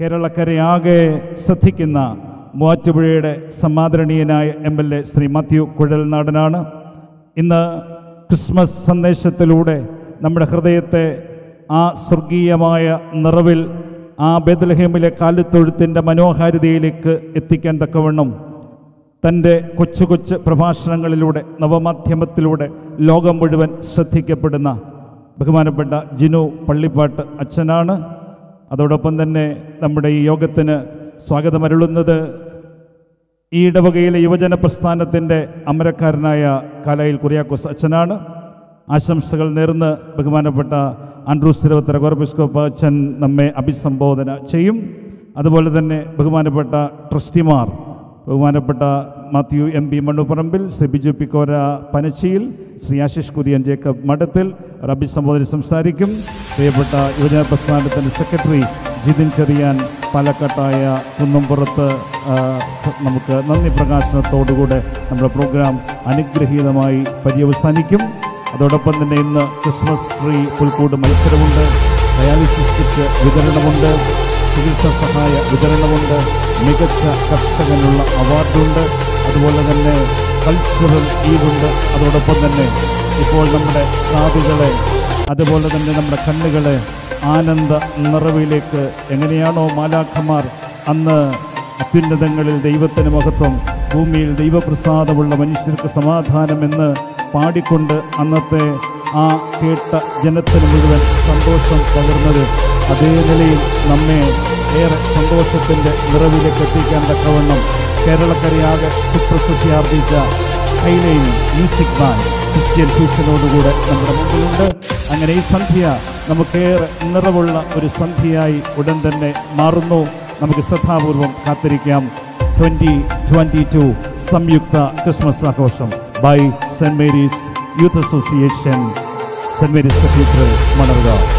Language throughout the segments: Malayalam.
കേരളക്കരയാകെ ശ്രദ്ധിക്കുന്ന മൂവാറ്റുപുഴയുടെ സമാദരണീയനായ M L A Shri Mathew കുഴൽനാടനാണ്. ഇന്ന് ക്രിസ്മസ് സന്ദേശത്തിലൂടെ നമ്മുടെ ഹൃദയത്തെ ആ സ്വർഗീയമായ നിറവിൽ ആ ബേദലഹേമിലെ കാലിത്തൊഴുത്തിന്റെ മനോഹാരിതയിലേക്ക് എത്തിക്കാൻ തക്കവണ്ണം തന്റെ കൊച്ചു കൊച്ചു പ്രഭാഷണങ്ങളിലൂടെ നവമാധ്യമത്തിലൂടെ ലോകം മുഴുവൻ ശ്രദ്ധിക്കപ്പെടുന്ന ബഹുമാനപ്പെട്ട ജിനു പള്ളിപ്പാട്ട് അച്ഛനാണ്. അതോടൊപ്പം തന്നെ നമ്മുടെ ഈ യോഗത്തിന് സ്വാഗതമരുളുന്നത് ഈ ഇടവകയിലെ യുവജന പ്രസ്ഥാനത്തിന്റെ അമരക്കാരനായ കലയിൽ കുറിയാക്കോസ് അച്ഛനാണ്. ആശംസകൾ നേർന്ന് ബഹുമാനപ്പെട്ട ആൻഡ്രൂസ് സ്ഥിരവത്തര കോർബിസ്കോപ്പ് അച്ഛൻ നമ്മെ അഭിസംബോധന ചെയ്യും. അതുപോലെ തന്നെ ബഹുമാനപ്പെട്ട ട്രസ്റ്റിമാർ ബഹുമാനപ്പെട്ട Mathew M P Mannuparambil Shri Biju Kora Panachiyil Shri Ashish Kurian Jacob Madathil റബി അഭിസംബോധന സംസാരിക്കും. പ്രിയപ്പെട്ട യുവജന പ്രസ്ഥാനത്തിന്റെ സെക്രട്ടറി ജിതിൻ ചെറിയാൻ പാലക്കാട്ടായ കുന്നംപുറത്ത് നമുക്ക് നന്ദി പ്രകാശനത്തോടുകൂടെ നമ്മുടെ പ്രോഗ്രാം അനുഗ്രഹീതമായി പര്യവസാനിക്കും. അതോടൊപ്പം തന്നെ ഇന്ന് ക്രിസ്മസ് ട്രീ പുൽക്കൂട് മത്സരമുണ്ട്. ഡയാലിസിസ് കിറ്റ് വിതരണമുണ്ട്. ചികിത്സാ സഹായ വിതരണമുണ്ട്. മികച്ച കർഷകനുള്ള അവാർഡുണ്ട്. അതുപോലെ തന്നെ കൾച്ചറൽ ഈവുണ്ട്. അതോടൊപ്പം തന്നെ ഇപ്പോൾ നമ്മുടെ കാതുകളെ അതുപോലെ തന്നെ നമ്മുടെ കണ്ണുകളെ ആനന്ദ നിറവിലേക്ക് എങ്ങനെയാണോ മാലാഖമാർ അന്ന് അത്യുന്നതങ്ങളിൽ ദൈവത്തിന് മഹത്വം ഭൂമിയിൽ ദൈവപ്രസാദമുള്ള മനുഷ്യർക്ക് സമാധാനമെന്ന് പാടിക്കൊണ്ട് അന്നത്തെ ആ കേട്ട ജനത്തിന് മുഴുവൻ സന്തോഷം പകർന്നത് അതേ നിലയിൽ നമ്മെ ഏറെ സന്തോഷത്തിന്റെ നിറവിലേക്ക് എത്തിക്കാൻ തക്കവണ്ണം കേരളക്കരയാകെ സുപ്രസിദ്ധി ആർജിച്ച ഹൈലൈൻ മ്യൂസിക് ബാൻഡ് ക്രിസ്ത്യൻ ഫ്യൂഷനോടുകൂടെ നമ്മുടെ മുമ്പിലുണ്ട്. അങ്ങനെ ഈ സന്ധ്യ നമുക്കേറെ നിറവുള്ള ഒരു സന്ധ്യയായി ഉടൻ തന്നെ മാറുന്നു. നമുക്ക് ശ്രദ്ധാപൂർവം കാത്തിരിക്കാം. ട്വന്റി ട്വന്റി ടു സംയുക്ത ക്രിസ്മസ് ആഘോഷം. by St. Mary's Youth Association, St. Mary's Cathedral, Managua.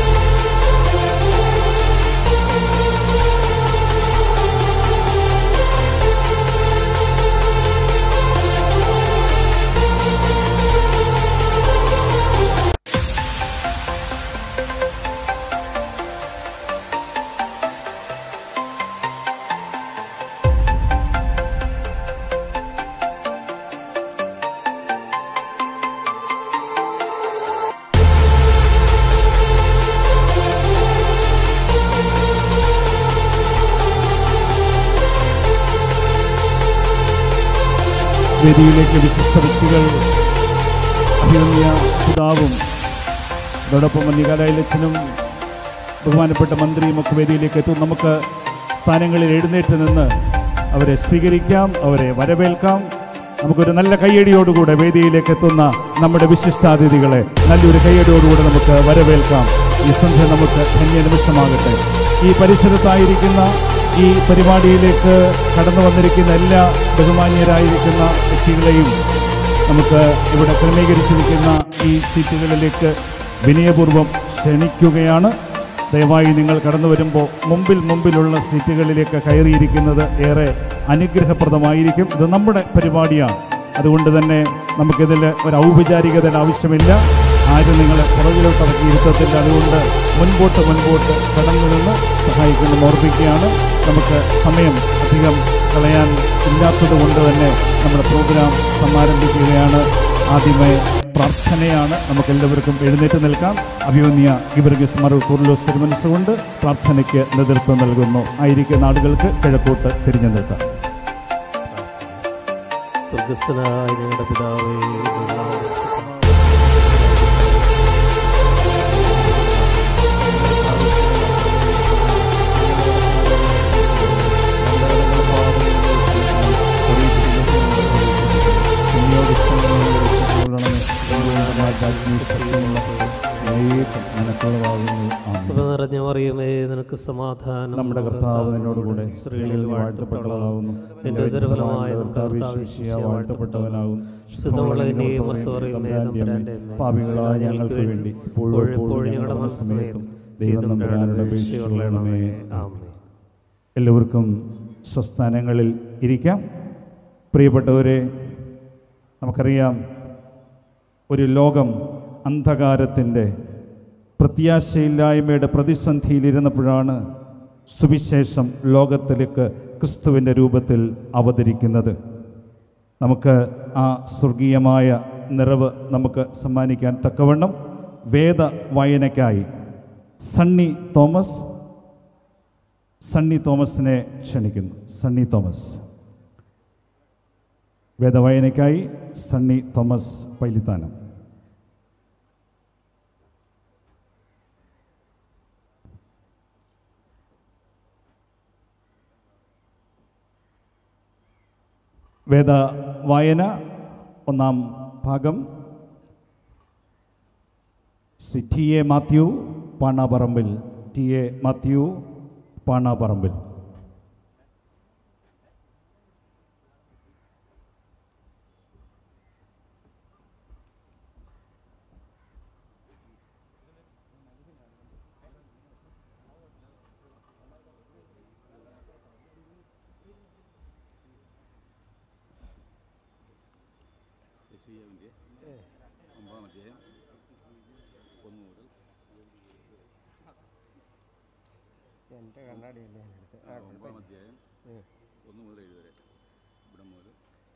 വേദിയിലേക്ക് വിശിഷ്ട വ്യക്തികൾ അഭിമന്യ പിതാവും അതോടൊപ്പം മഞ്ഞകാലയിലച്ഛനും ബഹുമാനപ്പെട്ട മന്ത്രിയും ഒക്കെ വേദിയിലേക്ക് എത്തും. നമുക്ക് സ്ഥാനങ്ങളിൽ എഴുന്നേറ്റ് നിന്ന് അവരെ സ്വീകരിക്കാം അവരെ വരവേൽക്കാം. നമുക്കൊരു നല്ല കയ്യടിയോടുകൂടെ വേദിയിലേക്ക് എത്തുന്ന നമ്മുടെ വിശിഷ്ടാതിഥികളെ നല്ലൊരു കയ്യടിയോടുകൂടെ നമുക്ക് വരവേൽക്കാം. ഈ സന്ധ്യ നമുക്ക് ധന്യ നിമിഷമാകട്ടെ ഈ പരിസരത്തായിരിക്കുന്ന ഈ പരിപാടിയിലേക്ക് കടന്നു വന്നിരിക്കുന്ന എല്ലാ ബഹുമാന്യരായിരിക്കുന്ന വ്യക്തികളെയും നമുക്ക് ഇവിടെ ക്രമീകരിച്ചിരിക്കുന്ന ഈ സീറ്റുകളിലേക്ക് വിനയപൂർവം ക്ഷണിക്കുകയാണ്. ദയവായി നിങ്ങൾ കടന്നു വരുമ്പോൾ മുമ്പിൽ മുമ്പിലുള്ള സീറ്റുകളിലേക്ക് കയറിയിരിക്കുന്നത് ഏറെ അനുഗ്രഹപ്രദമായിരിക്കും. ഇത് നമ്മുടെ പരിപാടിയാണ്. അതുകൊണ്ട് തന്നെ നമുക്കിതിൽ ഒരു ഔപചാരികതയുടെ ആവശ്യമില്ല. ആരും നിങ്ങളെ പുറകിലോട്ട് ഇറക്കി ഇരുത്തത്തില്ല. അതുകൊണ്ട് മുൻപോട്ട് മുൻപോട്ട് കടന്നു നിന്ന് സഹായിക്കുന്ന ഓർപ്പിക്കുകയാണ് നമുക്ക് സമയം അധികം കളയാൻ ഇല്ലാത്തത് കൊണ്ട് തന്നെ നമ്മുടെ പ്രോഗ്രാം സമാരംഭിക്കുകയാണ്. ആദ്യമേ പ്രാർത്ഥനയാണ്. നമുക്ക് എല്ലാവർക്കും എഴുന്നേറ്റ് നിൽക്കാം. അഭിമന്യ ഗിബർഗിസ് മറു കുർലോസ് തിരുമനസ്സുകൊണ്ട് പ്രാർത്ഥനയ്ക്ക് നേതൃത്വം നൽകുന്നു. ആയിരിക്കും നാടുകൾക്ക് കിഴക്കോട്ട് തിരിഞ്ഞു നിൽക്കാം. സ്വർഗസ്ഥനായ ഞങ്ങളുടെ പിതാവേ നിറഞ്ഞ മറിയമേ നിനക്ക് സമാധാനം നമ്മുടെ കർത്താവ് നിന്നോടുകൂടെ സ്ത്രീകളിൽ വാഴ്ത്തപ്പെട്ടവളാകുന്നു നിന്റെ ദുർബലമായ പാപികളായ ഞങ്ങൾക്ക് വേണ്ടി ഞങ്ങളുടെ മനസ്സമയത്തും ദൈവം എല്ലാവർക്കും സ്വസ്ഥാനങ്ങളിൽ ഇരിക്കാം. പ്രിയപ്പെട്ടവരെ നമുക്കറിയാം ഒരു ലോകം അന്ധകാരത്തിന്റെ പ്രത്യാശയില്ലായ്മയുടെ പ്രതിസന്ധിയിലിരുന്നപ്പോഴാണ് സുവിശേഷം ലോകത്തിലേക്ക് ക്രിസ്തുവിന്റെ രൂപത്തിൽ അവതരിക്കുന്നത്. നമുക്ക് ആ സ്വർഗീയമായ നിറവ് നമുക്ക് സമ്മാനിക്കാൻ തക്കവണ്ണം വേദ വായനയ്ക്കായി സണ്ണി തോമസ് സണ്ണി തോമസിനെ ക്ഷണിക്കുന്നു. സണ്ണി തോമസ്. വേദവായനയ്ക്കായി സണ്ണി തോമസ് പൈലിത്താനം. വേദ വായന ഒന്നാം ഭാഗം. Shri T A Mathew Panaparambil. T A Mathew Panaparambil എന്റെ കണ്ണാടിയല്ലേ ഞാൻ എടുത്തത് ആ കുഴപ്പമില്ല അധ്യായം ഒന്ന് മുതൽ ഏഴ് വരെ ഇവിടെ മുതൽ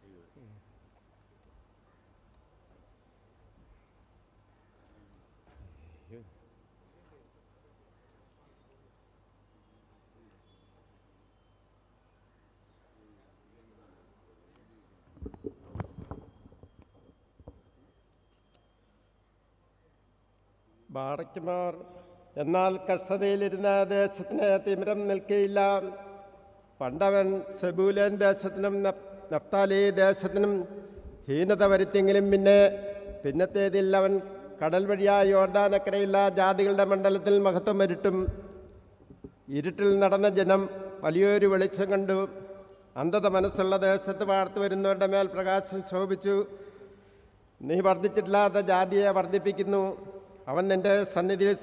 ഏഴ് വരെ ബാറയ്ക്കുമാർ എന്നാൽ കഷ്ടതയിലിരുന്ന ദേശത്തിന് തിമിരം നിൽക്കുകയില്ല പണ്ടവൻ സെബൂലൻ ദേശത്തിനും നഫ്താലി ദേശത്തിനും ഹീനത വരുത്തിയെങ്കിലും പിന്നെ പിന്നത്തേതിൽ അവൻ കടൽ വഴിയായ യോർദാനക്കരയുള്ള ജാതികളുടെ മണ്ഡലത്തിൽ മഹത്വം വരുട്ടും ഇരുട്ടിൽ നടന്ന ജനം വലിയൊരു വെളിച്ചം കണ്ടു. അന്ധത മനസ്സുള്ള ദേശത്ത് വാർത്തു വരുന്നവരുടെ മേൽ പ്രകാശം ശോഭിച്ചു. നീ വർദ്ധിച്ചിട്ടില്ലാത്ത ജാതിയെ വർദ്ധിപ്പിക്കുന്നു. അവൻ എന്റെ സന്നിധിയിൽ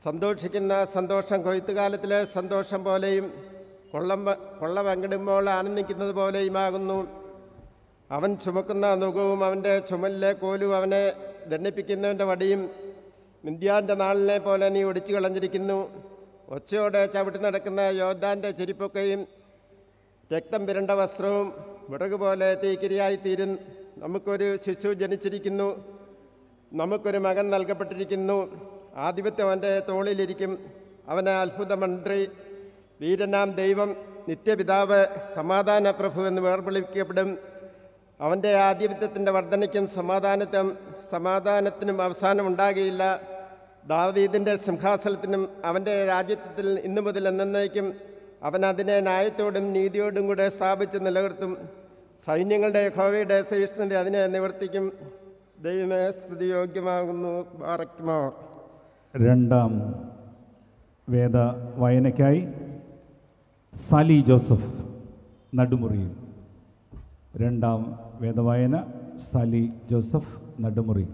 സന്തോഷിക്കുന്ന സന്തോഷം കൊയ്ത്തുകാലത്തിലെ സന്തോഷം പോലെയും കൊള്ളം കൊള്ള പങ്കിടുമ്പോൾ ആനന്ദിക്കുന്നത് പോലെയുമാകുന്നു. അവൻ ചുമക്കുന്ന നുഖവും അവന്റെ ചുമലിലെ കോലും അവനെ ദണ്ഡിപ്പിക്കുന്നവന്റെ വടിയും മിന്ത്യാന്റെ നാളിനെ പോലെ നീ ഒടിച്ചു കളഞ്ഞിരിക്കുന്നു. ഒച്ചയോടെ ചവിട്ടി നടക്കുന്ന യോദ്ധാന്റെ ചെരിപ്പൊക്കെയും രക്തം പുരണ്ട വസ്ത്രവും വിറക് പോലെ തീക്കിരിയായി തീരും നമുക്കൊരു ശിശു ജനിച്ചിരിക്കുന്നു. നമുക്കൊരു മകൻ നൽകപ്പെട്ടിരിക്കുന്നു. ആധിപത്യം അവന്റെ തോളിലിരിക്കും. അവനെ അത്ഭുത മന്ത്രി വീരനാം ദൈവം നിത്യപിതാവ് സമാധാന പ്രഭു എന്ന് വേർവിളിക്കപ്പെടും അവന്റെ ആധിപത്യത്തിന്റെ വർധനയ്ക്കും സമാധാനത്തും സമാധാനത്തിനും അവസാനം ഉണ്ടാകുകയില്ല ദാവീദിന്റെ സിംഹാസനത്തിനും അവന്റെ രാജ്യത്വത്തിൽ ഇന്നു മുതൽ എന്നേക്കും അവൻ അതിനെ ന്യായത്തോടും നീതിയോടും കൂടെ സ്ഥാപിച്ച് നിലനിർത്തും. സൈന്യങ്ങളുടെ ഹോവയുടെ സഹിഷ്ണുത അതിനെ നിവർത്തിക്കും. ദൈവമേ സ്തുതിയോഗ്യമാകുന്നു. ബാറയ്ക്കുമാർ രണ്ടാം വേദ വായനയ്ക്കായി സാലി ജോസഫ് നടുമുറിയിൽ. രണ്ടാം വേദവായന സലി ജോസഫ് നടുമുറി.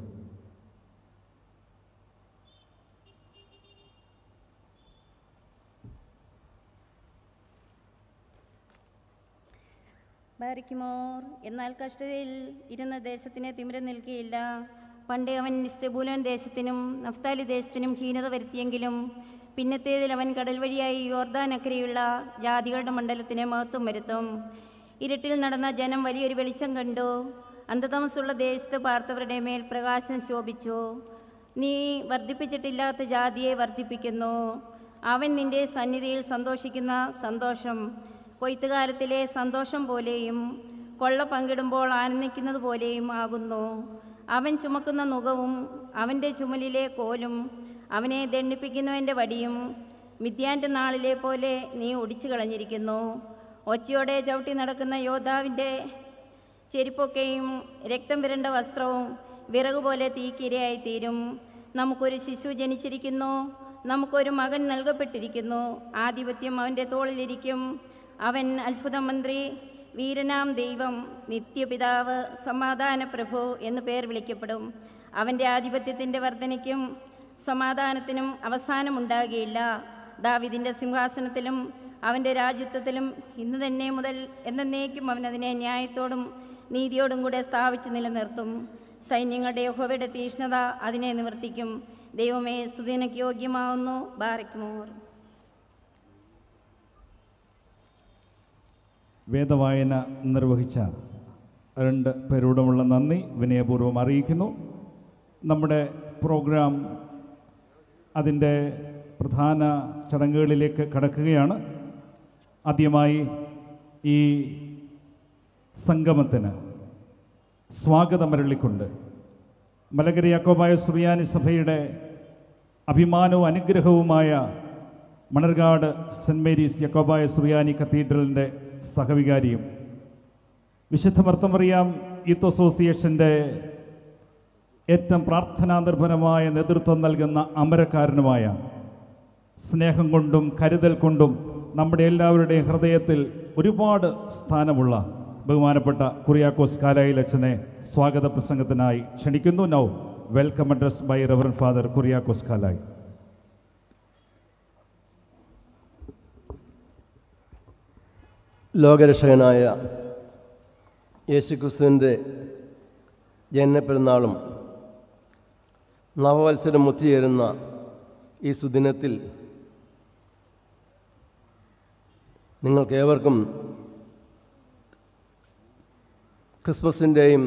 ബാരിക്കുമോർ എന്നാൽ കഷ്ടതയിൽ ഇരുന്ന ദേശത്തിനെ തിമിരം നിൽക്കുകയില്ല പണ്ട് അവൻ സെബൂലൻ ദേശത്തിനും നഫ്താലി ദേശത്തിനും ഹീനത വരുത്തിയെങ്കിലും പിന്നത്തേതിൽ അവൻ കടൽ വഴിയായി യോർദാൻ അക്കരെയുള്ള ജാതികളുടെ മണ്ഡലത്തിന് മഹത്വം വരുത്തും. ഇരുട്ടിൽ നടന്ന ജനം വലിയൊരു വെളിച്ചം കണ്ടു. അന്ധതമസുള്ള ദേശത്ത് പാർത്തവരുടെ മേൽ പ്രകാശം ശോഭിച്ചു. നീ വർദ്ധിപ്പിച്ചിട്ടില്ലാത്ത ജാതിയെ വർദ്ധിപ്പിക്കുന്നു. അവൻ നിന്റെ സന്നിധിയിൽ സന്തോഷിക്കുന്ന സന്തോഷം കൊയ്ത്തുകാലത്തിലെ സന്തോഷം പോലെയും കൊള്ള പങ്കിടുമ്പോൾ ആനന്ദിക്കുന്നത് പോലെയും ആകുന്നു. അവൻ ചുമക്കുന്ന നുകവും അവന്റെ ചുമലിലെ കോലും അവനെ ദണ്ഡിപ്പിക്കുന്നവന്റെ വടിയും മിഥ്യാന്റെ നാളിലെ പോലെ നീ ഒടിച്ചു കളഞ്ഞിരിക്കുന്നു ഒച്ചയോടെ ചവിട്ടി നടക്കുന്ന യോദ്ധാവിന്റെ ചെരുപ്പൊക്കെയും രക്തം വിരണ്ട വസ്ത്രവും വിറക് പോലെ തീക്കിരയായി തീരും നമുക്കൊരു ശിശു ജനിച്ചിരിക്കുന്നു. നമുക്കൊരു മകൻ നൽകപ്പെട്ടിരിക്കുന്നു. ആധിപത്യം അവന്റെ തോളിലിരിക്കും. അവൻ അത്ഭുത മന്ത്രി വീരനാം ദൈവം നിത്യപിതാവ് സമാധാന പ്രഭു എന്ന് പേർ വിളിക്കപ്പെടും. അവന്റെ ആധിപത്യത്തിന്റെ വർധനയ്ക്കും സമാധാനത്തിനും അവസാനമുണ്ടാകുകയില്ല ദാവിദിന്റെ സിംഹാസനത്തിലും അവന്റെ രാജ്യത്വത്തിലും ഇന്ന് തന്നെ മുതൽ എന്നേക്കും അവൻ അതിനെ ന്യായത്തോടും നീതിയോടും കൂടെ സ്ഥാപിച്ച് നിലനിർത്തും. സൈന്യങ്ങളുടെ യഹോവയുടെ തീഷ്ണത അതിനെ നിവർത്തിക്കും. ദൈവമേ സ്തുതിനക്ക് യോഗ്യമാവുന്നു. ബാരക്മോർ. വേദവായന നിർവഹിച്ച രണ്ട് പേരോടുമുള്ള നന്ദി. വിനയപൂർവം അറിയിക്കുന്നു. നമ്മുടെ പ്രോഗ്രാം അതിന്റെ പ്രധാന ചടങ്ങുകളിലേക്ക് കടക്കുകയാണ്. ആദ്യമായി ഈ സംഗമത്തിന് സ്വാഗതമരളിക്കൊണ്ട് മലകരി യാക്കോബായ സുറിയാനി സഭയുടെ അഭിമാനവും അനുഗ്രഹവുമായ മണർകാട് സെന്റ് മേരീസ് യക്കോബായ സുറിയാനി കത്തീഡ്രലിന്റെ സഹവികാരിയും വിശുദ്ധ മർത്തമറിയാം യൂത്ത് അസോസിയേഷന്റെ ഏറ്റവും പ്രാർത്ഥനാനിർഭരമായ നേതൃത്വം നൽകുന്ന അമരക്കാരനുമായ സ്നേഹം കൊണ്ടും കരുതൽ കൊണ്ടും നമ്മുടെ എല്ലാവരുടെയും ഹൃദയത്തിൽ ഒരുപാട് സ്ഥാനമുള്ള ബഹുമാനപ്പെട്ട കുറിയാക്കോസ് കാലായിൽ അച്ഛനെ സ്വാഗത പ്രസംഗത്തിനായി ക്ഷണിക്കുന്നു. Now welcome address by reverend father Kuriakose Kalayi. ലോകരക്ഷകനായ യേശുക്രിസ്തുവിന്റെ ജനനപ്പെരുന്നാളും നവവത്സരം ഒത്തുചേരുന്ന ഈ സുദിനത്തിൽ നിങ്ങൾക്കേവർക്കും ക്രിസ്മസിന്റെയും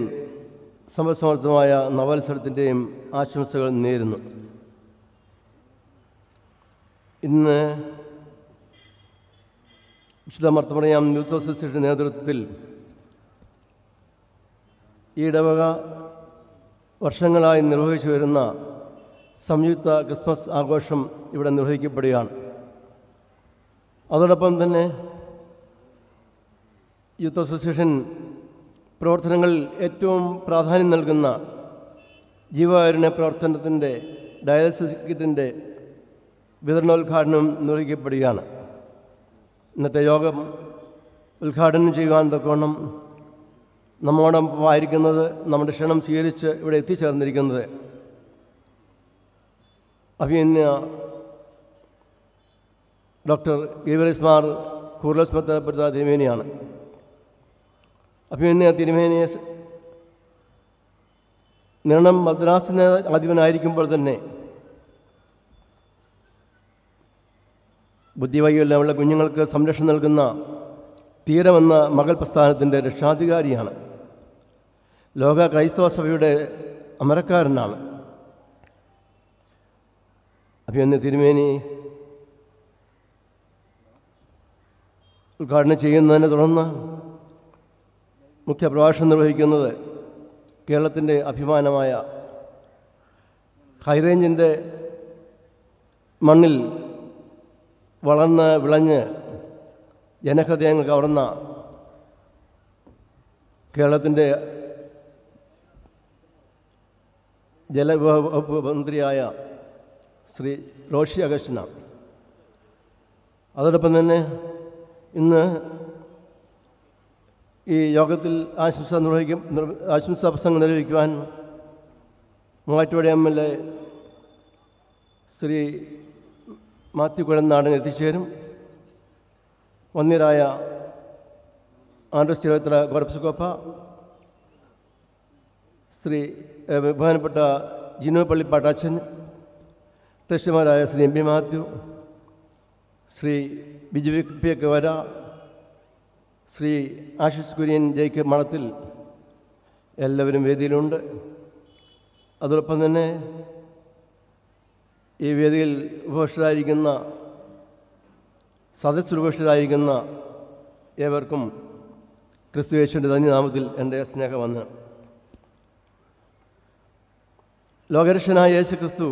സമസമർത്ഥമായ നവത്സരത്തിന്റെയും ആശംസകൾ നേരുന്നു. ഇന്ന് വിശുദ്ധ മർത്തമറിയാം യൂത്ത് അസോസിയേഷൻ നേതൃത്വത്തിൽ ഈ ഇടവക വർഷങ്ങളായി നിർവഹിച്ചു വരുന്ന സംയുക്ത ക്രിസ്മസ് ആഘോഷം ഇവിടെ നിർവഹിക്കപ്പെടുകയാണ്. അതോടൊപ്പം തന്നെ യൂത്ത് അസോസിയേഷൻ പ്രവർത്തനങ്ങളിൽ ഏറ്റവും പ്രാധാന്യം നൽകുന്ന ജീവകാരുണ്യ പ്രവർത്തനത്തിന്റെ ഡയാലിസിസ് കിറ്റിന്റെ വിതരണോദ്ഘാടനം നിർവഹിക്കപ്പെടുകയാണ്. ഇന്നത്തെ യോഗം ഉദ്ഘാടനം ചെയ്യുവാൻ തക്കവണ്ണം നമ്മോടൊപ്പം ആയിരിക്കുന്നത് നമ്മുടെ ക്ഷണം സ്വീകരിച്ച് ഇവിടെ എത്തിച്ചേർന്നിരിക്കുന്നത് അഭിനന്യ ഡോക്ടർ ഗിരിവരസ്മാർ മാർ കൂർലസ് മത്തലപ്പെടുത്ത തിരുമേനിയാണ്. അഭിമന്യ തിരുമേനിയെ നിരണം മദ്രാസിന് അധിപനായിരിക്കുമ്പോൾ തന്നെ ബുദ്ധിവൈകല്യമുള്ള കുഞ്ഞുങ്ങൾക്ക് സംരക്ഷണം നൽകുന്ന തീരമെന്ന മകൾ പ്രസ്ഥാനത്തിന്റെ രക്ഷാധികാരിയാണ്. ലോക ക്രൈസ്തവ സഭയുടെ അമരക്കാരനാണ്. അഭിമന്യ തിരുമേനി. ഉദ്ഘാടനം ചെയ്യുന്നതിനെ തുടർന്ന് മുഖ്യപ്രഭാഷണം നിർവഹിക്കുന്നത് കേരളത്തിന്റെ അഭിമാനമായ ഹൈറേഞ്ചിന്റെ മണ്ണിൽ വളർന്ന് വിളഞ്ഞ് ജനഹൃദയങ്ങൾ കവർന്ന കേരളത്തിന്റെ ജലവിഭവ വകുപ്പ് മന്ത്രിയായ ശ്രീ റോഷി അഗസ്റ്റിനാണ്. അതോടൊപ്പം തന്നെ ഇന്ന് ഈ യോഗത്തിൽ ആശംസ നിർവഹിക്കും നിർ- ആശംസാ പ്രസംഗം നിർവഹിക്കുവാൻ Muvattupuzha M L A Shri Mathew Kuzhanadan എത്തിച്ചേരും. വന്നിരായ ആൻഡ്രസ് തിരുവത്ര ഗോരപ്സുകോപ്പ ശ്രീ ബഹുമാനപ്പെട്ട ജിനോ പള്ളിപ്പാട്ടാച്ചൻ ട്രസ്റ്റിമാരായ Shri M P Mathew Shri Biju P ഒക്കെ വര. ശ്രീ ആശിസ് കുര്യൻ ജയ്ക്ക് മണത്തിൽ എല്ലാവരും വേദിയിലുണ്ട്. അതോടൊപ്പം തന്നെ ഈ വേദിയിൽ ഉപഭോഷരായിരിക്കുന്ന സദസ് ഉപഭോഷരായിരിക്കുന്ന ഏവർക്കും ക്രിസ്തുവേശുവിന്റെ ധന്യനാമത്തിൽ എന്റെ സ്നേഹവന്ന് ലോകരക്ഷനായ യേശു ക്രിസ്തു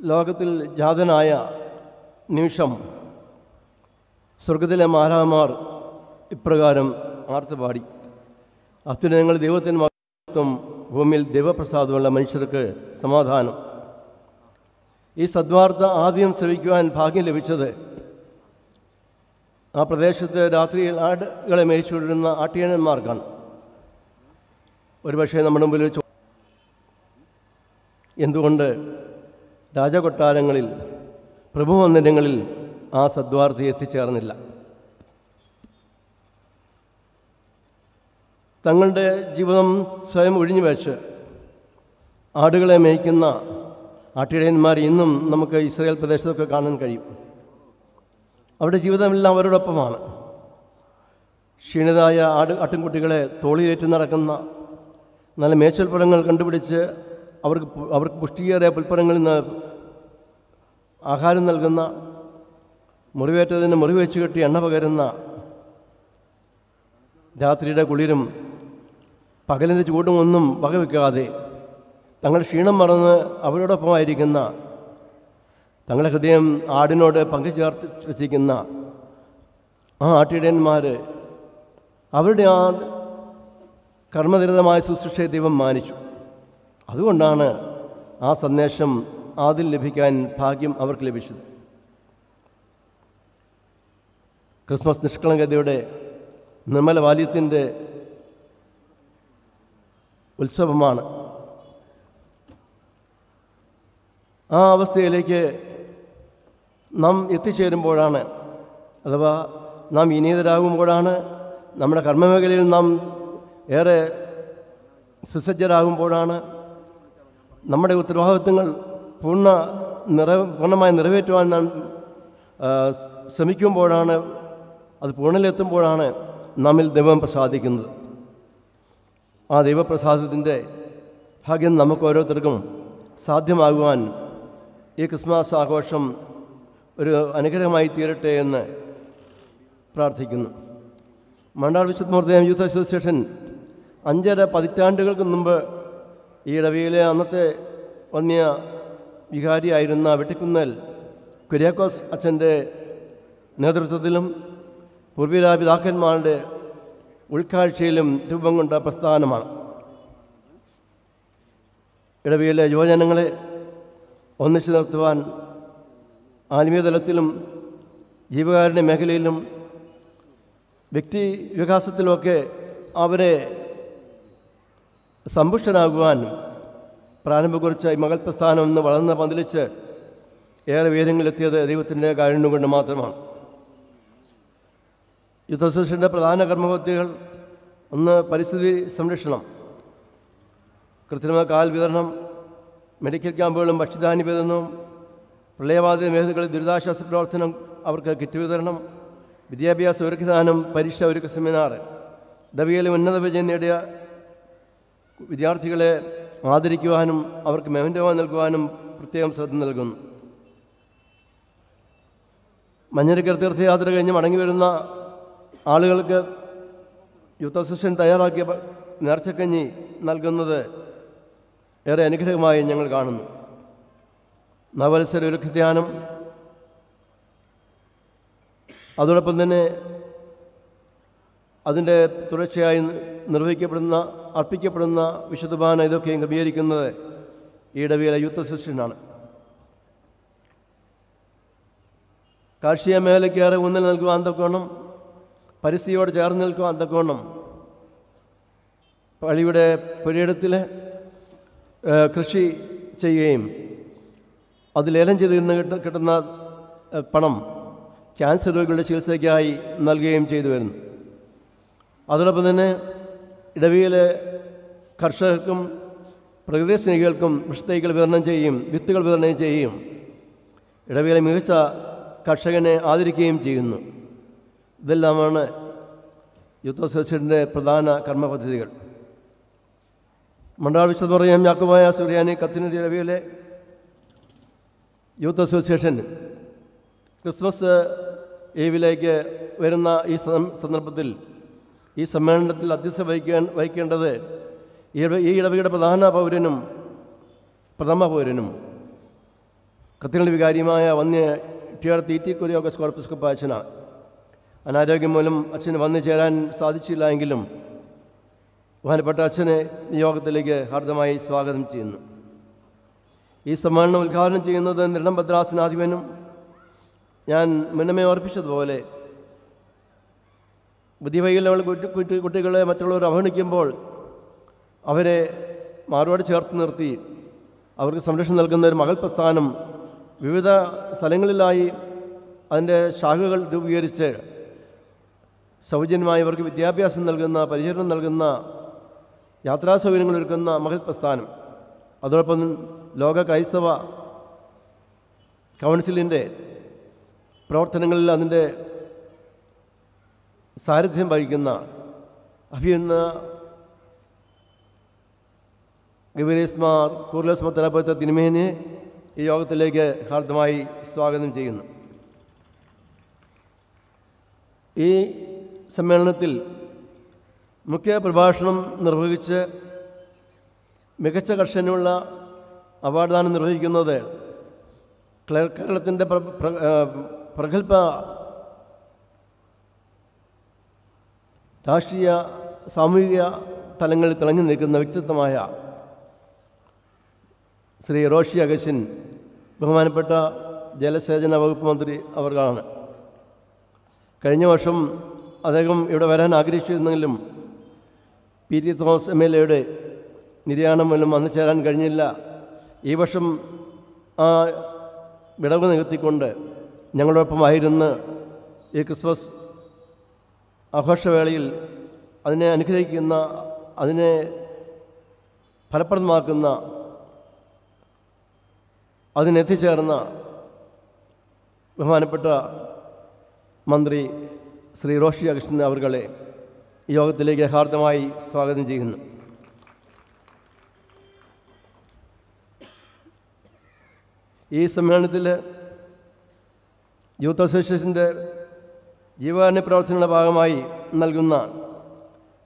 ലോകത്തിൽ ജാതനായ നിമിഷം സ്വർഗത്തിലെ മാലാമാർ ഇപ്രകാരം ആർത്തുപാടി അത്യുന്നതങ്ങൾ ദൈവത്തിന്റെ മഹത്വം ഭൂമിയിൽ ദൈവപ്രസാദമുള്ള മനുഷ്യർക്ക് സമാധാനം. ഈ സദ്വാർത്ത ആദ്യം ശ്രവിക്കുവാൻ ഭാഗ്യം ലഭിച്ചത് ആ പ്രദേശത്ത് രാത്രിയിൽ ആടുകളെ മേയിച്ചുകൊണ്ടിരുന്ന ആട്ടിയനന്മാർക്കാണ് ഒരുപക്ഷെ നമ്മുടെ മുമ്പിൽ ചോ എന്തുകൊണ്ട് രാജകൊട്ടാരങ്ങളിൽ പ്രഭുമന്ദിരങ്ങളിൽ ആ സദ്വാർത്ഥി എത്തിച്ചേർന്നില്ല. തങ്ങളുടെ ജീവിതം സ്വയം ഒഴിഞ്ഞു വെച്ച് ആടുകളെ മേയ്ക്കുന്ന ആട്ടിടയന്മാർ ഇന്നും നമുക്ക് ഇസ്രയേൽ പ്രദേശത്തൊക്കെ കാണാൻ കഴിയും. അവരുടെ ജീവിതമെല്ലാം അവരോടൊപ്പമാണ്. ക്ഷീണിതായ ആട് ആട്ടിൻകുട്ടികളെ തോളിലേറ്റ് നടക്കുന്ന നല്ല മേച്ചൽപ്പുറങ്ങൾ കണ്ടുപിടിച്ച് അവർക്ക് അവർക്ക് പുഷ്ടിയേറിയ പുൽപ്പുറങ്ങളിൽ നിന്ന് ആഹാരം നൽകുന്ന മുറിവേറ്റതിന് മുറിവെച്ച് കെട്ടി എണ്ണ പകരുന്ന രാത്രിയുടെ കുളിരും പകലിന്റെ ചൂടും ഒന്നും വകവെക്കാതെ തങ്ങൾ ക്ഷീണം മറന്ന് അവരോടൊപ്പമായിരിക്കുന്ന തങ്ങളുടെ ഹൃദയം ആടിനോട് പങ്കുചേർത്ത് വച്ചിരിക്കുന്ന ആ ആട്ടിടയന്മാർ അവരുടെ ആ കർമ്മനിരതമായ ശുശ്രൂഷയെ ദൈവം മാനിച്ചു. അതുകൊണ്ടാണ് ആ സന്ദേശം ആദ്യം ലഭിക്കാൻ ഭാഗ്യം അവർക്ക് ലഭിച്ചത്. ക്രിസ്മസ് നിഷ്കളങ്കതയുടെ നിർമ്മല വാല്യത്തിന്റെ ഉത്സവമാണ്. ആ അവസ്ഥയിലേക്ക് നാം എത്തിച്ചേരുമ്പോഴാണ് അഥവാ നാം വിനീതരാകുമ്പോഴാണ് നമ്മുടെ കർമ്മമേഖലയിൽ നാം ഏറെ സുസജ്ജരാകുമ്പോഴാണ് നമ്മുടെ ഉത്തരവാദിത്വങ്ങൾ പൂർണ നിറ പൂർണമായി നിറവേറ്റുവാൻ നാം ശ്രമിക്കുമ്പോഴാണ് അത് പൂർണയിലെത്തുമ്പോഴാണ് നമ്മിൽ ദൈവം പ്രസാദിക്കുന്നത്. ആ ദൈവപ്രസാദത്തിന്റെ ഭാഗ്യം നമുക്ക് ഓരോരുത്തർക്കും സാധ്യമാകുവാൻ ഈ ക്രിസ്മസ് ആഘോഷം ഒരു അനുഗ്രഹമായി തീരട്ടെ എന്ന് പ്രാർത്ഥിക്കുന്നു. മണ്ടാർ വിശുദ്ധ മൃതദേഹം യൂത്ത് അസോസിയേഷൻ അഞ്ചര പതിറ്റാണ്ടുകൾക്ക് മുമ്പ് ഈ ഇടവിയിലെ അന്നത്തെ വന്യ വികാരിയായിരുന്ന വെട്ടിക്കുന്നൽ കുര്യാക്കോസ് അച്ഛന്റെ നേതൃത്വത്തിലും പൂർവിക പിതാക്കന്മാരുടെ ഉൾക്കാഴ്ചയിലും രൂപം കൊണ്ട പ്രസ്ഥാനമാണ്. ഇടവിയിലെ യുവജനങ്ങളെ ഒന്നിച്ചു നിർത്തുവാൻ ആത്മീയതലത്തിലും ജീവകാരുണ്യ മേഖലയിലും വ്യക്തി വികാസത്തിലുമൊക്കെ അവരെ സമ്പുഷ്ടനാകുവാൻ പ്രാരംഭം കുറിച്ച ഈ മകൾ പ്രസ്ഥാനം ഇന്ന് വളർന്ന് പന്തലിച്ച് ഏറെ ഉയരങ്ങളിലെത്തിയത് ദൈവത്തിന്റെ കാരുണ്യം കൊണ്ട് മാത്രമാണ്. യുദ്ധ അസോസിയേഷന്റെ പ്രധാന കർമ്മപദ്ധതികൾ ഒന്ന് പരിസ്ഥിതി സംരക്ഷണം കൃത്രിമ കാൽ വിതരണം മെഡിക്കൽ ക്യാമ്പുകളും ഭക്ഷ്യധാന്യ വിതരണവും പ്രളയബാധിത മേഖലകളിൽ ദുരിതാശ്വാസ പ്രവർത്തനം അവർക്ക് കിറ്റ് വിതരണം വിദ്യാഭ്യാസ ഒരുക്കദാനം പരീക്ഷ ഒരുക്ക സെമിനാർ ഡബിയിലെ ഉന്നത വിജയം നേടിയ വിദ്യാർത്ഥികളെ ആദരിക്കുവാനും അവർക്ക് മെമന്റോ നൽകുവാനും പ്രത്യേകം ശ്രദ്ധ നൽകുന്നു. മഞ്ഞരിക്കർ തീർത്ഥയാത്ര കഴിഞ്ഞ് മടങ്ങി വരുന്ന ആളുകൾക്ക് യൂത്ത് അസോസിയേഷൻ തയ്യാറാക്കിയ നേർച്ചക്കഞ്ഞി നൽകുന്നത് ഏറെ അനുഗ്രഹമായി ഞങ്ങൾ കാണുന്നു. നവത്സര ഒരു ധ്യാനം അതോടൊപ്പം തന്നെ അതിന്റെ തുടർച്ചയായി നിർവഹിക്കപ്പെടുന്ന അർപ്പിക്കപ്പെടുന്ന വിശുദ്ധബാന ഇതൊക്കെ ക്രമീകരിക്കുന്നത് ഇടവിയിലെ യൂത്ത് അസോസിയേഷനാണ് കാർഷിക മേഖലയ്ക്ക് ഏറെ ഊന്നൽ നൽകുവാൻ തക്കവണ്ണം പരിസ്ഥിതിയോട് ചേർന്ന് നിൽക്കുവാൻ തക്കവണ്ണം പള്ളിയുടെ പുരയിടത്തിൽ കൃഷി ചെയ്യുകയും അത് ലേലം ചെയ്ത് നിന്ന് കിട്ട- കിട്ടുന്ന പണം ക്യാൻസർ രോഗികളുടെ ചികിത്സയ്ക്കായി നൽകുകയും ചെയ്തു വരുന്നു. അതോടൊപ്പം തന്നെ ഇടവിയിലെ കർഷകർക്കും പ്രകൃതി സ്നേഹികൾക്കും വൃക്ഷത്തൈകൾ വിതരണം ചെയ്യുകയും വിത്തുകൾ വിതരണം ചെയ്യുകയും ഇടവിയിലെ മികച്ച കർഷകനെ ആദരിക്കുകയും ചെയ്യുന്നു. ഇതെല്ലാമാണ് യൂത്ത് അസോസിയേഷന്റെ പ്രധാന കർമ്മപദ്ധതികൾ. മണ്ടാൾ വിശുദ്ധ പറയാം യാക്കുബായ സുറിയാനി കത്തിനടി രവിയിലെ യൂത്ത് അസോസിയേഷൻ ക്രിസ്മസ് ഈവിലേക്ക് വരുന്ന ഈ സന്ദർഭത്തിൽ ഈ സമ്മേളനത്തിൽ അധ്യക്ഷ വഹിക്കാൻ വഹിക്കേണ്ടത് ഈ ഇടവ- ഇടവകയുടെ പ്രധാന പൗരനും പ്രഥമ പൗരനും കത്തിനടി വികാരിയുമായ വന്യ ടി ആർ തീറ്റി ടി കുര്യോഗസ് കോർപ്പസ്കോപ്പ അച്ഛനാണ്. അനാരോഗ്യം മൂലം അച്ഛന് വന്നു ചേരാൻ സാധിച്ചില്ല എങ്കിലും ബഹുമാനപ്പെട്ട അച്ഛനെ യോഗത്തിലേക്ക് ഹാർദമായി സ്വാഗതം ചെയ്യുന്നു. ഈ സമ്മേളനം ഉദ്ഘാടനം ചെയ്യുന്നത് നിരണംഭദ്രാസനാധിപനും ഞാൻ മുന്നമേ ഓർപ്പിച്ചതുപോലെ ബുദ്ധിവൈകൽ നമ്മൾ കുട്ടി കുട്ടികളെ മറ്റുള്ളവർ അവഗണിക്കുമ്പോൾ അവരെ മാറുപാട് ചേർത്ത് നിർത്തി അവർക്ക് സംരക്ഷണം നൽകുന്ന ഒരു മകൾ പ്രസ്ഥാനം വിവിധ സ്ഥലങ്ങളിലായി അതിന്റെ ശാഖകൾ രൂപീകരിച്ച് സൗജന്യമായി അവർക്ക് വിദ്യാഭ്യാസം നൽകുന്ന പരിചരണം നൽകുന്ന യാത്രാ സൗകര്യങ്ങൾ ഒരുക്കുന്ന മഹൽ പ്രസ്ഥാനം. അതോടൊപ്പം ലോക ക്രൈസ്തവ കൗൺസിലിന്റെ പ്രവർത്തനങ്ങളിൽ അതിന്റെ സാരഥ്യം വഹിക്കുന്ന അഭിയുന്ന ഗവീരേസ്മാർ കൂർലസ്മ മത്തലപ്പത്തെ തിരുമേനെ ഈ യോഗത്തിലേക്ക് ഹാർദ്ദമായി സ്വാഗതം ചെയ്യുന്നു. ഈ സമ്മേളനത്തിൽ മുഖ്യ പ്രഭാഷണം നിർവഹിച്ച് മികച്ച കർഷനുള്ള അവാർഡ് ദാനം നിർവഹിക്കുന്നത് കേരളത്തിന്റെ പ്ര- പ്ര- പ്രഗത്ഭ രാഷ്ട്രീയ സാമൂഹിക തലങ്ങളിൽ തിളങ്ങി നിൽക്കുന്ന വ്യക്തിത്വമായ ശ്രീ റോഷി അഗസിൻ ബഹുമാനപ്പെട്ട ജലസേചന വകുപ്പ് മന്ത്രി അവർക്കാണ്. കഴിഞ്ഞ വർഷം അദ്ദേഹം ഇവിടെ വരാൻ ആഗ്രഹിച്ചിരുന്നെങ്കിലും P T Thomas M L എയുടെ നിര്യാണം മൂലം വന്നു ചേരാൻ കഴിഞ്ഞില്ല. ഈ വർഷം ആ വിടവ് നികത്തിക്കൊണ്ട് ഞങ്ങളോടൊപ്പമായിരുന്ന് ഈ ക്രിസ്മസ് ആഘോഷവേളയിൽ അതിനെ അനുഗ്രഹിക്കുന്ന അതിനെ ഫലപ്രദമാക്കുന്ന അതിനെത്തിച്ചേർന്ന ബഹുമാനപ്പെട്ട മന്ത്രി ശ്രീ റോഷി അകൃഷ്ണൻ അവർകളെ യോഗത്തിലേക്ക് യഥാർത്ഥമായി സ്വാഗതം ചെയ്യുന്നു. ഈ സമ്മേളനത്തിൽ യൂത്ത് അസോസിയേഷന്റെ ജീവകാരുണ്യ പ്രവർത്തനങ്ങളുടെ ഭാഗമായി നൽകുന്ന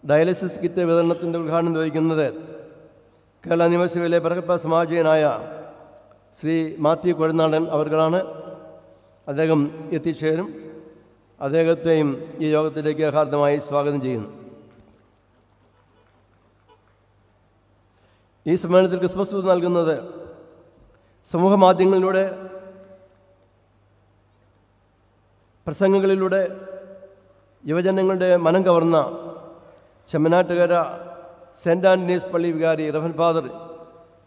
ഡയാലിസിസ് കിറ്റ് വിതരണത്തിന്റെ ഉദ്ഘാടനം നിർവഹിക്കുന്നത് കേരള നിയമസഭയിലെ പ്രഗത്ഭ സമാജീയനായ ശ്രീ മാത്യു കൊഴുനാടൻ അവർകളാണ് അദ്ദേഹം എത്തിച്ചേരും. അദ്ദേഹത്തെയും ഈ യോഗത്തിലേക്ക് യഥാർത്ഥമായി സ്വാഗതം ചെയ്യുന്നു. ഈ സമ്മേളനത്തിൽ ക്രിസ്മസ് ദൂത് നൽകുന്നത് സമൂഹ മാധ്യമങ്ങളിലൂടെ പ്രസംഗങ്ങളിലൂടെ യുവജനങ്ങളുടെ മനം കവർന്ന ചെമ്മനാട്ടുകര സെന്റ് ആന്റണീസ് പള്ളി വികാരി റഫൻ ഫാദർ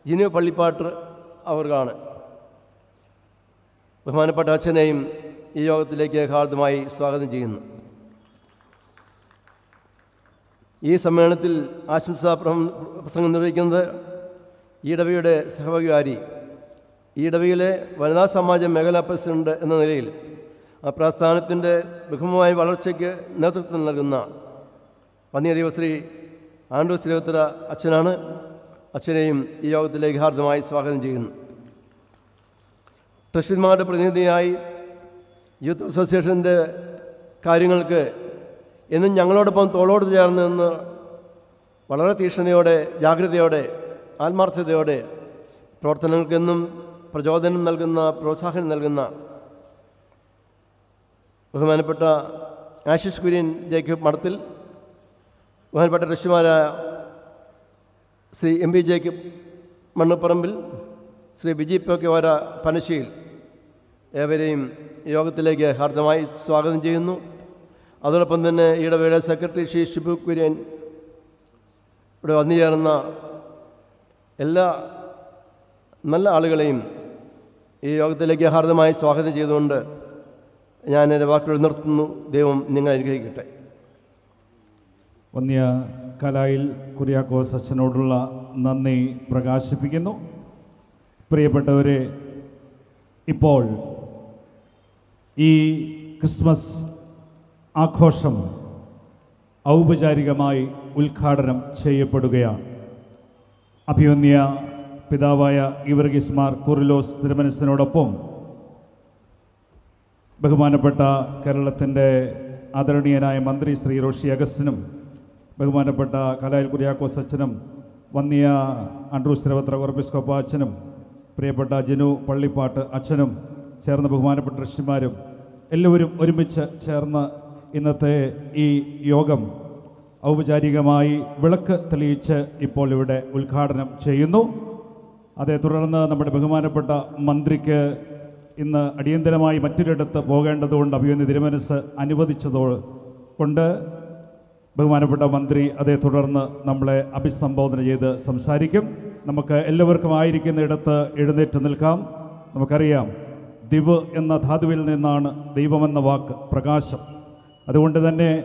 ജിനു പള്ളിപ്പാട്ട് അവർക്കാണ്. ബഹുമാനപ്പെട്ട അച്ഛനെയും ഈ യോഗത്തിലേക്ക് ഹാർദമായി സ്വാഗതം ചെയ്യുന്നു. ഈ സമ്മേളനത്തിൽ ആശംസാ പ്രസംഗം നിർവഹിക്കുന്നത് ഈടവയുടെ സഹവകാരി ഈടവയിലെ വനിതാ സമാജം മേഖലാ പ്രസിഡന്റ് എന്ന നിലയിൽ ആ പ്രസ്ഥാനത്തിന്റെ ബഹുമായ വളർച്ചയ്ക്ക് നേതൃത്വം നൽകുന്ന വന്യദേവ ശ്രീ ആൻഡ്രൂ ശ്രീവത്ര അച്ഛനാണ്. അച്ഛനെയും ഈ യോഗത്തിലേക്ക് ഹാർദമായി സ്വാഗതം ചെയ്യുന്നു. ട്രഷിന്മാരുടെ പ്രതിനിധിയായി യൂത്ത് അസോസിയേഷന്റെ കാര്യങ്ങൾക്ക് എന്നും ഞങ്ങളോടൊപ്പം തോളോട് ചേർന്ന് നിന്ന് വളരെ തീക്ഷ്ണതയോടെ ജാഗ്രതയോടെ ആത്മാർത്ഥതയോടെ പ്രവർത്തനങ്ങൾക്കെന്നും പ്രചോദനം നൽകുന്ന പ്രോത്സാഹനം നൽകുന്ന ബഹുമാനപ്പെട്ട ആഷിസ് കുര്യൻ ജേക്കബ് മഠത്തിൽ ബഹുമാനപ്പെട്ട ഋഷിമാരായ ശ്രീ എം പി ജേക്കബ് മണ്ണപ്പറമ്പിൽ ശ്രീ ബിജി പോക്കിവാര പനശ്ശിയിൽ ഏവരെയും യോഗത്തിലേക്ക് ഹാർദ്ദമായി സ്വാഗതം ചെയ്യുന്നു. അതോടൊപ്പം തന്നെ ഇടവേള സെക്രട്ടറി ശ്രീ ഷിബു കുര്യൻ ഇവിടെ വന്നു ചേർന്ന എല്ലാ നല്ല ആളുകളെയും ഈ യോഗത്തിലേക്ക് ഹാർദ്ദമായി സ്വാഗതം ചെയ്തുകൊണ്ട് ഞാൻ എന്റെ വാക്കുകൾ നിർത്തുന്നു. ദൈവം നിങ്ങൾ അനുഗ്രഹിക്കട്ടെ. വന്യ കലായിൽ കുര്യാക്കോസ് അച്ഛനോടുള്ള നന്ദി പ്രകാശിപ്പിക്കുന്നു. പ്രിയപ്പെട്ടവരെ ഇപ്പോൾ ഈ ക്രിസ്മസ് ആഘോഷം ഔപചാരികമായി ഉദ്ഘാടനം ചെയ്യപ്പെടുകയാണ്. അഭിവന്യ പിതാവായ ഗിവർഗീസ് മാർ കുറിലോസ് തിരുമനസിനോടൊപ്പം ബഹുമാനപ്പെട്ട കേരളത്തിന്റെ ആദരണീയനായ മന്ത്രി ശ്രീ റോഷി അഗസ്റ്റിനും ബഹുമാനപ്പെട്ട കലായിൽ കുര്യാക്കോസ് അച്ഛനും വന്നിയ അൻഡ്രൂ തിരുവത്ര ഉറപ്പിസ്കോപ്പ അച്ഛനും പ്രിയപ്പെട്ട ജിനു പള്ളിപ്പാട്ട് അച്ഛനും ചേർന്ന ബഹുമാനപ്പെട്ട ഋഷിമാരും എല്ലാവരും ഒരുമിച്ച് ചേർന്ന് ഇന്നത്തെ ഈ യോഗം ഔപചാരികമായി വിളക്ക് തെളിയിച്ച് ഇപ്പോൾ ഇവിടെ ഉദ്ഘാടനം ചെയ്യുന്നു. അതേ തുടർന്ന് നമ്മുടെ ബഹുമാനപ്പെട്ട മന്ത്രിക്ക് ഇന്ന് അടിയന്തരമായി മറ്റൊരിടത്ത് പോകേണ്ടതുകൊണ്ട് അഭിമന്യ തിരുമനസ് അനുവദിച്ചതോ കൊണ്ട് ബഹുമാനപ്പെട്ട മന്ത്രി അതേ തുടർന്ന് നമ്മളെ അഭിസംബോധന ചെയ്ത് സംസാരിക്കും. നമുക്ക് എല്ലാവർക്കും ആയിരിക്കുന്ന ഇടത്ത് എഴുന്നേറ്റ് നിൽക്കാം. നമുക്കറിയാം ദിവ് എന്ന ധാതുവിൽ നിന്നാണ് ദൈവമെന്ന വാക്ക് പ്രകാശം. അതുകൊണ്ട് തന്നെ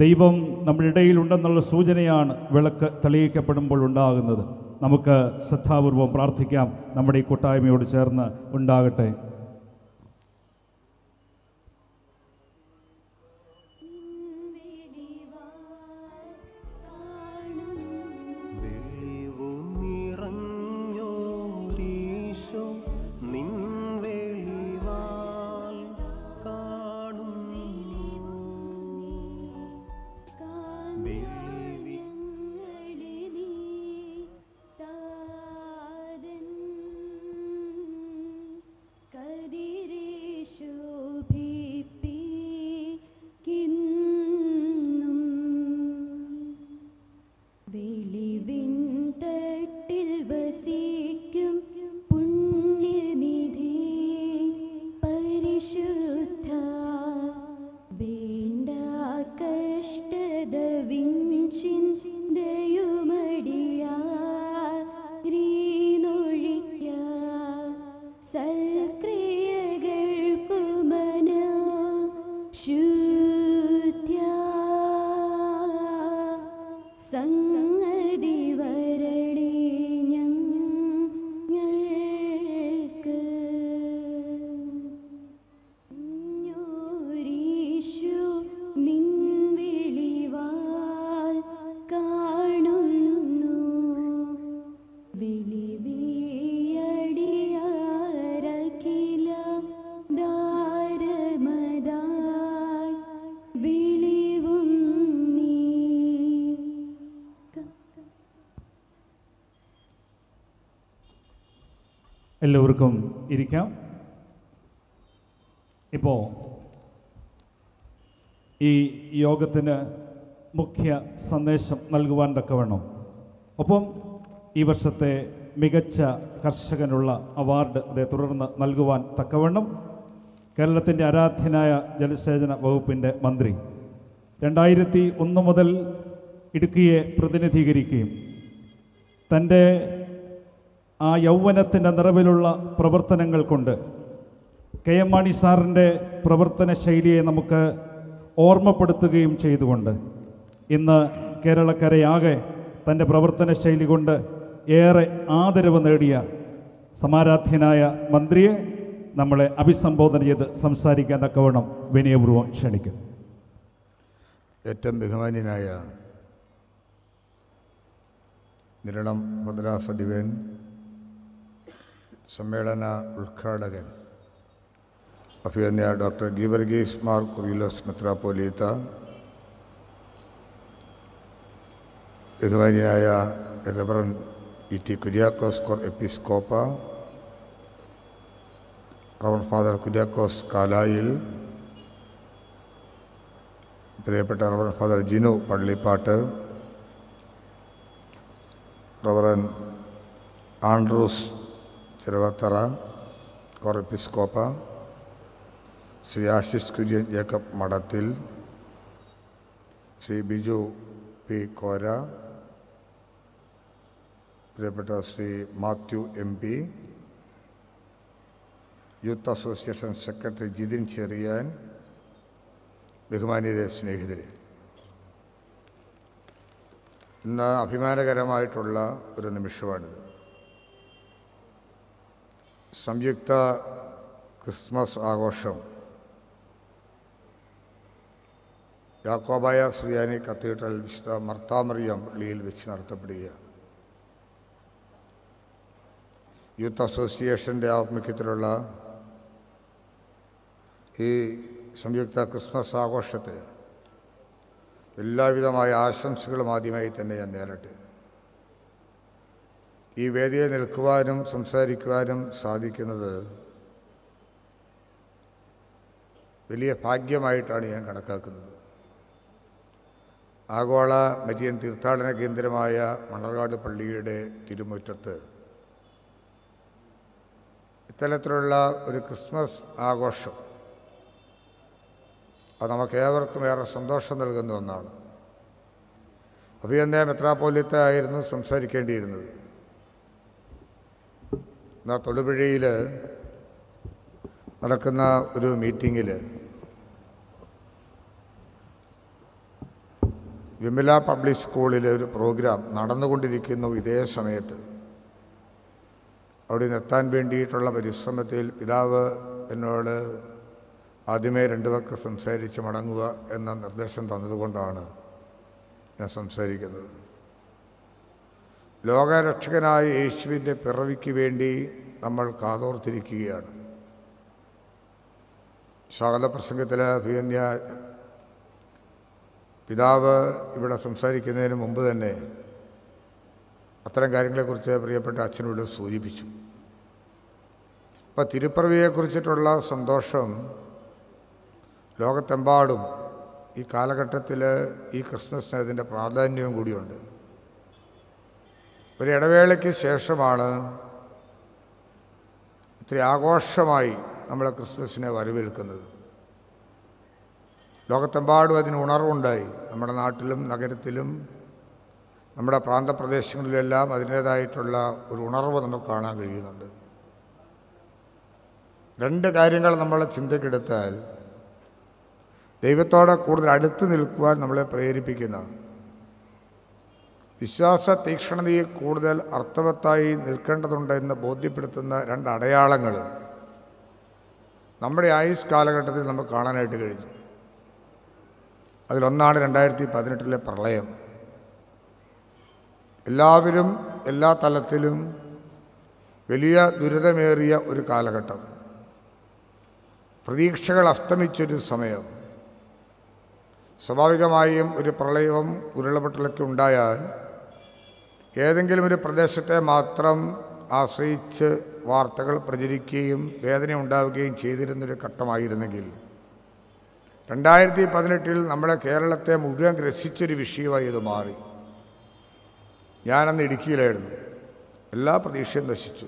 ദൈവം നമ്മുടെ ഇടയിലുണ്ടെന്നുള്ള സൂചനയാണ് വിളക്ക് തെളിയിക്കപ്പെടുമ്പോൾ ഉണ്ടാകുന്നത്. നമുക്ക് ശ്രദ്ധാപൂർവം പ്രാർത്ഥിക്കാം. നമ്മുടെ ഈ കൂട്ടായ്മയോട് ചേർന്ന് ഉണ്ടാകട്ടെ. ഇരിക്കാം ഇപ്പോൾ ഈ യോഗത്തിന് മുഖ്യ സന്ദേശം നൽകുവാൻ തക്കവണ്ണം. ഒപ്പം ഈ വർഷത്തെ മികച്ച കർഷകനുള്ള അവാർഡ് അതേ തുടർന്ന് നൽകുവാൻ തക്കവണ്ണം കേരളത്തിന്റെ ആരാധ്യനായ ജലസേചന വകുപ്പിന്റെ മന്ത്രി. രണ്ടായിരത്തി ഒന്ന് മുതൽ ഇടുക്കിയെ പ്രതിനിധീകരിക്കുകയും തന്റെ ആ യൗവനത്തിന്റെ നിറവിലുള്ള പ്രവർത്തനങ്ങൾ കൊണ്ട് കെ എം മാണി സാറിന്റെ പ്രവർത്തന ശൈലിയെ നമുക്ക് ഓർമ്മപ്പെടുത്തുകയും ചെയ്തുകൊണ്ട് ഇന്ന് കേരളക്കരയാകെ തന്റെ പ്രവർത്തന ശൈലി കൊണ്ട് ഏറെ ആദരവ് നേടിയ സമാരാധ്യനായ മന്ത്രിയെ നമ്മളെ അഭിസംബോധന ചെയ്ത് സംസാരിക്കാൻ തക്കവണ്ണം വിനയപൂർവം ക്ഷണിക്കും ഏറ്റവും ബഹുമാന്യനായ നിരണം ഭദ്രാസദിവൻ സമ്മേളന ഉദ്ഘാടകൻ. അഭിയന്യ ഡോക്ടർ ഗീവർഗീസ് മാർ കുറിലോസ് മെത്രാപ്പോലീത്ത. ബഹുമാനിയായ റെവറൻ ഇ ടി കുര്യാക്കോസ് കോർ എപ്പിസ്കോപ്പ. Reverend father Kuriakose Kalayil. പ്രിയപ്പെട്ട reverend father Jinu Pallipatt. Reverend Andrews Cheruvathara Corepiscopa Shri Ashish Kurian Jacob Madathil Shri Biju P Kora പ്രിയപ്പെട്ട Shri Mathew M P youth association secretary Jithin Cherian ബഹുമാനീയ സ്നേഹിതരെ. ഇന്ന് അഭിമാനകരമായിട്ടുള്ള ഒരു നിമിഷമാണിത്. സംയുക്ത ക്രിസ്മസ് ആഘോഷം. യാക്കോബായ സുയാനി കത്തീഡ്രൽ വിശുദ്ധ മർത്താമറിയം പള്ളിയിൽ വെച്ച് നടത്തപ്പെടുക. യൂത്ത് അസോസിയേഷന്റെ ആഭിമുഖ്യത്തിലുള്ള ഈ സംയുക്ത ക്രിസ്മസ് ആഘോഷത്തിന് എല്ലാവിധമായ ആശംസകളും ആദ്യമായി തന്നെ ഞാൻ നേരട്ടെ. ഈ വേദിയിൽ നിൽക്കുവാനും സംസാരിക്കുവാനും സാധിക്കുന്നത് വലിയ ഭാഗ്യമായിട്ടാണ് ഞാൻ കണക്കാക്കുന്നത്. ആഗോള മരിയൻ തീർത്ഥാടന കേന്ദ്രമായ മണർകാട് പള്ളിയുടെ തിരുമുറ്റത്ത് ഇത്തരത്തിലുള്ള ഒരു ക്രിസ്മസ് ആഘോഷം അത് നമുക്ക് ഏവർക്കും ഏറെ സന്തോഷം നൽകുന്ന ഒന്നാണ്. അഭിയന്ത മെത്രാപ്പോലിത്ത ആയിരുന്നു സംസാരിക്കേണ്ടിയിരുന്നത്. എന്നാൽ തൊടുപുഴയിൽ നടക്കുന്ന ഒരു മീറ്റിങ്ങിൽ വിമല പബ്ലിക് സ്കൂളിലെ ഒരു പ്രോഗ്രാം നടന്നുകൊണ്ടിരിക്കുന്നു ഇതേ സമയത്ത്. അവിടെ നിന്നെത്താൻ വേണ്ടിയിട്ടുള്ള പരിശ്രമത്തിൽ പിതാവ് എന്നോട് ആദ്യമേ രണ്ടു പേർക്ക് സംസാരിച്ച് മടങ്ങുക എന്ന നിർദ്ദേശം തന്നതുകൊണ്ടാണ് ഞാൻ സംസാരിക്കുന്നത്. ലോകരക്ഷകനായ യേശുവിന്റെ പിറവിക്ക് വേണ്ടി നമ്മൾ കാതോർത്തിരിക്കുകയാണ്. സ്വാഗത പ്രസംഗത്തിൽ അഭിയന്യ പിതാവ് ഇവിടെ സംസാരിക്കുന്നതിന് മുമ്പ് തന്നെ അത്തരം കാര്യങ്ങളെക്കുറിച്ച് പ്രിയപ്പെട്ട അച്ഛനോട് സൂചിപ്പിച്ചു. അപ്പോൾ തിരുപ്പിറവിയെക്കുറിച്ചിട്ടുള്ള സന്തോഷം ലോകത്തെമ്പാടും ഈ കാലഘട്ടത്തിൽ ഈ ക്രിസ്മസിന് അതിന്റെ പ്രാധാന്യവും കൂടിയുണ്ട്. ഒരു ഇടവേളയ്ക്ക് ശേഷമാണ് ഇത്തിരി ആഘോഷമായി നമ്മൾ ക്രിസ്മസിനെ വരവേൽക്കുന്നത്. ലോകത്തെമ്പാടും അതിന് ഉണർവുണ്ടായി. നമ്മുടെ നാട്ടിലും നഗരത്തിലും നമ്മുടെ പ്രാന്തപ്രദേശങ്ങളിലെല്ലാം അതിന്റേതായിട്ടുള്ള ഒരു ഉണർവ് നമുക്ക് കാണാൻ കഴിയുന്നുണ്ട്. രണ്ട് കാര്യങ്ങൾ നമ്മൾ ചിന്തക്കെടുത്താൽ ദൈവത്തോടെ കൂടുതൽ അടുത്ത് നിൽക്കുവാൻ നമ്മളെ പ്രേരിപ്പിക്കുന്ന വിശ്വാസ തീക്ഷ്ണതയെ കൂടുതൽ അർത്ഥവത്തായി നിൽക്കേണ്ടതുണ്ട് എന്ന് ബോധ്യപ്പെടുത്തുന്ന രണ്ട് അടയാളങ്ങൾ നമ്മുടെ ആയുസ് കാലഘട്ടത്തിൽ നമുക്ക് കാണാനായിട്ട് കഴിഞ്ഞു. അതിലൊന്നാണ് രണ്ടായിരത്തി പതിനെട്ടിലെ പ്രളയം. എല്ലാവരും എല്ലാ തലത്തിലും വലിയ ദുരിതമേറിയ ഒരു കാലഘട്ടം. പ്രതീക്ഷകൾ അസ്തമിച്ചൊരു സമയം. സ്വാഭാവികമായും ഒരു പ്രളയവും ഉരുളപൊട്ടലൊക്കെ ഉണ്ടായാൽ ഏതെങ്കിലും ഒരു പ്രദേശത്തെ മാത്രം ആശ്രയിച്ച് വാർത്തകൾ പ്രചരിക്കുകയും വേദന ഉണ്ടാവുകയും ചെയ്തിരുന്നൊരു ഘട്ടമായിരുന്നെങ്കിൽ രണ്ടായിരത്തി പതിനെട്ടിൽ നമ്മളെ കേരളത്തെ മുഴുവൻ ഗ്രസിച്ചൊരു വിഷയമായി ഇത് മാറി. ഞാനന്ന് ഇടുക്കിയിലായിരുന്നു. എല്ലാ പ്രതീക്ഷയും നശിച്ചു.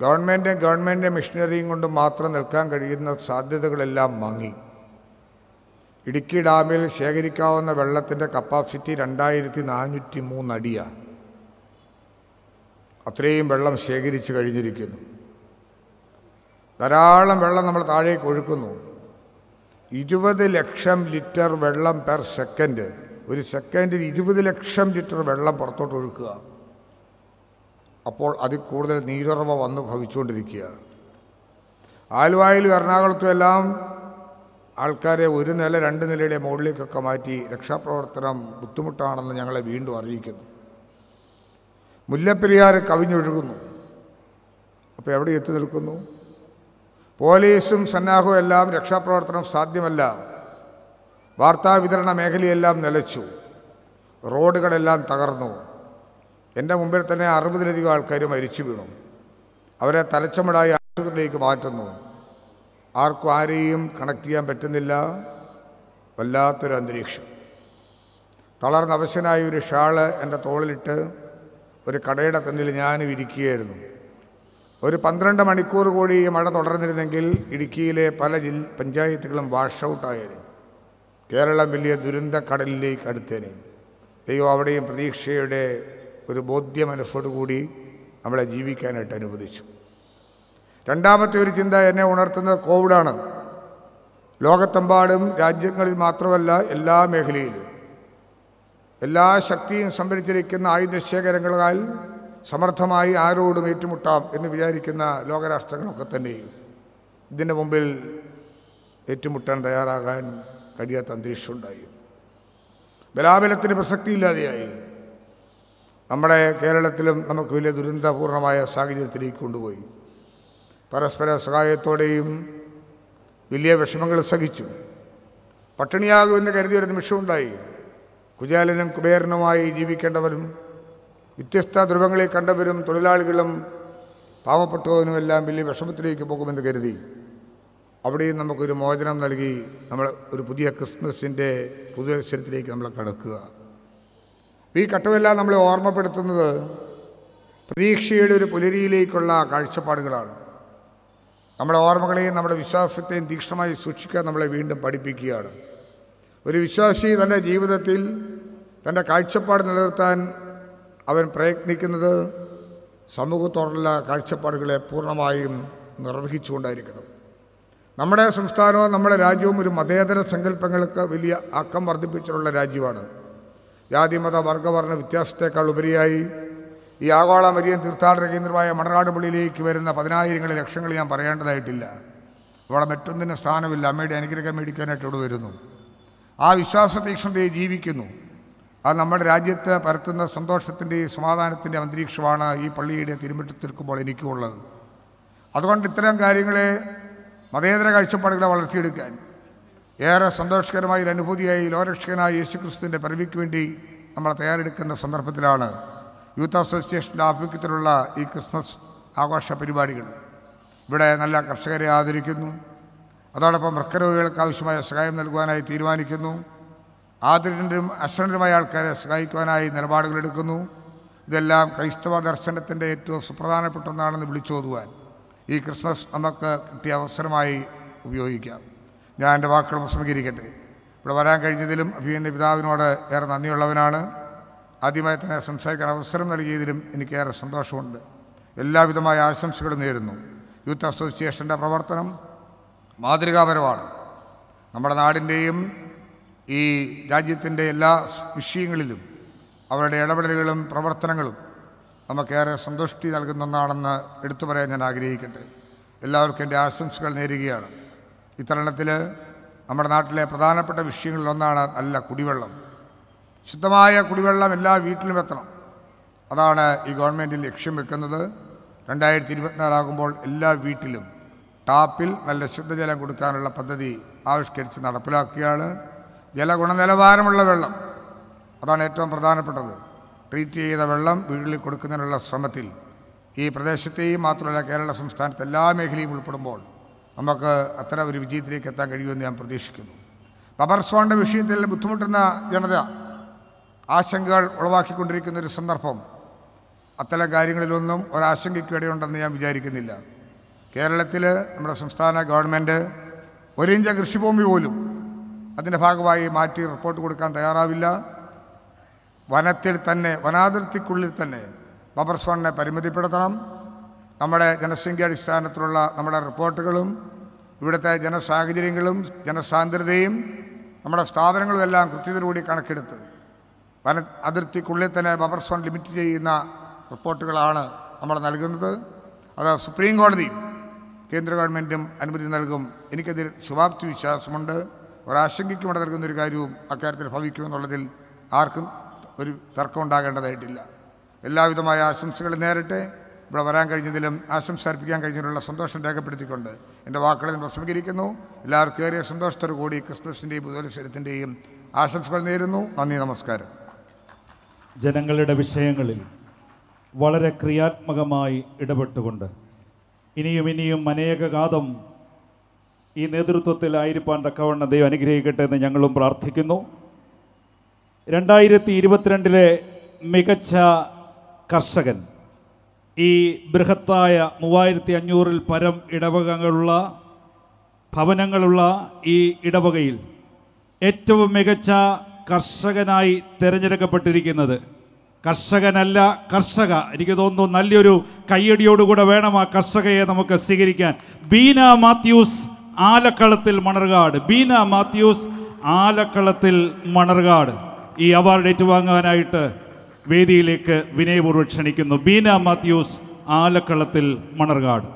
ഗവൺമെന്റും ഗവൺമെന്റ് മിഷനറിയും കൊണ്ട് മാത്രം നിൽക്കാൻ കഴിയുന്ന സാധ്യതകളെല്ലാം മങ്ങി. ഇടുക്കി ഡാമിൽ ശേഖരിക്കാവുന്ന വെള്ളത്തിന്റെ കപ്പാസിറ്റി രണ്ടായിരത്തി നാനൂറ്റി മൂന്നടിയാണ് അത്രയും വെള്ളം ശേഖരിച്ച് കഴിഞ്ഞിരിക്കുന്നു. ധാരാളം വെള്ളം നമ്മൾ താഴേക്ക് ഒഴുക്കുന്നു. ഇരുപത് ലക്ഷം ലിറ്റർ വെള്ളം പെർ സെക്കൻഡ്. ഒരു സെക്കൻഡിൽ ഇരുപത് ലക്ഷം ലിറ്റർ വെള്ളം പുറത്തോട്ട് ഒഴുക്കുക. അപ്പോൾ അതിൽ കൂടുതൽ നീരുറവ വന്ന് ഭവിച്ചുകൊണ്ടിരിക്കുക ആലുവായിലും എറണാകുളത്തും എല്ലാം ആൾക്കാരെ ഒരു നില രണ്ട് നിലയുടെ മുകളിലേക്കൊക്കെ മാറ്റി രക്ഷാപ്രവർത്തനം ബുദ്ധിമുട്ടാണെന്ന് ഞങ്ങളെ വീണ്ടും അറിയിക്കുന്നു. മുല്ലപ്പെരിയാർ കവിഞ്ഞൊഴുകുന്നു. അപ്പോൾ എവിടെ എത്തി നിൽക്കുന്നു? പോലീസും സന്നാഹവും എല്ലാം രക്ഷാപ്രവർത്തനം സാധ്യമല്ല. വാർത്താവിതരണ മേഖലയെല്ലാം നിലച്ചു. റോഡുകളെല്ലാം തകർന്നു. എന്റെ മുമ്പിൽ തന്നെ അറുപതിലധികം ആൾക്കാർ മരിച്ചു വീണു. അവരെ തലച്ചുമടായി ആശുപത്രിയിലേക്ക് മാറ്റുന്നു. ആർക്കും ആരെയും കണക്ട് ചെയ്യാൻ പറ്റുന്നില്ല. വല്ലാത്തൊരു അന്തരീക്ഷം. തളർന്ന അവശനായ ഒരു ഷാൾ എന്റെ തോളിലിട്ട് ഒരു കടയുടെ തന്നിൽ ഞാനും ഇരിക്കുകയായിരുന്നു. ഒരു പന്ത്രണ്ട് മണിക്കൂർ കൂടി ഈ മഴ തുടർന്നിരുന്നെങ്കിൽ ഇടുക്കിയിലെ പല ജിൽ പഞ്ചായത്തുകളും വാഷ് ഔട്ടായേനെ കേരളം വലിയ ദുരന്ത കടലിലേക്ക് അടുത്തേനെ. ദൈവം അവിടെയും പ്രതീക്ഷയുടെ ഒരു ബോധ്യ മനസ്സോടുകൂടി നമ്മളെ ജീവിക്കാനായിട്ട് അനുവദിച്ചു. രണ്ടാമത്തെ ഒരു ചിന്ത എന്നെ ഉണർത്തുന്നത് കോവിഡാണ്. ലോകത്തെമ്പാടും രാജ്യങ്ങളിൽ മാത്രമല്ല എല്ലാ മേഖലയിലും. എല്ലാ ശക്തിയും സംഭരിച്ചിരിക്കുന്ന ആയുധശേഖരങ്ങളാൽ സമർത്ഥമായി ആരോടും ഏറ്റുമുട്ടാം എന്ന് വിചാരിക്കുന്ന ലോകരാഷ്ട്രങ്ങളൊക്കെ തന്നെയും. ഇതിന്റെ മുമ്പിൽ ഏറ്റുമുട്ടാൻ തയ്യാറാകാൻ കഴിയാത്ത അന്തരീക്ഷം ഉണ്ടായി. ബലാബലത്തിന് പ്രസക്തിയില്ലാതെയായി. നമ്മുടെ കേരളത്തിലും നമുക്ക് വലിയ ദുരന്തപൂർണമായ സാഹചര്യത്തിലേക്ക് കൊണ്ടുപോയി. പരസ്പര സഹായത്തോടെയും വലിയ വിഷമങ്ങൾ സഹിച്ചു. പട്ടിണിയാകുമെന്ന് കരുതിയൊരു നിമിഷമുണ്ടായി കുചാലനും കുബേരനുമായി ജീവിക്കേണ്ടവരും വ്യത്യസ്ത ധ്രുവങ്ങളെ കണ്ടവരും തൊഴിലാളികളും പാവപ്പെട്ടവനുമെല്ലാം വലിയ വിഷമത്തിലേക്ക് പോകുമെന്ന് കരുതി. അവിടെയും നമുക്കൊരു മോചനം നൽകി നമ്മൾ ഒരു പുതിയ ക്രിസ്മസിന്റെ പുതിയ പുതുവത്സരത്തിലേക്ക് നമ്മൾ കടക്കുക. ഈ ഘട്ടമെല്ലാം നമ്മളെ ഓർമ്മപ്പെടുത്തുന്നത് പ്രതീക്ഷയുടെ ഒരു പുലരിയിലേക്കുള്ള കാഴ്ചപ്പാടുകളാണ്. നമ്മുടെ ഓർമ്മകളെയും നമ്മുടെ വിശ്വാസത്തെയും തീക്ഷ്ണമായി സൂക്ഷിക്കാൻ നമ്മളെ വീണ്ടും പഠിപ്പിക്കുകയാണ്. ഒരു വിശ്വാസി തന്റെ ജീവിതത്തിൽ തന്റെ കാഴ്ചപ്പാട് നിലനിർത്താൻ അവൻ പ്രയത്നിക്കുന്നത് സമൂഹത്തോടുള്ള കാഴ്ചപ്പാടുകളെ പൂർണമായും നിർവഹിച്ചുകൊണ്ടായിരിക്കണം. നമ്മുടെ സംസ്ഥാനവും നമ്മുടെ രാജ്യവും ഒരു മതേതര സങ്കല്പങ്ങൾക്ക് വലിയ ആക്കം വർദ്ധിപ്പിച്ചിട്ടുള്ള രാജ്യമാണ്. ജാതി മത വർഗവർണ വ്യത്യാസത്തേക്കാൾ ഉപരിയായി ഈ ആഗോള വലിയ തീർത്ഥാടന കേന്ദ്രമായ മണർകാട് പള്ളിയിലേക്ക് വരുന്ന പതിനായിരങ്ങൾ ലക്ഷങ്ങൾ ഞാൻ പറയേണ്ടതായിട്ടില്ല. അവിടെ മറ്റൊന്നിന് സ്ഥാനമില്ല. അമ്മയുടെ അനുഗ്രഹം മേടിക്കാനായിട്ട് ഇവിടെ വരുന്നു. ആ വിശ്വാസ തീക്ഷണതയെ ജീവിക്കുന്നു. അത് നമ്മുടെ രാജ്യത്ത് പരത്തുന്ന സന്തോഷത്തിന്റെയും സമാധാനത്തിന്റെ അന്തരീക്ഷമാണ് ഈ പള്ളിയുടെ തിരുമുറ്റത്ത് നിൽക്കുമ്പോൾ എനിക്കുള്ളത്. അതുകൊണ്ട് ഇത്തരം കാര്യങ്ങളെ മതേതര കാഴ്ചപ്പാടുകളെ വളർത്തിയെടുക്കാൻ ഏറെ സന്തോഷകരമായ ഒരു അനുഭൂതിയായി ലോരക്ഷകനായ യേശുക്രിസ്തുവിന്റെ പരവിക്ക് വേണ്ടി നമ്മൾ തയ്യാറെടുക്കുന്ന സന്ദർഭത്തിലാണ് യൂത്ത് അസോസിയേഷന്റെ ആഭിമുഖ്യത്തിലുള്ള ഈ ക്രിസ്മസ് ആഘോഷ പരിപാടികൾ. ഇവിടെ നല്ല കർഷകരെ ആദരിക്കുന്നു. അതോടൊപ്പം വൃക്കരോഗികൾക്ക് ആവശ്യമായ സഹായം നൽകുവാനായി തീരുമാനിക്കുന്നു. ആദരനും അശ്രണരുമായ ആൾക്കാരെ സഹായിക്കുവാനായി നിലപാടുകളെടുക്കുന്നു ഇതെല്ലാം ക്രൈസ്തവ ദർശനത്തിന്റെ ഏറ്റവും സുപ്രധാനപ്പെട്ട ഒന്നാണെന്ന് വിളിച്ചോതുവാൻ ഈ ക്രിസ്മസ് നമുക്ക് കിട്ടിയ അവസരമായി ഉപയോഗിക്കാം. ഞാൻ എന്റെ വാക്കുകൾ ഉപസംഹരിക്കട്ടെ ഇവിടെ വരാൻ കഴിഞ്ഞതിലും അഭിയന്റെ പിതാവിനോട് ഏറെ നന്ദിയുള്ളവനാണ്. ആദ്യമായി തന്നെ സംസാരിക്കാൻ അവസരം നൽകിയതിലും എനിക്കേറെ സന്തോഷമുണ്ട്. എല്ലാവിധമായ ആശംസകളും നേരുന്നു. യൂത്ത് അസോസിയേഷന്റെ പ്രവർത്തനം മാതൃകാപരമാണ്. നമ്മുടെ നാടിന്റെയും ഈ രാജ്യത്തിന്റെ എല്ലാ വിഷയങ്ങളിലും അവരുടെ ഇടപെടലുകളും പ്രവർത്തനങ്ങളും നമുക്കേറെ സന്തുഷ്ടി നൽകുന്ന ഒന്നാണെന്ന് എടുത്തു പറയാൻ ഞാൻ ആഗ്രഹിക്കട്ടെ. എല്ലാവർക്കും എന്റെ ആശംസകൾ നേരുകയാണ്. ഇത്തരണത്തിൽ നമ്മുടെ നാട്ടിലെ പ്രധാനപ്പെട്ട വിഷയങ്ങളിലൊന്നാണ് നല്ല കുടിവെള്ളം. ശുദ്ധമായ കുടിവെള്ളം എല്ലാ വീട്ടിലും എത്തണം. അതാണ് ഈ ഗവൺമെന്റ് ലക്ഷ്യം വെക്കുന്നത്. രണ്ടായിരത്തി ഇരുപത്തിനാലാകുമ്പോൾ എല്ലാ വീട്ടിലും ടാപ്പിൽ നല്ല ശുദ്ധജലം കൊടുക്കാനുള്ള പദ്ധതി ആവിഷ്കരിച്ച് നടപ്പിലാക്കുകയാണ്. ജല ഗുണനിലവാരമുള്ള വെള്ളം അതാണ് ഏറ്റവും പ്രധാനപ്പെട്ടത്. ട്രീറ്റ് ചെയ്ത വെള്ളം വീടുകളിൽ കൊടുക്കുന്നതിനുള്ള ശ്രമത്തിൽ ഈ പ്രദേശത്തെയും മാത്രമല്ല കേരള സംസ്ഥാനത്തെ എല്ലാ മേഖലയും ഉൾപ്പെടുമ്പോൾ നമുക്ക് അത്തരം ഒരു വിജയത്തിലേക്ക് എത്താൻ കഴിയുമെന്ന് ഞാൻ പ്രതീക്ഷിക്കുന്നു. ബബർസോണിന്റെ വിഷയത്തിൽ ബുദ്ധിമുട്ടുന്ന ജനത ആശങ്കകൾ ഉളവാക്കിക്കൊണ്ടിരിക്കുന്ന ഒരു സന്ദർഭം. അത്തരം കാര്യങ്ങളിലൊന്നും ഒരാശങ്കയ്ക്കിടയുണ്ടെന്ന് ഞാൻ വിചാരിക്കുന്നില്ല. കേരളത്തിൽ നമ്മുടെ സംസ്ഥാന ഗവൺമെന്റ് ഒരിഞ്ച കൃഷിഭൂമി പോലും അതിന്റെ ഭാഗമായി മാറ്റി റിപ്പോർട്ട് കൊടുക്കാൻ തയ്യാറാവില്ല. വനത്തിൽ തന്നെ വനാതിർത്തിക്കുള്ളിൽ തന്നെ ബബർ സോണിനെ പരിമിതിപ്പെടുത്തണം. നമ്മുടെ ജനസംഖ്യാടിസ്ഥാനത്തിലുള്ള നമ്മുടെ റിപ്പോർട്ടുകളും ഇവിടുത്തെ ജനസാഹചര്യങ്ങളും ജനസാന്ദ്രതയും നമ്മുടെ സ്ഥാപനങ്ങളുമെല്ലാം കൃത്യത കൃത്യതയോടുകൂടി കണക്കെടുത്ത് വന അതിർത്തിക്കുള്ളിൽ തന്നെ ബഫർ സോൺ ലിമിറ്റ് ചെയ്യുന്ന റിപ്പോർട്ടുകളാണ് നമ്മൾ നൽകുന്നത്. അത് സുപ്രീം കോടതി കേന്ദ്ര ഗവൺമെന്റും അനുമതി നൽകും. എനിക്കതിൽ ശുഭാപ്തി വിശ്വാസമുണ്ട്. ഒരാശങ്കയ്ക്കും ഇവിടെ ഒരു കാര്യവും അക്കാര്യത്തിൽ ഭവിക്കുമെന്നുള്ളതിൽ ആർക്കും ഒരു തർക്കം ഉണ്ടാകേണ്ടതായിട്ടില്ല. എല്ലാവിധമായ ആശംസകളും നേരിട്ട്. ഇവിടെ വരാൻ കഴിഞ്ഞതിലും ആശംസ അർപ്പിക്കാൻ കഴിഞ്ഞതിലുള്ള സന്തോഷം രേഖപ്പെടുത്തിക്കൊണ്ട് എന്റെ വാക്കുകളെ ഞാൻ പ്രസംഗിക്കുന്നു. എല്ലാവർക്കും ഏറിയ സന്തോഷത്തോടു കൂടി ക്രിസ്മസിന്റെയും പുതുവത്സരത്തിന്റെയും ആശംസകൾ നേരുന്നു. നന്ദി നമസ്കാരം. ജനങ്ങളുടെ വിഷയങ്ങളിൽ വളരെ ക്രിയാത്മകമായി ഇടപെട്ടുകൊണ്ട് ഇനിയും ഇനിയും അനേകഘാതം ഈ നേതൃത്വത്തിൽ ആയിരിപ്പാൻ തക്കവണ്ണം ദൈവം അനുഗ്രഹിക്കട്ടെ എന്ന് ഞങ്ങളും പ്രാർത്ഥിക്കുന്നു. രണ്ടായിരത്തി ഇരുപത്തിരണ്ടിലെ മികച്ച കർഷകൻ ഈ ബൃഹത്തായ മൂവായിരത്തി അഞ്ഞൂറിൽ പരം ഇടവകകളുള്ള ഭവനങ്ങളുള്ള ഈ ഇടവകയിൽ ഏറ്റവും മികച്ച കർഷകനായി തിരഞ്ഞെടുക്കപ്പെട്ടിരിക്കുന്നത്. കർഷകനല്ല കർഷക. എനിക്ക് തോന്നുന്നു നല്ലൊരു കയ്യടിയോടുകൂടെ വേണം ആ കർഷകയെ നമുക്ക് സ്വീകരിക്കാൻ. ബീന മാത്യൂസ് ആലക്കളത്തിൽ മണർകാട്. ബീന മാത്യൂസ് ആലക്കളത്തിൽ മണർകാട്. ഈ അവാർഡ് ഏറ്റുവാങ്ങാനായിട്ട് വേദിയിലേക്ക് വിനയപൂർവം ക്ഷണിക്കുന്നു. ബീന മാത്യൂസ് ആലക്കളത്തിൽ മണർകാട്.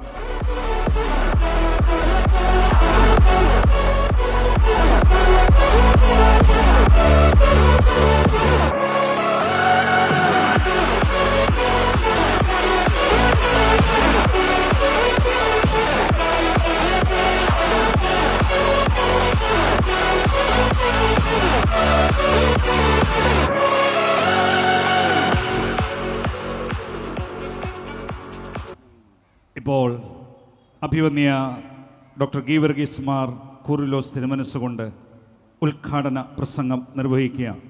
ഇപ്പോൾ അഭിവന്യ ഡോക്ടർ ഗീവർഗീസ് മാർ കുറിലോസ് തിരുമനസ്സുകൊണ്ട് ഉദ്ഘാടന പ്രസംഗം നിർവഹിക്കുകയാണ്.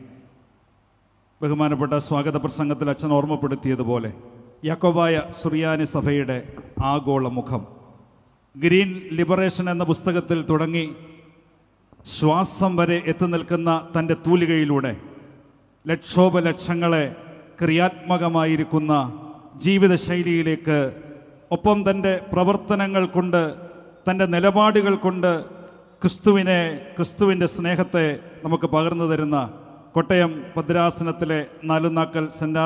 ബഹുമാനപ്പെട്ട സ്വാഗത പ്രസംഗത്തിൽ അച്ഛൻ ഓർമ്മപ്പെടുത്തിയതുപോലെ യാക്കോബായ സുറിയാനി സഭയുടെ ആഗോള മുഖം. ഗ്രീൻ ലിബറേഷൻ എന്ന പുസ്തകത്തിൽ തുടങ്ങി ശ്വാസം വരെ എത്തി നിൽക്കുന്ന തന്റെ തൂലികയിലൂടെ ലക്ഷോപലക്ഷങ്ങളെ ക്രിയാത്മകമായിരിക്കുന്ന ജീവിതശൈലിയിലേക്ക് ഒപ്പം തന്റെ പ്രവർത്തനങ്ങൾ കൊണ്ട് തന്റെ നിലപാടുകൾ കൊണ്ട് ക്രിസ്തുവിനെ ക്രിസ്തുവിന്റെ സ്നേഹത്തെ നമുക്ക് പകർന്നു തരുന്ന കോട്ടയം ഭദ്രാസനത്തിലെ നാലുനാക്കൽ സെന്റ്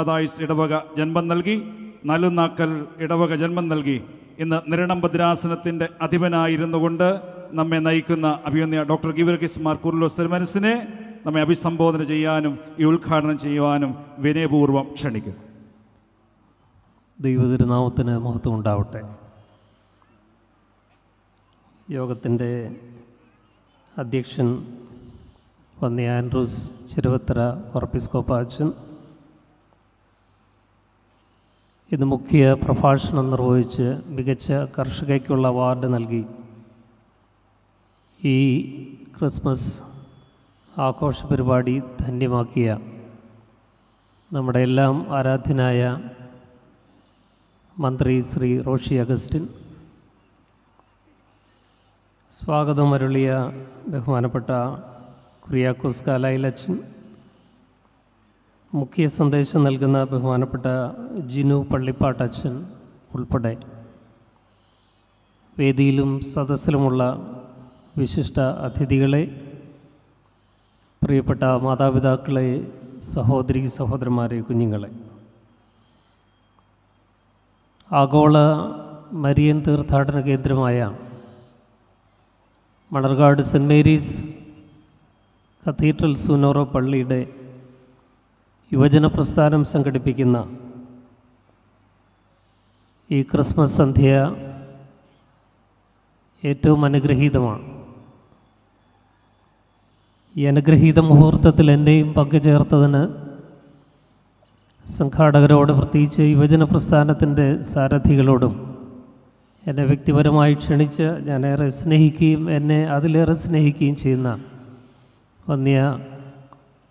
ഇടവക ജന്മം നൽകി നാലുനാക്കൽ ഇടവക ജന്മം നൽകി. ഇന്ന് നിരണം ഭദ്രാസനത്തിന്റെ അധിപനായിരുന്നു കൊണ്ട് നമ്മെ നയിക്കുന്ന അഭിമന്യ ഡോക്ടർ ഗിവർഗിസ് മാർ കുർലോ സെൽമനസിനെ നമ്മെ അഭിസംബോധന ചെയ്യാനും ഈ ഉദ്ഘാടനം ചെയ്യുവാനും വിനയപൂർവം ക്ഷണിക്കുന്നു. ദൈവതിരുനാമത്തിന് മഹത്വം ഉണ്ടാവട്ടെ യോഗത്തിന്റെ അധ്യക്ഷൻ വന്നി ആൻഡ്രൂസ് ചിരുവത്തര കോർപ്പിസ്കോപ്പാച്ചൻ ഇന്ന് മുഖ്യ പ്രഭാഷണം നിർവഹിച്ച് മികച്ച കർഷകയ്ക്കുള്ള അവാർഡ് നൽകി. ഈ ക്രിസ്മസ് ആഘോഷ പരിപാടി ധന്യമാക്കിയ നമ്മുടെ എല്ലാം ആരാധ്യനായ മന്ത്രി ശ്രീ റോഷി അഗസ്റ്റിൻ. സ്വാഗതം അരുളിയ ബഹുമാനപ്പെട്ട കുര്യാക്കോസ് കാലായിലച്ചൻ. മുഖ്യ സന്ദേശം നൽകുന്ന ബഹുമാനപ്പെട്ട ജിനു പള്ളിപ്പാട്ടച്ഛൻ ഉൾപ്പെടെ. വേദിയിലും സദസ്സിലുമുള്ള വിശിഷ്ട അതിഥികളെ പ്രിയപ്പെട്ട മാതാപിതാക്കളെ സഹോദരി സഹോദരന്മാരെ കുഞ്ഞുങ്ങളെ. ആഗോള മരിയൻ തീർത്ഥാടന കേന്ദ്രമായ മണർകാട് സെന്റ് മേരീസ് കത്തീഡ്രൽ സുനോറോ പള്ളിയുടെ യുവജന പ്രസ്ഥാനം സംഘടിപ്പിക്കുന്ന ഈ ക്രിസ്മസ് സന്ധ്യ ഏറ്റവും അനുഗ്രഹീതമാണ്. ഈ അനുഗ്രഹീത മുഹൂർത്തത്തിൽ എന്നെയും പങ്കുചേർത്തതിന് സംഘാടകരോട് പ്രത്യേകിച്ച് യുവജന പ്രസ്ഥാനത്തിന്റെ സാരഥികളോടും എന്നെ വ്യക്തിപരമായി ക്ഷണിച്ച് ഞാനേറെ സ്നേഹിക്കുകയും എന്നെ അതിലേറെ സ്നേഹിക്കുകയും ചെയ്യുന്ന വന്നിയ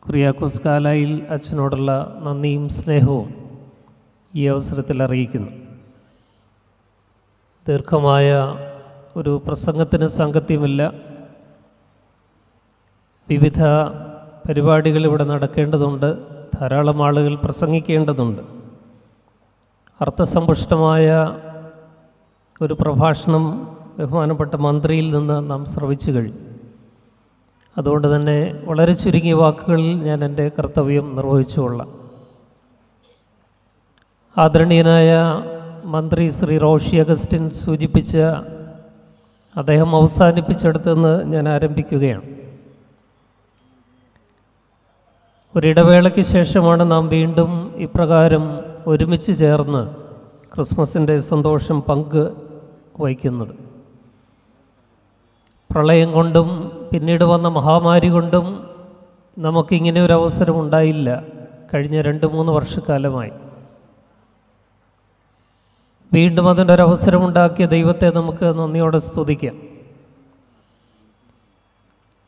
കുറിയാക്കോസ് കാലായിൽ അച്ഛനോടുള്ള നന്ദിയും സ്നേഹവും ഈ അവസരത്തിൽ അറിയിക്കുന്നു. ദീർഘമായ ഒരു പ്രസംഗത്തിന് സാങ്കത്യമില്ല. വിവിധ പരിപാടികൾ ഇവിടെ നടക്കേണ്ടതുണ്ട്. ധാരാളം ആളുകൾ പ്രസംഗിക്കേണ്ടതുണ്ട്. അർത്ഥസമ്പുഷ്ടമായ ഒരു പ്രഭാഷണം ബഹുമാനപ്പെട്ട മന്ത്രിയിൽ നിന്ന് നാം ശ്രവിച്ചു കഴിഞ്ഞു. അതുകൊണ്ട് തന്നെ വളരെ ചുരുങ്ങിയ വാക്കുകളിൽ ഞാൻ എന്റെ കർത്തവ്യം നിർവഹിച്ചുകൊള്ളാം. ആദരണീയനായ മന്ത്രി ശ്രീ റോഷി അഗസ്റ്റിൻ സൂചിപ്പിച്ച അദ്ദേഹം അവസാനിപ്പിച്ചെടുത്തെന്ന് ഞാൻ ആരംഭിക്കുകയാണ്. ഒരിടവേളയ്ക്ക് ശേഷമാണ് നാം വീണ്ടും ഇപ്രകാരം ഒരുമിച്ച് ചേർന്ന് ക്രിസ്മസിന്റെ സന്തോഷം പങ്ക് വഹിക്കുന്നത്. പ്രളയം കൊണ്ടും പിന്നീട് വന്ന മഹാമാരി കൊണ്ടും നമുക്കിങ്ങനെ ഒരു അവസരം ഉണ്ടായില്ല കഴിഞ്ഞ രണ്ട് മൂന്ന് വർഷക്കാലമായി. വീണ്ടും അതിന്റെ ഒരു അവസരമുണ്ടാക്കിയ ദൈവത്തെ നമുക്ക് നന്ദിയോടെ സ്തുതിക്കാം.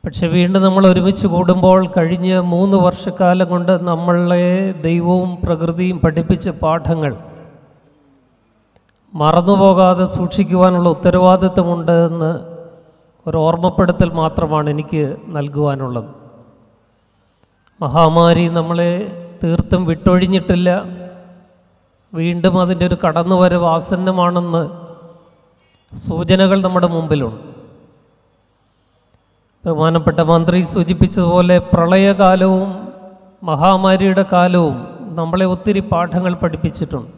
പക്ഷെ വീണ്ടും നമ്മൾ ഒരുമിച്ച് കൂടുമ്പോൾ കഴിഞ്ഞ മൂന്ന് വർഷക്കാലം കൊണ്ട് നമ്മളെ ദൈവവും പ്രകൃതിയും പഠിപ്പിച്ച പാഠങ്ങൾ മറന്നുപോകാതെ സൂക്ഷിക്കുവാനുള്ള ഉത്തരവാദിത്വമുണ്ട് എന്ന് ഒരു ഓർമ്മപ്പെടുത്തൽ മാത്രമാണ് എനിക്ക് നൽകുവാനുള്ളത്. മഹാമാരി നമ്മളെ തീർത്തും വിട്ടൊഴിഞ്ഞിട്ടില്ല. വീണ്ടും അതിന്റെ ഒരു കടന്നുവരവ് ആസന്നമാണെന്ന് സൂചനകൾ നമ്മുടെ മുമ്പിലുണ്ട്. ബഹുമാനപ്പെട്ട മന്ത്രി സൂചിപ്പിച്ചതുപോലെ പ്രളയകാലവും മഹാമാരിയുടെ കാലവും നമ്മളെ ഒത്തിരി പാഠങ്ങൾ പഠിപ്പിച്ചിട്ടുണ്ട്.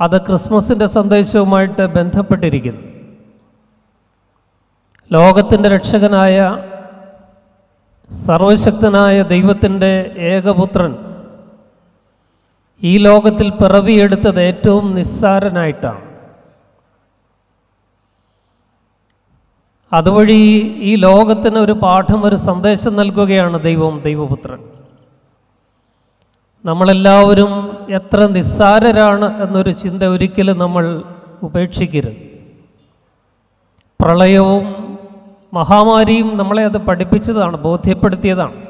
അത് ക്രിസ്മസിന്റെ സന്ദേശവുമായിട്ട് ബന്ധപ്പെട്ടിരിക്കുന്നു. ലോകത്തിന്റെ രക്ഷകനായ സർവശക്തനായ ദൈവത്തിന്റെ ഏകപുത്രൻ ഈ ലോകത്തിൽ പിറവിയെടുത്തത് ഏറ്റവും നിസ്സാരനായിട്ടാണ്. അതുവഴി ഈ ലോകത്തിന് ഒരു പാഠം ഒരു സന്ദേശം നൽകുകയാണ് ദൈവം ദൈവപുത്രൻ. നമ്മളെല്ലാവരും എത്ര നിസ്സാരരാണ് എന്നൊരു ചിന്ത ഒരിക്കലും നമ്മൾ ഉപേക്ഷിക്കരുത്. പ്രളയവും മഹാമാരിയും നമ്മളെ അത് പഠിപ്പിച്ചതാണ് ബോധ്യപ്പെടുത്തിയതാണ്.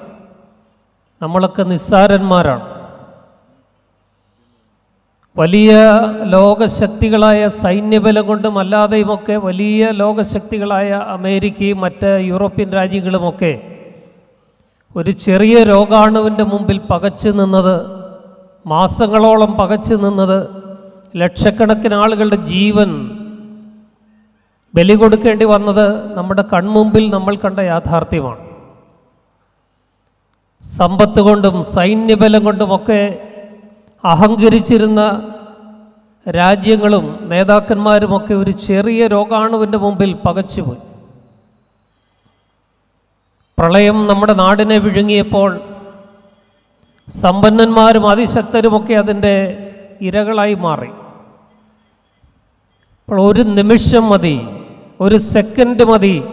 നമ്മളൊക്കെ നിസ്സാരന്മാരാണ്. വലിയ ലോകശക്തികളായ സൈന്യബലം കൊണ്ടും അല്ലാതെയുമൊക്കെ വലിയ ലോകശക്തികളായ അമേരിക്കയും മറ്റ് യൂറോപ്യൻ രാജ്യങ്ങളുമൊക്കെ ഒരു ചെറിയ രോഗാണുവിന്റെ മുമ്പിൽ പകച്ചു നിന്നത് മാസങ്ങളോളം പകച്ചു നിന്നത് ലക്ഷക്കണക്കിന് ആളുകളുടെ ജീവൻ ബലി കൊടുക്കേണ്ടി വന്നത് നമ്മുടെ കൺമുമ്പിൽ നമ്മൾ കണ്ട യാഥാർത്ഥ്യമാണ്. സമ്പത്ത് കൊണ്ടും സൈന്യബലം കൊണ്ടുമൊക്കെ അഹങ്കരിച്ചിരുന്ന രാജ്യങ്ങളും നേതാക്കന്മാരുമൊക്കെ ഒരു ചെറിയ രോഗാണുവിന്റെ മുമ്പിൽ പകച്ചുപോയി. പ്രളയം നമ്മുടെ നാടിനെ വിഴുങ്ങിയപ്പോൾ സമ്പന്നന്മാരും അതിശക്തരുമൊക്കെ അതിന്റെ ഇരകളായി മാറി. അപ്പോൾ ഒരു നിമിഷം മതി ഒരു സെക്കൻഡ് മതി.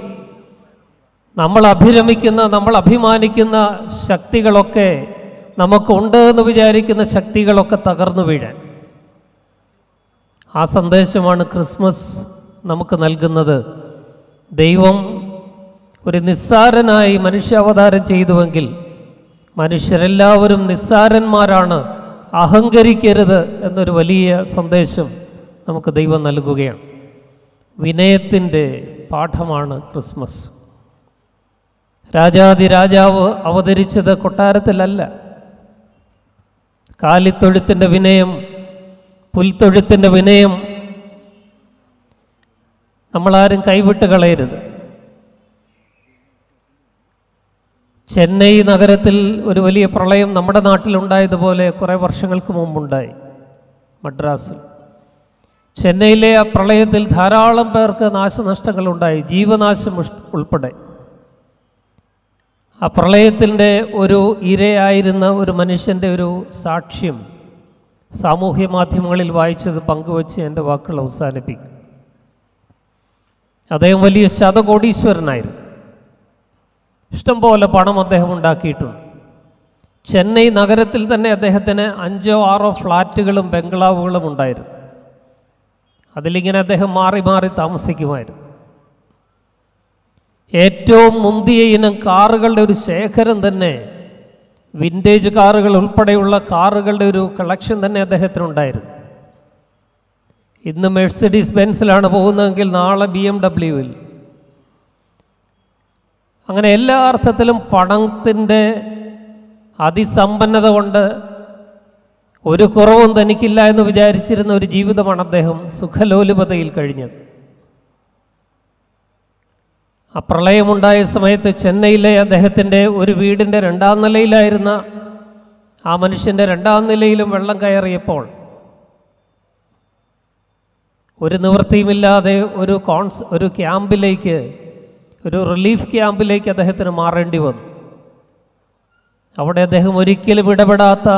നമ്മൾ അഭിരമിക്കുന്ന നമ്മൾ അഭിമാനിക്കുന്ന ശക്തികളൊക്കെ നമുക്കുണ്ട് എന്ന് വിചാരിക്കുന്ന ശക്തികളൊക്കെ തകർന്നു വീഴാൻ. ആ സന്ദേശമാണ് ക്രിസ്മസ് നമുക്ക് നൽകുന്നത്. ദൈവം ഒരു നിസ്സാരനായി മനുഷ്യാവതാരം ചെയ്തുവെങ്കിൽ മനുഷ്യരെല്ലാവരും നിസ്സാരന്മാരാണ് അഹങ്കരിക്കരുത് എന്നൊരു വലിയ സന്ദേശം നമുക്ക് ദൈവം നൽകുകയാണ്. വിനയത്തിന്റെ പാഠമാണ് ക്രിസ്മസ്. രാജാതി രാജാവ് അവതരിച്ചത് കൊട്ടാരത്തിലല്ല. കാലിത്തൊഴുത്തിന്റെ വിനയം പുൽത്തൊഴുത്തിന്റെ വിനയം നമ്മളാരും കൈവിട്ട് കളയരുത്. ചെന്നൈ നഗരത്തിൽ ഒരു വലിയ പ്രളയം നമ്മുടെ നാട്ടിലുണ്ടായതുപോലെ കുറേ വർഷങ്ങൾക്ക് മുമ്പുണ്ടായി മദ്രാസിൽ. ചെന്നൈയിലെ ആ പ്രളയത്തിൽ ധാരാളം പേർക്ക് നാശനഷ്ടങ്ങളുണ്ടായി ജീവനാശം ഉൾപ്പെടെ. ആ പ്രളയത്തിന്റെ ഒരു ഇരയായിരുന്ന ഒരു മനുഷ്യന്റെ ഒരു സാക്ഷ്യം സാമൂഹ്യ മാധ്യമങ്ങളിൽ വായിച്ചത് പങ്കുവച്ച് എന്റെ വാക്കുകൾ അവസാനിപ്പിക്കും. അദ്ദേഹം വലിയ ശതകോടീശ്വരനായിരുന്നു. ഇഷ്ടംപോലെ പണം അദ്ദേഹം ഉണ്ടാക്കിയിട്ടുണ്ട്. ചെന്നൈ നഗരത്തിൽ തന്നെ അദ്ദേഹത്തിന് അഞ്ചോ ആറോ ഫ്ലാറ്റുകളും ബംഗ്ലാവുകളും ഉണ്ടായിരുന്നു. അതിലിങ്ങനെ അദ്ദേഹം മാറി മാറി താമസിക്കുമായിരുന്നു. ഏറ്റവും മുന്തിയ ഇനം കാറുകളുടെ ഒരു ശേഖരം തന്നെ വിന്റേജ് കാറുകൾ ഉൾപ്പെടെയുള്ള കാറുകളുടെ ഒരു കളക്ഷൻ തന്നെ അദ്ദേഹത്തിനുണ്ടായിരുന്നു. ഇന്ന് മെഴ്സഡീസ് ബെൻസിലാണ് പോകുന്നതെങ്കിൽ നാളെ ബി എം ഡബ്ല്യുവിൽ. അങ്ങനെ എല്ലാ അർത്ഥത്തിലും പണത്തിന്റെ അതിസമ്പന്നത കൊണ്ട് ഒരു കുറവും തനിക്കില്ല എന്ന് വിചാരിച്ചിരുന്ന ഒരു ജീവിതമാണ് അദ്ദേഹം സുഖലോലുപതയിൽ കഴിഞ്ഞത്. ആ പ്രളയമുണ്ടായ സമയത്ത് ചെന്നൈയിലെ അദ്ദേഹത്തിന്റെ ഒരു വീടിന്റെ രണ്ടാം നിലയിലായിരുന്ന ആ മനുഷ്യന്റെ രണ്ടാം നിലയിലും വെള്ളം കയറിയപ്പോൾ ഒരു നിവൃത്തിയുമില്ലാതെ ഒരു കോൺസ് ഒരു ക്യാമ്പിലേക്ക് ഒരു റിലീഫ് ക്യാമ്പിലേക്ക് അദ്ദേഹത്തിന് മാറേണ്ടി വന്നു. അവിടെ അദ്ദേഹം ഒരിക്കലും ഇടപെടാത്ത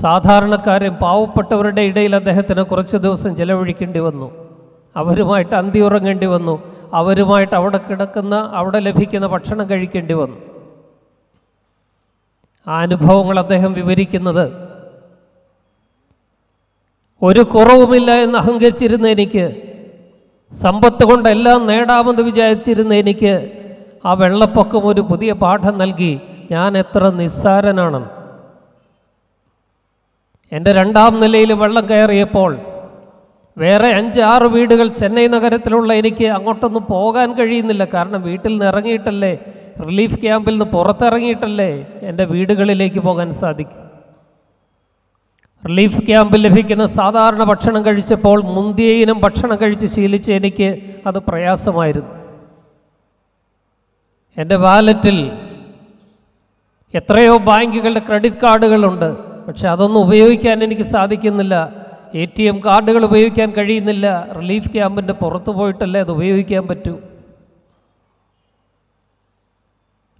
സാധാരണക്കാരും പാവപ്പെട്ടവരുടെ ഇടയിൽ അദ്ദേഹത്തിന് കുറച്ച് ദിവസം ചിലവഴിക്കേണ്ടി വന്നു. അവരുമായിട്ട് അന്തി ഉറങ്ങേണ്ടി വന്നു. അവരുമായിട്ട് അവിടെ കിടക്കുന്ന അവിടെ ലഭിക്കുന്ന ഭക്ഷണം കഴിക്കേണ്ടി വന്നു. ആ അനുഭവങ്ങൾ അദ്ദേഹം വിവരിക്കുന്നത് ഒരു കുറവുമില്ല എന്ന് അഹങ്കരിച്ചിരുന്ന എനിക്ക് സമ്പത്ത് കൊണ്ടെല്ലാം നേടാമെന്ന് വിചാരിച്ചിരുന്ന എനിക്ക് ആ വെള്ളപ്പൊക്കം ഒരു പുതിയ പാഠം നൽകി ഞാൻ എത്ര നിസ്സാരനാണെന്ന്. എന്റെ രണ്ടാം നിലയിൽ വെള്ളം കയറിയപ്പോൾ വേറെ അഞ്ച് ആറ് വീടുകൾ ചെന്നൈ നഗരത്തിലുള്ള എനിക്ക് അങ്ങോട്ടൊന്നും പോകാൻ കഴിയുന്നില്ല. കാരണം വീട്ടിൽ നിന്ന് ഇറങ്ങിയിട്ടല്ലേ? റിലീഫ് ക്യാമ്പിൽ നിന്ന് പുറത്തിറങ്ങിയിട്ടല്ലേ എന്റെ വീടുകളിലേക്ക് പോകാൻ സാധിക്കും. റിലീഫ് ക്യാമ്പിൽ ലഭിക്കുന്ന സാധാരണ ഭക്ഷണം കഴിച്ചപ്പോൾ മുന്തിയ ഇനം ഭക്ഷണം കഴിച്ച് ശീലിച്ച് എനിക്ക് അത് പ്രയാസമായിരുന്നു. എന്റെ വാലറ്റിൽ എത്രയോ ബാങ്കുകളുടെ ക്രെഡിറ്റ് കാർഡുകളുണ്ട്. പക്ഷെ അതൊന്നും ഉപയോഗിക്കാൻ എനിക്ക് സാധിക്കുന്നില്ല. എ ടി എം കാർഡുകൾ ഉപയോഗിക്കാൻ കഴിയുന്നില്ല. റിലീഫ് ക്യാമ്പിന്റെ പുറത്ത് പോയിട്ടല്ലേ അത് ഉപയോഗിക്കാൻ പറ്റൂ.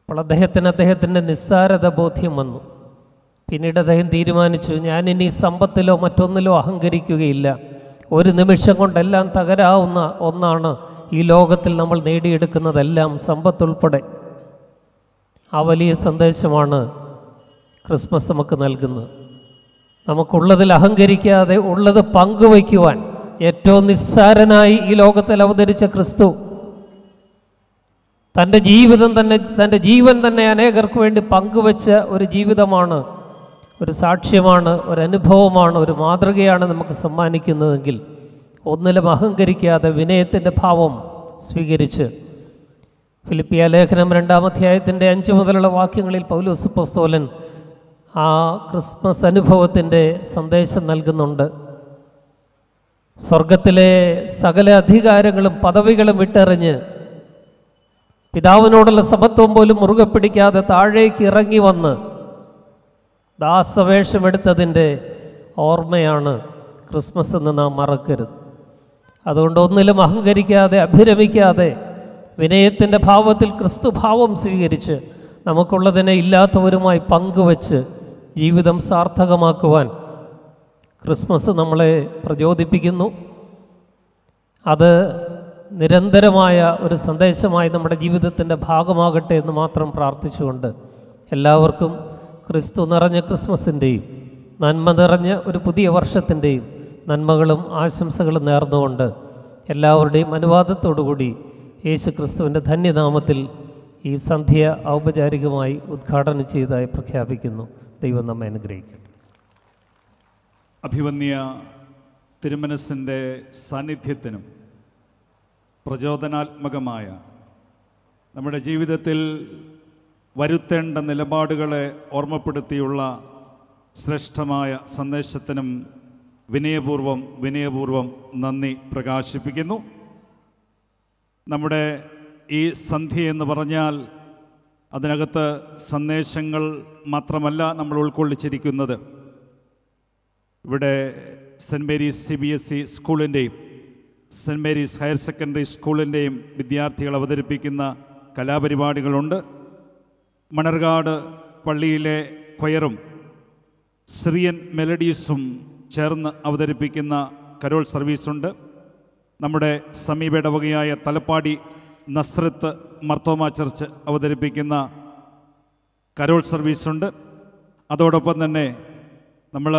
അപ്പോൾ അദ്ദേഹത്തിന് അദ്ദേഹത്തിന്റെ നിസ്സാരത ബോധ്യം വന്നു. പിന്നീട് അദ്ദേഹം തീരുമാനിച്ചു ഞാൻ ഇനി സമ്പത്തിലോ മറ്റൊന്നിലോ അഹങ്കരിക്കുകയില്ല. ഒരു നിമിഷം കൊണ്ടെല്ലാം തകരാവുന്ന ഒന്നാണ് ഈ ലോകത്തിൽ നമ്മൾ നേടിയെടുക്കുന്നതെല്ലാം സമ്പത്തുൾപ്പെടെ. ആ വലിയ സന്ദേശമാണ് ക്രിസ്മസ് നമുക്ക് നൽകുന്നത്. നമുക്കുള്ളതിൽ അഹങ്കരിക്കാതെ ഉള്ളത് പങ്കുവയ്ക്കുവാൻ ഏറ്റവും നിസ്സാരനായി ഈ ലോകത്തിൽ അവതരിച്ച ക്രിസ്തു തന്റെ ജീവിതം തന്നെ തന്റെ ജീവൻ തന്നെ അനേകർക്ക് വേണ്ടി പങ്കുവെച്ച ഒരു ജീവിതമാണ് ഒരു സാക്ഷ്യമാണ് ഒരു അനുഭവമാണ് ഒരു മാതൃകയാണ് നമുക്ക് സമ്മാനിക്കുന്നതെങ്കിൽ ഒന്നിലും അഹങ്കരിക്കാതെ വിനയത്തിന്റെ ഭാവം സ്വീകരിച്ച് ഫിലിപ്പിയ ലേഖനം രണ്ടാം അധ്യായത്തിന്റെ അഞ്ച് മുതലുള്ള വാക്യങ്ങളിൽ പൗലോസ് പുസ്തോലൻ ആ ക്രിസ്മസ് അനുഭവത്തിന്റെ സന്ദേശം നൽകുന്നുണ്ട്. സ്വർഗത്തിലെ സകല അധികാരങ്ങളും പദവികളും വിട്ടെറിഞ്ഞ് പിതാവിനോടുള്ള സമത്വം പോലും മുറുകെ പിടിക്കാതെ താഴേക്ക് ഇറങ്ങി വന്ന് ദാസവേഷമെടുത്തതിന്റെ ഓർമ്മയാണ് ക്രിസ്മസ് എന്ന് നാം മറക്കരുത്. അതുകൊണ്ട് ഒന്നിലും അഹങ്കരിക്കാതെ അഭിരമിക്കാതെ വിനയത്തിന്റെ ഭാവത്തിൽ ക്രിസ്തുഭാവം സ്വീകരിച്ച് നമുക്കുള്ളതിനെ ഇല്ലാത്തവരുമായി പങ്കുവച്ച് ജീവിതം സാർത്ഥകമാക്കുവാൻ ക്രിസ്മസ് നമ്മളെ പ്രചോദിപ്പിക്കുന്നു. അത് നിരന്തരമായ ഒരു സന്ദേശമായി നമ്മുടെ ജീവിതത്തിന്റെ ഭാഗമാകട്ടെ എന്ന് മാത്രം പ്രാർത്ഥിച്ചുകൊണ്ട് എല്ലാവർക്കും ക്രിസ്തു നിറഞ്ഞ ക്രിസ്മസിന്റെയും നന്മ നിറഞ്ഞ ഒരു പുതിയ വർഷത്തിന്റെയും നന്മകളും ആശംസകളും നേർന്നുകൊണ്ട് എല്ലാവരുടെയും അനുവാദത്തോടുകൂടി യേശു ക്രിസ്തുവിന്റെ ധന്യനാമത്തിൽ ഈ സന്ധ്യ ഔപചാരികമായി ഉദ്ഘാടനം ചെയ്തതായി പ്രഖ്യാപിക്കുന്നു. ദൈവം നമ്മെ അനുഗ്രഹിക്കട്ടെ. അഭിവന്യ തിരുമനസിന്റെ സാന്നിധ്യത്തിനും പ്രചോദനാത്മകമായ നമ്മുടെ ജീവിതത്തിൽ വരുത്തേണ്ട നിലപാടുകളെ ഓർമ്മപ്പെടുത്തിയുള്ള ശ്രേഷ്ഠമായ സന്ദേശത്തിനും വിനയപൂർവം വിനയപൂർവം നന്ദി പ്രകാശിപ്പിക്കുന്നു. നമ്മുടെ ഈ സന്ധ്യ എന്ന് പറഞ്ഞാൽ അതിനകത്ത് സന്ദേശങ്ങൾ മാത്രമല്ല നമ്മൾ ഉൾക്കൊള്ളിച്ചിരിക്കുന്നത്. ഇവിടെ Saint Mary's C B S E സ്കൂളിന്റെയും Saint Mary's higher secondary സ്കൂളിന്റെയും വിദ്യാർത്ഥികൾ അവതരിപ്പിക്കുന്ന കലാപരിപാടികളുണ്ട്. മണർകാട് പള്ളിയിലെ ക്വയറും സിറിയൻ മെലഡീസും ചേർന്ന് അവതരിപ്പിക്കുന്ന കരോൾ സർവീസുണ്ട്. നമ്മുടെ സമീപ ഇടവകയായ തലപ്പാടി നസ്രത്ത് മർത്തോമ ചർച്ച് അവതരിപ്പിക്കുന്ന കരോൾ സർവീസുണ്ട്. അതോടൊപ്പം തന്നെ നമ്മൾ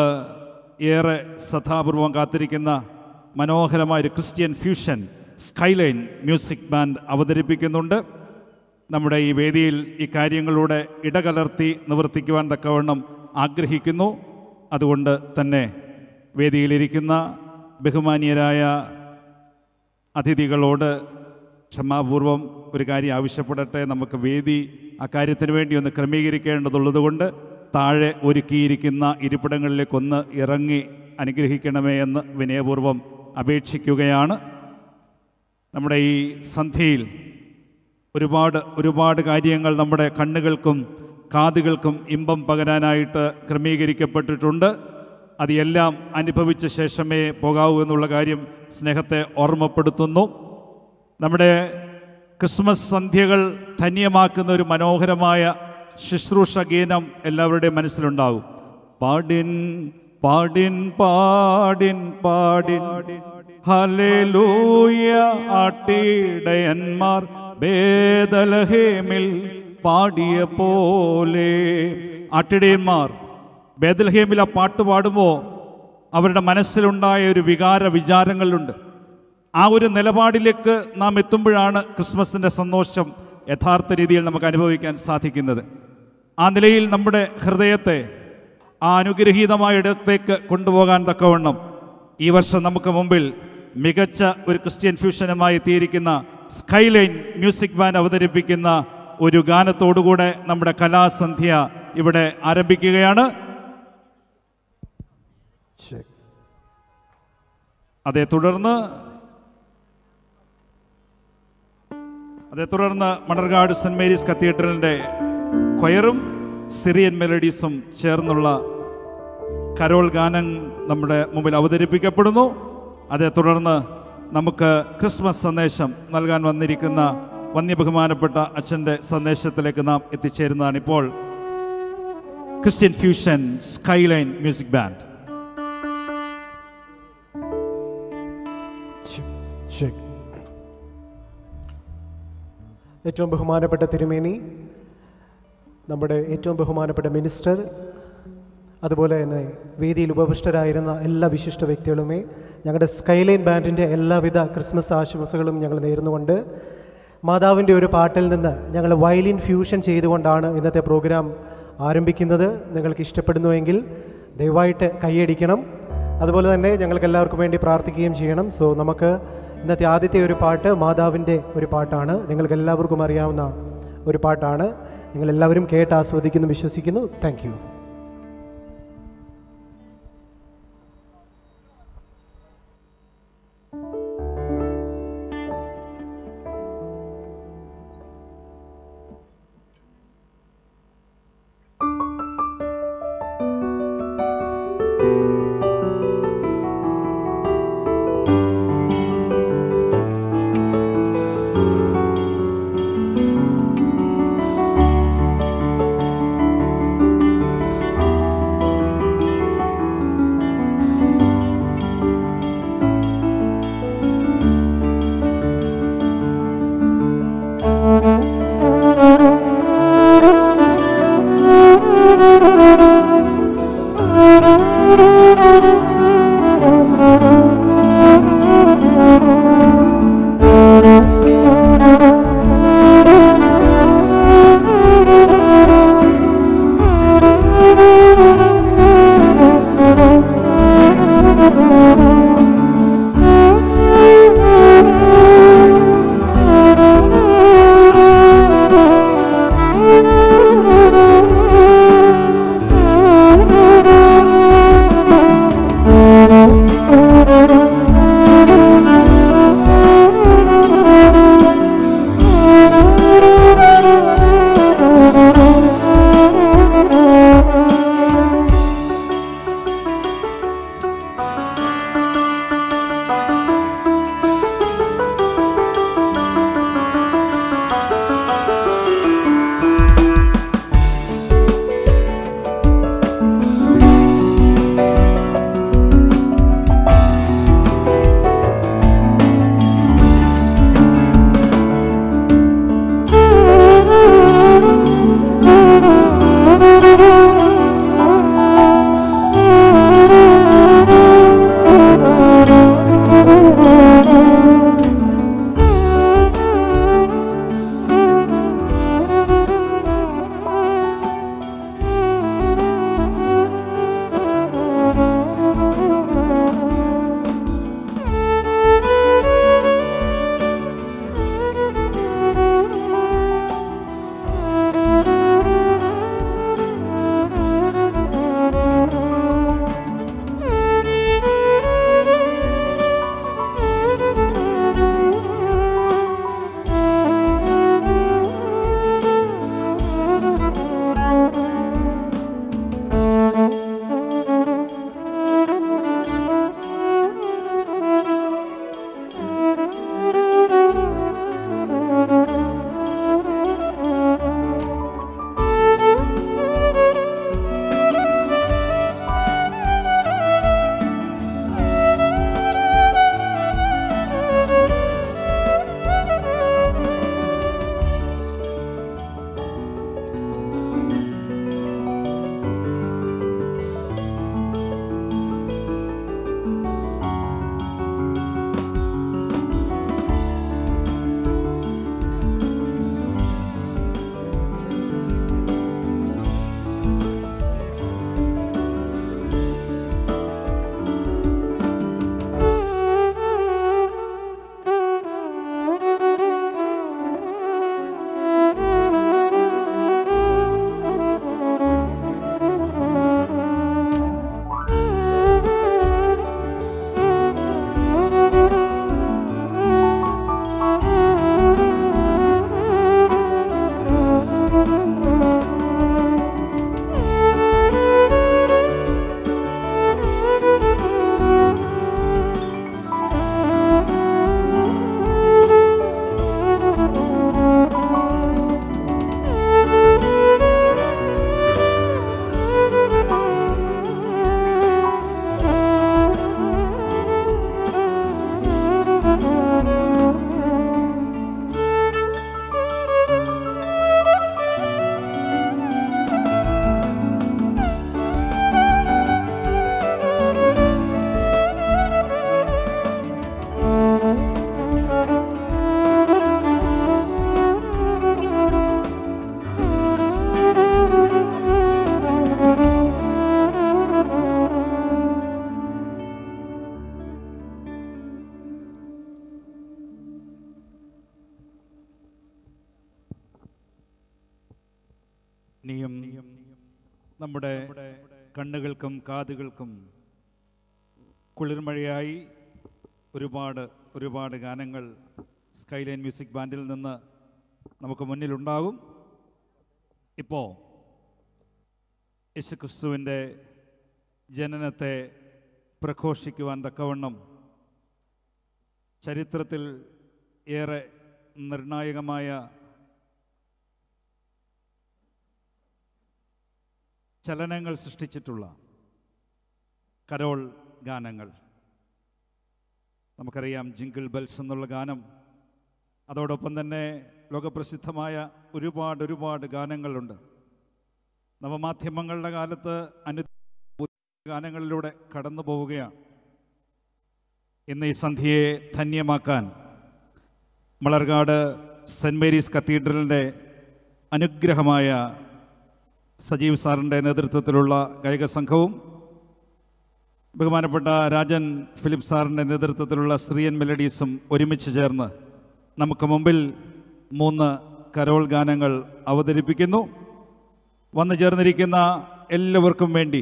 ഏറെ ശ്രദ്ധാപൂർവം കാത്തിരിക്കുന്ന മനോഹരമായൊരു Christian fusion Skyline music band അവതരിപ്പിക്കുന്നുണ്ട്. നമ്മുടെ ഈ വേദിയിൽ ഈ കാര്യങ്ങളുടെ ഇടകലർത്തി നിവർത്തിക്കുവാൻ തക്കവണ്ണം ആഗ്രഹിക്കുന്നു. അതുകൊണ്ട് തന്നെ വേദിയിലിരിക്കുന്ന ബഹുമാനീയരായ അതിഥികളോട് ക്ഷമാപൂർവം ഒരു കാര്യം ആവശ്യപ്പെടട്ടെ. നമുക്ക് വേദി ആ കാര്യത്തിന് വേണ്ടി ഒന്ന് ക്രമീകരിക്കേണ്ടതുള്ളതുകൊണ്ട് താഴെ ഒരുക്കിയിരിക്കുന്ന ഇരിപ്പിടങ്ങളിലേക്കൊന്ന് ഇറങ്ങി അനുഗ്രഹിക്കണമേ എന്ന് വിനയപൂർവം അപേക്ഷിക്കുകയാണ്. നമ്മുടെ ഈ സന്ധ്യയിൽ ഒരുപാട് ഒരുപാട് കാര്യങ്ങൾ നമ്മുടെ കണ്ണുകൾക്കും കാതുകൾക്കും ഇമ്പം പകരാനായിട്ട് ക്രമീകരിക്കപ്പെട്ടിട്ടുണ്ട്. അത് എല്ലാം അനുഭവിച്ച ശേഷമേ പോകാവൂ എന്നുള്ള കാര്യം സ്നേഹത്തെ ഓർമ്മപ്പെടുത്തുന്നു. നമ്മുടെ ക്രിസ്മസ് സന്ധ്യകൾ ധന്യമാക്കുന്ന ഒരു മനോഹരമായ ശുശ്രൂഷ ഗീനം എല്ലാവരുടെയും മനസ്സിലുണ്ടാകും. പാടിൻ പാടിൻ പാടിൻ പാടിൻ. ഹല്ലേലൂയ ആട്ടിടയന്മാർ ബേദലഹേമിൽ പാടിയ പോലെ. ആട്ടിടയന്മാർ ബേദലഹേമിൽ ആ പാട്ട് പാടുമ്പോൾ അവരുടെ മനസ്സിലുണ്ടായ ഒരു വികാര വിചാരങ്ങളുണ്ട്. ആ ഒരു നിലപാടിലേക്ക് നാം എത്തുമ്പോഴാണ് ക്രിസ്മസിന്റെ സന്തോഷം യഥാർത്ഥ രീതിയിൽ നമുക്ക് അനുഭവിക്കാൻ സാധിക്കുന്നത്. ആ നിലയിൽ നമ്മുടെ ഹൃദയത്തെ ആ അനുഗ്രഹീതമായ ഇടത്തേക്ക് കൊണ്ടുപോകാൻ തക്കവണ്ണം ഈ വർഷം നമുക്ക് മുമ്പിൽ മികച്ച ഒരു ക്രിസ്ത്യൻ ഫ്യൂഷനുമായി എത്തിയിരിക്കുന്ന സ്കൈലൈൻ മ്യൂസിക് ബാൻഡ് അവതരിപ്പിക്കുന്ന ഒരു ഗാനത്തോടുകൂടെ നമ്മുടെ കലാസന്ധ്യ ഇവിടെ ആരംഭിക്കുകയാണ്. അതേ തുടർന്ന് അതേ തുടർന്ന് മണർകാട് സെന്റ് മേരീസ് കത്തീഡ്രലിന്റെ ക്വയറും സിറിയൻ മെലഡീസും ചേർന്നുള്ള കരോൾ ഗാനം നമ്മുടെ മുമ്പിൽ അവതരിപ്പിക്കപ്പെടുന്നു. അതേ തുടർന്ന് നമുക്ക് ക്രിസ്മസ് സന്ദേശം നൽകാൻ വന്നിരിക്കുന്ന വന്യബഹുമാനപ്പെട്ട അച്ഛന്റെ സന്ദേശത്തിലേക്ക് നാം എത്തിച്ചേരുന്നതാണ് ഇപ്പോൾ Christian fusion Skyline music band. ഏറ്റവും ബഹുമാനപ്പെട്ട തിരുമേനി നമ്മുടെ ഏറ്റവും ബഹുമാനപ്പെട്ട മിനിസ്റ്റർ അതുപോലെ തന്നെ വേദിയിൽ ഉപവിഷ്ടരായിരുന്ന എല്ലാ വിശിഷ്ട വ്യക്തികളുമേ ഞങ്ങളുടെ സ്കൈലൈൻ ബാൻഡിന്റെ എല്ലാവിധ ക്രിസ്മസ് ആശംസകളും ഞങ്ങൾ നേരുന്നുകൊണ്ട് മാതാവിന്റെ ഒരു പാട്ടിൽ നിന്ന് ഞങ്ങൾ വയലിൻ ഫ്യൂഷൻ ചെയ്തുകൊണ്ടാണ് ഇന്നത്തെ പ്രോഗ്രാം ആരംഭിക്കുന്നത്. നിങ്ങൾക്ക് ഇഷ്ടപ്പെടുന്നുവെങ്കിൽ ദയവായിട്ട് കൈയടിക്കണം. അതുപോലെ തന്നെ ഞങ്ങൾക്ക് എല്ലാവർക്കും വേണ്ടി പ്രാർത്ഥിക്കുകയും ചെയ്യണം. സോ നമുക്ക് ഇന്നത്തെ ആദ്യത്തെ ഒരു പാട്ട് മാതാവിന്റെ ഒരു പാട്ടാണ്. നിങ്ങൾക്ക് എല്ലാവർക്കും അറിയാവുന്ന ഒരു പാട്ടാണ്. നിങ്ങളെല്ലാവരും കേട്ട് ആസ്വദിക്കുന്നു വിശ്വസിക്കുന്നു. താങ്ക് കുളിർമഴയായി ഒരുപാട് ഒരുപാട് ഗാനങ്ങൾ സ്കൈലൈൻ മ്യൂസിക് ബാൻഡിൽ നിന്ന് നമുക്ക് മുന്നിലുണ്ടാകും. ഇപ്പോൾ യേശുക്രിസ്തുവിന്റെ ജനനത്തെ പ്രഘോഷിക്കുവാൻ തക്കവണ്ണം ചരിത്രത്തിൽ ഏറെ നിർണായകമായ ചലനങ്ങൾ സൃഷ്ടിച്ചിട്ടുള്ള കരോൾ ഗാനങ്ങൾ. നമുക്കറിയാം ജിങ്കിൾ ബെൽസ് എന്നുള്ള ഗാനം. അതോടൊപ്പം തന്നെ ലോകപ്രസിദ്ധമായ ഒരുപാട് ഒരുപാട് ഗാനങ്ങളുണ്ട്. നവമാധ്യമങ്ങളുടെ കാലത്ത് അനു ഗാനങ്ങളിലൂടെ കടന്നു പോവുകയാണ്. ഇന്ന് ഈ സന്ധ്യയെ ധന്യമാക്കാൻ മലർകാട് സെന്റ് മേരീസ് കത്തീഡ്രലിന്റെ അനുഗ്രഹമായ സജീവ് സാറിന്റെ നേതൃത്വത്തിലുള്ള ഗായക സംഘവും ബഹുമാനപ്പെട്ട രാജൻ ഫിലിപ്പ് സാറിന്റെ നേതൃത്വത്തിലുള്ള ശ്രീയൻ മെലഡീസും ഒരുമിച്ച് ചേർന്ന് നമുക്ക് മുമ്പിൽ മൂന്ന് കരോൾ ഗാനങ്ങൾ അവതരിപ്പിക്കുന്നു. വന്നു ചേർന്നിരിക്കുന്ന എല്ലാവർക്കും വേണ്ടി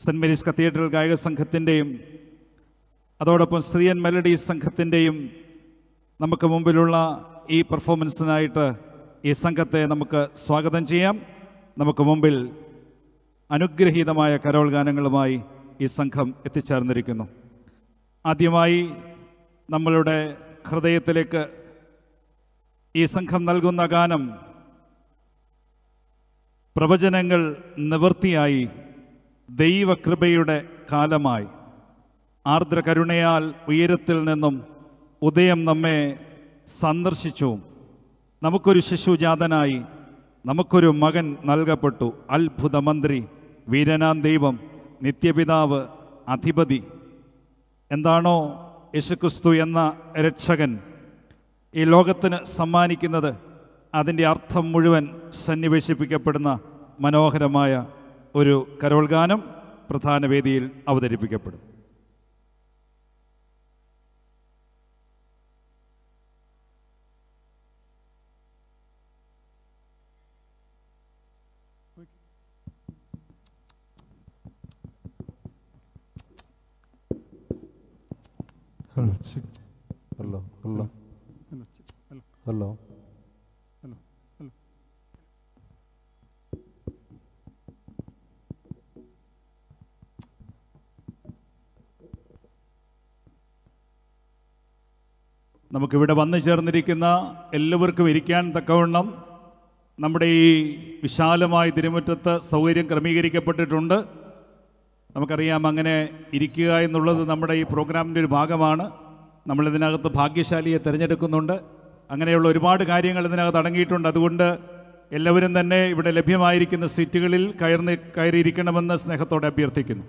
സെന്റ് മേരീസ് കത്തീഡ്രൽ ഗായക സംഘത്തിന്റെയും അതോടൊപ്പം ശ്രീയൻ മെലഡീസ് സംഘത്തിന്റെയും നമുക്ക് മുമ്പിലുള്ള ഈ പെർഫോമൻസിനായിട്ട് ഈ സംഘത്തെ നമുക്ക് സ്വാഗതം ചെയ്യാം. നമുക്ക് മുമ്പിൽ അനുഗ്രഹീതമായ കരോൾ ഗാനങ്ങളുമായി ഈ സംഘം എത്തിച്ചേർന്നിരിക്കുന്നു. ആദ്യമായി നമ്മളുടെ ഹൃദയത്തിലേക്ക് ഈ സംഘം നൽകുന്ന ഗാനം പ്രവചനങ്ങൾ നിവൃത്തിയായി ദൈവകൃപയുടെ കാലമായി. ആർദ്ര കരുണയാൽ ഉയരത്തിൽ നിന്നും ഉദയം നമ്മെ സന്ദർശിച്ചു. നമുക്കൊരു ശിശുജാതനായി നമുക്കൊരു മകൻ നൽകപ്പെട്ടു. അത്ഭുത മന്ത്രി വീരനാം ദൈവം നിത്യപിതാവ് അധിപതി. എന്താണോ യേശുക്രിസ്തു എന്ന രക്ഷകൻ ഈ ലോകത്തിന് സമ്മാനിക്കുന്നത് അതിന്റെ അർത്ഥം മുഴുവൻ സന്നിവേശിപ്പിക്കപ്പെടുന്ന മനോഹരമായ ഒരു കരോൾഗാനം പ്രധാന വേദിയിൽ അവതരിപ്പിക്കപ്പെടും ഹലോ ഹലോ ഹലോ നമുക്കിവിടെ വന്നു ചേർന്നിരിക്കുന്ന എല്ലാവർക്കും ഇരിക്കാൻ തക്കവണ്ണം നമ്മുടെ ഈ വിശാലമായ തിരുമുറ്റത്ത് സൗകര്യം ക്രമീകരിക്കപ്പെട്ടിട്ടുണ്ട്. നമുക്കറിയാം അങ്ങനെ ഇരിക്കുക എന്നുള്ളത് നമ്മുടെ ഈ പ്രോഗ്രാമിന്റെ ഒരു ഭാഗമാണ്. നമ്മളിതിനകത്ത് ഭാഗ്യശാലിയെ തിരഞ്ഞെടുക്കുന്നുണ്ട്. അങ്ങനെയുള്ള ഒരുപാട് കാര്യങ്ങൾ ഇതിനകത്ത് അടങ്ങിയിട്ടുണ്ട്. അതുകൊണ്ട് എല്ലാവരും തന്നെ ഇവിടെ ലഭ്യമായിരിക്കുന്ന സീറ്റുകളിൽ കയർന്ന് കയറിയിരിക്കണമെന്ന് സ്നേഹത്തോടെ അഭ്യർത്ഥിക്കുന്നു.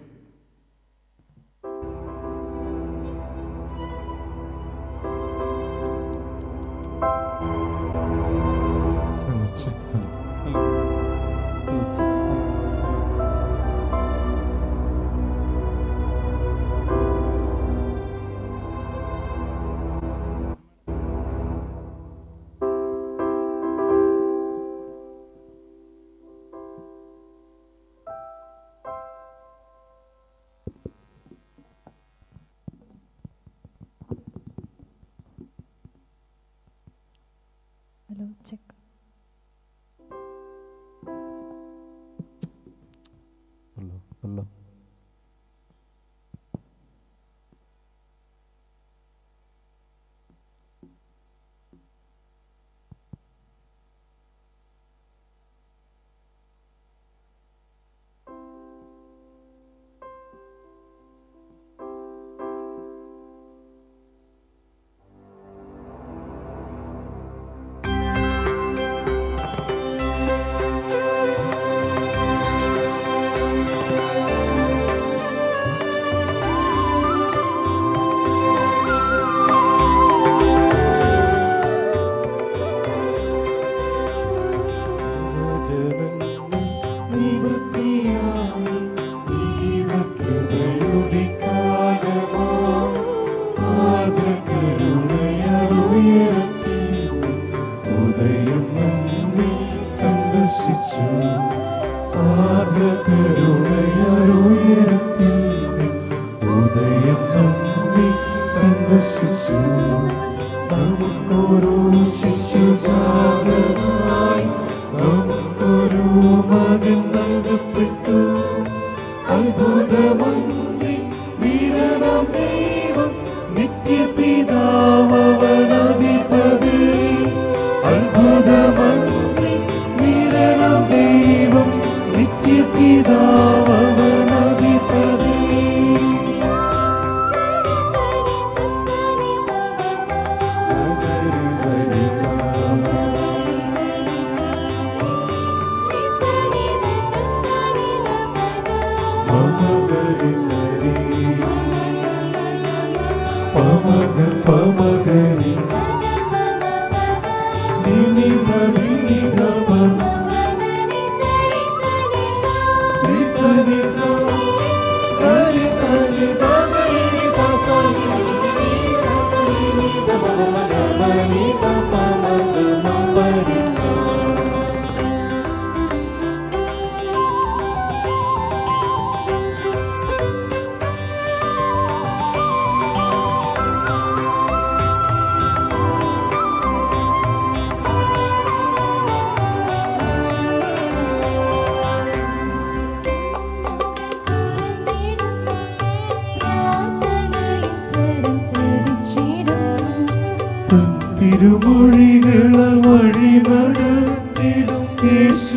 തിരുമൊഴികളാൽ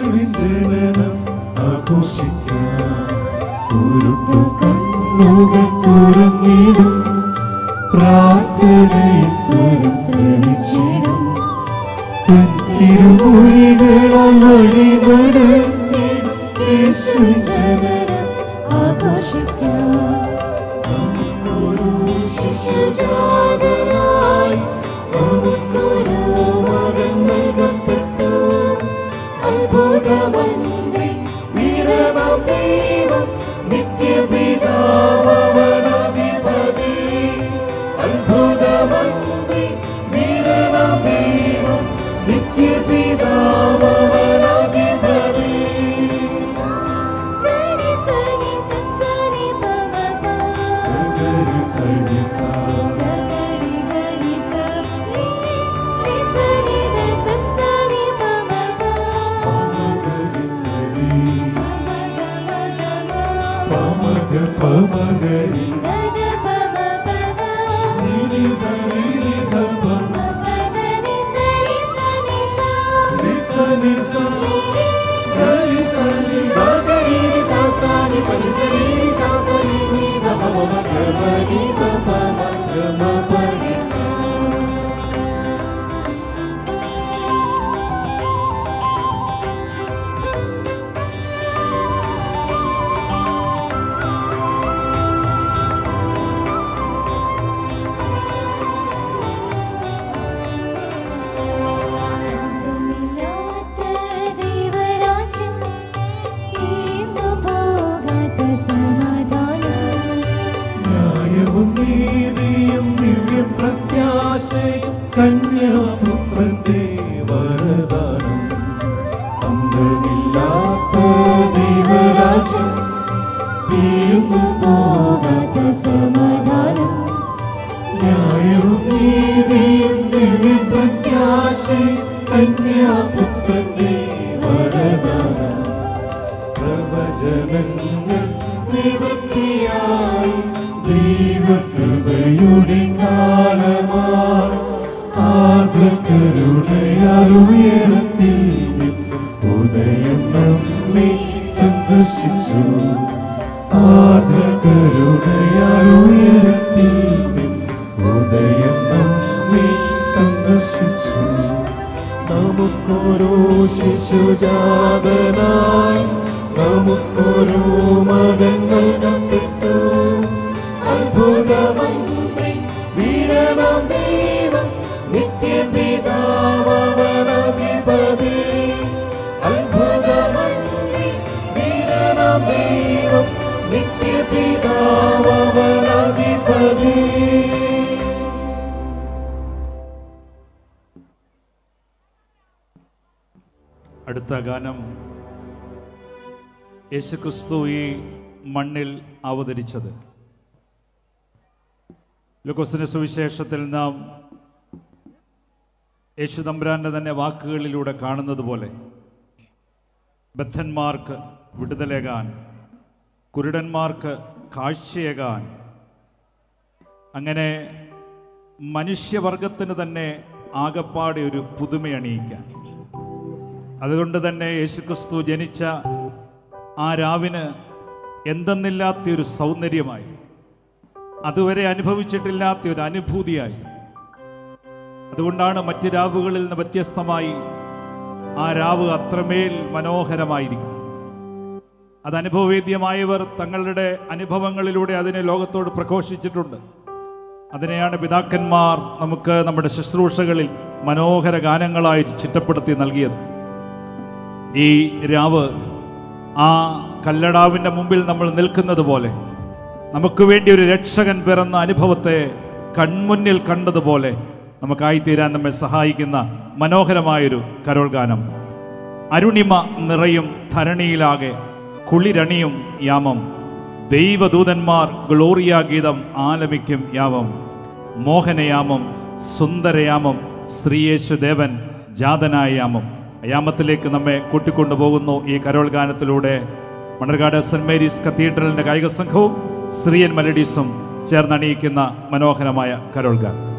വഴി യേശുക്രിസ്തു ഈ മണ്ണിൽ അവതരിച്ചത്. ലുക്കോസിന്റെ സുവിശേഷത്തിൽ നാം യേശു തമ്പുരാന്റെ തന്നെ വാക്കുകളിലൂടെ കാണുന്നത് പോലെ ബദ്ധന്മാർക്ക് വിടുതലേകാൻ കുരുടന്മാർക്ക് കാഴ്ചയേകാൻ അങ്ങനെ മനുഷ്യവർഗത്തിന് തന്നെ ആകപ്പാടെ ഒരു പുതുമയണിയിക്കാൻ. അതുകൊണ്ട് തന്നെ യേശുക്രിസ്തു ജനിച്ച ആ രാവിന് എന്തെന്നില്ലാത്തൊരു സൗന്ദര്യമായി അതുവരെ അനുഭവിച്ചിട്ടില്ലാത്ത ഒരു അനുഭൂതിയായിരുന്നു അതുകൊണ്ടാണ് മറ്റ് രാവുകളിൽ നിന്ന് വ്യത്യസ്തമായി ആ രാവ് അത്രമേൽ മനോഹരമായിരിക്കും അത് അനുഭവവേദ്യമായവർ തങ്ങളുടെ അനുഭവങ്ങളിലൂടെ അതിനെ ലോകത്തോട് പ്രഘോഷിച്ചിട്ടുണ്ട്. അതിനെയാണ് പിതാക്കന്മാർ നമുക്ക് നമ്മുടെ ശുശ്രൂഷകളിൽ മനോഹര ഗാനങ്ങളായി ചിട്ടപ്പെടുത്തി നൽകിയത്. ഈ രാവ് ആ കല്ലടാവിന്റെ മുമ്പിൽ നമ്മൾ നിൽക്കുന്നത് പോലെ നമുക്ക് വേണ്ടി ഒരു രക്ഷകൻ പിറന്ന അനുഭവത്തെ കൺമുന്നിൽ കണ്ടതുപോലെ നമുക്കായിത്തീരാൻ നമ്മെ സഹായിക്കുന്ന മനോഹരമായൊരു കരോൾ ഗാനം അരുണിമ നിറയും ധരണിയിലാകെ കുളിരണിയും യാമം. ദൈവദൂതന്മാർ ഗ്ലോറിയ ഗീതം ആലപിക്കും യാമം. മോഹനയാമം സുന്ദരയാമം ശ്രീയേശുദേവൻ ജാതനായ യാമം. യാമത്തിലേക്ക് നമ്മെ കൂട്ടിക്കൊണ്ടുപോകുന്നു ഈ കരോൾ ഗാനത്തിലൂടെ. മണർകാട് സെന്റ് മേരീസ് കത്തീഡ്രലിന്റെ കായിക സംഘവും ശ്രീയൻ മെലഡീസും ചേർന്നണിയിക്കുന്ന മനോഹരമായ കരോൾ ഗാനം.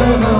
ജാതനായ യാമം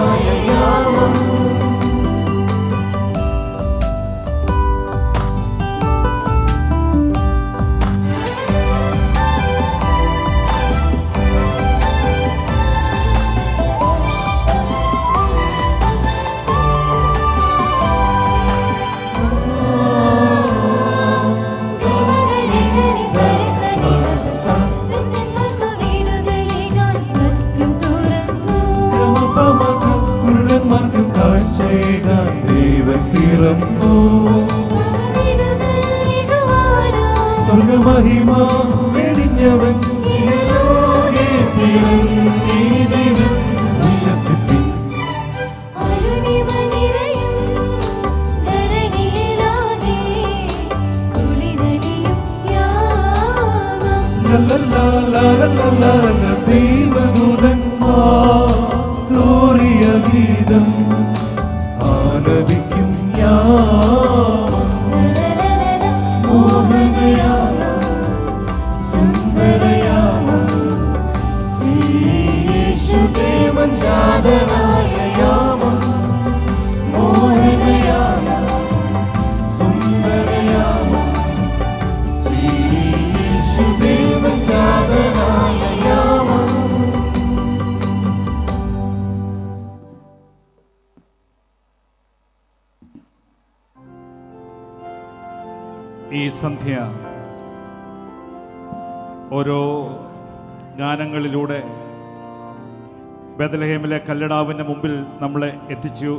കല്ലടാവിന്റെ മുമ്പിൽ നമ്മളെ എത്തിച്ചു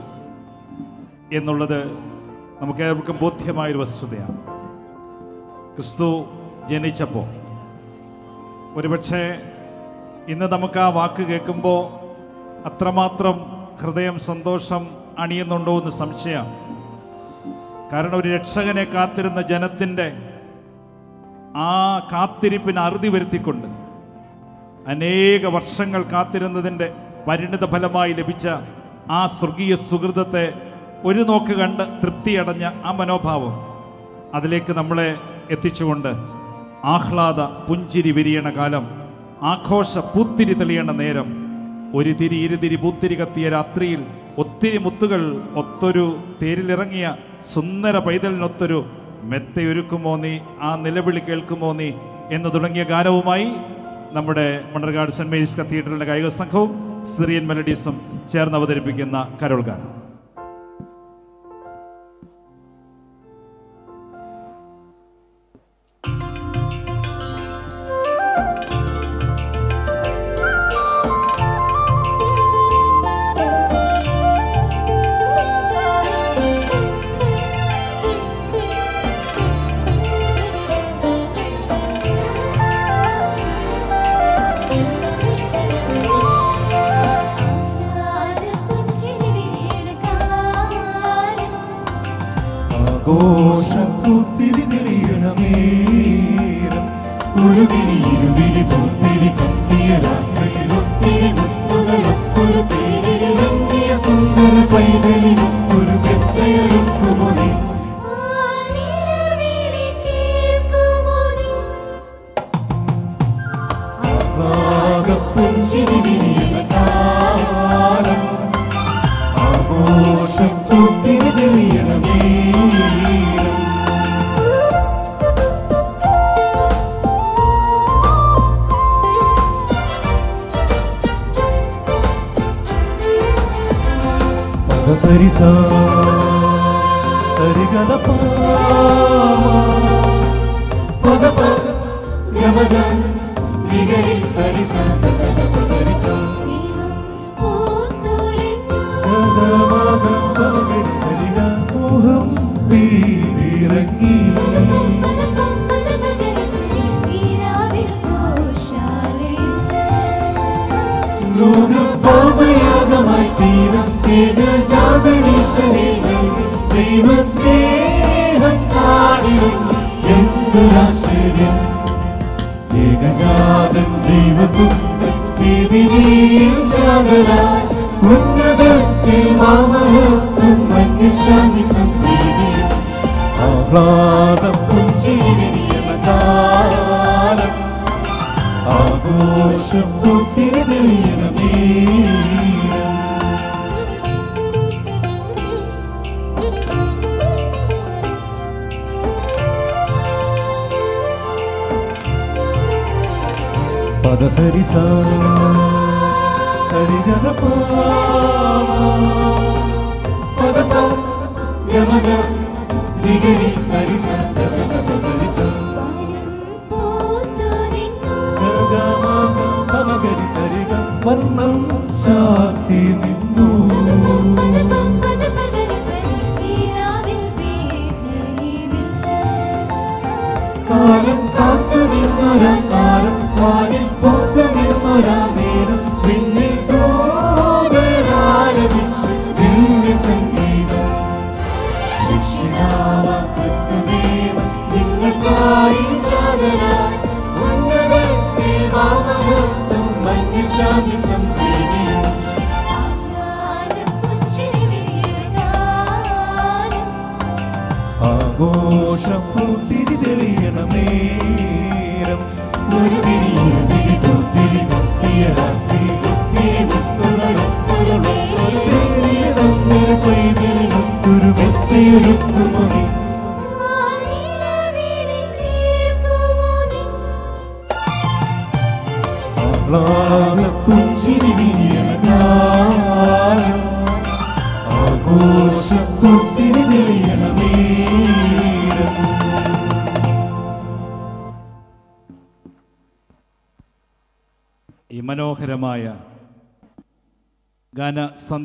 എന്നുള്ളത് നമുക്ക് ഏവർക്കും ബോധ്യമായൊരു വസ്തുതയാണ്. ക്രിസ്തു ജനിച്ചപ്പോൾ ഒരുപക്ഷെ ഇന്ന് നമുക്ക് ആ വാക്ക് കേൾക്കുമ്പോൾ അത്രമാത്രം ഹൃദയം സന്തോഷം അണിയുന്നുണ്ടോ എന്ന് സംശയം കാരണം ഒരു രക്ഷകനെ കാത്തിരുന്ന ജനത്തിന്റെ ആ കാത്തിരിപ്പിന് അറുതി വരുത്തിക്കൊണ്ട് അനേക വർഷങ്ങൾ കാത്തിരുന്നതിന്റെ പരിണിത ഫലമായി ലഭിച്ച ആ സ്വർഗീയ സുഹൃതത്തെ ഒരു നോക്ക് കണ്ട് തൃപ്തിയടഞ്ഞ ആ മനോഭാവം അതിലേക്ക് നമ്മളെ എത്തിച്ചുകൊണ്ട് ആഹ്ലാദ പുഞ്ചിരി വിരിയണ കാലം ആഘോഷ പൂത്തിരി തെളിയണ നേരം ഒരു തിരി ഇരുതിരി പൂത്തിരി കത്തിയ രാത്രിയിൽ ഒത്തിരി മുത്തുകൾ ഒത്തൊരു തേരിലിറങ്ങിയ സുന്ദര പൈതലിനൊത്തൊരു മെത്തയൊരുക്കുമോ നീ ആ നിലവിളി കേൾക്കുമോ നീ എന്ന് തുടങ്ങിയ ഗാനവുമായി നമ്മുടെ മണ്ണർകാട് സെന്റ് മേരീസ് കത്തീഡ്രലിന്റെ കായിക സംഘവും സിറിയൻ മെലഡീസും ചേർന്ന് അവതരിപ്പിക്കുന്ന കരോൾ ഗാനം ആഘോഷം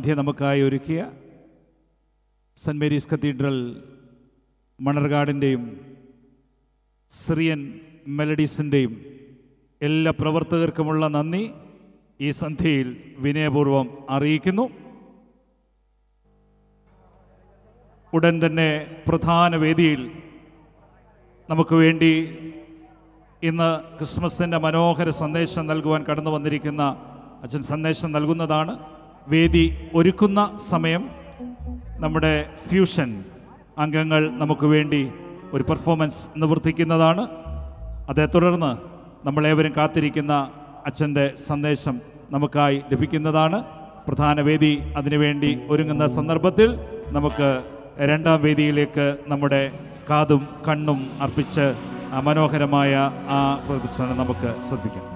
ഗാനസന്ധ്യ നമുക്കായി ഒരുക്കിയ സെന്റ് മേരീസ് കത്തീഡ്രൽ മണർകാടിന്റെയും സിറിയൻ മെലഡീസിന്റെയും എല്ലാ പ്രവർത്തകർക്കുമുള്ള നന്ദി ഈ സന്ധ്യയിൽ വിനയപൂർവം അറിയിക്കുന്നു. ഉടൻ തന്നെ പ്രധാന വേദിയിൽ നമുക്ക് വേണ്ടി ഇന്ന് ക്രിസ്മസിന്റെ മനോഹര സന്ദേശം നൽകുവാൻ കടന്നു വന്നിരിക്കുന്ന അച്ഛൻ സന്ദേശം നൽകുന്നതാണ്. വേദി ഒരുക്കുന്ന സമയം നമ്മുടെ ഫ്യൂഷൻ അംഗങ്ങൾ നമുക്ക് വേണ്ടി ഒരു പെർഫോമൻസ് നിവർത്തിക്കുന്നതാണ്. അതേ തുടർന്ന് നമ്മളേവരും കാത്തിരിക്കുന്ന അച്ഛന്റെ സന്ദേശം നമുക്കായി ലഭിക്കുന്നതാണ്. പ്രധാന വേദി അതിനുവേണ്ടി ഒരുങ്ങുന്ന സന്ദർഭത്തിൽ നമുക്ക് രണ്ടാം വേദിയിലേക്ക് നമ്മുടെ കാതും കണ്ണും അർപ്പിച്ച് മനോഹരമായ ആ പ്രദർശനം നമുക്ക് ശ്രദ്ധിക്കാം.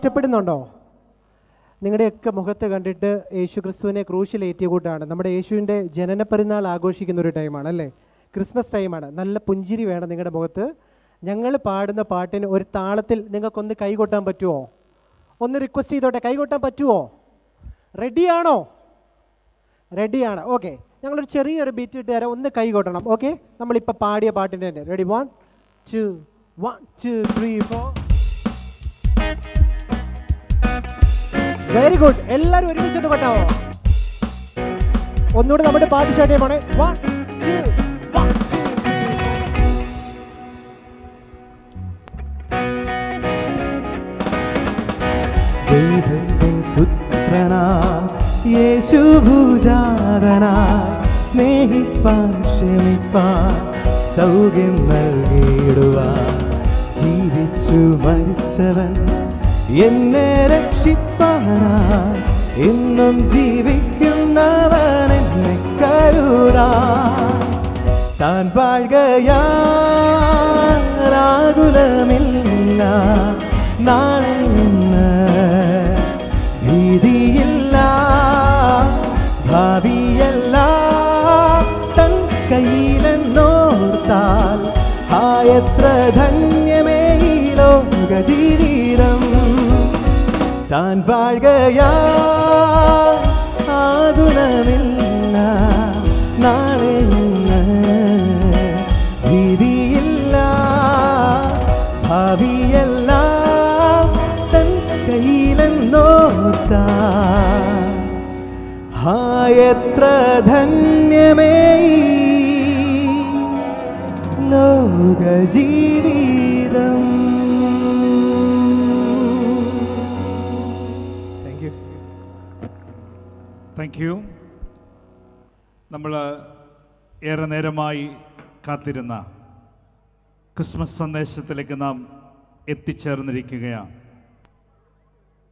ഇഷ്ടപ്പെടുന്നുണ്ടോ? നിങ്ങളുടെയൊക്കെ മുഖത്ത് കണ്ടിട്ട് യേശു ക്രിസ്തുവിനെ ക്രൂശിലേറ്റിയ കൂട്ടാണ് നമ്മുടെ യേശുവിന്റെ ജനന പെരുന്നാൾ ആഘോഷിക്കുന്ന ഒരു ടൈമാണ് അല്ലേ? ക്രിസ്മസ് ടൈമാണ് നല്ല പുഞ്ചിരി വേണം നിങ്ങളുടെ മുഖത്ത്. ഞങ്ങൾ പാടുന്ന പാട്ടിന് ഒരു താളത്തിൽ നിങ്ങൾക്കൊന്ന് കൈകൊട്ടാൻ പറ്റുമോ ഒന്ന് റിക്വസ്റ്റ് ചെയ്തോട്ടെ കൈകൊട്ടാൻ പറ്റുമോ റെഡിയാണോ റെഡിയാണ് ഓക്കെ ഞങ്ങളൊരു ചെറിയൊരു ബീറ്റ് ഇട്ട് തരാം. ഒന്ന് കൈ കൊട്ടണം ഓക്കെ നമ്മളിപ്പോൾ പാടിയ പാട്ടിന്റെ തന്നെ. Ready one two one two three four very good എല്ലാവരും ഒരുമിച്ച് ഒന്ന് കൊട്ടാവോ ഒന്നുകൂടെ നമ്മുടെ പാട്ട് start one two one two ദൈവത്തിൻ പുത്രനാ യേശു ഭൂജാതനായി സ്നേഹിപ്പാൻ ക്ഷമിപ്പാൻ സൗഖ്യം നൽകിയിടുവാൻ ജീവിച്ചു മരിച്ചവൻ എന്നെ രക്ഷിപ്പാനാ എന്നും ജീവിക്കുന്നവൻ എന്നെ കരുതാൻ താൻ വാഴുകയാകുലമില്ല നാളെ നിന്ന് ഭീതിയില്ല ഭാവിയല്ല. തൻ കയ്യിലെന്നോർത്താൽ ആ ധന്യമേ ഈ ലോക താൻ ആകുലമില്ല നാളെ വിധിയില്ല ഭാവിയല്ല തൻ കയ്യിലെന്നോർത്താ. ഹായത്ര ധന്യമേ ഈ താങ്ക് യു നമ്മൾ ഏറെ നേരമായി കാത്തിരുന്ന ക്രിസ്മസ് സന്ദേശത്തിലേക്ക് നാം എത്തിച്ചേർന്നിരിക്കുകയാണ്.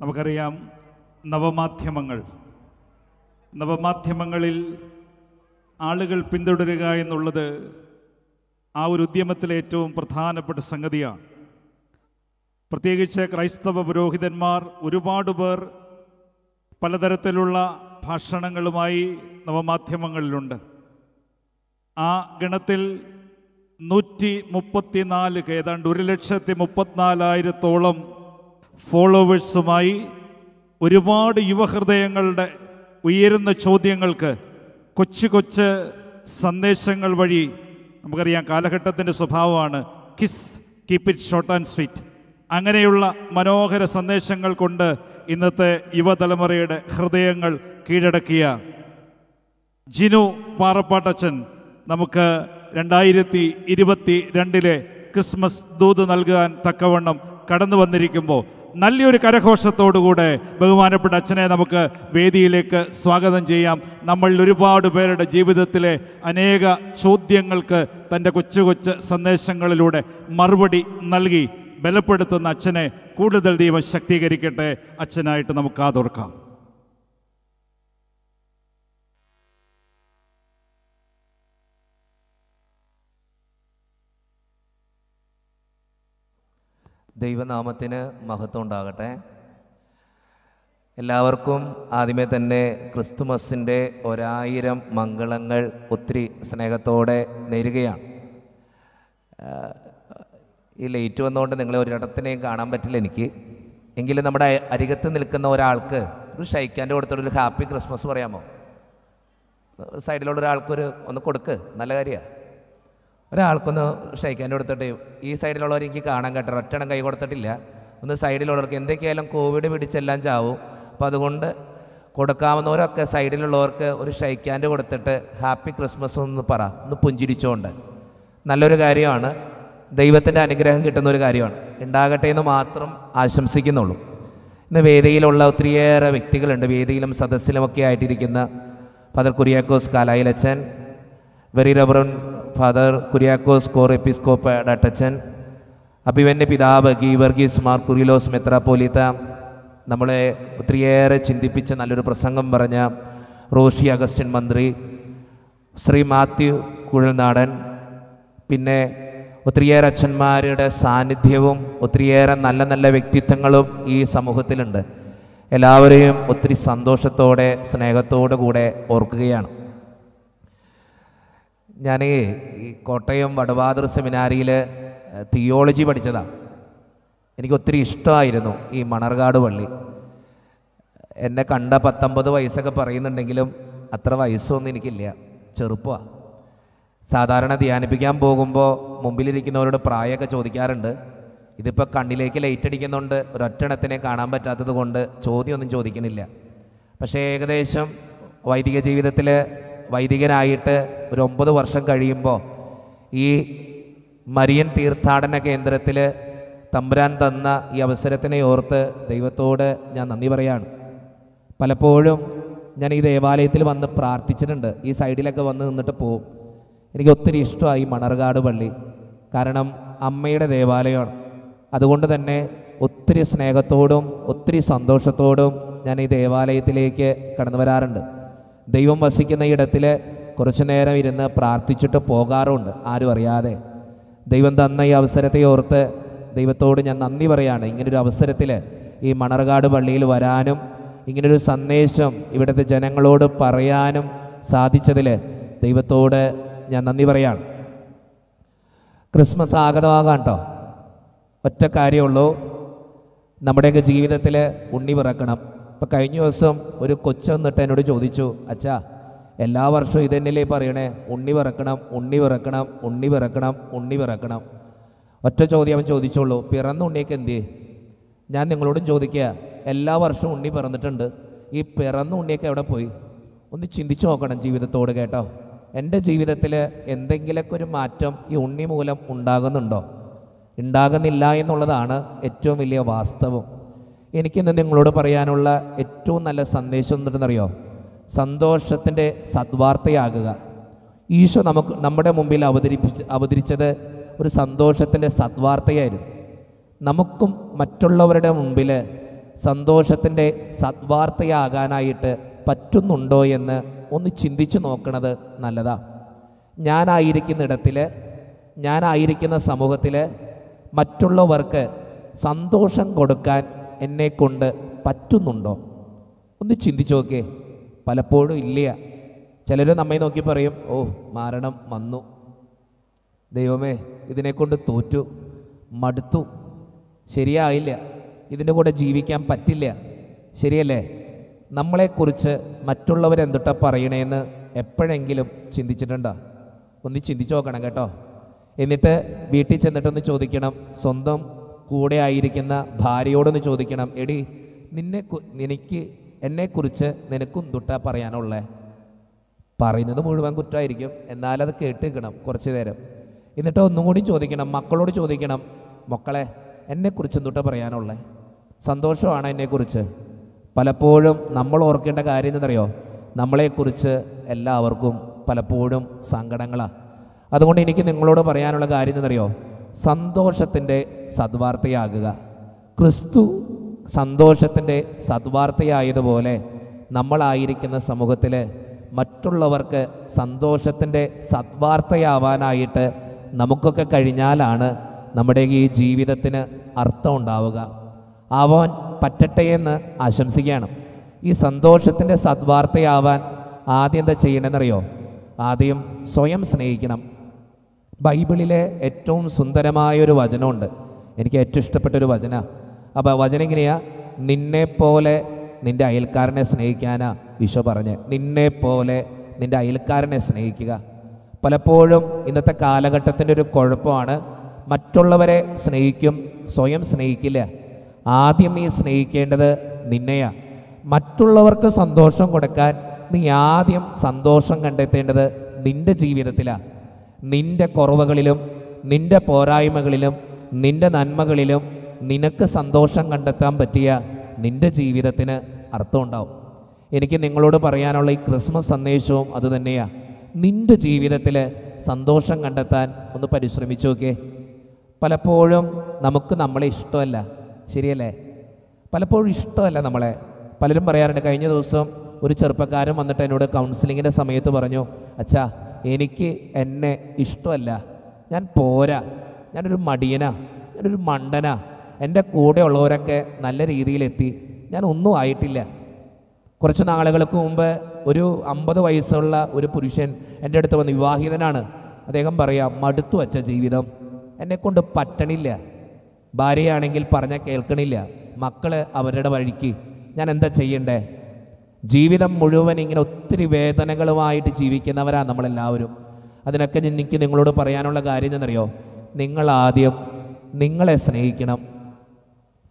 നമുക്കറിയാം നവമാധ്യമങ്ങൾ നവമാധ്യമങ്ങളിൽ ആളുകൾ പിന്തുടരുക എന്നുള്ളത് ആ ഒരു ഉദ്യമത്തിലെ ഏറ്റവും പ്രധാനപ്പെട്ട സംഗതിയാണ്. പ്രത്യേകിച്ച് ക്രൈസ്തവ പുരോഹിതന്മാർ ഒരുപാട് പേർ പലതരത്തിലുള്ള ഭാഷണങ്ങളുമായി നവമാധ്യമങ്ങളിലുണ്ട്. ആ ഗണത്തിൽ നൂറ്റി മുപ്പത്തിനാല് ഏതാണ്ട് ഒരു ലക്ഷത്തി മുപ്പത്തിനാലായിരത്തോളം ഫോളോവേഴ്സുമായി ഒരുപാട് യുവഹൃദയങ്ങളുടെ ഉയരുന്ന ചോദ്യങ്ങൾക്ക് കൊച്ചു കൊച്ച് സന്ദേശങ്ങൾ വഴി നമുക്കറിയാം കാലഘട്ടത്തിന്റെ സ്വഭാവമാണ് KISS keep it short and sweet. അങ്ങനെയുള്ള മനോഹര സന്ദേശങ്ങൾ കൊണ്ട് ഇന്നത്തെ യുവതലമുറയുടെ ഹൃദയങ്ങൾ കീഴടക്കിയ ജിനു പാറപ്പാട്ടച്ചൻ നമുക്ക് രണ്ടായിരത്തി ഇരുപത്തി രണ്ടിലെ ക്രിസ്മസ് ദൂത് നൽകാൻ തക്കവണ്ണം കടന്നു വന്നിരിക്കുമ്പോൾ നല്ലൊരു കരഘോഷത്തോടുകൂടെ ബഹുമാനപ്പെട്ട അച്ഛനെ നമുക്ക് വേദിയിലേക്ക് സ്വാഗതം ചെയ്യാം. നമ്മൾ ഒരുപാട് പേരുടെ ജീവിതത്തിലെ അനേക ചോദ്യങ്ങൾക്ക് തന്റെ കൊച്ചു കൊച്ചു സന്ദേശങ്ങളിലൂടെ മറുപടി നൽകി ബലപ്പെടുത്തുന്ന അച്ഛനെ കൂടുതൽ ദൈവം ശക്തീകരിക്കട്ടെ. അച്ഛനായിട്ട് നമുക്ക് ആതോർക്കാം ദൈവനാമത്തിന് മഹത്വം ഉണ്ടാകട്ടെ. എല്ലാവർക്കും ആദ്യമേ തന്നെ ക്രിസ്തുമസിന്റെ ഒരായിരം മംഗളങ്ങൾ ഒത്തിരി സ്നേഹത്തോടെ നേരുകയാണ്. ഈ ലേറ്റ് വന്നുകൊണ്ട് നിങ്ങളെ ഒരിടത്തിനെയും കാണാൻ പറ്റില്ല എനിക്ക്. എങ്കിലും നമ്മുടെ അരികത്ത് നിൽക്കുന്ന ഒരാൾക്ക് ഒരു ഷൈക്കാന്റെ കൊടുത്തിട്ടൊരു ഹാപ്പി ക്രിസ്മസ് പറയാമോ? സൈഡിലുള്ള ഒരാൾക്കൊരു ഒന്ന് കൊടുക്ക് നല്ല കാര്യമാണ്. ഒരാൾക്കൊന്ന് ഷൈക്കാന്റെ കൊടുത്തിട്ട് ഈ സൈഡിലുള്ളവർ എനിക്ക് കാണാൻ കേട്ടോ. ഒറ്റണം കൈ കൊടുത്തിട്ടില്ല. ഒന്ന് സൈഡിലുള്ളവർക്ക് എന്തൊക്കെയായാലും കോവിഡ് പിടിച്ചെല്ലാം ചാവും. അപ്പം അതുകൊണ്ട് കൊടുക്കാവുന്നവരൊക്കെ സൈഡിലുള്ളവർക്ക് ഒരു ഷെയ്ക്കാന്റെ കൊടുത്തിട്ട് ഹാപ്പി ക്രിസ്മസ് എന്ന് പറ. ഒന്ന് പുഞ്ചിരിച്ചുകൊണ്ട് നല്ലൊരു കാര്യമാണ്. ദൈവത്തിന്റെ അനുഗ്രഹം കിട്ടുന്ന ഒരു കാര്യമാണ്. ഉണ്ടാകട്ടെ എന്ന് മാത്രം ആശംസിക്കുന്നുള്ളൂ. ഇന്ന് വേദിയിലുള്ള ഒത്തിരിയേറെ വ്യക്തികളുണ്ട്. വേദിയിലും സദസ്സിലുമൊക്കെ ആയിട്ടിരിക്കുന്ന ഫദർ കുര്യാക്കോസ് കാലായിലച്ചൻ വെറി റബറൻ ഫാദർ കുര്യാക്കോസ് കോർ എപ്പിസ്കോപ്പ് ഡാട്ടച്ചൻ അഭിവന്യ പിതാവ് ഗീവർഗീസ് മാർ കുറിലോസ് മെത്രാപ്പോലിത്ത നമ്മളെ ഒത്തിരിയേറെ ചിന്തിപ്പിച്ച നല്ലൊരു പ്രസംഗം പറഞ്ഞ റോഷി അഗസ്റ്റിൻ മന്ത്രി ശ്രീ മാത്യു കുഴൽനാടൻ പിന്നെ ഒത്തിരിയേറെ അച്ഛന്മാരുടെ സാന്നിധ്യവും ഒത്തിരിയേറെ നല്ല നല്ല വ്യക്തിത്വങ്ങളും ഈ സമൂഹത്തിലുണ്ട്. എല്ലാവരെയും ഒത്തിരി സന്തോഷത്തോടെ സ്നേഹത്തോടു കൂടെ ഓർക്കുകയാണ്. ഞാൻ ഈ കോട്ടയം വടവാതർ സെമിനാരിയിൽ തിയോളജി പഠിച്ചതാണ് എനിക്ക് ഒത്തിരി ഇഷ്ടമായിരുന്നു ഈ മണർകാട് പള്ളി. എന്നെ കണ്ട പത്തൊമ്പത് വയസ്സൊക്കെ പറയുന്നുണ്ടെങ്കിലും അത്ര വയസ്സൊന്നും എനിക്കില്ല. ചെറുപ്പമാണ് സാധാരണ ധ്യാനിപ്പിക്കാൻ പോകുമ്പോൾ മുമ്പിലിരിക്കുന്നവരോട് പ്രായമൊക്കെ ചോദിക്കാറുണ്ട്. ഇതിപ്പോൾ കണ്ണിലേക്ക് ലൈറ്റ് അടിക്കുന്നുണ്ട്. ഒരൊറ്റണത്തിനെ കാണാൻ പറ്റാത്തത് കൊണ്ട് ചോദ്യമൊന്നും ചോദിക്കണില്ല. പക്ഷേ ഏകദേശം വൈദിക ജീവിതത്തിൽ വൈദികനായിട്ട് ഒരു ഒമ്പത് വർഷം കഴിയുമ്പോൾ ഈ മരിയൻ തീർത്ഥാടന കേന്ദ്രത്തിൽ തമ്പുരാൻ തന്ന ഈ അവസരത്തിനെ ഓർത്ത് ദൈവത്തോട് ഞാൻ നന്ദി പറയാണ്. പലപ്പോഴും ഞാൻ ഈ ദേവാലയത്തിൽ വന്ന് പ്രാർത്ഥിച്ചിട്ടുണ്ട്. ഈ സൈഡിലൊക്കെ വന്ന് നിന്നിട്ട് പോവും. എനിക്ക് ഒത്തിരി ഇഷ്ടമായി മണർകാട് പള്ളി. കാരണം അമ്മയുടെ ദേവാലയമാണ്. അതുകൊണ്ട് തന്നെ ഒത്തിരി സ്നേഹത്തോടും ഒത്തിരി സന്തോഷത്തോടും ഞാൻ ഈ ദേവാലയത്തിലേക്ക് കടന്നു വരാറുണ്ട്. ദൈവം വസിക്കുന്ന ഇടത്തിൽ കുറച്ചു നേരം ഇരുന്ന് പ്രാർത്ഥിച്ചിട്ട് പോകാറുണ്ട് ആരും അറിയാതെ. ദൈവം തന്ന ഈ അവസരത്തെ ഓർത്ത് ദൈവത്തോട് ഞാൻ നന്ദി പറയാണ്. ഇങ്ങനൊരു അവസരത്തിൽ ഈ മണർകാട് പള്ളിയിൽ വരാനും ഇങ്ങനൊരു സന്ദേശം ഇവിടുത്തെ ജനങ്ങളോട് പറയാനും സാധിച്ചതിൽ ദൈവത്തോട് ഞാൻ നന്ദി പറയാണ്. ക്രിസ്മസ് ആഗതമാകാം കേട്ടോ ഒറ്റ കാര്യമുള്ളൂ നമ്മുടെയൊക്കെ ജീവിതത്തിൽ ഉണ്ണി പിറക്കണം ഇപ്പം കഴിഞ്ഞ ദിവസം ഒരു കൊച്ചു വന്നിട്ട് എന്നോട് ചോദിച്ചു അച്ഛാ എല്ലാ വർഷവും ഇതന്നെയല്ലേ പറയണേ? ഉണ്ണി പിറക്കണം ഉണ്ണി പിറക്കണം ഉണ്ണി പിറക്കണം ഉണ്ണി പിറക്കണം ഒറ്റ ചോദ്യം അവൻ ചോദിച്ചോളൂ പിറന്ന ഉണ്ണിയൊക്കെ എന്ത്? ഞാൻ നിങ്ങളോടും ചോദിക്കുക എല്ലാ വർഷവും ഉണ്ണി പിറന്നിട്ടുണ്ട്. ഈ പിറന്ന ഉണ്ണിയൊക്കെ എവിടെ പോയി? ഒന്ന് ചിന്തിച്ചു നോക്കണം ജീവിതത്തോട് കേട്ടോ. എന്റെ ജീവിതത്തിൽ എന്തെങ്കിലുമൊക്കെ ഒരു മാറ്റം ഈ ഉണ്ണി മൂലം ഉണ്ടാകുന്നുണ്ടോ? ഉണ്ടാകുന്നില്ല എന്നുള്ളതാണ് ഏറ്റവും വലിയ വാസ്തവം. എനിക്കിന്ന് നിങ്ങളോട് പറയാനുള്ള ഏറ്റവും നല്ല സന്ദേശം എന്തെന്നറിയോ സന്തോഷത്തിന്റെ സദ്വാർത്തയാകുക. ഈശോ നമുക്ക് നമ്മുടെ മുമ്പിൽ അവതരിപ്പിച്ച് അവതരിച്ചത് ഒരു സന്തോഷത്തിന്റെ സദ്വാർത്തയായിരുന്നു. നമുക്കും മറ്റുള്ളവരുടെ മുമ്പിൽ സന്തോഷത്തിന്റെ സദ്വാർത്തയാകാനായിട്ട് പറ്റുന്നുണ്ടോ എന്ന് ഒന്ന് ചിന്തിച്ചു നോക്കുന്നത് നല്ലതാണ് ഞാനായിരിക്കുന്നിടത്തിൽ ഞാനായിരിക്കുന്ന സമൂഹത്തിൽ മറ്റുള്ളവർക്ക് സന്തോഷം കൊടുക്കാൻ എന്നെക്കൊണ്ട് പറ്റുന്നുണ്ടോ? ഒന്ന് ചിന്തിച്ചു നോക്കേ. പലപ്പോഴും ഇല്ല. ചിലർ നമ്മെ നോക്കി പറയും ഓ മരണം വന്നു. ദൈവമേ ഇതിനെക്കൊണ്ട് തോറ്റു. മടുത്തു. ശരിയായില്ല. ഇതിന്റെ കൂടെ ജീവിക്കാൻ പറ്റില്ല. ശരിയല്ലേ? നമ്മളെക്കുറിച്ച് മറ്റുള്ളവരെന്തുട്ടാ പറയണേന്ന് എപ്പോഴെങ്കിലും ചിന്തിച്ചിട്ടുണ്ടോ? ഒന്ന് ചിന്തിച്ചു നോക്കണം കേട്ടോ. എന്നിട്ട് വീട്ടിൽ ചെന്നിട്ടൊന്ന് ചോദിക്കണം. സ്വന്തം കൂടെ ആയിരിക്കുന്ന ഭാര്യയോടൊന്ന് ചോദിക്കണം എടി നിന്നെ എനിക്ക് എന്നെക്കുറിച്ച് നിനക്കും തൊട്ടാ പറയാനുള്ളേ? പറയുന്നത് മുഴുവൻ കുറ്റമായിരിക്കും എന്നാലത് കേട്ടിരിക്കണം കുറച്ച് നേരം. എന്നിട്ട് ഒന്നും കൂടി ചോദിക്കണം മക്കളോട് ചോദിക്കണം മക്കളെ എന്നെക്കുറിച്ച് എന്തുട്ടാ പറയാനുള്ളേ? സന്തോഷമാണ് എന്നെക്കുറിച്ച്? പലപ്പോഴും നമ്മൾ ഓർക്കേണ്ട കാര്യം എന്തെന്നറിയോ നമ്മളെക്കുറിച്ച് എല്ലാവർക്കും പലപ്പോഴും സങ്കടങ്ങളാണ് അതുകൊണ്ട് എനിക്ക് നിങ്ങളോട് പറയാനുള്ള കാര്യം എന്തെന്നറിയോ സന്തോഷത്തിന്റെ സദ്വാർത്തയാകുക. ക്രിസ്തു സന്തോഷത്തിന്റെ സദ്വാർത്തയായതുപോലെ നമ്മളായിരിക്കുന്ന സമൂഹത്തിൽ മറ്റുള്ളവർക്ക് സന്തോഷത്തിന്റെ സദ്വാർത്തയാവാനായിട്ട് നമുക്കൊക്കെ കഴിഞ്ഞാലാണ് നമ്മുടെ ഈ ജീവിതത്തിന് അർത്ഥം ഉണ്ടാവുക. ആവാൻ പറ്റട്ടെ എന്ന് ആശംസിക്കുകയാണ് ഈ സന്തോഷത്തിന്റെ സദ്വാർത്തയാവാൻ ആദ്യം എന്താ ചെയ്യണമെന്നറിയോ? ആദ്യം സ്വയം സ്നേഹിക്കണം. ബൈബിളിലെ ഏറ്റവും സുന്ദരമായൊരു വചനമുണ്ട്. എനിക്ക് ഏറ്റവും ഇഷ്ടപ്പെട്ടൊരു വചന. അപ്പോൾ വചനം എങ്ങനെയാ? നിന്നെപ്പോലെ നിന്റെ അയൽക്കാരനെ സ്നേഹിക്കാനാ ഈശോ പറഞ്ഞ്. നിന്നെപ്പോലെ നിന്റെ അയൽക്കാരനെ സ്നേഹിക്കുക. പലപ്പോഴും ഇന്നത്തെ കാലഘട്ടത്തിന്റെ ഒരു കുഴപ്പമാണ് മറ്റുള്ളവരെ സ്നേഹിക്കും സ്വയം സ്നേഹിക്കില്ല. ആദ്യം നീ സ്നേഹിക്കേണ്ടത് നിന്നെയാ. മറ്റുള്ളവർക്ക് സന്തോഷം കൊടുക്കാൻ നീ ആദ്യം സന്തോഷം കണ്ടെത്തേണ്ടത് നിന്റെ ജീവിതത്തിലാണ് നിന്റെ കുറവുകളിലും നിന്റെ പോരായ്മകളിലും നിന്റെ നന്മകളിലും നിനക്ക് സന്തോഷം കണ്ടെത്താൻ പറ്റിയ നിന്റെ ജീവിതത്തിന് അർത്ഥമുണ്ടാവും എനിക്ക് നിങ്ങളോട് പറയാനുള്ള ഈ ക്രിസ്മസ് സന്ദേശവും അതുതന്നെയാണ് നിന്റെ ജീവിതത്തിൽ സന്തോഷം കണ്ടെത്താൻ ഒന്ന് പരിശ്രമിച്ചു നോക്കേ പലപ്പോഴും നമുക്ക് നമ്മളെ ഇഷ്ടമല്ല. ശരിയല്ലേ? പലപ്പോഴും ഇഷ്ടമല്ല നമ്മളെ. പലരും പറയാറുണ്ട് കഴിഞ്ഞ ദിവസം ഒരു ചെറുപ്പക്കാരൻ വന്നിട്ട് എന്നോട് കൗൺസിലിങ്ങിന്റെ സമയത്ത് പറഞ്ഞു അച്ഛാ എനിക്ക് എന്നെ ഇഷ്ടമല്ല. ഞാൻ പോരാ. ഞാനൊരു മടിയനാ. ഞാനൊരു മണ്ടനാ. എന്റെ കൂടെ ഉള്ളവരൊക്കെ നല്ല രീതിയിലെത്തി. ഞാൻ ഒന്നും ആയിട്ടില്ല. കുറച്ച് നാളുകൾക്ക് മുമ്പ് ഒരു അമ്പത് വയസ്സുള്ള ഒരു പുരുഷൻ എന്റെ അടുത്ത് വന്ന് വിവാഹിതനാണ്. അദ്ദേഹം പറയാം മടുത്തു വച്ച ജീവിതം. എന്നെക്കൊണ്ട് പറ്റണില്ല. ഭാര്യയാണെങ്കിൽ പറഞ്ഞാൽ കേൾക്കണില്ല. മക്കൾ അവരുടെ വഴിക്ക്. ഞാൻ എന്താ ചെയ്യണ്ടേ? ജീവിതം മുഴുവൻ ഇങ്ങനെ ഒത്തിരി വേദനകളുമായിട്ട് ജീവിക്കുന്നവരാണ് നമ്മളെല്ലാവരും. അതിനൊക്കെ എനിക്ക് നിങ്ങളോട് പറയാനുള്ള കാര്യം എന്നറിയോ നിങ്ങൾ ആദ്യം നിങ്ങളെ സ്നേഹിക്കണം.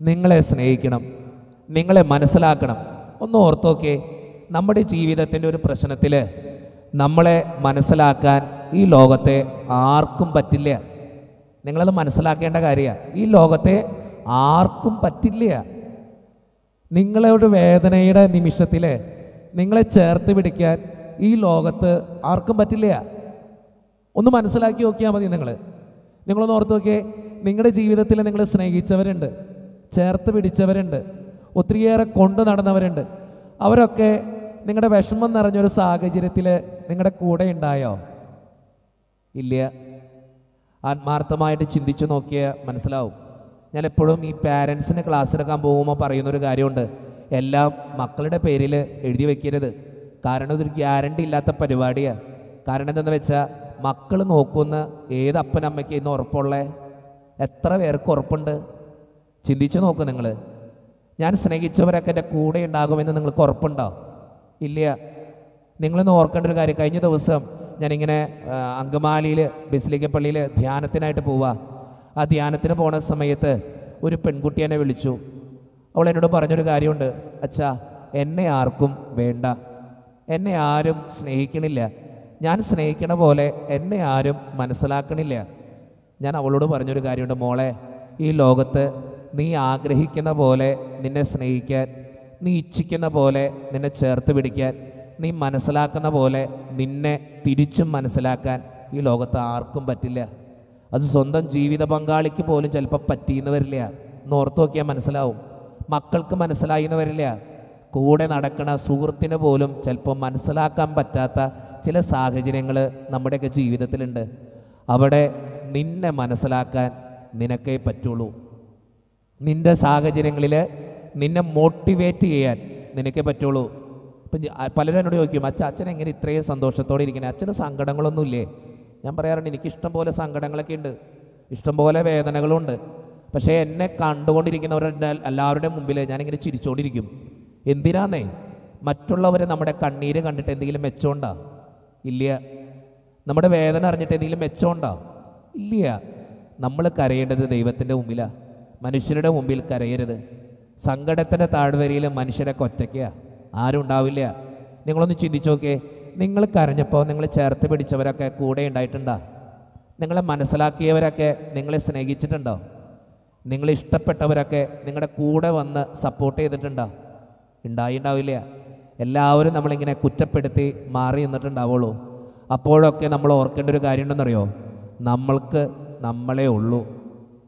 നിങ്ങളെ സ്നേഹിക്കണം. നിങ്ങളെ മനസ്സിലാക്കണം. ഒന്ന് ഓർത്തോക്കെ നമ്മുടെ ജീവിതത്തിന്റെ ഒരു പ്രശ്നത്തിൽ നമ്മളെ മനസ്സിലാക്കാൻ ഈ ലോകത്തെ ആർക്കും പറ്റില്ല. നിങ്ങളത് മനസ്സിലാക്കേണ്ട കാര്യമാണ്. ഈ ലോകത്തെ ആർക്കും പറ്റില്ല. നിങ്ങളുടെ വേദനയുടെ നിമിഷത്തിൽ നിങ്ങളെ ചേർത്ത് പിടിക്കാൻ ഈ ലോകത്ത് ആർക്കും പറ്റില്ല. ഒന്ന് മനസ്സിലാക്കി നോക്കിയാൽ മതി നിങ്ങൾ നിങ്ങളൊന്ന് ഓർത്ത് നോക്കിയേ നിങ്ങളുടെ ജീവിതത്തിൽ നിങ്ങൾ സ്നേഹിച്ചവരുണ്ട് ചേർത്ത് പിടിച്ചവരുണ്ട് ഒത്തിരിയേറെ കൊണ്ടു നടന്നവരുണ്ട്. അവരൊക്കെ നിങ്ങളുടെ വിഷമം നിറഞ്ഞൊരു സാഹചര്യത്തിൽ നിങ്ങളുടെ കൂടെ ഉണ്ടായോ? ഇല്ല. ആത്മാർത്ഥമായിട്ട് ചിന്തിച്ചു നോക്കിയാൽ മനസ്സിലാവും. ഞാൻ എപ്പോഴും ഈ പാരൻസിന് ക്ലാസ് എടുക്കാൻ പോകുമ്പോൾ പറയുന്നൊരു കാര്യമുണ്ട്. എല്ലാം മക്കളുടെ പേരിൽ എഴുതി വെക്കരുത്. കാരണം ഇതൊരു ഗ്യാരണ്ടി ഇല്ലാത്ത പരിപാടിയാണ് കാരണം എന്തെന്ന് വെച്ചാൽ മക്കൾ നോക്കുന്ന ഏത് അപ്പനമ്മയ്ക്ക് ഇന്ന് ഉറപ്പുള്ളേ? എത്ര പേർക്ക് ഉറപ്പുണ്ട്? ചിന്തിച്ചു നോക്ക് നിങ്ങൾ ഞാൻ സ്നേഹിച്ചവരൊക്കെ എന്റെ കൂടെ ഉണ്ടാകുമെന്ന് നിങ്ങൾക്ക് ഉറപ്പുണ്ടോ? ഇല്ല നിങ്ങളൊന്ന് ഓർക്കേണ്ട ഒരു കാര്യം കഴിഞ്ഞ ദിവസം ഞാനിങ്ങനെ അങ്കമാലിയിൽ ബിസ്ലിക്കപ്പള്ളിയിൽ പള്ളിയിൽ ധ്യാനത്തിനായിട്ട് പോവുക ആ ധ്യാനത്തിന് പോണ സമയത്ത് ഒരു പെൺകുട്ടി എന്നെ വിളിച്ചു. അവൾ എന്നോട് പറഞ്ഞൊരു കാര്യമുണ്ട്. അച്ഛാ എന്നെ ആർക്കും വേണ്ട. എന്നെ ആരും സ്നേഹിക്കണില്ല. ഞാൻ സ്നേഹിക്കണ പോലെ എന്നെ ആരും മനസ്സിലാക്കണില്ല. ഞാൻ അവളോട് പറഞ്ഞൊരു കാര്യമുണ്ട്. മോളെ ഈ ലോകത്ത് നീ ആഗ്രഹിക്കുന്ന പോലെ നിന്നെ സ്നേഹിക്കാൻ നീ ഇച്ഛിക്കുന്ന പോലെ നിന്നെ ചേർത്ത് പിടിക്കാൻ നീ മനസ്സിലാക്കുന്ന പോലെ നിന്നെ തിരിച്ചും മനസ്സിലാക്കാൻ ഈ ലോകത്ത് ആർക്കും പറ്റില്ല. അത് സ്വന്തം ജീവിത പങ്കാളിക്ക് പോലും ചിലപ്പോൾ പറ്റിയെന്ന് വരില്ല. നോർത്ത് നോക്കിയാൽ മനസ്സിലാവും. മക്കൾക്ക് മനസ്സിലായി എന്ന് വരില്ല. കൂടെ നടക്കണ സുഹൃത്തിന് പോലും ചിലപ്പോൾ മനസ്സിലാക്കാൻ പറ്റാത്ത ചില സാഹചര്യങ്ങൾ നമ്മുടെയൊക്കെ ജീവിതത്തിലുണ്ട്. അവിടെ നിന്നെ മനസ്സിലാക്കാൻ നിനക്കേ പറ്റുള്ളൂ. നിന്റെ സാഹചര്യങ്ങളിൽ നിന്നെ മോട്ടിവേറ്റ് ചെയ്യാൻ നിനക്കേ പറ്റുള്ളൂ. ഇപ്പം പലരും എന്നോട് ചോദിക്കും അച്ഛൻ അച്ഛൻ എങ്ങനെ ഇത്രയും സന്തോഷത്തോടെ ഇരിക്കണേ? അച്ഛന് സങ്കടങ്ങളൊന്നുമില്ലേ? ഞാൻ പറയാറുണ്ട് എനിക്കിഷ്ടം പോലെ സങ്കടങ്ങളൊക്കെ ഉണ്ട്. ഇഷ്ടംപോലെ വേദനകളുണ്ട്. പക്ഷേ എന്നെ കണ്ടുകൊണ്ടിരിക്കുന്നവരുടെ എല്ലാവരുടെ മുമ്പിൽ ഞാനിങ്ങനെ ചിരിച്ചുകൊണ്ടിരിക്കും എന്തിനാന്നേ? മറ്റുള്ളവരെ നമ്മുടെ കണ്ണീര് കണ്ടിട്ട് എന്തെങ്കിലും മെച്ചമുണ്ടോ? ഇല്ല. നമ്മുടെ വേദന അറിഞ്ഞിട്ട് എന്തെങ്കിലും മെച്ചമുണ്ടോ? ഇല്ല. നമ്മൾ കരയേണ്ടത് ദൈവത്തിന്റെ മുമ്പിലാണ് മനുഷ്യരുടെ മുമ്പിൽ കരയരുത്. സങ്കടത്തിന്റെ താഴ്വരയിൽ മനുഷ്യരൊക്കെ ഒറ്റയ്ക്കാ. ആരും ഉണ്ടാവില്ല നിങ്ങളൊന്ന് ചിന്തിച്ചു നോക്കേ നിങ്ങൾ കരഞ്ഞപ്പോൾ നിങ്ങൾ ചേർത്ത് പിടിച്ചവരൊക്കെ കൂടെ ഉണ്ടായിട്ടുണ്ടോ? നിങ്ങളെ മനസ്സിലാക്കിയവരൊക്കെ നിങ്ങളെ സ്നേഹിച്ചിട്ടുണ്ടോ? നിങ്ങൾ ഇഷ്ടപ്പെട്ടവരൊക്കെ നിങ്ങളുടെ കൂടെ വന്ന് സപ്പോർട്ട് ചെയ്തിട്ടുണ്ടോ? ഉണ്ടായിണ്ടാവില്ല. എല്ലാവരും നമ്മളിങ്ങനെ കുറ്റപ്പെടുത്തി മാറി നിന്നിട്ടുണ്ടാവുള്ളൂ. അപ്പോഴൊക്കെ നമ്മൾ ഓർക്കേണ്ട ഒരു കാര്യമുണ്ടെന്നറിയോ നമ്മൾക്ക് നമ്മളേ ഉള്ളൂ.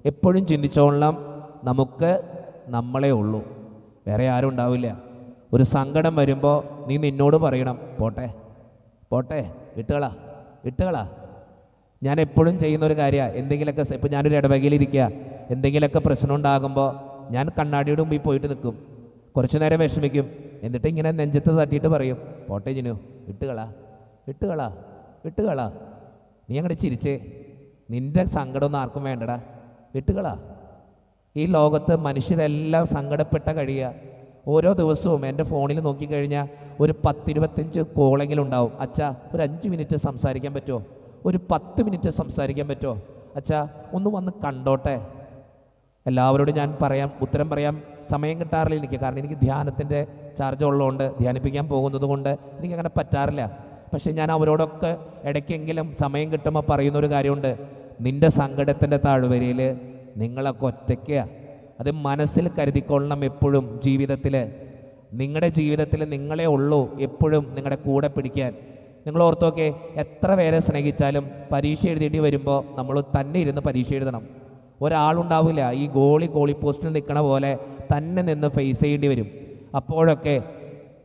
എപ്പോഴും ചിന്തിച്ചോളാം നമുക്ക് നമ്മളേ ഉള്ളൂ. വേറെ ആരും ഉണ്ടാവില്ല. ഒരു സങ്കടം വരുമ്പോൾ നീ നിന്നോട് പറയണം പോട്ടെ. പോട്ടെ വിട്ടുകളാ വിട്ടുകളാ. ഞാൻ എപ്പോഴും ചെയ്യുന്ന ഒരു കാര്യമാണ് എന്തെങ്കിലുമൊക്കെ ഇപ്പോൾ ഇപ്പം ഞാനൊരു ഇടവകയിലിരിക്കുക എന്തെങ്കിലുമൊക്കെ പ്രശ്നം ഉണ്ടാകുമ്പോൾ ഞാൻ കണ്ണാടിയുടെ മുമ്പിൽ പോയിട്ട് നിൽക്കും കുറച്ചു നേരം വിഷമിക്കും. എന്നിട്ട് ഇങ്ങനെ നെഞ്ചത്ത് തട്ടിയിട്ട് പറയും പോട്ടെ ജിനു വിട്ടുകളാ വിട്ടുകളാ വിട്ടുകളാ. നീ അങ്ങോട്ട് ചിരിച്ചേ. നിന്റെ സങ്കടമൊന്നും ആർക്കും വേണ്ടടാ. വിട്ടുകളാ. ഈ ലോകത്ത് മനുഷ്യരെല്ലാം സങ്കടപ്പെട്ട കഴിയുക ഓരോ ദിവസവും എന്റെ ഫോണിൽ നോക്കിക്കഴിഞ്ഞാൽ ഒരു പത്തിരുപത്തഞ്ച് കോളെങ്കിലും ഉണ്ടാവും. അച്ഛാ ഒരു അഞ്ച് മിനിറ്റ് സംസാരിക്കാൻ പറ്റുമോ? ഒരു പത്ത് മിനിറ്റ് സംസാരിക്കാൻ പറ്റുമോ? അച്ഛാ ഒന്ന് വന്ന് കണ്ടോട്ടെ. എല്ലാവരോടും ഞാൻ പറയാം ഉത്തരം പറയാം. സമയം കിട്ടാറില്ല എനിക്ക് കാരണം എനിക്ക് ധ്യാനത്തിന്റെ ചാർജ് ഉള്ളതുകൊണ്ട് ധ്യാനിപ്പിക്കാൻ പോകുന്നത് കൊണ്ട് എനിക്കങ്ങനെ പറ്റാറില്ല. പക്ഷേ ഞാൻ അവരോടൊക്കെ ഇടയ്ക്കെങ്കിലും സമയം കിട്ടുമ്പോൾ പറയുന്നൊരു കാര്യമുണ്ട്. നിന്റെ സങ്കടത്തിന്റെ താഴ്വരയിൽ നിങ്ങളൊക്കെ ഒറ്റയ്ക്കാണ് അത് മനസ്സിൽ കരുതിക്കൊള്ളണം എപ്പോഴും ജീവിതത്തിൽ നിങ്ങളുടെ ജീവിതത്തിൽ നിങ്ങളെ ഉള്ളൂ എപ്പോഴും നിങ്ങളുടെ കൂടെ പിടിക്കാൻ. നിങ്ങൾ ഓർത്തോക്കെ എത്ര പേരെ സ്നേഹിച്ചാലും പരീക്ഷ എഴുതേണ്ടി വരുമ്പോൾ നമ്മൾ തന്നെ ഇരുന്ന് പരീക്ഷ എഴുതണം. ഒരാളുണ്ടാവില്ല ഈ ഗോളി ഗോളി പോസ്റ്റിൽ നിൽക്കണ പോലെ തന്നെ നിന്ന് ഫേസ് ചെയ്യേണ്ടി വരും. അപ്പോഴൊക്കെ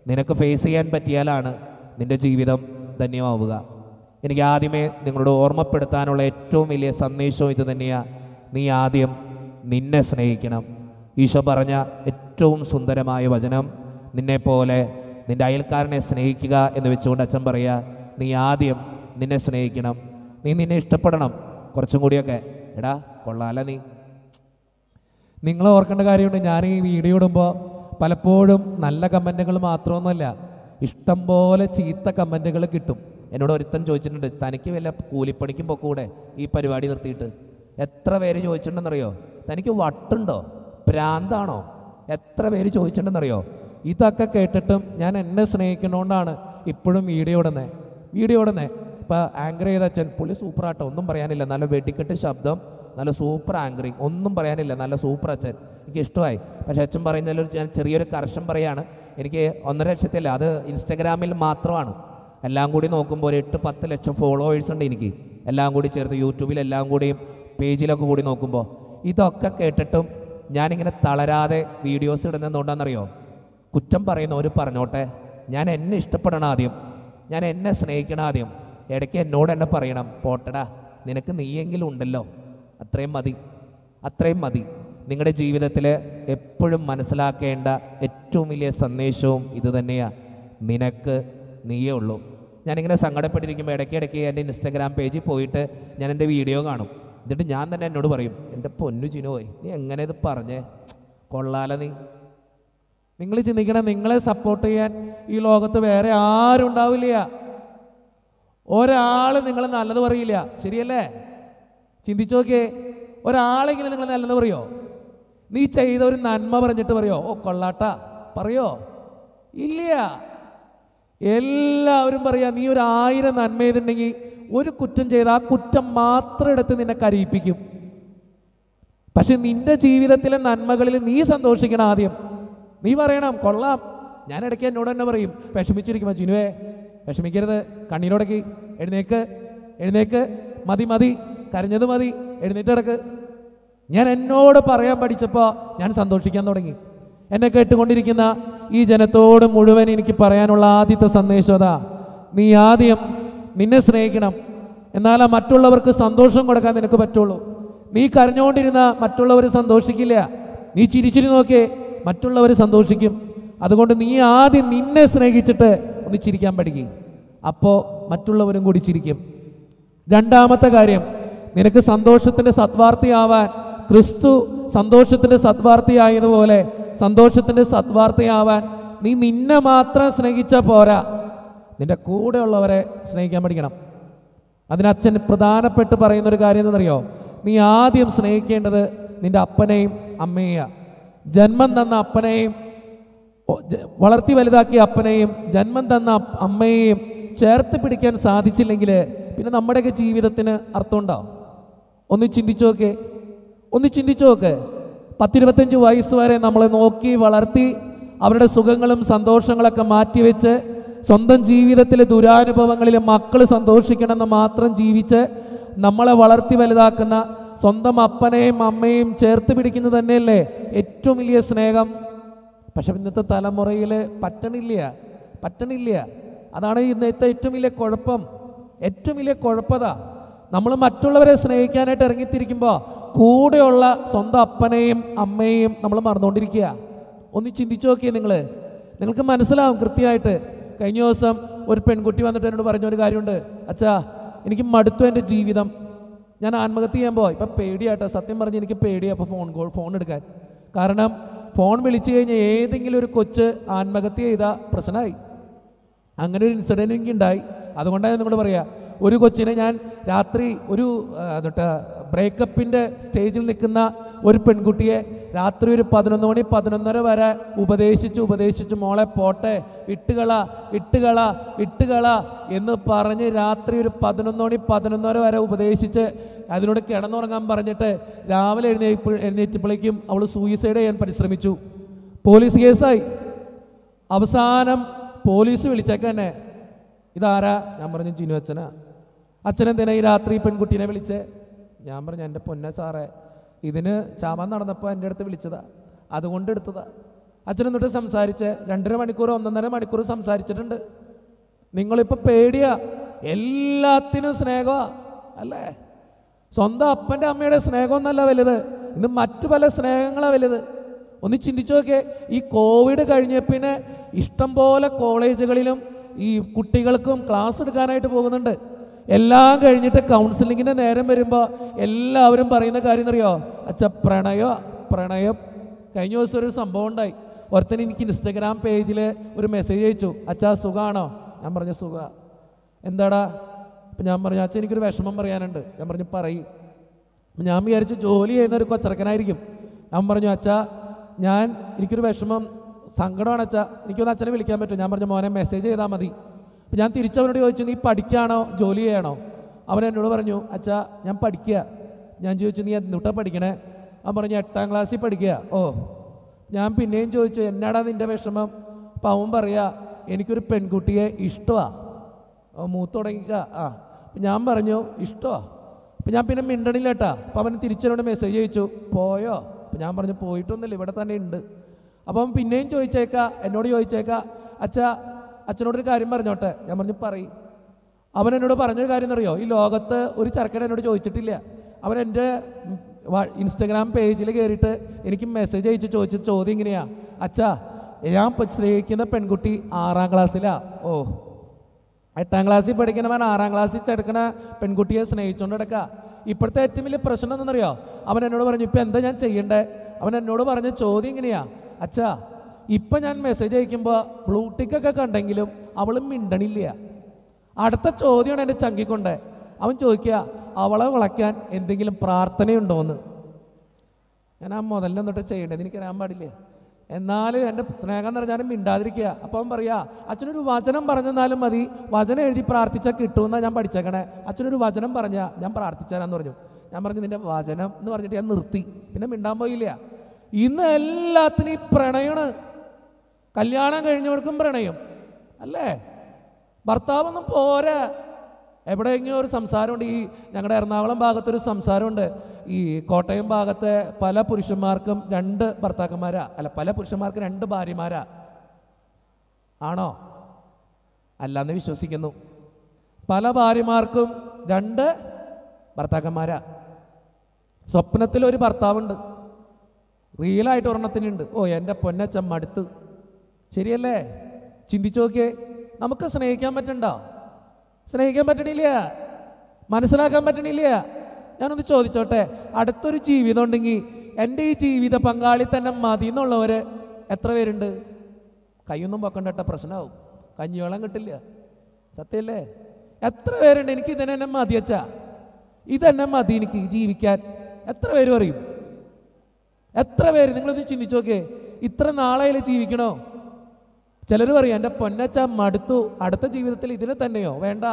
നിനക്ക് ഫേസ് ചെയ്യാൻ പറ്റിയാലാണ് നിന്റെ ജീവിതം ധന്യമാവുക. എനിക്ക് ആദ്യമേ നിങ്ങളോട് ഓർമ്മപ്പെടുത്താനുള്ള ഏറ്റവും വലിയ സന്ദേശവും ഇത് തന്നെയാണ് നീ ആദ്യം നിന്നെ സ്നേഹിക്കണം. ഈശോ പറഞ്ഞ ഏറ്റവും സുന്ദരമായ വചനം നിന്നെപ്പോലെ നിന്റെ അയൽക്കാരനെ സ്നേഹിക്കുക എന്ന് വെച്ചുകൊണ്ട് അച്ഛൻ പറയുക നീ ആദ്യം നിന്നെ സ്നേഹിക്കണം. നീ നിന്നെ ഇഷ്ടപ്പെടണം. കുറച്ചും കൂടിയൊക്കെ എടാ കൊള്ളാല നീ. നിങ്ങൾ ഓർക്കേണ്ട കാര്യമുണ്ട് ഞാൻ ഈ വീഡിയോ ഇടുമ്പോൾ പലപ്പോഴും നല്ല കമന്റുകൾ മാത്രമൊന്നുമല്ല ഇഷ്ടം പോലെ ചീത്ത കമന്റുകൾ കിട്ടും. എന്നോട് ഒരുത്തൻ ചോദിച്ചിട്ടുണ്ട് തനിക്ക് വല്ല കൂലിപ്പണിക്കും പൊക്കൂടെ ഈ പരിപാടി നിർത്തിയിട്ട്? എത്ര പേര് ചോദിച്ചിട്ടുണ്ടെന്നറിയോ? തനിക്ക് വട്ടുണ്ടോ? പ്രാന്താണോ? എത്ര പേര് ചോദിച്ചിട്ടുണ്ടെന്നറിയോ? ഇതൊക്കെ കേട്ടിട്ടും ഞാൻ എന്നെ സ്നേഹിക്കുന്നതുകൊണ്ടാണ് ഇപ്പോഴും വീഡിയോ ഇടുന്നത് വീഡിയോ ഇടുന്നത് ഇപ്പോൾ ആങ്കർ ചെയ്ത അച്ഛൻ പുള്ളി സൂപ്പറാട്ടോ ഒന്നും പറയാനില്ല. നല്ല വെടിക്കെട്ട് ശബ്ദം നല്ല സൂപ്പർ ആങ്കറിങ് ഒന്നും പറയാനില്ല. നല്ല സൂപ്പർ അച്ഛൻ. എനിക്ക് ഇഷ്ടമായി. പക്ഷേ അച്ഛൻ പറയുന്നതിൽ ഞാൻ ചെറിയൊരു കർഷം പറയാണ് എനിക്ക് ഒന്നര ലക്ഷത്തില്ല. അത് ഇൻസ്റ്റഗ്രാമിൽ മാത്രമാണ്. എല്ലാം കൂടി നോക്കുമ്പോൾ ഒരു എട്ട് പത്ത് ലക്ഷം ഫോളോവേഴ്സ് ഉണ്ട് എനിക്ക്. എല്ലാം കൂടി ചേർത്ത് യൂട്യൂബിൽ എല്ലാം കൂടിയും പേജിലൊക്കെ കൂടി നോക്കുമ്പോൾ ഇതൊക്കെ കേട്ടിട്ടും ഞാനിങ്ങനെ തളരാതെ വീഡിയോസ് ഇടുന്നതുകൊണ്ടാണെന്നറിയോ കുറ്റം പറയുന്നവർ പറഞ്ഞോട്ടെ. ഞാൻ എന്നെ ഇഷ്ടപ്പെടണം ആദ്യം. ഞാൻ എന്നെ സ്നേഹിക്കണം ആദ്യം. ഇടയ്ക്ക് എന്നോട് എന്നെ പറയണം പോട്ടടാ നിനക്ക് നീയെങ്കിലും ഉണ്ടല്ലോ. അത്രയും മതി. അത്രയും മതി. നിങ്ങളുടെ ജീവിതത്തിൽ എപ്പോഴും മനസ്സിലാക്കേണ്ട ഏറ്റവും വലിയ സന്ദേശവും ഇത് തന്നെയാണ് നിനക്ക് നീയേ ഉള്ളൂ. ഞാനിങ്ങനെ സങ്കടപ്പെട്ടിരിക്കുമ്പോൾ ഇടയ്ക്കിടയ്ക്ക് എന്റെ ഇൻസ്റ്റഗ്രാം പേജിൽ പോയിട്ട് ഞാൻ എന്റെ വീഡിയോ കാണും. എന്നിട്ട് ഞാൻ തന്നെ എന്നോട് പറയും എന്റെ പൊന്നു ചിനുപോയി നീ എങ്ങനെ ഇത് പറഞ്ഞേ? കൊള്ളാല നീ. നിങ്ങൾ ചിന്തിക്കണം നിങ്ങളെ സപ്പോർട്ട് ചെയ്യാൻ ഈ ലോകത്ത് വേറെ ആരും ഉണ്ടാവില്ല. ഒരാൾ നിങ്ങൾ നല്ലത് പറയില്ല. ശരിയല്ലേ? ചിന്തിച്ചു നോക്കിയേ ഒരാളെങ്കിലും നിങ്ങൾ നല്ലത് പറയോ? നീ ചെയ്ത ഒരു നന്മ പറഞ്ഞിട്ട് പറയോ? ഓ കൊള്ളാട്ട. പറയോ? ഇല്ല. എല്ലാവരും പറയാ നീ ഒരു ആയിരം നന്മ ചെയ്തിട്ടുണ്ടെങ്കിൽ ഒരു കുറ്റം ചെയ്ത് ആ കുറ്റം മാത്രം എടുത്ത് നിന്നെ കരയിപ്പിക്കും. പക്ഷെ നിന്റെ ജീവിതത്തിലെ നന്മകളിൽ നീ സന്തോഷിക്കണം ആദ്യം. നീ പറയണം കൊള്ളാം. ഞാൻ ഇടയ്ക്ക് എന്നോട് തന്നെ പറയും വിഷമിച്ചിരിക്കുമ്പോൾ ജിനുവേ? വിഷമിക്കരുത്. കണ്ണീരോടക്കി എഴുന്നേക്ക്. എഴുന്നേക്ക്. മതി മതി. കരഞ്ഞത് മതി. എഴുന്നേറ്റ് കിടക്ക്. ഞാൻ എന്നോട് പറയാൻ പഠിച്ചപ്പോൾ ഞാൻ സന്തോഷിക്കാൻ തുടങ്ങി. എന്നെ കേട്ടുകൊണ്ടിരിക്കുന്ന ഈ ജനത്തോട് മുഴുവൻ എനിക്ക് പറയാനുള്ള ആദ്യത്തെ സന്ദേശം അതാ. നീ ആദ്യം നിന്നെ സ്നേഹിക്കണം. എന്നാലേ മറ്റുള്ളവർക്ക് സന്തോഷം കൊടുക്കാൻ നിനക്ക് പറ്റുള്ളൂ. നീ കരഞ്ഞുകൊണ്ടിരുന്ന മറ്റുള്ളവർ സന്തോഷിക്കില്ല. നീ ചിരിച്ചിരി നോക്കിയേ മറ്റുള്ളവർ സന്തോഷിക്കും. അതുകൊണ്ട് നീ ആദ്യം നിന്നെ സ്നേഹിച്ചിട്ട് ഒന്ന് ചിരിക്കാൻ പഠിക്കും. അപ്പോൾ മറ്റുള്ളവരും കൂടി ചിരിക്കും. രണ്ടാമത്തെ കാര്യം നിനക്ക് സന്തോഷത്തിന്റെ സത്വാർത്ഥിയാവാൻ ക്രിസ്തു സന്തോഷത്തിന്റെ സത്വാർത്ഥിയായതുപോലെ സന്തോഷത്തിന്റെ സത്വാർത്ഥിയാവാൻ നീ നിന്നെ മാത്രം സ്നേഹിച്ച പോരാ. നിന്റെ കൂടെയുള്ളവരെ സ്നേഹിക്കാൻ പഠിക്കണം. അതിന് അച്ഛൻ പ്രധാനപ്പെട്ട് പറയുന്നൊരു കാര്യം എന്താണെന്നറിയോ? നീ ആദ്യം സ്നേഹിക്കേണ്ടത് നിന്റെ അപ്പനെയും അമ്മയെയാണ് ജന്മം തന്ന അപ്പനെയും വളർത്തി വലുതാക്കിയ അപ്പനെയും ജന്മം തന്ന അമ്മയെയും ചേർത്ത് പിടിക്കാൻ സാധിച്ചില്ലെങ്കിൽ പിന്നെ നമ്മുടെയൊക്കെ ജീവിതത്തിന് അർത്ഥമുണ്ടാവും ഒന്ന് ചിന്തിച്ചു നോക്കേ. ഒന്ന് ചിന്തിച്ചു നോക്ക്. പത്തിരുപത്തഞ്ച് വയസ്സ് വരെ നമ്മളെ നോക്കി വളർത്തി അവരുടെ സുഖങ്ങളും സന്തോഷങ്ങളൊക്കെ മാറ്റിവെച്ച് സ്വന്തം ജീവിതത്തിലെ ദുരാനുഭവങ്ങളിൽ മക്കൾ സന്തോഷിക്കണമെന്ന് മാത്രം ജീവിച്ച് നമ്മളെ വളർത്തി വലുതാക്കുന്ന സ്വന്തം അപ്പനെയും അമ്മയും ചേർത്ത് പിടിക്കുന്നത് തന്നെയല്ലേ ഏറ്റവും വലിയ സ്നേഹം? പക്ഷെ ഇന്നത്തെ തലമുറയിൽ പറ്റണില്ല പറ്റണില്ല. അതാണ് ഇന്നത്തെ ഏറ്റവും വലിയ കുഴപ്പം. ഏറ്റവും വലിയ കുഴപ്പതാ. നമ്മൾ മറ്റുള്ളവരെ സ്നേഹിക്കാനായിട്ട് ഇറങ്ങിത്തിരിക്കുമ്പോൾ കൂടെയുള്ള സ്വന്തം അപ്പനെയും അമ്മയെയും നമ്മൾ മറന്നുകൊണ്ടിരിക്കുക. ഒന്ന് ചിന്തിച്ചു നോക്കിയേ നിങ്ങൾ നിങ്ങൾക്ക് മനസ്സിലാവും കൃത്യമായിട്ട്. കഴിഞ്ഞ ദിവസം ഒരു പെൺകുട്ടി വന്നിട്ട് എന്നോട് പറഞ്ഞ ഒരു കാര്യമുണ്ട്. അച്ഛാ എനിക്ക് മടുത്തു എന്റെ ജീവിതം. ഞാൻ ആത്മഹത്യ ചെയ്യാൻ പോയി ഇപ്പം പേടിയാട്ടോ. സത്യം പറഞ്ഞ് എനിക്ക് പേടിയാണ് അപ്പോൾ ഫോൺ കോൾ ഫോൺ എടുക്കാൻ. കാരണം ഫോൺ വിളിച്ചു കഴിഞ്ഞാൽ ഏതെങ്കിലും ഒരു കൊച്ച് ആത്മഹത്യ ചെയ്താൽ പ്രശ്നമായി. അങ്ങനെ ഒരു ഇൻസിഡന്റ് എനിക്ക് ഉണ്ടായി അതുകൊണ്ടാണ് നിങ്ങൾ പറയാ ഒരു കൊച്ചിനെ ഞാൻ രാത്രി ഒരു എന്നിട്ട് ബ്രേക്കപ്പിന്റെ സ്റ്റേജിൽ നിൽക്കുന്ന ഒരു പെൺകുട്ടിയെ രാത്രി ഒരു പതിനൊന്ന് മണി പതിനൊന്നര വരെ ഉപദേശിച്ച് ഉപദേശിച്ച് മോളെ പോട്ടെ വിട്ടുകള വിട്ടുകള വിട്ടുകള എന്ന് പറഞ്ഞ് രാത്രി ഒരു പതിനൊന്ന് മണി പതിനൊന്നര വരെ ഉപദേശിച്ച് അതിനോട് കിടന്നുറങ്ങാൻ പറഞ്ഞിട്ട് രാവിലെ എഴുന്നേപ്പ് എഴുന്നേറ്റപ്പോഴേക്കും അവൾ സൂയിസൈഡ് ചെയ്യാൻ പരിശ്രമിച്ചു. പോലീസ് കേസായി. അവസാനം പോലീസ് വിളിച്ചേക്ക തന്നെ ഇതാരാ? ഞാൻ പറഞ്ഞു ജിനു അച്ഛനാ. അച്ഛനെന്തിനാ ഈ രാത്രി പെൺകുട്ടീനെ വിളിച്ചേ? ഞാൻ പറഞ്ഞു എന്റെ പൊന്ന സാറേ ഇതിന് ചാമ നടന്നപ്പോൾ എന്റെ അടുത്ത് വിളിച്ചതാ. അതുകൊണ്ട് എടുത്തതാ. അച്ഛൻ എന്നിട്ട് സംസാരിച്ച് രണ്ടര മണിക്കൂർ ഒന്നൊന്നര മണിക്കൂർ സംസാരിച്ചിട്ടുണ്ട്. നിങ്ങളിപ്പോൾ പേടിയാ എല്ലാത്തിനും സ്നേഹമാ അല്ലേ? സ്വന്തം അപ്പന്റെ അമ്മയുടെ സ്നേഹമൊന്നല്ല വലുത് ഇന്ന് മറ്റു പല സ്നേഹങ്ങളാണ് വലുത്. ഒന്ന് ചിന്തിച്ചു നോക്കിയേ ഈ കോവിഡ് കഴിഞ്ഞ പിന്നെ ഇഷ്ടം പോലെ കോളേജുകളിലും ഈ കുട്ടികൾക്കും ക്ലാസ് എടുക്കാനായിട്ട് പോകുന്നുണ്ട്. എല്ലാം കഴിഞ്ഞിട്ട് കൗൺസിലിങ്ങിന്റെ നേരം വരുമ്പോൾ എല്ലാവരും പറയുന്ന കാര്യം അറിയോ? അച്ഛ പ്രണയ പ്രണയം. കഴിഞ്ഞ ദിവസം ഒരു സംഭവം ഉണ്ടായി. ഒരുത്തൻ എനിക്ക് ഇൻസ്റ്റഗ്രാം പേജിൽ ഒരു മെസ്സേജ് അയച്ചു. അച്ഛാ സുഖമാണോ ഞാൻ പറഞ്ഞു സുഖ. എന്താടാ? അപ്പം ഞാൻ പറഞ്ഞു അച്ഛൻ എനിക്കൊരു വിഷമം പറയാനുണ്ട്. ഞാൻ പറഞ്ഞു പറയും. ഞാൻ വിചാരിച്ചു ജോലി ചെയ്യുന്ന ഒരു കൊച്ചറക്കനായിരിക്കും. ഞാൻ പറഞ്ഞു അച്ഛാ ഞാൻ എനിക്കൊരു വിഷമം സങ്കടമാണ് അച്ഛാ. എനിക്കൊന്ന് അച്ഛനെ വിളിക്കാൻ പറ്റും ഞാൻ പറഞ്ഞു മോനെ മെസ്സേജ് ചെയ്താൽ മതി. അപ്പം ഞാൻ തിരിച്ചവനോട് ചോദിച്ചു നീ പഠിക്കുകയാണോ ജോലി ചെയ്യണോ? അവൻ എന്നോട് പറഞ്ഞു അച്ഛാ ഞാൻ പഠിക്കുക ഞാൻ ചോദിച്ചു നീ എന്നിട്ടാ പഠിക്കണേ? അവൻ പറഞ്ഞു എട്ടാം ക്ലാസ്സിൽ പഠിക്കുക ഓ ഞാൻ പിന്നെയും ചോദിച്ചു എന്നാടാ നിന്റെ വിഷമം? അപ്പം അവൻ പറയുക എനിക്കൊരു പെൺകുട്ടിയെ ഇഷ്ടമാണ് ഓ മൂത്ത് തുടങ്ങിക്ക ആ. അപ്പം ഞാൻ പറഞ്ഞു ഇഷ്ടമാണ് അപ്പം ഞാൻ പിന്നെ മിണ്ടണില്ല കേട്ടാ അപ്പം അവൻ തിരിച്ചവനോട് മെസ്സേജ് ചോദിച്ചു പോയോ? അപ്പം ഞാൻ പറഞ്ഞു പോയിട്ടൊന്നുമില്ല ഇവിടെ തന്നെ ഉണ്ട്. അപ്പം പിന്നെയും ചോദിച്ചേക്ക എന്നോട് ചോദിച്ചേക്ക അച്ഛാ അച്ഛനോടൊരു കാര്യം പറഞ്ഞോട്ടെ? ഞാൻ പറഞ്ഞു പറയും. അവൻ എന്നോട് പറഞ്ഞൊരു കാര്യം എന്നറിയോ? ഈ ലോകത്ത് ഒരു ചെറുക്കൻ എന്നോട് ചോദിച്ചിട്ടില്ല. അവൻ എന്റെ ഇൻസ്റ്റഗ്രാം പേജിൽ കയറിയിട്ട് എനിക്ക് മെസ്സേജ് അയച്ച് ചോദിച്ച ചോദ്യം ഇങ്ങനെയാ. അച്ഛാ ഞാൻ സ്നേഹിക്കുന്ന പെൺകുട്ടി ആറാം ക്ലാസ്സിലാ. ഓ. എട്ടാം ക്ലാസ്സിൽ പഠിക്കണവൻ ആറാം ക്ലാസ്സിൽ ചെടുക്കണ പെൺകുട്ടിയെ സ്നേഹിച്ചുകൊണ്ട് കിടക്കുക ഇപ്പോഴത്തെ ഏറ്റവും വലിയ പ്രശ്നം എന്നറിയോ അവൻ എന്നോട് പറഞ്ഞു ഇപ്പം എന്താ ഞാൻ ചെയ്യണ്ടേ? അവൻ എന്നോട് പറഞ്ഞ ചോദ്യം ഇങ്ങനെയാ. അച്ഛാ ഇപ്പം ഞാൻ മെസ്സേജ് അയക്കുമ്പോൾ ബ്ലൂ ബ്ലൂടിക്കൊക്കെ കണ്ടെങ്കിലും അവൾ മിണ്ടണില്ല. അടുത്ത ചോദ്യമാണ് എന്റെ ചങ്കിക്കൊണ്ടേ. അവൻ ചോദിക്കുക അവളെ വളയ്ക്കാൻ എന്തെങ്കിലും പ്രാർത്ഥനയുണ്ടോയെന്ന് ഞാൻ ആ മുതലിനെ തൊട്ട് ചെയ്യേണ്ടത് എനിക്കറിയാൻ പാടില്ലേ? എന്നാലും എന്റെ സ്നേഹം എന്ന് പറഞ്ഞാലും മിണ്ടാതിരിക്കുക. അപ്പം അവൻ പറയാ അച്ഛനൊരു വചനം പറഞ്ഞെന്നാലും മതി. വചനം എഴുതി പ്രാർത്ഥിച്ചാൽ കിട്ടുമെന്നാണ് ഞാൻ പഠിച്ചേക്കണേ. അച്ഛനൊരു വചനം പറഞ്ഞാൽ ഞാൻ പ്രാർത്ഥിച്ചാലാന്ന് പറഞ്ഞു. ഞാൻ പറഞ്ഞു നിന്റെ വചനം എന്ന് പറഞ്ഞിട്ട് ഞാൻ നിർത്തി. പിന്നെ മിണ്ടാൻ പോയില്ല. ഇന്ന് എല്ലാത്തിനും ഈ പ്രണയമാണ് കല്യാണം കഴിഞ്ഞവർക്കും പ്രണയം. അല്ലേ? ഭർത്താവൊന്നും പോരാ. എവിടെയെങ്കിലും ഒരു സംസാരമുണ്ട്. ഈ ഞങ്ങളുടെ എറണാകുളം ഭാഗത്തൊരു സംസാരമുണ്ട്. ഈ കോട്ടയം ഭാഗത്തെ പല പുരുഷന്മാർക്കും രണ്ട് ഭർത്താക്കന്മാരാ. അല്ല പല പുരുഷന്മാർക്കും രണ്ട് ഭാര്യമാരാ. ആണോ? അല്ലാന്ന് വിശ്വസിക്കുന്നു. പല ഭാര്യമാർക്കും രണ്ട് ഭർത്താക്കന്മാരാ. സ്വപ്നത്തിൽ ഒരു ഭർത്താവുണ്ട്. റിയലായിട്ട് ഒരെണ്ണത്തിനുണ്ട്. ഓ എന്റെ പൊന്നച്ചൻ മടുത്ത്. ശരിയല്ലേ? ചിന്തിച്ചു നോക്കിയേ. നമുക്ക് സ്നേഹിക്കാൻ പറ്റണ്ട? സ്നേഹിക്കാൻ പറ്റണില്ല. മനസ്സിലാക്കാൻ പറ്റണില്ല. ഞാനൊന്ന് ചോദിച്ചോട്ടെ. അടുത്തൊരു ജീവിതം ഉണ്ടെങ്കിൽ എന്റെ ഈ ജീവിത പങ്കാളി തന്നെ മതി എന്നുള്ളവർ എത്ര പേരുണ്ട്? കൈയൊന്നും പൊക്കണ്ടട്ട. പ്രശ്നമാവും കഞ്ഞിവെള്ളം കിട്ടില്ല. സത്യല്ലേ? എത്ര പേരുണ്ട്? എനിക്ക് ഇതന്നെ മതി അച്ഛാ. ഇതെന്നെ മതി എനിക്ക് ജീവിക്കാൻ. എത്ര പേര് പറയും? എത്ര പേര്? നിങ്ങളൊന്ന് ചിന്തിച്ചു നോക്കേ ഇത്ര നാളെയിൽ ജീവിക്കണോ? ചിലർ പറയും എന്റെ പൊന്നച്ച മടുത്തു. അടുത്ത ജീവിതത്തിൽ ഇതിനെ തന്നെയോ? വേണ്ട.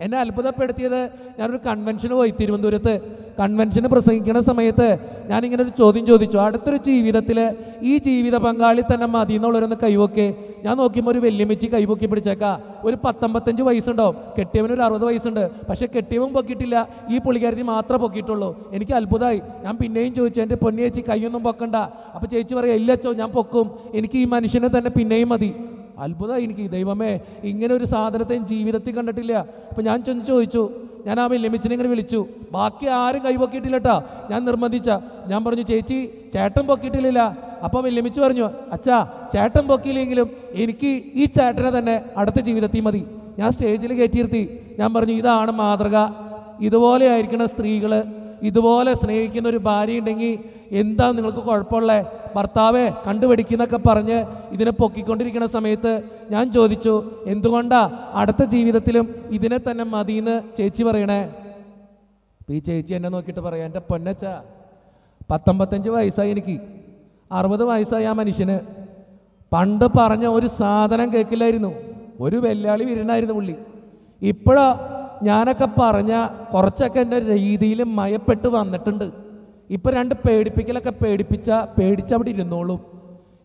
എന്നെ അത്ഭുതപ്പെടുത്തിയത് ഞാനൊരു കൺവെൻഷന് പോയി തിരുവനന്തപുരത്ത്. കൺവെൻഷന് പ്രസംഗിക്കുന്ന സമയത്ത് ഞാനിങ്ങനെ ഒരു ചോദ്യം ചോദിച്ചു. അടുത്തൊരു ജീവിതത്തിൽ ഈ ജീവിത പങ്കാളി തന്നെ മതി എന്നുള്ളവരൊന്ന് കൈവൊക്കെ. ഞാൻ നോക്കിയപ്പോൾ ഒരു വെല്ലുമിച്ച് കൈപൊക്കി പിടിച്ചേക്കാ. ഒരു പത്തൊമ്പത്തഞ്ച് വയസ്സുണ്ടാവും. കെട്ടിയവന് ഒരു അറുപത് വയസ്സുണ്ട്. പക്ഷേ കെട്ടിയവൻ പൊക്കിയിട്ടില്ല. ഈ പുള്ളിക്കാരത്തി മാത്രമേ പൊക്കിയിട്ടുള്ളൂ. എനിക്ക് അത്ഭുതമായി. ഞാൻ പിന്നെയും ചോദിച്ചു എന്റെ പൊന്നി ചേച്ചി കൈയൊന്നും പൊക്കണ്ട. അപ്പോൾ ചേച്ചി പറയാം ഇല്ലച്ചോ ഞാൻ പൊക്കും. എനിക്ക് ഈ മനുഷ്യനെ തന്നെ പിന്നെയും മതി. അത്ഭുതമായി എനിക്ക്. ദൈവമേ ഇങ്ങനെ ഒരു സാധനത്തെ ജീവിതത്തിൽ കണ്ടിട്ടില്ല. അപ്പം ഞാൻ ചെന്ന് ചോദിച്ചു ഞാൻ ആ ലിമിച്ചിനെ ഇങ്ങനെ വിളിച്ചു. ബാക്കി ആരും കൈപൊക്കിയിട്ടില്ല കേട്ടോ ഞാൻ നിർബന്ധിച്ച. ഞാൻ പറഞ്ഞു ചേച്ചി ചേട്ടൻ പൊക്കിയിട്ടില്ല. അപ്പോൾ വെല്ലുമിച്ച് പറഞ്ഞു അച്ഛാ ചേട്ടൻ പൊക്കിയില്ലെങ്കിലും എനിക്ക് ഈ ചേട്ടനെ തന്നെ അടുത്ത ജീവിതത്തിൽ മതി. ഞാൻ സ്റ്റേജിൽ കയറ്റിയിരുത്തി. ഞാൻ പറഞ്ഞു ഇതാണ് മാതൃക. ഇതുപോലെ ആയിരിക്കണം സ്ത്രീകൾ ഇതുപോലെ സ്നേഹിക്കുന്ന ഒരു ഭാര്യ ഉണ്ടെങ്കിൽ എന്താ നിങ്ങൾക്ക് കുഴപ്പമുള്ളേ? ഭർത്താവെ കണ്ടുപിടിക്കുന്നൊക്കെ പറഞ്ഞ് ഇതിനെ പൊക്കിക്കൊണ്ടിരിക്കുന്ന സമയത്ത് ഞാൻ ചോദിച്ചു എന്തുകൊണ്ടാ അടുത്ത ജീവിതത്തിലും ഇതിനെ തന്നെ മതിയെന്ന് ചേച്ചി പറയണേ? ഈ ചേച്ചി എന്നെ നോക്കിയിട്ട് പറയാം എന്റെ പൊന്നച്ച പത്തൊമ്പത്തഞ്ച് വയസ്സായി എനിക്ക് അറുപത് വയസ്സായി ആ മനുഷ്യന്. പണ്ട് പറഞ്ഞ ഒരു സാധനം കേൾക്കില്ലായിരുന്നു. ഒരു വെല്ലാളി വിരുന്നായിരുന്നു പുള്ളി. ഇപ്പോഴോ ഞാനൊക്കെ പറഞ്ഞ കുറച്ചൊക്കെ എന്റെ രീതിയിൽ മയപ്പെട്ട് വന്നിട്ടുണ്ട്. ഇപ്പം രണ്ട് പേടിപ്പിക്കലൊക്കെ പേടിപ്പിച്ച പേടിച്ചവിടെ ഇരുന്നോളും.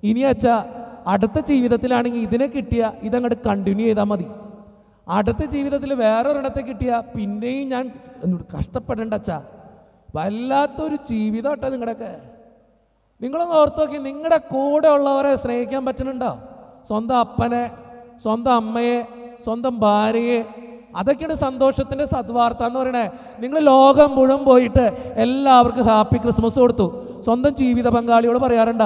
ഇനി അച്ഛാ അടുത്ത ജീവിതത്തിലാണെങ്കിൽ ഇതിനെ കിട്ടിയ ഇതങ്ങോട്ട് കണ്ടിന്യൂ ചെയ്താൽ മതി. അടുത്ത ജീവിതത്തിൽ വേറൊരിടത്തെ കിട്ടിയ പിന്നെയും ഞാൻ കഷ്ടപ്പെടേണ്ട അച്ഛാ. വല്ലാത്തൊരു ജീവിതം കേട്ടോ നിങ്ങളുടെയൊക്കെ നിങ്ങളൊന്ന് ഓർത്ത് നോക്കി നിങ്ങളുടെ കൂടെ ഉള്ളവരെ സ്നേഹിക്കാൻ പറ്റുന്നുണ്ടോ? സ്വന്തം അപ്പനെ സ്വന്തം അമ്മയെ സ്വന്തം ഭാര്യയെ അതൊക്കെയാണ് സന്തോഷത്തിന്റെ സദ്വാർത്ത എന്ന് പറയണേ. നിങ്ങൾ ലോകം മുഴുവൻ പോയിട്ട് എല്ലാവർക്കും ഹാപ്പി ക്രിസ്മസ് കൊടുത്തു. സ്വന്തം ജീവിത പങ്കാളിയോട് പറയാറുണ്ട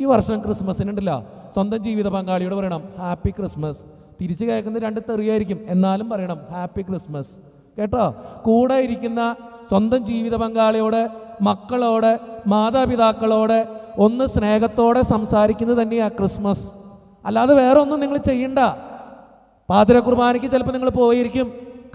ഈ വർഷം ക്രിസ്മസിനുണ്ടല്ലോ. സ്വന്തം ജീവിത പങ്കാളിയോട് പറയണം ഹാപ്പി ക്രിസ്മസ്. തിരിച്ചു കേൾക്കുന്ന രണ്ട് തെറിയായിരിക്കും. എന്നാലും പറയണം ഹാപ്പി ക്രിസ്മസ്. കേട്ടോ? കൂടെ ഇരിക്കുന്ന സ്വന്തം ജീവിത പങ്കാളിയോട് മക്കളോട് മാതാപിതാക്കളോട് ഒന്ന് സ്നേഹത്തോടെ സംസാരിക്കുന്നത് തന്നെയാണ് ക്രിസ്മസ്. അല്ലാതെ വേറെ ഒന്നും നിങ്ങൾ ചെയ്യണ്ട. പാതിര കുർബാനയ്ക്ക് ചിലപ്പോൾ നിങ്ങൾ പോയിരിക്കും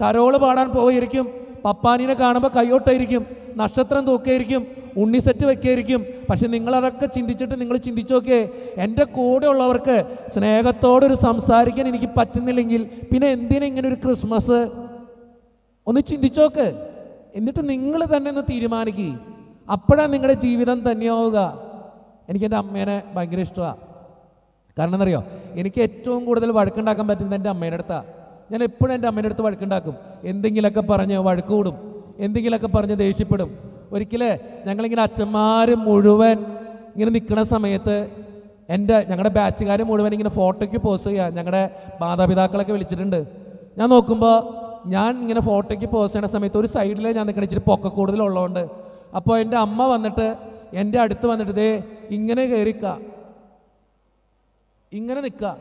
കരോൾ പാടാൻ പോയിരിക്കും പപ്പാനിനെ കാണുമ്പോൾ കൈയോട്ടായിരിക്കും നക്ഷത്രം തൂക്കായിരിക്കും ഉണ്ണി സെറ്റ് വെക്കായിരിക്കും. പക്ഷെ നിങ്ങളതൊക്കെ ചിന്തിച്ചിട്ട് നിങ്ങൾ ചിന്തിച്ചു നോക്കിയേ എന്റെ കൂടെ ഉള്ളവർക്ക് സ്നേഹത്തോടൊരു സംസാരിക്കാൻ എനിക്ക് പറ്റുന്നില്ലെങ്കിൽ പിന്നെ എന്തിനാ ഇങ്ങനെ ഒരു ക്രിസ്മസ്? ഒന്ന് ചിന്തിച്ചോക്ക് എന്നിട്ട് നിങ്ങൾ തന്നെ ഒന്ന് തീരുമാനിക്കുക അപ്പോഴാണ് നിങ്ങളുടെ ജീവിതം തന്നെയാവുക. എനിക്കെന്റെ അമ്മേനെ ഭയങ്കര ഇഷ്ടമാണ്. കാരണം എന്നറിയോ എനിക്ക് ഏറ്റവും കൂടുതൽ വഴക്കുണ്ടാക്കാൻ പറ്റുന്നത് എന്റെ അമ്മയുടെ അടുത്താണ് ഞാൻ എപ്പോഴും എന്റെ അമ്മയുടെ അടുത്ത് വഴക്കുണ്ടാക്കും. എന്തെങ്കിലുമൊക്കെ പറഞ്ഞ് വഴക്ക് കൂടും എന്തെങ്കിലുമൊക്കെ പറഞ്ഞ് ദേഷ്യപ്പെടും. ഒരിക്കലേ ഞങ്ങളിങ്ങനെ അച്ഛന്മാർ മുഴുവൻ ഇങ്ങനെ നിൽക്കുന്ന സമയത്ത് എന്റെ ഞങ്ങളുടെ ബാച്ചുകാർ മുഴുവൻ ഇങ്ങനെ ഫോട്ടോയ്ക്ക് പോസ് ചെയ്യുക ഞങ്ങളുടെ മാതാപിതാക്കളൊക്കെ വിളിച്ചിട്ടുണ്ട്. ഞാൻ നോക്കുമ്പോൾ ഞാൻ ഇങ്ങനെ ഫോട്ടോയ്ക്ക് പോസ് ചെയ്യുന്ന സമയത്ത് ഒരു സൈഡിൽ ഞാൻ നിൽക്കണ ഇച്ചിരി പൊക്ക കൂടുതലുള്ളതുകൊണ്ട് അപ്പോൾ എന്റെ അമ്മ വന്നിട്ട് എന്റെ അടുത്ത് വന്നിട്ട് ദേ ഇങ്ങനെ കയറിക്ക ഇങ്ങനെ നിൽക്കുക.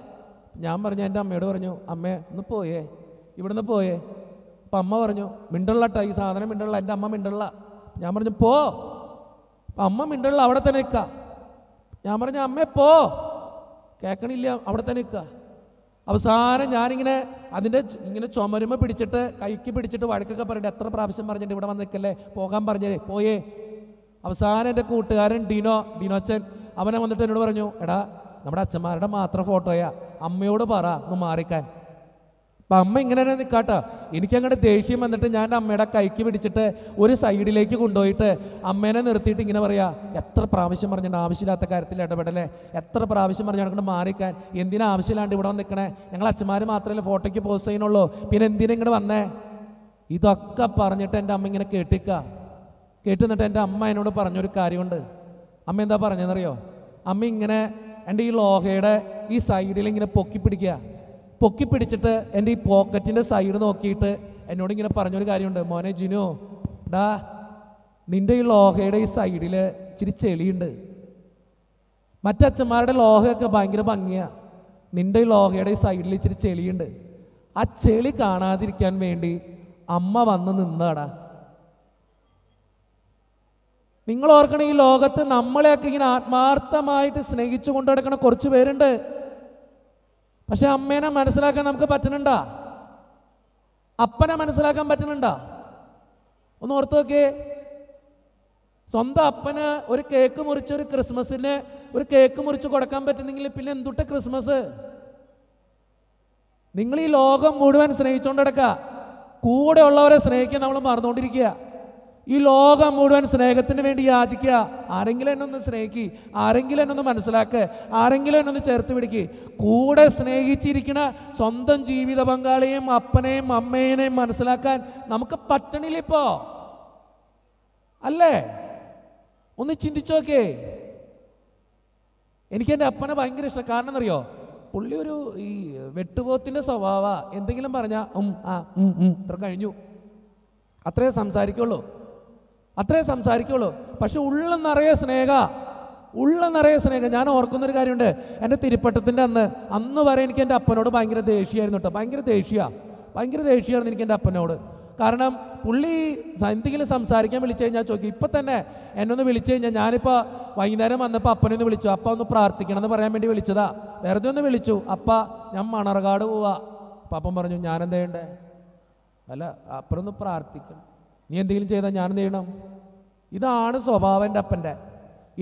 ഞാൻ പറഞ്ഞു എന്റെ അമ്മയോട് പറഞ്ഞു അമ്മേ ഒന്ന് പോയേ ഇവിടുന്ന് പോയേ. അപ്പം അമ്മ പറഞ്ഞു മിണ്ടള്ളട്ടോ ഈ സാധനം മിണ്ടള്ള എന്റെ അമ്മ മിണ്ടള്ള. ഞാൻ പറഞ്ഞു പോ. അമ്മ മിണ്ടള്ള അവിടെ തന്നെ നിൽക്കുക. ഞാൻ പറഞ്ഞു അമ്മേ പോ. കേൾക്കണില്ല അവിടെ തന്നെ നിൽക്കുക. അവസാനം ഞാനിങ്ങനെ അതിന്റെ ഇങ്ങനെ ചുമരുമ പിടിച്ചിട്ട് കൈക്ക് പിടിച്ചിട്ട് വഴക്കൊക്കെ പറഞ്ഞിട്ട് എത്ര പ്രാവശ്യം പറഞ്ഞിട്ട് ഇവിടെ വന്ന് നിൽക്കല്ലേ? പോകാൻ പറഞ്ഞേ പോയേ. അവസാനം എന്റെ കൂട്ടുകാരൻ ഡിനോ ഡിനോച്ചൻ അവനെ വന്നിട്ട് എന്നോട് പറഞ്ഞു എടാ നമ്മുടെ അച്ഛന്മാരുടെ മാത്രം ഫോട്ടോയാ. അമ്മയോട് പറ ഒന്ന് മാറിക്കാൻ. അപ്പം അമ്മ ഇങ്ങനെ തന്നെ നിൽക്കാട്ടോ എനിക്കങ്ങോട്ട് ദേഷ്യം വന്നിട്ട് ഞാൻ അമ്മയുടെ കൈക്ക് പിടിച്ചിട്ട് ഒരു സൈഡിലേക്ക് കൊണ്ടുപോയിട്ട് അമ്മേനെ നിർത്തിയിട്ട് ഇങ്ങനെ പറയാ എത്ര പ്രാവശ്യം പറഞ്ഞിട്ട് ആവശ്യമില്ലാത്ത കാര്യത്തിൽ ഇടപെടലേ? എത്ര പ്രാവശ്യം പറഞ്ഞു അങ്ങോട്ട് മാറിക്കാൻ? എന്തിനാ ആവശ്യമില്ലാണ്ട് ഇവിടെ നിൽക്കണേ ഞങ്ങൾ അച്ഛന്മാർ മാത്രമല്ല ഫോട്ടോയ്ക്ക് പോസ്റ്റ് ചെയ്യുന്നുള്ളൂ. പിന്നെ എന്തിനാ ഇങ്ങോട്ട് വന്നേ? ഇതൊക്കെ പറഞ്ഞിട്ട് എന്റെ അമ്മ ഇങ്ങനെ കേട്ടിക്ക. കേട്ടുന്നിട്ട് എന്റെ അമ്മ എന്നോട് പറഞ്ഞൊരു കാര്യമുണ്ട്. അമ്മ എന്താ പറഞ്ഞതെന്നറിയോ? അമ്മ ഇങ്ങനെ എന്റെ ഈ ലോഹയുടെ ഈ സൈഡിൽ ഇങ്ങനെ പൊക്കി പിടിക്കുക. പൊക്കി പിടിച്ചിട്ട് എന്റെ ഈ പോക്കറ്റിന്റെ സൈഡ് നോക്കിയിട്ട് എന്നോട് ഇങ്ങനെ പറഞ്ഞൊരു കാര്യമുണ്ട്. മോനെ ജിനു ഡാ നിന്റെ ഈ ലോഹയുടെ ഈ സൈഡിൽ ഇച്ചിരി ചെളിയുണ്ട്. മറ്റച്ഛന്മാരുടെ ലോഹയൊക്കെ ഭയങ്കര ഭംഗിയാണ് നിന്റെ ഈ ലോഹയുടെ ഈ സൈഡിൽ ഇച്ചിരി ചെളിയുണ്ട്. ആ ചെളി കാണാതിരിക്കാൻ വേണ്ടി അമ്മ വന്ന് നിന്നാടാ നിങ്ങൾ ഓർക്കണം ഈ ലോകത്ത് നമ്മളെയൊക്കെ ഇങ്ങനെ ആത്മാർത്ഥമായിട്ട് സ്നേഹിച്ചു കൊണ്ടു നടക്കണ കുറച്ച് പേരുണ്ട്. പക്ഷെ അമ്മേനെ മനസ്സിലാക്കാൻ നമുക്ക് പറ്റണുണ്ടാ? അപ്പനെ മനസ്സിലാക്കാൻ പറ്റണുണ്ടാ? ഒന്ന് ഓർത്ത് നോക്കിയേ. സ്വന്തം അപ്പന് ഒരു കേക്ക് മുറിച്ച് ഒരു ക്രിസ്മസിന് ഒരു കേക്ക് മുറിച്ച് കൊടുക്കാൻ പറ്റുന്നെങ്കിൽ പിന്നെ എന്തുട്ട ക്രിസ്മസ്? നിങ്ങൾ ഈ ലോകം മുഴുവൻ സ്നേഹിച്ചുകൊണ്ട് കിടക്കുക കൂടെ ഉള്ളവരെ സ്നേഹിക്കാൻ നമ്മൾ മറന്നുകൊണ്ടിരിക്കുക. ഈ ലോകം മുഴുവൻ സ്നേഹത്തിന് വേണ്ടി യാചിക്കുക. ആരെങ്കിലും എന്നെ ഒന്ന് സ്നേഹിക്ക്. ആരെങ്കിലും എന്നെ ഒന്ന് മനസ്സിലാക്കുക ആരെങ്കിലും എന്നെ ഒന്ന് ചേർത്ത് പിടിക്കുക കൂടെ സ്നേഹിച്ചിരിക്കുന്ന സ്വന്തം ജീവിത പങ്കാളിയെയും അപ്പനെയും അമ്മേനെയും മനസ്സിലാക്കാൻ നമുക്ക് പറ്റണില്ല ഇപ്പോ. അല്ലേ? ഒന്ന് ചിന്തിച്ചോക്കേ. എനിക്ക് എന്റെ അപ്പനെ ഭയങ്കര ഇഷ്ടം. കാരണം എന്നറിയോ പുള്ളി ഒരു ഈ വെട്ടുപോത്തിന്റെ സ്വഭാവ. എന്തെങ്കിലും പറഞ്ഞാൽ ഉം ആ ഉം ഉം ഇത്ര കഴിഞ്ഞു. അത്രേ സംസാരിക്കുള്ളൂ. അത്രേ സംസാരിക്കുള്ളൂ. പക്ഷെ ഉള്ള നിറയെ സ്നേഹ ഉള്ള നിറയെ സ്നേഹം. ഞാൻ ഓർക്കുന്നൊരു കാര്യമുണ്ട്. എന്റെ തിരുപ്പട്ടത്തിന്റെ അന്ന് അന്ന് വരെ എനിക്ക് എന്റെ അപ്പനോട് ഭയങ്കര ദേഷ്യമായിരുന്നു കേട്ടോ. ഭയങ്കര ദേഷ്യ. ഭയങ്കര ദേഷ്യമായിരുന്നു എനിക്ക് എന്റെ അപ്പനോട്. കാരണം പുള്ളി എന്തെങ്കിലും സംസാരിക്കാൻ വിളിച്ചു കഴിഞ്ഞാൽ ചോദിക്കും ഇപ്പം തന്നെ എന്നൊന്ന് വിളിച്ചു കഴിഞ്ഞാൽ ഞാനിപ്പോൾ വൈകുന്നേരം വന്നപ്പോൾ അപ്പനൊന്ന് വിളിച്ചു. അപ്പ ഒന്ന് പ്രാർത്ഥിക്കണം എന്ന് പറയാൻ വേണ്ടി വിളിച്ചതാ. വെറുതെ ഒന്ന് വിളിച്ചു. അപ്പ ഞാൻ മണർകാട് പോവാ. അപ്പം പറഞ്ഞു ഞാനെന്താ ചെയ്യണ്ടേ? അല്ല അപ്പനൊന്ന് പ്രാർത്ഥിക്കണം. നീ എന്തെങ്കിലും ചെയ്താൽ ഞാൻ എന്ത് ചെയ്യണം? ഇതാണ് സ്വഭാവം എന്റെ അപ്പന്റെ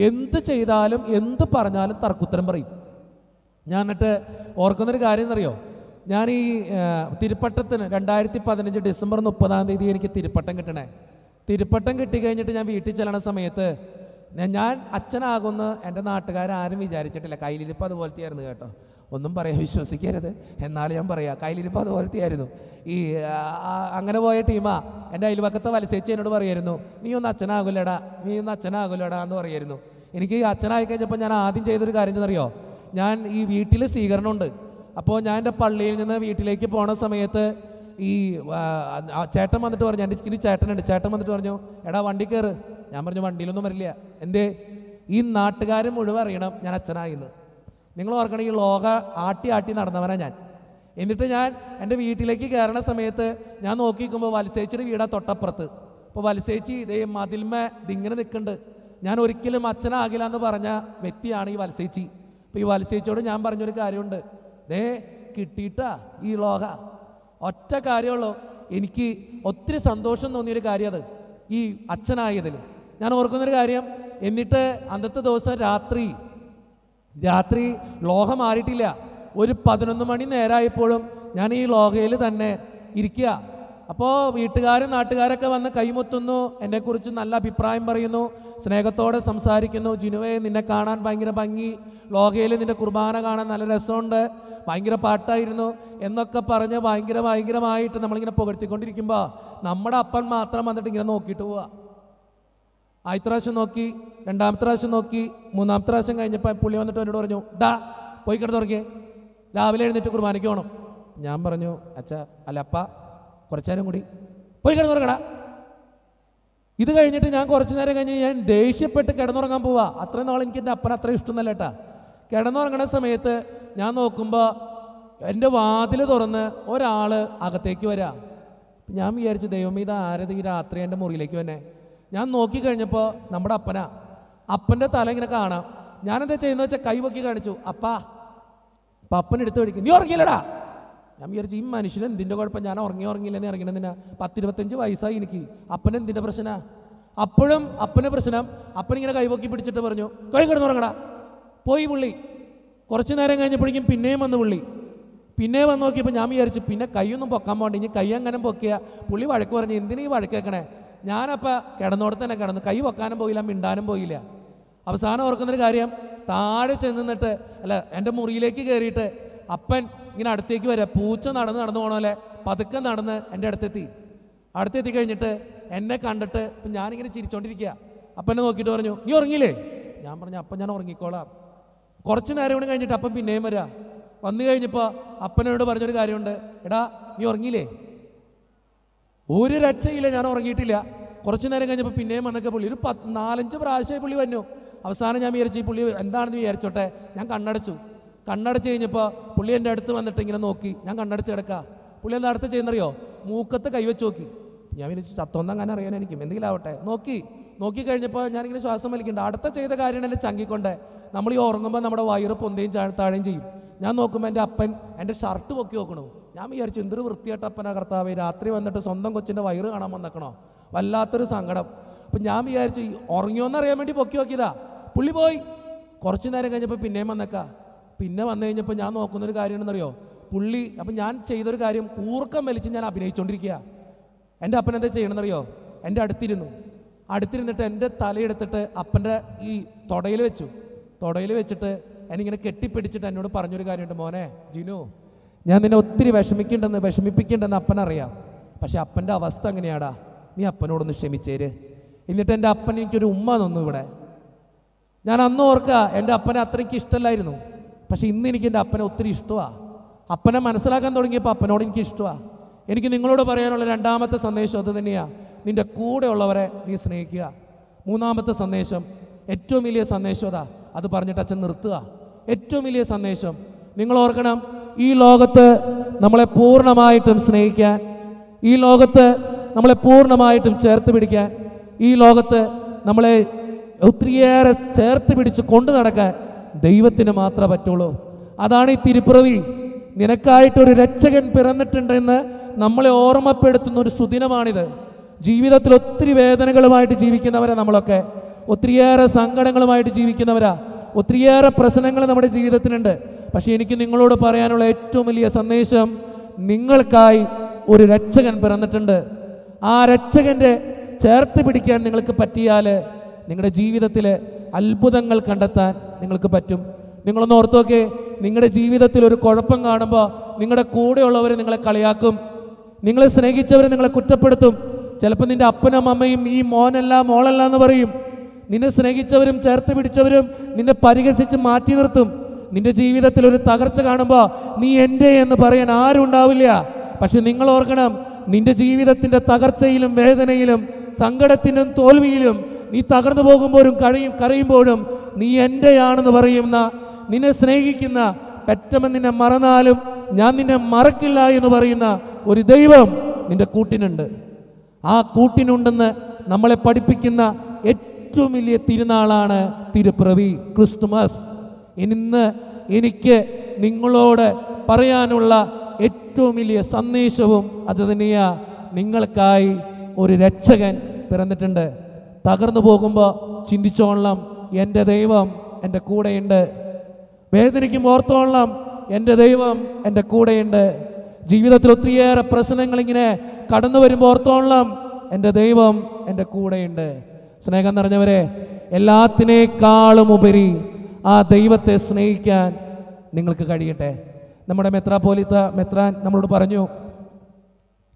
എന്ത് ചെയ്താലും എന്ത് പറഞ്ഞാലും തർക്കുത്തരം പറയും. ഞാൻ എന്നിട്ട് ഓർക്കുന്നൊരു കാര്യം എന്നറിയോ? ഞാൻ ഈ തിരുപ്പട്ടത്തിന് രണ്ടായിരത്തി പതിനഞ്ച് ഡിസംബർ മുപ്പതാം തീയതി എനിക്ക് തിരുപ്പട്ടം കിട്ടണേ. തിരുപ്പട്ടം കിട്ടിക്കഴിഞ്ഞിട്ട് ഞാൻ വീട്ടിൽ ചെല്ലണ സമയത്ത് ഞാൻ അച്ഛനാകുമെന്ന് എന്റെ നാട്ടുകാരും വിചാരിച്ചിട്ടില്ല. കയ്യിലിരിപ്പ് അതുപോലത്തെ ആയിരുന്നു കേട്ടോ. ഒന്നും പറയാൻ വിശ്വസിക്കരുത്. എന്നാലും ഞാൻ പറയാം കയ്യിലിരിപ്പ് അതുപോലത്തെയായിരുന്നു. ഈ അങ്ങനെ പോയ ടീമാ എന്റെ അയൽവക്കത്തെ വലസേച്ചി എന്നോട് പറയായിരുന്നു നീ ഒന്ന് അച്ഛനാകില്ലടാ നീ ഒന്ന് അച്ഛനാകില്ലടാ എന്ന് പറയായിരുന്നു എനിക്ക് അച്ഛനായി കഴിഞ്ഞപ്പോൾ ഞാൻ ആദ്യം ചെയ്തൊരു കാര്യം എന്നറിയോ ഞാൻ ഈ വീട്ടിൽ സ്വീകരണമുണ്ട്. അപ്പോൾ ഞാൻ എന്റെ പള്ളിയിൽ നിന്ന് വീട്ടിലേക്ക് പോണ സമയത്ത് ഈ ചേട്ടൻ വന്നിട്ട് പറഞ്ഞു എന്റെ ഇനി ചേട്ടനുണ്ട്. ചേട്ടൻ വന്നിട്ട് പറഞ്ഞു എടാ വണ്ടി കയറ്. ഞാൻ പറഞ്ഞു വണ്ടിയിലൊന്നും വരില്ല. എന്തേ? ഈ നാട്ടുകാർ മുഴുവൻ അറിയണം ഞാൻ അച്ഛനായിന്ന് നിങ്ങൾ ഓർക്കണം ഈ ലോക ആട്ടി ആട്ടി നടന്നവനാണ് ഞാൻ. എന്നിട്ട് ഞാൻ എന്റെ വീട്ടിലേക്ക് കയറണ സമയത്ത് ഞാൻ നോക്കിക്കുമ്പോൾ വത്സേച്ചിയുടെ വീടാ തൊട്ടപ്പുറത്ത്. അപ്പോൾ വത്സേച്ചി ഇതേ മതിൽമ ഇതിങ്ങനെ നിൽക്കുന്നുണ്ട് ഞാൻ ഒരിക്കലും അച്ഛനാകില്ല എന്ന് പറഞ്ഞ വ്യക്തിയാണ് ഈ വത്സേച്ചി. അപ്പോൾ ഈ വത്സേച്ചിയോട് ഞാൻ പറഞ്ഞൊരു കാര്യമുണ്ട്. ദേ കിട്ടിയിട്ടാ ഈ ലോക. ഒറ്റ കാര്യമുള്ളൂ എനിക്ക് ഒത്തിരി സന്തോഷം തോന്നിയൊരു കാര്യം അത് ഈ അച്ഛനായതിൽ ഞാൻ ഓർക്കുന്നൊരു കാര്യം. എന്നിട്ട് അന്നത്തെ ദിവസം രാത്രി രാത്രി ലോഹ മാറിയിട്ടില്ല ഒരു പതിനൊന്ന് മണി നേരമായപ്പോഴും ഞാൻ ഈ ലോഹയിൽ തന്നെ ഇരിക്കുക. അപ്പോൾ വീട്ടുകാരും നാട്ടുകാരൊക്കെ വന്ന് കൈമുത്തുന്നു എന്നെക്കുറിച്ച് നല്ല അഭിപ്രായം പറയുന്നു സ്നേഹത്തോടെ സംസാരിക്കുന്നു. ജിനുവെ നിന്നെ കാണാൻ ഭയങ്കര ഭംഗി. ലോകയിൽ നിന്റെ കുർബാന കാണാൻ നല്ല രസമുണ്ട്. ഭയങ്കര പാട്ടായിരുന്നു എന്നൊക്കെ പറഞ്ഞ് ഭയങ്കര ഭയങ്കരമായിട്ട് നമ്മളിങ്ങനെ പുകഴ്ത്തിക്കൊണ്ടിരിക്കുമ്പോൾ നമ്മുടെ അപ്പൻ മാത്രം വന്നിട്ട് ഇങ്ങനെ നോക്കിയിട്ട് പോവുക ആദ്യത്തെ പ്രാവശ്യം നോക്കി രണ്ടാമത്തെ പ്രാവശ്യം നോക്കി മൂന്നാമത്തെ പ്രാവശ്യം കഴിഞ്ഞപ്പോൾ പുള്ളി വന്നിട്ട് എന്നോട് പറഞ്ഞു ഡാ പോയി കിടന്ന് തുടങ്ങിയേ രാവിലെ എഴുന്നേറ്റ് കുർബാനയ്ക്ക് പോകണം ഞാൻ പറഞ്ഞു അച്ഛ അല്ല അപ്പ കുറച്ചേരം കൂടി. പോയി കിടന്നുറങ്ങടാ ഇത് കഴിഞ്ഞിട്ട് ഞാൻ കുറച്ച് നേരം കഴിഞ്ഞ് ഞാൻ ദേഷ്യപ്പെട്ട് കിടന്നുറങ്ങാൻ പോവാ. അത്രയും നാൾ എനിക്ക് എന്റെ അപ്പന അത്ര ഇഷ്ടമൊന്നുമല്ല കേട്ടാ. കിടന്നുറങ്ങണ സമയത്ത് ഞാൻ നോക്കുമ്പോൾ എന്റെ വാതിൽ തുറന്ന് ഒരാൾ അകത്തേക്ക് വരാം. ഞാൻ വിചാരിച്ചു ദൈവം ഇത് ആരത് ഈ രാത്രി എന്റെ മുറിയിലേക്ക് വന്നെ? ഞാൻ നോക്കിക്കഴിഞ്ഞപ്പോൾ നമ്മുടെ അപ്പനാ. അപ്പന്റെ തല ഇങ്ങനെ കാണാം. ഞാനെന്താ ചെയ്യുന്നത് വെച്ചാൽ കൈവക്കി കാണിച്ചു. അപ്പാ അപ്പം അപ്പൻ എടുത്ത് പിടിക്കും. നീ ഉറങ്ങിയില്ലടാ. ഞാൻ വിചാരിച്ചു ഈ മനുഷ്യന് എന്തിന്റെ കുഴപ്പം? ഞാൻ ഉറങ്ങി ഉറങ്ങിയില്ലെന്ന് ഇറങ്ങണമെന്നിനാ പത്തിരുപത്തഞ്ച് വയസ്സായി എനിക്ക്. അപ്പൻ എന്തിന്റെ പ്രശ്നമാണ് അപ്പോഴും അപ്പന്റെ പ്രശ്നം. അപ്പനിങ്ങനെ കൈവക്കി പിടിച്ചിട്ട് പറഞ്ഞു കൈ കിടന്നുറങ്ങടാ പോയി പുള്ളി. കുറച്ച് നേരം കഴിഞ്ഞപ്പോഴേക്കും പിന്നെയും വന്ന് പുള്ളി. പിന്നെ വന്ന് നോക്കിയപ്പോൾ ഞാൻ വിചാരിച്ചു പിന്നെ കൈയൊന്നും പൊക്കാൻ പോകണ്ട ഇനി കൈ അങ്ങനെ പൊക്കിയ? പുള്ളി വഴക്ക് പറഞ്ഞു എന്തിനാ ഈ വഴക്ക് വെക്കണേ? ഞാനപ്പോൾ കിടന്നോടെ തന്നെ കിടന്നു കൈ വെക്കാനും പോയില്ല മിണ്ടാനും പോയില്ല. അവസാനം ഓർക്കുന്നൊരു കാര്യം താഴെ ചെന്ന് നിന്നിട്ട് അല്ല എന്റെ മുറിയിലേക്ക് കയറിയിട്ട് അപ്പൻ ഇങ്ങനെ അടുത്തേക്ക് വരിക പൂച്ച നടന്ന് നടന്നു പോകണ പോലെ പതുക്കെ നടന്ന് എന്റെ അടുത്തെത്തി. അടുത്തെത്തി കഴിഞ്ഞിട്ട് എന്നെ കണ്ടിട്ട് ഇപ്പം ഞാനിങ്ങനെ ചിരിച്ചോണ്ടിരിക്കുക അപ്പനെ നോക്കിയിട്ട് പറഞ്ഞു നീ ഉറങ്ങിയില്ലേ? ഞാൻ പറഞ്ഞു അപ്പം ഞാൻ ഉറങ്ങിക്കോളാം. കുറച്ച് നേരം കൂടി കഴിഞ്ഞിട്ട് അപ്പം പിന്നെയും വരാം. വന്നു കഴിഞ്ഞപ്പോൾ അപ്പനോട് പറഞ്ഞൊരു കാര്യമുണ്ട് എടാ നീ ഉറങ്ങിയില്ലേ? ഒരു രക്ഷയില്ല ഞാൻ ഉറങ്ങിയിട്ടില്ല. കുറച്ചു നേരം കഴിഞ്ഞപ്പോൾ പിന്നെയും വന്നൊക്കെ പുള്ളി ഒരു പത്ത് നാലഞ്ച് പ്രാവശ്യമായി പുള്ളി വന്നു. അവസാനം ഞാൻ വിചാരിച്ചു ഈ പുള്ളി എന്താണെന്ന് വിചാരിച്ചോട്ടെ ഞാൻ കണ്ണടച്ചു. കണ്ണടച്ച് കഴിഞ്ഞപ്പോൾ പുള്ളി എന്റെ അടുത്ത് വന്നിട്ട് ഇങ്ങനെ നോക്കി ഞാൻ കണ്ണടച്ച് കിടക്കുക പുള്ളി എന്താ അടുത്ത് ചെയ്യുന്നറിയോ? മൂക്കത്ത് കൈവച്ച് നോക്കി. ഞാൻ വിചാരിച്ചു ചത്തൊന്നും അങ്ങനെ അറിയാൻ എനിക്കും എന്തെങ്കിലും ആവട്ടെ. നോക്കി. നോക്കി കഴിഞ്ഞപ്പോൾ ഞാനിങ്ങനെ ശ്വാസം വലിക്കുന്നുണ്ട് അടുത്ത ചെയ്ത കാര്യം എന്നെ ചങ്കിക്കൊണ്ട്. നമ്മൾ ഈ ഉറങ്ങുമ്പോൾ നമ്മുടെ വയറ് പൊന്തയും താഴെയും ചെയ്യും. ഞാൻ നോക്കുമ്പോൾ എന്റെ അപ്പൻ എന്റെ ഷർട്ട് പൊക്കി നോക്കണു. ഞാൻ വിചാരിച്ചു എന്തൊരു വൃത്തിയായിട്ട് അപ്പനാ കർത്താവ് രാത്രി വന്നിട്ട് സ്വന്തം കൊച്ചിന്റെ വയറ് കാണാൻ വന്നേക്കണോ? വല്ലാത്തൊരു സങ്കടം. അപ്പം ഞാൻ വിചാരിച്ചു ഉറങ്ങിയോന്നറിയാൻ വേണ്ടി പൊക്കി നോക്കിയതാ. പുള്ളി പോയി. കുറച്ച് നേരം കഴിഞ്ഞപ്പോൾ പിന്നെയും വന്നേക്കാം. പിന്നെ വന്നു കഴിഞ്ഞപ്പോൾ ഞാൻ നോക്കുന്നൊരു കാര്യമാണെന്നറിയോ പുള്ളി അപ്പം ഞാൻ ചെയ്തൊരു കാര്യം കൂർക്കം വലിച്ച് ഞാൻ അഭിനയിച്ചുകൊണ്ടിരിക്കുക എന്റെ അപ്പൻ എന്താ ചെയ്യണമെന്നറിയോ എന്റെ അടുത്തിരുന്നു. അടുത്തിരുന്നിട്ട് എന്റെ തലയെടുത്തിട്ട് അപ്പന്റെ ഈ തുടയിൽ വെച്ചു. തുടയിൽ വെച്ചിട്ട് എന്നിങ്ങനെ കെട്ടിപ്പിടിച്ചിട്ട് എന്നോട് പറഞ്ഞൊരു കാര്യമുണ്ട്. മോനെ ജിനു ഞാൻ നിന്നെ ഒത്തിരി വിഷമിക്കണ്ടെന്ന് വിഷമിപ്പിക്കണ്ടെന്ന് അപ്പനറിയാം. പക്ഷെ അപ്പന്റെ അവസ്ഥ എങ്ങനെയാടാ? നീ അപ്പനോടൊന്ന് ക്ഷമിച്ചേര്. എന്നിട്ട് എന്റെ അപ്പൻ എനിക്കൊരു ഉമ്മ തന്നു ഇവിടെ. ഞാൻ അന്ന് ഓർക്കുക എന്റെ അപ്പനെ അത്രയ്ക്ക് ഇഷ്ടമല്ലായിരുന്നു. പക്ഷെ ഇന്ന് എനിക്ക് എന്റെ അപ്പനെ ഒത്തിരി ഇഷ്ടമാണ് അപ്പനെ മനസ്സിലാക്കാൻ തുടങ്ങിയപ്പോൾ അപ്പനോട് എനിക്ക് ഇഷ്ടമാണ് എനിക്ക് നിങ്ങളോട് പറയാനുള്ള രണ്ടാമത്തെ സന്ദേശം അത് തന്നെയാണ് നിന്റെ കൂടെയുള്ളവരെ നീ സ്നേഹിക്കുക. മൂന്നാമത്തെ സന്ദേശം ഏറ്റവും വലിയ സന്ദേശം അതാ. അത് പറഞ്ഞിട്ട് അച്ഛൻ നിർത്തുക. ഏറ്റവും വലിയ സന്ദേശം നിങ്ങൾ ഓർക്കണം ഈ ലോകത്ത് നമ്മളെ പൂർണമായിട്ടും സ്നേഹിക്കാൻ ഈ ലോകത്ത് നമ്മളെ പൂർണമായിട്ടും ചേർത്ത് പിടിക്കാൻ ഈ ലോകത്ത് നമ്മളെ ഒത്തിരിയേറെ ചേർത്ത് പിടിച്ച് കൊണ്ടു നടക്കാൻ ദൈവത്തിന് മാത്രമേ പറ്റുള്ളൂ. അതാണ് ഈ തിരുപ്പിറവി. നിനക്കായിട്ടൊരു രക്ഷകൻ പിറന്നിട്ടുണ്ടെന്ന് നമ്മളെ ഓർമ്മപ്പെടുത്തുന്ന ഒരു സുദിനമാണിത്. ജീവിതത്തിൽ ഒത്തിരി വേദനകളുമായിട്ട് ജീവിക്കുന്നവരാ നമ്മളൊക്കെ. ഒത്തിരിയേറെ സങ്കടങ്ങളുമായിട്ട് ജീവിക്കുന്നവരാ. ഒത്തിരിയേറെ പ്രശ്നങ്ങൾ നമ്മുടെ ജീവിതത്തിലുണ്ട് പക്ഷേ എനിക്ക് നിങ്ങളോട് പറയാനുള്ള ഏറ്റവും വലിയ സന്ദേശം നിങ്ങൾക്കായി ഒരു രക്ഷകൻ പിറന്നിട്ടുണ്ട്. ആ രക്ഷകന്റെ ചേർത്ത് പിടിക്കാൻ നിങ്ങൾക്ക് പറ്റിയാൽ നിങ്ങളുടെ ജീവിതത്തിൽ അത്ഭുതങ്ങൾ കണ്ടെത്താൻ നിങ്ങൾക്ക് പറ്റും. നിങ്ങളൊന്ന് ഓർത്തോക്കെ നിങ്ങളുടെ ജീവിതത്തിൽ ഒരു കുഴപ്പം കാണുമ്പോൾ നിങ്ങളുടെ കൂടെയുള്ളവർ നിങ്ങളെ കളിയാക്കും. നിങ്ങളെ സ്നേഹിച്ചവർ നിങ്ങളെ കുറ്റപ്പെടുത്തും. ചിലപ്പോൾ നിന്റെ അപ്പനും അമ്മയും ഈ മോനല്ല മോളല്ല എന്ന് പറയും. നിന്നെ സ്നേഹിച്ചവരും ചേർത്ത് പിടിച്ചവരും നിന്നെ പരിഹസിച്ച് മാറ്റി നിർത്തും. നിന്റെ ജീവിതത്തിൽ ഒരു തകർച്ച കാണുമ്പോൾ നീ എന്റെ എന്ന് പറയാൻ ആരും ഉണ്ടാവില്ല. പക്ഷെ നിങ്ങൾ ഓർക്കണം നിന്റെ ജീവിതത്തിന്റെ തകർച്ചയിലും വേദനയിലും സങ്കടത്തിനും തോൽവിയിലും നീ തകർന്നു പോകുമ്പോഴും കഴിയും കരയുമ്പോഴും നീ എന്റെയാണെന്ന് പറയുന്ന നിന്നെ സ്നേഹിക്കുന്ന പെറ്റമ്മ നിന്നെ മറന്നാലും ഞാൻ നിന്നെ മറക്കില്ല എന്ന് പറയുന്ന ഒരു ദൈവം നിന്റെ കൂട്ടിനുണ്ട്. ആ കൂട്ടിനുണ്ടെന്ന് നമ്മളെ പഠിപ്പിക്കുന്ന ഏറ്റവും വലിയ തിരുനാളാണ് തിരുപ്രവി ക്രിസ്തുമസ്. ഇന്ന് എനിക്ക് നിങ്ങളോട് പറയാനുള്ള ഏറ്റവും വലിയ സന്ദേശവും അത് തന്നെയാ നിങ്ങൾക്കായി ഒരു രക്ഷകൻ പിറന്നിട്ടുണ്ട്. തകർന്നു പോകുമ്പോൾ ചിന്തിച്ചോളാം എന്റെ ദൈവം എന്റെ കൂടെയുണ്ട്. വേദനിക്കും ഓർത്തോളാം എന്റെ ദൈവം എന്റെ കൂടെയുണ്ട്. ജീവിതത്തിൽ ഒത്തിരിയേറെ പ്രശ്നങ്ങൾ ഇങ്ങനെ കടന്നു വരുമ്പോൾ ഓർത്തോളാം എന്റെ ദൈവം എന്റെ കൂടെയുണ്ട്. സ്നേഹം നിറഞ്ഞവരെ എല്ലാത്തിനേക്കാളും ഉപരി ആ ദൈവത്തെ സ്നേഹിക്കാൻ നിങ്ങൾക്ക് കഴിയട്ടെ. നമ്മുടെ മെത്രാപോലിത്ത മെത്രാൻ നമ്മളോട് പറഞ്ഞു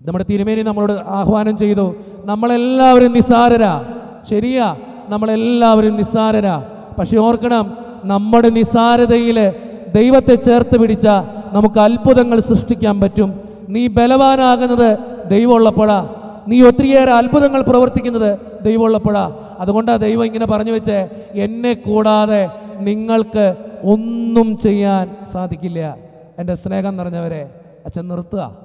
നമ്മുടെ തിരുമേനി നമ്മളോട് ആഹ്വാനം ചെയ്തു നമ്മളെല്ലാവരും നിസാരരാ. ശരിയാ നമ്മളെല്ലാവരും നിസ്സാരരാ പക്ഷെ ഓർക്കണം നമ്മുടെ നിസാരതയിൽ ദൈവത്തെ ചേർത്ത് പിടിച്ച നമുക്ക് അത്ഭുതങ്ങൾ സൃഷ്ടിക്കാൻ പറ്റും. നീ ബലവാനാകുന്നത് ദൈവമുള്ളപ്പോഴാ. നീ ഒത്തിരിയേറെ അത്ഭുതങ്ങൾ പ്രവർത്തിക്കുന്നത് ദൈവമുള്ളപ്പോഴാ. അതുകൊണ്ടാണ് ദൈവം ഇങ്ങനെ പറഞ്ഞു വെച്ചേ എന്നെ കൂടാതെ നിങ്ങൾക്ക് ഒന്നും ചെയ്യാൻ സാധിക്കില്ല. എന്റെ സ്നേഹം നിറഞ്ഞവരെ അച്ഛൻ നിർത്തുക.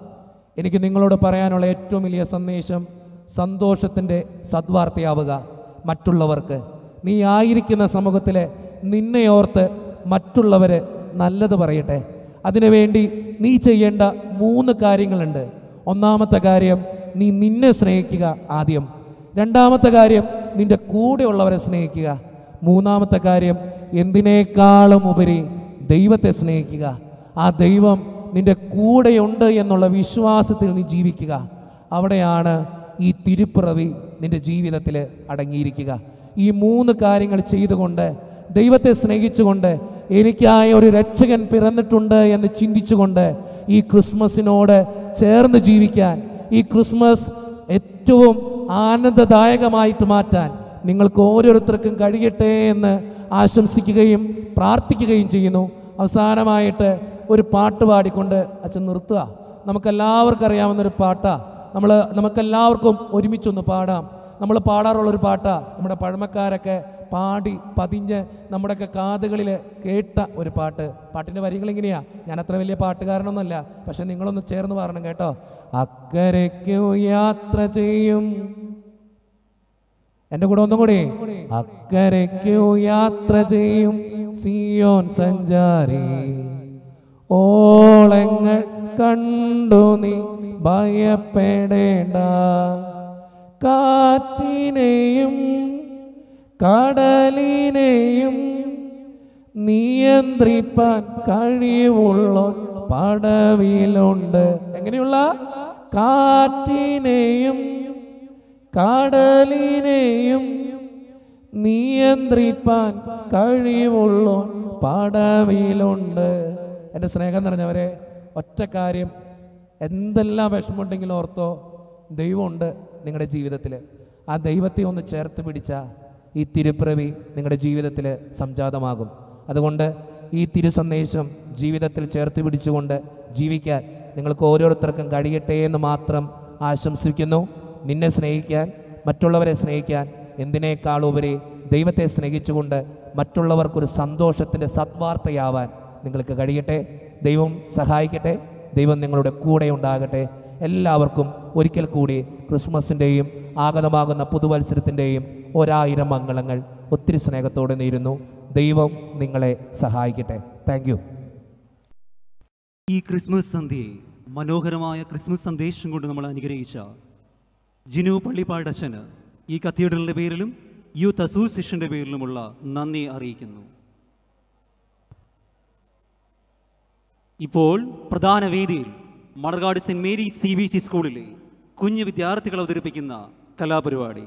എനിക്ക് നിങ്ങളോട് പറയാനുള്ള ഏറ്റവും വലിയ സന്ദേശം സന്തോഷത്തിന്റെ സദ്വാർത്തയാവുക. മറ്റുള്ളവർക്ക്. നീ ആയിരിക്കുന്ന സമൂഹത്തിലെ നിന്നെ ഓർത്ത് മറ്റുള്ളവർ നല്ലത് പറയട്ടെ. അതിനുവേണ്ടി നീ ചെയ്യേണ്ട മൂന്ന് കാര്യങ്ങളുണ്ട്. ഒന്നാമത്തെ കാര്യം നീ നിന്നെ സ്നേഹിക്കുക ആദ്യം. രണ്ടാമത്തെ കാര്യം നിന്റെ കൂടെയുള്ളവരെ സ്നേഹിക്കുക. മൂന്നാമത്തെ കാര്യം എന്തിനേക്കാളും ഉപരി ദൈവത്തെ സ്നേഹിക്കുക. ആ ദൈവം നിന്റെ കൂടെയുണ്ട് എന്നുള്ള വിശ്വാസത്തിൽ നീ ജീവിക്കുക. അവിടെയാണ് ഈ തിരുപ്പിറവി നിന്റെ ജീവിതത്തിൽ അടങ്ങിയിരിക്കുക. ഈ മൂന്ന് കാര്യങ്ങൾ ചെയ്തുകൊണ്ട് ദൈവത്തെ സ്നേഹിച്ചുകൊണ്ട് എനിക്കായ ഒരു രക്ഷകൻ പിറന്നിട്ടുണ്ട് എന്ന് ചിന്തിച്ചുകൊണ്ട് ഈ ക്രിസ്മസിനോട് ചേർന്ന് ജീവിക്കാൻ ഈ ക്രിസ്മസ് ഏറ്റവും ആനന്ദദായകമായിട്ട് മാറ്റാൻ നിങ്ങൾക്ക് ഓരോരുത്തർക്കും കഴിയട്ടെ എന്ന് ആശംസിക്കുകയും പ്രാർത്ഥിക്കുകയും ചെയ്യുന്നു. അവസാനമായിട്ട് ഒരു പാട്ട് പാടിക്കൊണ്ട് അച്ഛൻ നിർത്തുക. നമുക്കെല്ലാവർക്കും അറിയാവുന്നൊരു പാട്ടാണ് നമ്മൾ നമുക്കെല്ലാവർക്കും ഒരുമിച്ചൊന്ന് പാടാം. നമ്മൾ പാടാറുള്ളൊരു പാട്ടാണ് നമ്മുടെ പഴമക്കാരൊക്കെ പാടി പതിഞ്ഞ് നമ്മുടെയൊക്കെ കാതുകളിൽ കേട്ട ഒരു പാട്ട്. പാട്ടിന്റെ വരികൾ ഇങ്ങനെയാ. ഞാൻ അത്ര വലിയ പാട്ടുകാരനൊന്നുമല്ല. പക്ഷെ നിങ്ങളൊന്ന് ചേർന്ന് പാടണം കേട്ടോ. അക്കരയ്ക്കു യാത്ര ചെയ്യും. എന്റെ കൂടെ ഒന്നും കൂടി. അക്കരയ്ക്കു യാത്ര ചെയ്യും സിയോൻ സഞ്ചാരി. ഓളങ്ങൾ കണ്ടു നീ ഭയപ്പെടേണ്ട. കാറ്റിനെയും കടലിനെയും നിയന്ത്രിപ്പാൻ കഴിവുള്ള പടവിലുണ്ട്. എങ്ങനെയുള്ള? കാറ്റിനെയും കടലിനെയും നിയന്ത്രിപ്പാൻ കഴിവുള്ളോ പടവിലുണ്ട് എന്റെ സ്നേഹം നിറഞ്ഞവരെ ഒറ്റ കാര്യം. എന്തെല്ലാം വിഷമമുണ്ടെങ്കിലും ഓർത്തോ ദൈവമുണ്ട് നിങ്ങളുടെ ജീവിതത്തിൽ ആ ദൈവത്തെ ഒന്ന് ചേർത്ത് പിടിച്ച ഈ തിരുപ്പിറവി നിങ്ങളുടെ ജീവിതത്തിൽ സംജാതമാകും. അതുകൊണ്ട് ഈ തിരുസന്ദേശം ജീവിതത്തിൽ ചേർത്ത് പിടിച്ചുകൊണ്ട് ജീവിക്കാൻ നിങ്ങൾക്ക് ഓരോരുത്തർക്കും കഴിയട്ടെ എന്ന് മാത്രം ആശംസിക്കുന്നു. നിന്നെ സ്നേഹിക്കാൻ മറ്റുള്ളവരെ സ്നേഹിക്കാൻ എന്തിനേക്കാളുപരി ദൈവത്തെ സ്നേഹിച്ചുകൊണ്ട് മറ്റുള്ളവർക്കൊരു സന്തോഷത്തിന്റെ സദ്വാർത്തയാവാൻ നിങ്ങൾക്ക് കഴിയട്ടെ. ദൈവം സഹായിക്കട്ടെ. ദൈവം നിങ്ങളുടെ കൂടെ ഉണ്ടാകട്ടെ. എല്ലാവർക്കും ഒരിക്കൽ കൂടി ക്രിസ്മസിന്റെയും ആഗതമാകുന്ന പുതുവത്സരത്തിന്റെയും ഒരായിരം മംഗളങ്ങൾ ഒത്തിരി സ്നേഹത്തോടെ നേരുന്നു. ദൈവം നിങ്ങളെ സഹായിക്കട്ടെ. താങ്ക് ഈ ക്രിസ്മസ് സന്ധ്യയെ മനോഹരമായ ക്രിസ്മസ് സന്ദേശം കൊണ്ട് നമ്മൾ അനുഗ്രഹിച്ച ജിനു പള്ളിപ്പാടച്ചന് ഈ കത്തീഡ്രലിന്റെ പേരിലും യൂത്ത് അസോസിയേഷന്റെ പേരിലുമുള്ള നന്ദി അറിയിക്കുന്നു. ഇപ്പോൾ പ്രധാന വേദിയിൽ Manarcad Saint Mary C B C സ്കൂളിലെ കുഞ്ഞു വിദ്യാർത്ഥികൾ അവതരിപ്പിക്കുന്ന കലാപരിപാടി.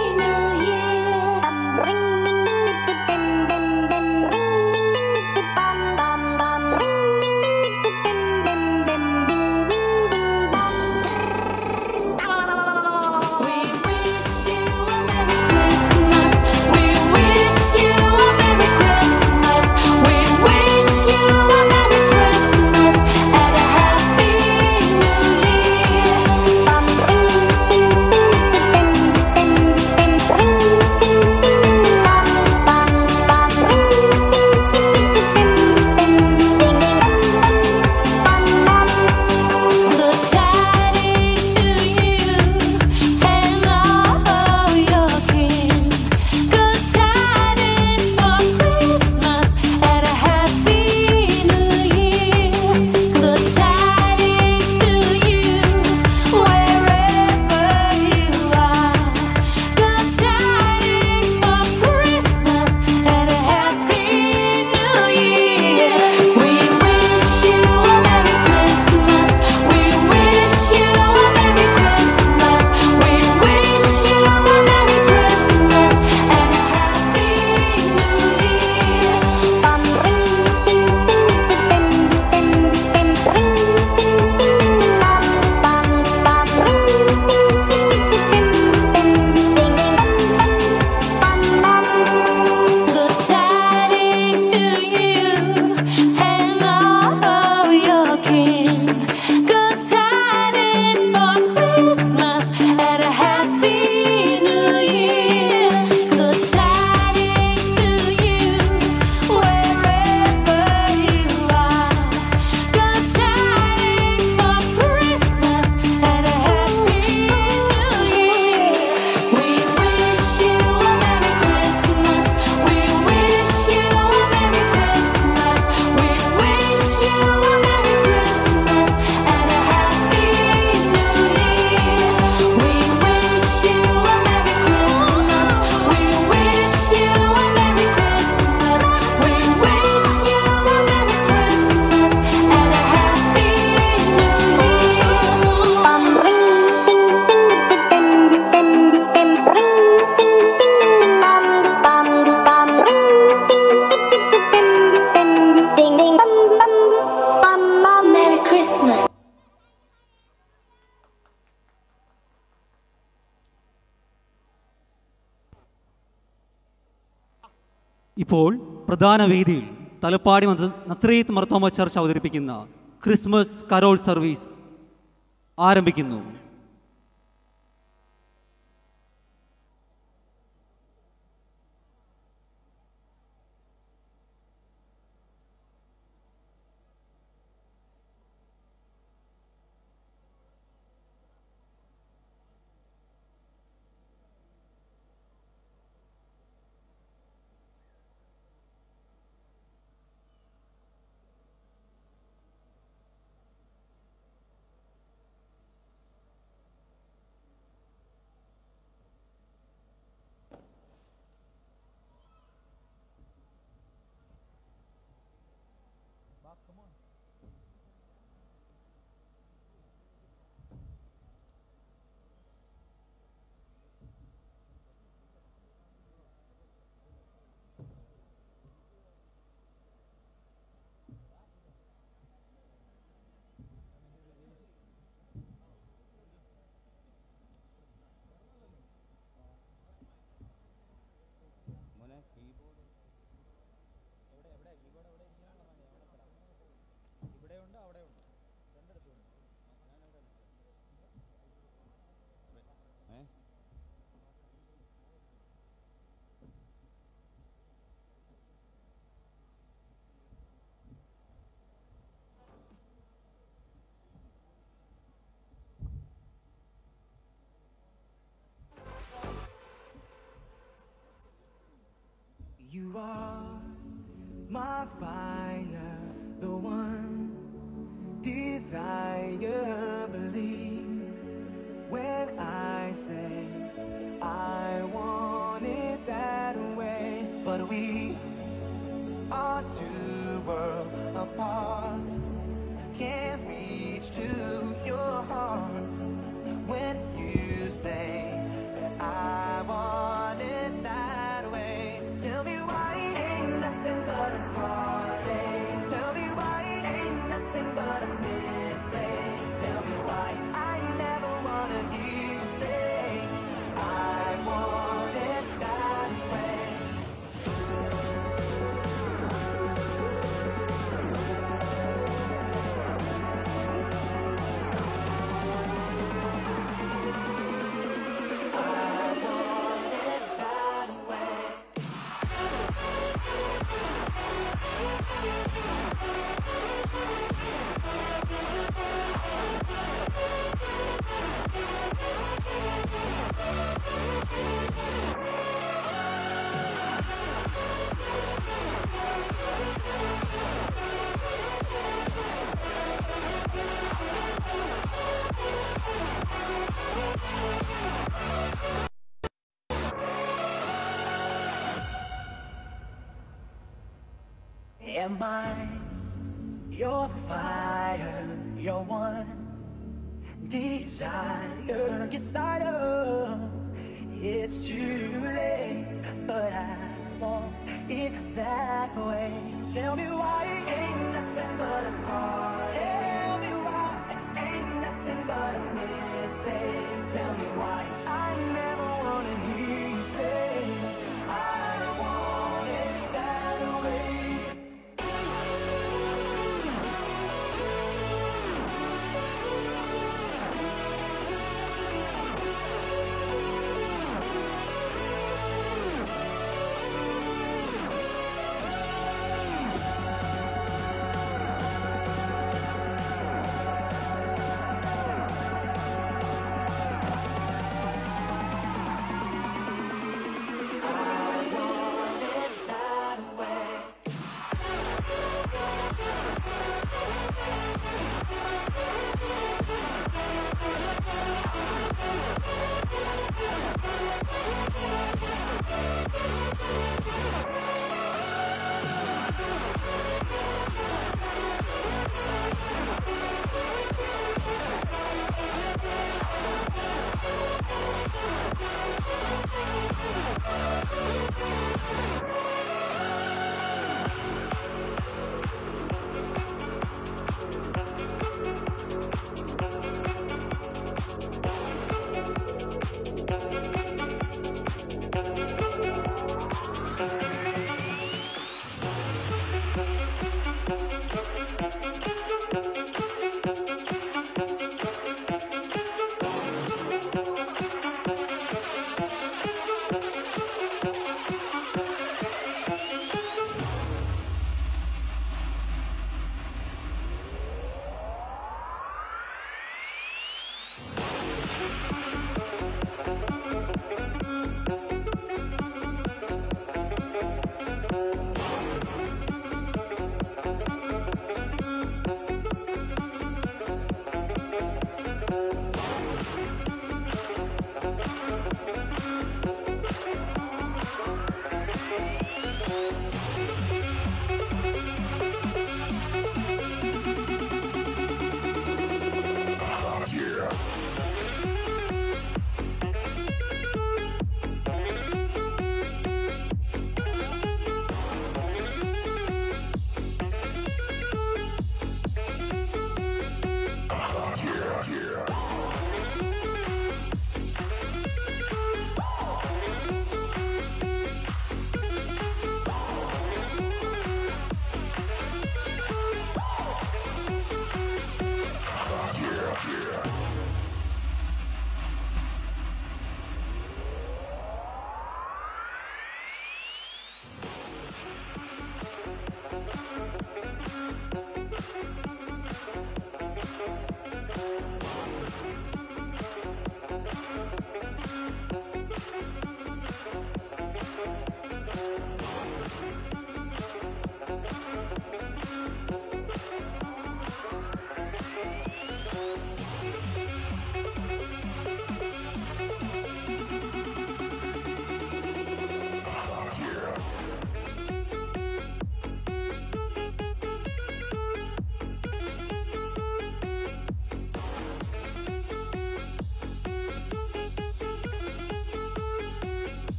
പ്രധാന വേദിയിൽ തലപ്പാടി നസ്രീത് മർത്തോമ ചർച്ച് അവതരിപ്പിക്കുന്ന ക്രിസ്മസ് കരോൾ സർവീസ് ആരംഭിക്കുന്നു. desire. fire, your one desire gets tighter. It's too late, but I want it that way. Tell me why it ain't nothing but a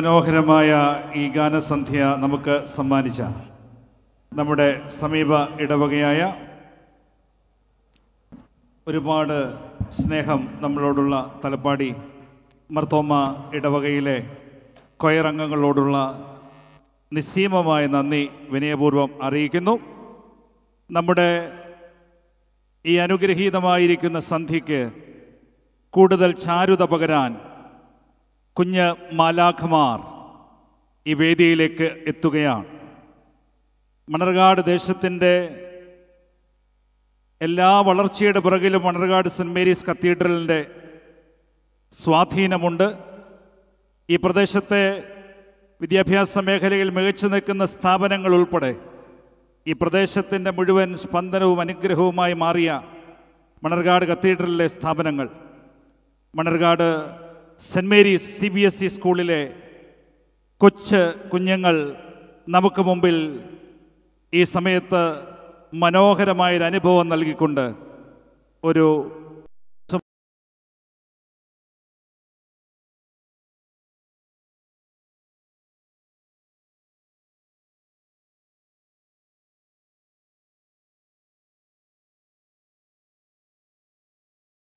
മനോഹരമായ ഈ ഗാനസന്ധ്യ നമുക്ക് സമ്മാനിച്ച നമ്മുടെ സമീപ ഇടവകയായ ഒരുപാട് സ്നേഹം നമ്മളോടുള്ള തലപ്പാടി മർത്തോമ ഇടവകയിലെ കൊയറംഗങ്ങളോടുള്ള നിസ്സീമമായ നന്ദി വിനയപൂർവം അറിയിക്കുന്നു. നമ്മുടെ ഈ അനുഗ്രഹീതമായിരിക്കുന്ന സന്ധ്യയ്ക്ക് കൂടുതൽ ചാരുത പകരാൻ കുഞ്ഞ് മാലാഖമാർ ഈ വേദിയിലേക്ക് എത്തുകയാണ്. മണർകാട് ദേശത്തിന്റെ എല്ലാ വളർച്ചയുടെ പുറകിലും മണർകാട് സെന്റ് മേരീസ് കത്തീഡ്രലിന്റെ സ്വാധീനമുണ്ട്. ഈ പ്രദേശത്തെ വിദ്യാഭ്യാസ മേഖലയിൽ മികച്ചു നിൽക്കുന്ന സ്ഥാപനങ്ങൾ ഉൾപ്പെടെ ഈ പ്രദേശത്തിന്റെ മുഴുവൻ സ്പന്ദനവും അനുഗ്രഹവുമായി മാറിയ മണർകാട് കത്തീഡ്രലിലെ സ്ഥാപനങ്ങൾ. Manarcad Saint Mary's C B S E സ്കൂളിലെ കൊച്ച് കുഞ്ഞുങ്ങൾ നമുക്ക് മുമ്പിൽ ഈ സമയത്ത് മനോഹരമായൊരു അനുഭവം നൽകിക്കൊണ്ട് ഒരു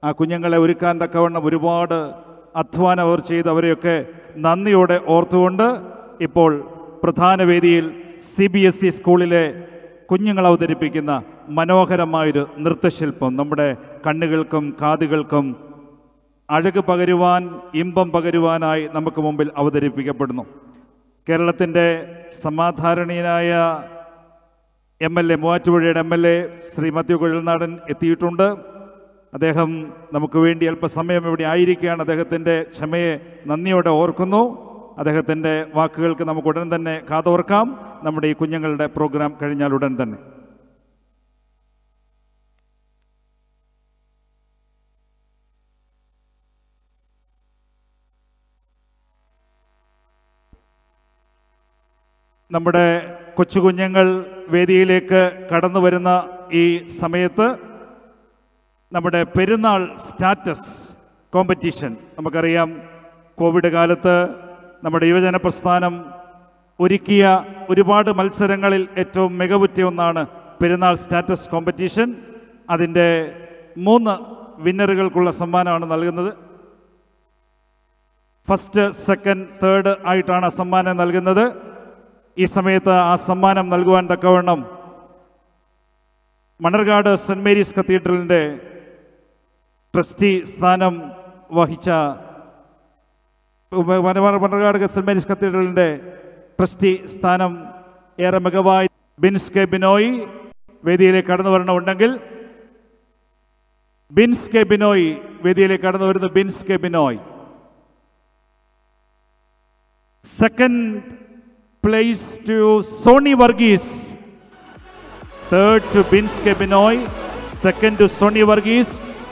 ആ കുഞ്ഞുങ്ങളെ ഒരുക്കാൻ തക്കവണ്ണം ഒരുപാട് അധ്വാനം അവർ ചെയ്ത് അവരെയൊക്കെ നന്ദിയോടെ ഓർത്തുകൊണ്ട് ഇപ്പോൾ പ്രധാന വേദിയിൽ സി ബി എസ് ഇ സ്കൂളിലെ കുഞ്ഞുങ്ങൾ അവതരിപ്പിക്കുന്ന മനോഹരമായൊരു നൃത്തശില്പം. നമ്മുടെ കണ്ണുകൾക്കും കാതുകൾക്കും അഴക് പകരുവാൻ ഇമ്പം പകരുവാനായി നമുക്ക് മുമ്പിൽ അവതരിപ്പിക്കപ്പെടുന്നു. കേരളത്തിന്റെ സമാധാരണീയനായ M L A മൂവാറ്റുപുഴയുടെ M L A Shri Kuzhalnadan എത്തിയിട്ടുണ്ട്. അദ്ദേഹം നമുക്ക് വേണ്ടി അല്പസമയം ഇവിടെ ആയിരിക്കുകയാണ്. അദ്ദേഹത്തിന്റെ ക്ഷമയെ നന്ദിയോടെ ഓർക്കുന്നു. അദ്ദേഹത്തിന്റെ വാക്കുകൾക്ക് നമുക്ക് ഉടൻ തന്നെ കാതോർക്കാം. നമ്മുടെ ഈ കുഞ്ഞുങ്ങളുടെ പ്രോഗ്രാം കഴിഞ്ഞാൽ ഉടൻ തന്നെ. നമ്മുടെ കൊച്ചു കുഞ്ഞുങ്ങൾ വേദിയിലേക്ക് കടന്നു വരുന്ന ഈ സമയത്ത് നമ്മുടെ പെരുന്നാൾ സ്റ്റാറ്റസ് കോമ്പറ്റീഷൻ. നമുക്കറിയാം കോവിഡ് കാലത്ത് നമ്മുടെ യുവജന പ്രസ്ഥാനം ഒരുക്കിയ ഒരുപാട് മത്സരങ്ങളിൽ ഏറ്റവും മികവുറ്റ ഒന്നാണ് പെരുന്നാൾ സ്റ്റാറ്റസ് കോമ്പറ്റീഷൻ. അതിന്റെ മൂന്ന് വിന്നറുകൾക്കുള്ള സമ്മാനമാണ് നൽകുന്നത്. ഫസ്റ്റ് സെക്കൻഡ് തേർഡ് ആയിട്ടാണ് സമ്മാനം നൽകുന്നത്. ഈ സമയത്ത് ആ സമ്മാനം നൽകുവാൻ തക്കവണ്ണം മണർകാട് സെന്റ് മേരീസ് കത്തീഡ്രലിന്റെ ട്രസ്റ്റി സ്ഥാനം വഹിച്ച മണർകാട് പണ്ടർകാട് മേരീസ് കത്തീഡ്രലിന്റെ ട്രസ്റ്റി സ്ഥാനം ഏറെ മികവായി. ബിൻസ് കെ ബിനോയ് വേദിയിലേക്ക് കടന്നു വരണമുണ്ടെങ്കിൽ ബിൻസ് കെ ബിനോയ് വേദിയിലേക്ക് കടന്നു വരുന്നു Bins K Binoy. Second place to Sony Varghese. Third to Bins K Binoy. Second to Sony Sony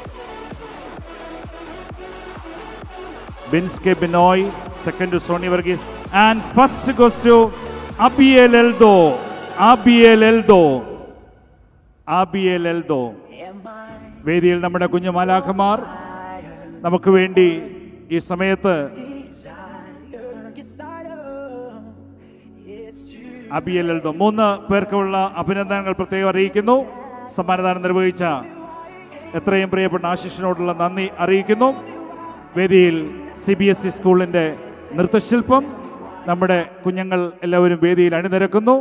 Varghese. K Binoy Second to Sony Varghese And first goes to Abiel Eldo. Abiel Eldo. Abiel Eldo. വേദിയിൽ നമ്മുടെ കുഞ്ഞു മാലാഖമാർ നമുക്ക് വേണ്ടി ഈ സമയത്ത് അബിയൽ എൽദോ മൂന്ന് പേർക്കുള്ള അഭിനന്ദനങ്ങൾ പ്രത്യേകം അറിയിക്കുന്നു സമ്മാനദാനം നിർവഹിച്ച എത്രയും പ്രിയപ്പെട്ട ആശിഷിനോടുള്ള നന്ദി അറിയിക്കുന്നു വേദിയിൽ സി ബി എസ് ഇ സ്കൂളിന്റെ നൃത്തശില്പം നമ്മുടെ കുഞ്ഞുങ്ങൾ എല്ലാവരും വേദിയിൽ അണിനിരക്കുന്നു.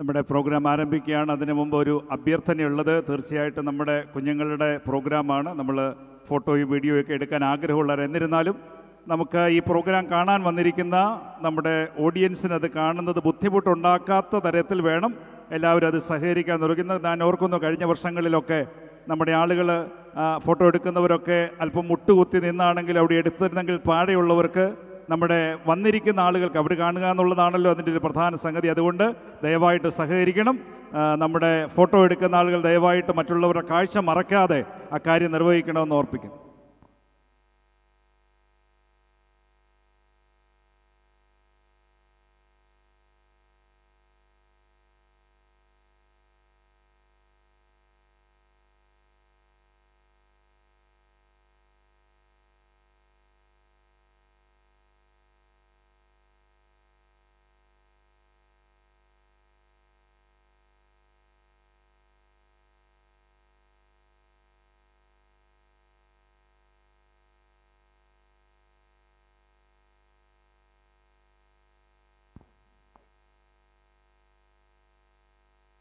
നമ്മുടെ പ്രോഗ്രാം ആരംഭിക്കുകയാണ്. അതിനു മുമ്പ് ഒരു അഭ്യർത്ഥനയുള്ളത് തീർച്ചയായിട്ടും നമ്മുടെ കുഞ്ഞുങ്ങളുടെ പ്രോഗ്രാമാണ്. നമ്മൾ ഫോട്ടോയും വീഡിയോയും ഒക്കെ എടുക്കാൻ ആഗ്രഹമുള്ളവർ എന്നിരുന്നാലും നമുക്ക് ഈ പ്രോഗ്രാം കാണാൻ വന്നിരിക്കുന്ന നമ്മുടെ ഓഡിയൻസിന് അത് കാണുന്നത് ബുദ്ധിമുട്ടുണ്ടാക്കാത്ത തരത്തിൽ വേണം. എല്ലാവരും അത് സഹകരിക്കാൻ തുടങ്ങുന്നത്. ഞാൻ ഓർക്കുന്നു കഴിഞ്ഞ വർഷങ്ങളിലൊക്കെ നമ്മുടെ ആളുകൾ ഫോട്ടോ എടുക്കുന്നവരൊക്കെ അല്പം മുട്ടുകുത്തി നിന്നാണെങ്കിൽ അവിടെ എടുത്തിരുന്നെങ്കിൽ താഴെയുള്ളവർക്ക് നമ്മുടെ വന്നിരിക്കുന്ന ആളുകൾക്ക് അവർ കാണുക എന്നുള്ളതാണല്ലോ അതിന്റെ ഒരു പ്രധാന സംഗതി. അതുകൊണ്ട് ദയവായിട്ട് സഹകരിക്കണം. നമ്മുടെ ഫോട്ടോ എടുക്കുന്ന ആളുകൾ ദയവായിട്ട് മറ്റുള്ളവരുടെ കാഴ്ച മറക്കാതെ ആ കാര്യം നിർവഹിക്കണമെന്ന് ഓർപ്പിക്കുന്നു.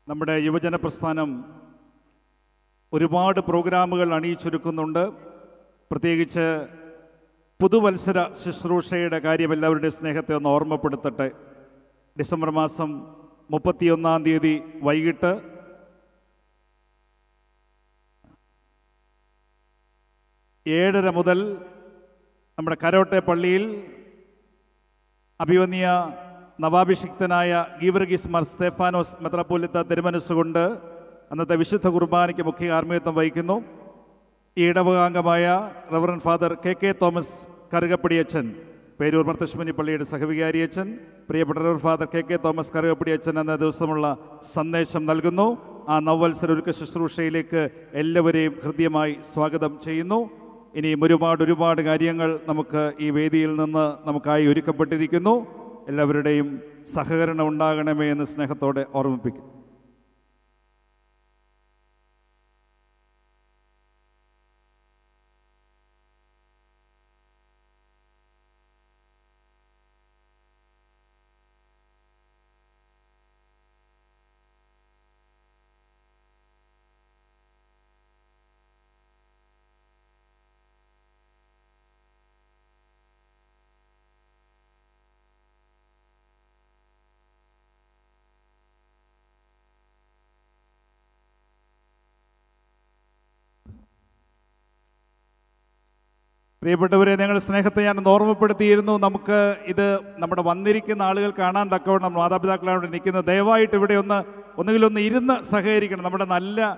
നമ്മുടെ യുവജന പ്രസ്ഥാനം ഒരുപാട് പ്രോഗ്രാമുകൾ അണിയിച്ചൊരുക്കുന്നുണ്ട്. പ്രത്യേകിച്ച് പുതുവത്സര ശുശ്രൂഷയുടെ കാര്യം എല്ലാവരുടെയും സ്നേഹത്തെ ഒന്ന് ഓർമ്മപ്പെടുത്തട്ടെ. ഡിസംബർ മാസം മുപ്പത്തിയൊന്നാം തീയതി വൈകിട്ട് ഏഴര മുതൽ നമ്മുടെ കരോട്ടെ പള്ളിയിൽ അഭിവന്യ നവാഭിഷിക്തനായ ഗീവർഗീസ് മാർ സ്തേഫാനോസ് മെത്രാപ്പോലിത്ത തിരുമനസ്സുകൊണ്ട് അന്നത്തെ വിശുദ്ധ കുർബാനയ്ക്ക് മുഖ്യ കാർമ്മികത്വം വഹിക്കുന്നു. ഈ ഇടവകാംഗമായ reverend father K K Thomas കറുകപ്പടിയച്ചൻ Perur മർത്തശ്മനി പള്ളിയുടെ സഹവികാരി അച്ഛൻ പ്രിയപ്പെട്ട റവർ father K K Thomas Karukappady അച്ഛൻ എന്ന ദിവസമുള്ള സന്ദേശം നൽകുന്നു. ആ നവവത്സര ഒരുക്ക ശുശ്രൂഷയിലേക്ക് എല്ലാവരെയും ഹൃദ്യമായി സ്വാഗതം ചെയ്യുന്നു. ഇനിയും ഒരുപാട് ഒരുപാട് കാര്യങ്ങൾ നമുക്ക് ഈ വേദിയിൽ നിന്ന് നമുക്കായി ഒരുക്കപ്പെട്ടിരിക്കുന്നു. എല്ലാവരുടെയും സഹകരണം ഉണ്ടാകണമേ എന്ന് സ്നേഹത്തോടെ ഓർമ്മിപ്പിക്കും. പ്രിയപ്പെട്ടവരെ ഞങ്ങൾ സ്നേഹത്തെ ഞാൻ ഓർമ്മപ്പെടുത്തിയിരുന്നു. നമുക്ക് ഇത് നമ്മുടെ വന്നിരിക്കുന്ന ആളുകൾ കാണാൻ തക്കവണ്ണം മാതാപിതാക്കളാണ് നിൽക്കുന്നത്. ദയവായിട്ട് ഇവിടെ ഒന്ന് ഒന്നുകിലൊന്ന് ഇരുന്ന് സഹകരിക്കണം. നമ്മുടെ നല്ല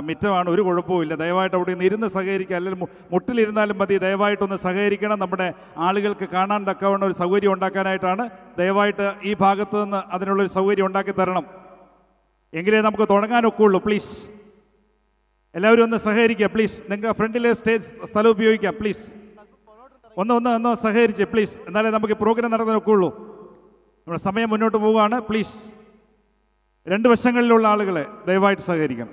മിറ്റമാണ് ഒരു കുഴപ്പമില്ല ദയവായിട്ട് അവിടെ നിന്ന് ഇരുന്ന് സഹകരിക്കുക. അല്ലെങ്കിൽ മുട്ടിലിരുന്നാലും മതി. ദയവായിട്ടൊന്ന് സഹകരിക്കണം. നമ്മുടെ ആളുകൾക്ക് കാണാൻ തക്കവണ്ണം ഒരു സൗകര്യം ഉണ്ടാക്കാനായിട്ടാണ് ദയവായിട്ട് ഈ ഭാഗത്തു നിന്ന് അതിനുള്ളൊരു സൗകര്യം ഉണ്ടാക്കി തരണം. എങ്കിലേ നമുക്ക് തുടങ്ങാനൊക്കെ ഉള്ളൂ പ്ലീസ് എല്ലാവരും ഒന്ന് സഹകരിക്കുക പ്ലീസ് നിങ്ങൾക്ക് ഫ്രണ്ടിലെ സ്റ്റേജ് സ്ഥലം ഉപയോഗിക്കുക പ്ലീസ് ഒന്ന് ഒന്ന് ഒന്ന് സഹകരിച്ച് പ്ലീസ് എന്നാലേ നമുക്ക് പ്രോഗ്രാം നടത്താനൊക്കെ ഉള്ളൂ. നമ്മുടെ സമയം മുന്നോട്ട് പോവുകയാണ് പ്ലീസ് രണ്ട് വശങ്ങളിലുള്ള ആളുകളെ ദയവായിട്ട് സഹകരിക്കണം.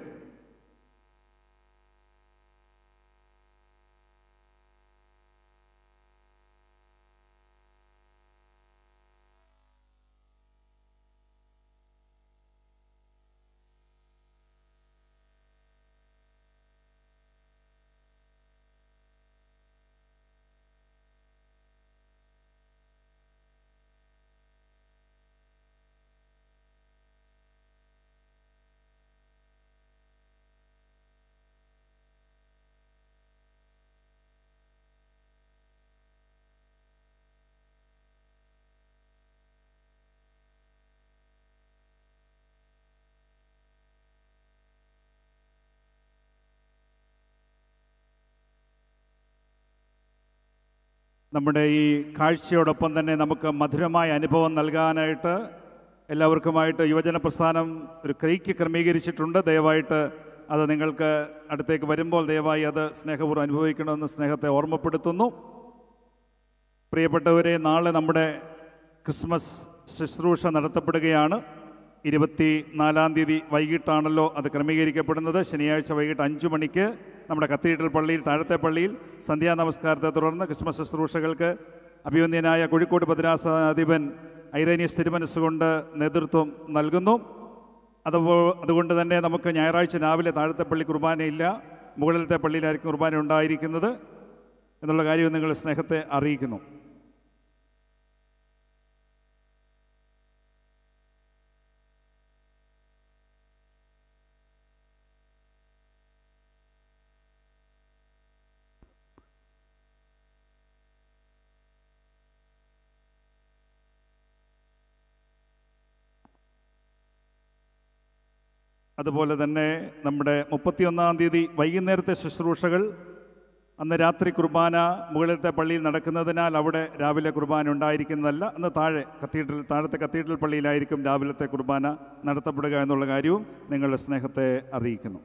നമ്മുടെ ഈ കാഴ്ചയോടൊപ്പം തന്നെ നമുക്ക് മധുരമായ അനുഭവം നൽകാനായിട്ട് എല്ലാവർക്കുമായിട്ട് യുവജന പ്രസ്ഥാനം ഒരു ക്രീക്ക് ക്രമീകരിച്ചിട്ടുണ്ട്. ദയവായിട്ട് അത് നിങ്ങൾക്ക് അടുത്തേക്ക് വരുമ്പോൾ ദയവായി അത് സ്നേഹപൂർവം അനുഭവിക്കണമെന്ന് സ്നേഹത്തെ ഓർമ്മപ്പെടുത്തുന്നു. പ്രിയപ്പെട്ടവരെ നാളെ നമ്മുടെ ക്രിസ്മസ് ശുശ്രൂഷ നടത്തപ്പെടുകയാണ്. ഇരുപത്തി നാലാം തീയതി വൈകിട്ടാണല്ലോ അത് ക്രമീകരിക്കപ്പെടുന്നത്. ശനിയാഴ്ച വൈകിട്ട് അഞ്ചു മണിക്ക് നമ്മുടെ കത്തീഡ്രൽ പള്ളിയിൽ താഴത്തെ പള്ളിയിൽ സന്ധ്യാ നമസ്കാരത്തെ തുടർന്ന് ക്രിസ്മസ് ശുശ്രൂഷകൾക്ക് അഭിവന്ദ്യനായ കോഴിക്കോട് ഭദ്രാസനാധിപൻ ഐറേനിയസ് തിരുമനസ്സുകൊണ്ട് നേതൃത്വം നൽകുന്നു. അതുപോ അതുകൊണ്ട് തന്നെ നമുക്ക് ഞായറാഴ്ച രാവിലെ താഴത്തെ പള്ളി കുർബാനയില്ല മുകളിലത്തെ പള്ളിയിലായിരിക്കും കുർബാന ഉണ്ടായിരിക്കുന്നത്. എന്നുള്ള കാര്യം നിങ്ങൾ സ്നേഹത്തെ അറിയിക്കുന്നു. അതുപോലെ തന്നെ നമ്മുടെ മുപ്പത്തിയൊന്നാം തീയതി വൈകുന്നേരത്തെ ശുശ്രൂഷകൾ അന്ന് രാത്രി കുർബാന മുകളിലത്തെ പള്ളിയിൽ നടക്കുന്നതിനാൽ അവിടെ രാവിലെ കുർബാന ഉണ്ടായിരിക്കുന്നതല്ല അന്ന് താഴെ കത്തീഡ്രൽ താഴത്തെ കത്തീഡ്രൽ പള്ളിയിലായിരിക്കും രാവിലത്തെ കുർബാന നടത്തപ്പെടുക എന്നുള്ള കാര്യവും നിങ്ങളുടെ സ്നേഹത്തെ അറിയിക്കുന്നു.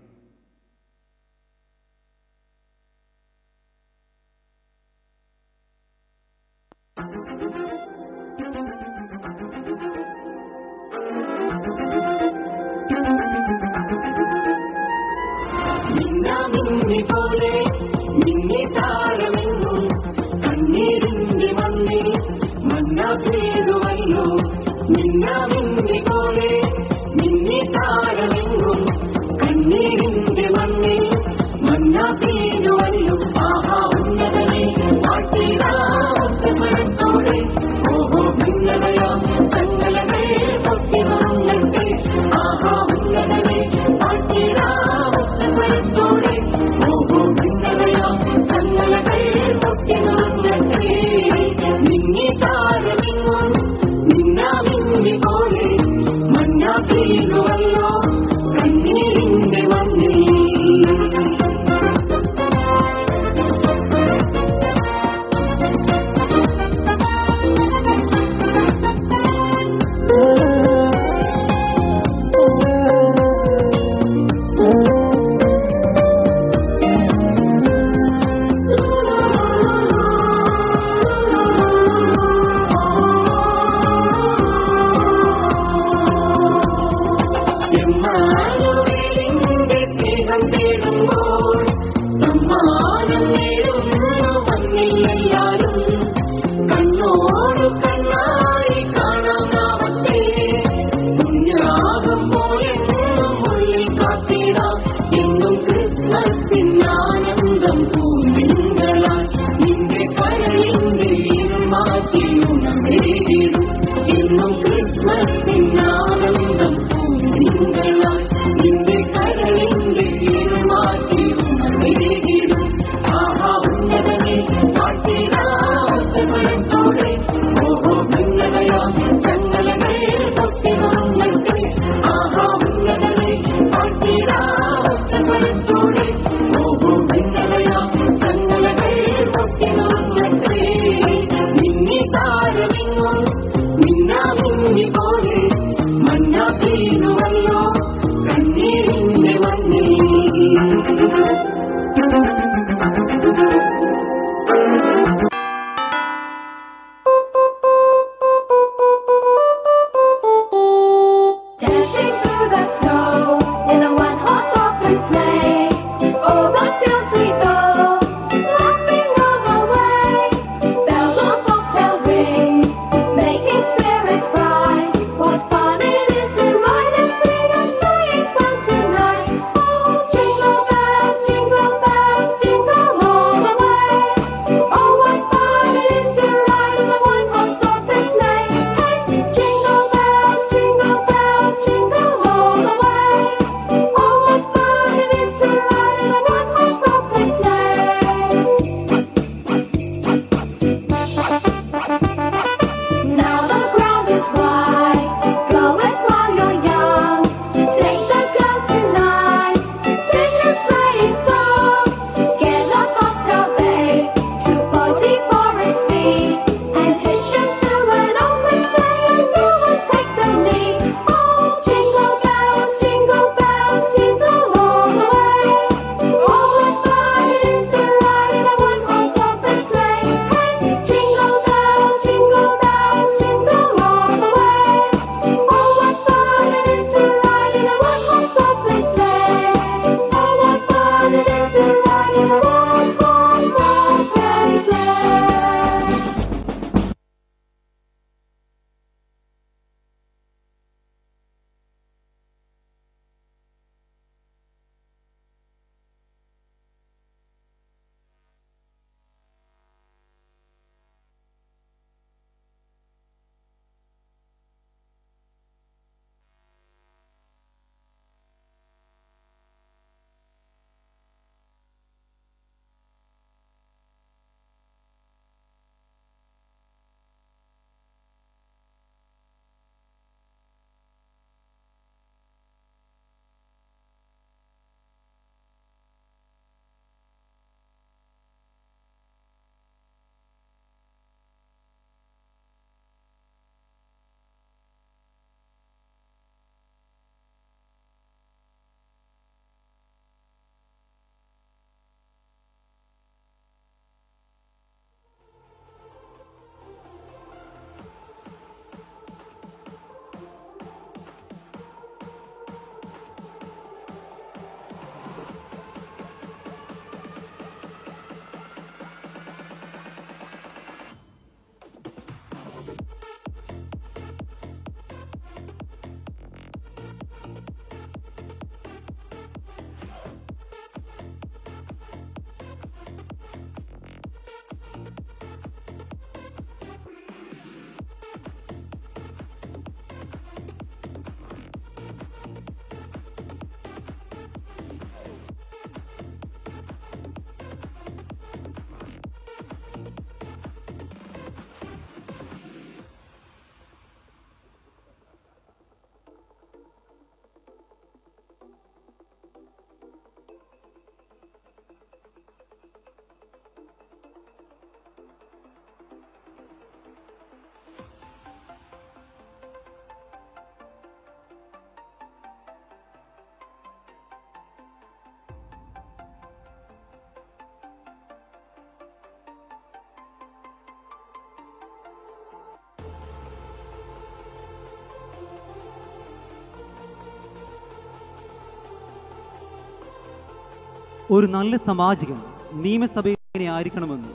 ഒരു നല്ല സാമാജികൻ നിയമസഭയിൽ എങ്ങനെ ആയിരിക്കണമെന്ന്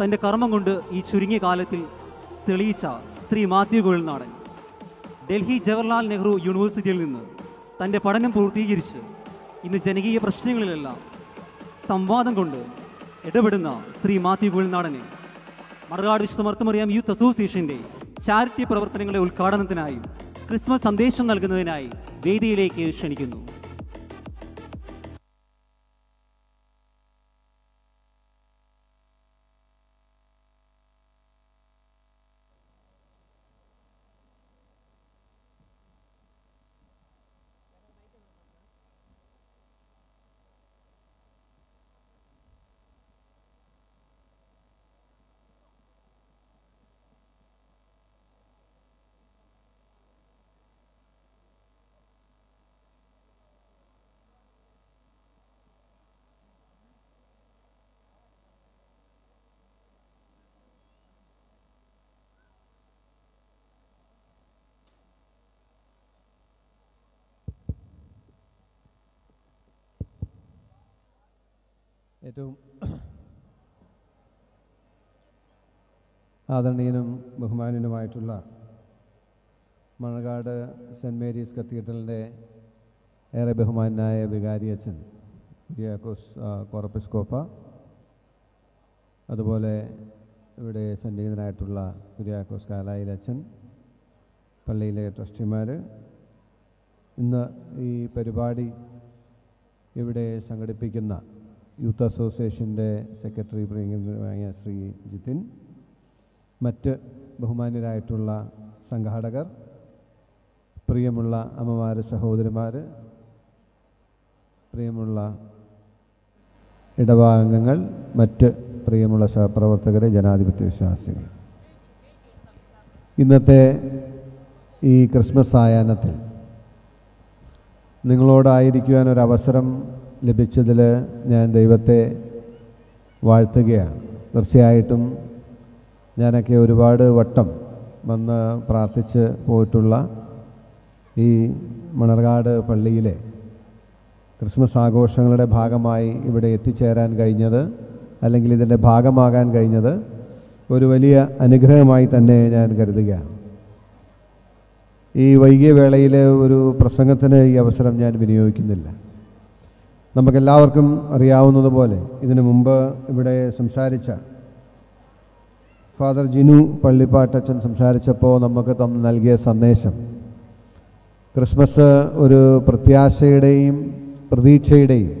തന്റെ കർമ്മം കൊണ്ട് ഈ ചുരുങ്ങിയ കാലത്തിൽ തെളിയിച്ച ശ്രീ മാത്യു കുഴൽനാടൻ ഡൽഹി ജവഹർലാൽ നെഹ്റു യൂണിവേഴ്സിറ്റിയിൽ നിന്ന് തന്റെ പഠനം പൂർത്തീകരിച്ച് ഇന്ന് ജനകീയ പ്രശ്നങ്ങളിലെല്ലാം സംവാദം കൊണ്ട് ഇടപെടുന്ന ശ്രീ മാത്യു കുഴൽനാടനെ മറുകാട് വിശ്വമർത്ഥമറിയാം യൂത്ത് അസോസിയേഷന്റെ ചാരിറ്റി പ്രവർത്തനങ്ങളുടെ ഉദ്ഘാടനത്തിനായി ക്രിസ്മസ് സന്ദേശം നൽകുന്നതിനായി വേദിയിലേക്ക് ക്ഷണിക്കുന്നു. ഏറ്റവും ആദരണീയനും ബഹുമാനീയനുമായിട്ടുള്ള മണകാട് സെന്റ് മേരീസ് കത്തീഡ്രലിന്റെ ഏറെ ബഹുമാനായ വികാരി അച്ഛൻ കുര്യാക്കോസ് കോറപ്പിസ്കോപ്പ. അതുപോലെ ഇവിടെ സന്നിഹിതനായിട്ടുള്ള കുര്യാക്കോസ് കാലായിൽ അച്ഛൻ പള്ളിയിലെ ട്രസ്റ്റിമാർ. ഇന്ന് ഈ പരിപാടി ഇവിടെ സംഘടിപ്പിക്കുന്ന യൂത്ത് അസോസിയേഷന്റെ സെക്രട്ടറി പ്രിയങ്കരനുമായ ശ്രീ ജിതിൻ മറ്റ് ബഹുമാന്യരായിട്ടുള്ള സംഘാടകർ പ്രിയമുള്ള അമ്മമാർ സഹോദരിമാർ പ്രിയമുള്ള ഇടവാംഗങ്ങൾ മറ്റ് പ്രിയമുള്ള സഹപ്രവർത്തകരെ ജനാധിപത്യ വിശ്വാസികൾ ഇന്നത്തെ ഈ ക്രിസ്മസ് ആയാനത്തിൽ അവസരം ലഭിച്ചതിൽ ഞാൻ ദൈവത്തെ വാഴ്ത്തുകയാണ്. തീർച്ചയായിട്ടും ഞാനൊക്കെ ഒരുപാട് വട്ടം വന്ന് പ്രാർത്ഥിച്ച് പോയിട്ടുള്ള ഈ മണർകാട് പള്ളിയിലെ ക്രിസ്മസ് ആഘോഷങ്ങളുടെ ഭാഗമായി ഇവിടെ എത്തിച്ചേരാൻ കഴിഞ്ഞത് അല്ലെങ്കിൽ ഇതിന്റെ ഭാഗമാകാൻ കഴിഞ്ഞത് ഒരു വലിയ അനുഗ്രഹമായി തന്നെ ഞാൻ കരുതുകയാണ്. ഈ വൈകിയ വേളയിലെ ഒരു പ്രസംഗത്തിന് ഈ അവസരം ഞാൻ വിനിയോഗിക്കുന്നില്ല. നമുക്കെല്ലാവർക്കും അറിയാവുന്നതുപോലെ ഇതിനു മുമ്പ് ഇവിടെ സംസാരിച്ച ഫാദർ ജിനു പള്ളിപ്പാട്ടച്ചൻ സംസാരിച്ചപ്പോൾ നമുക്ക് തന്ന് നൽകിയ സന്ദേശം ക്രിസ്മസ് ഒരു പ്രത്യാശയുടെയും പ്രതീക്ഷയുടെയും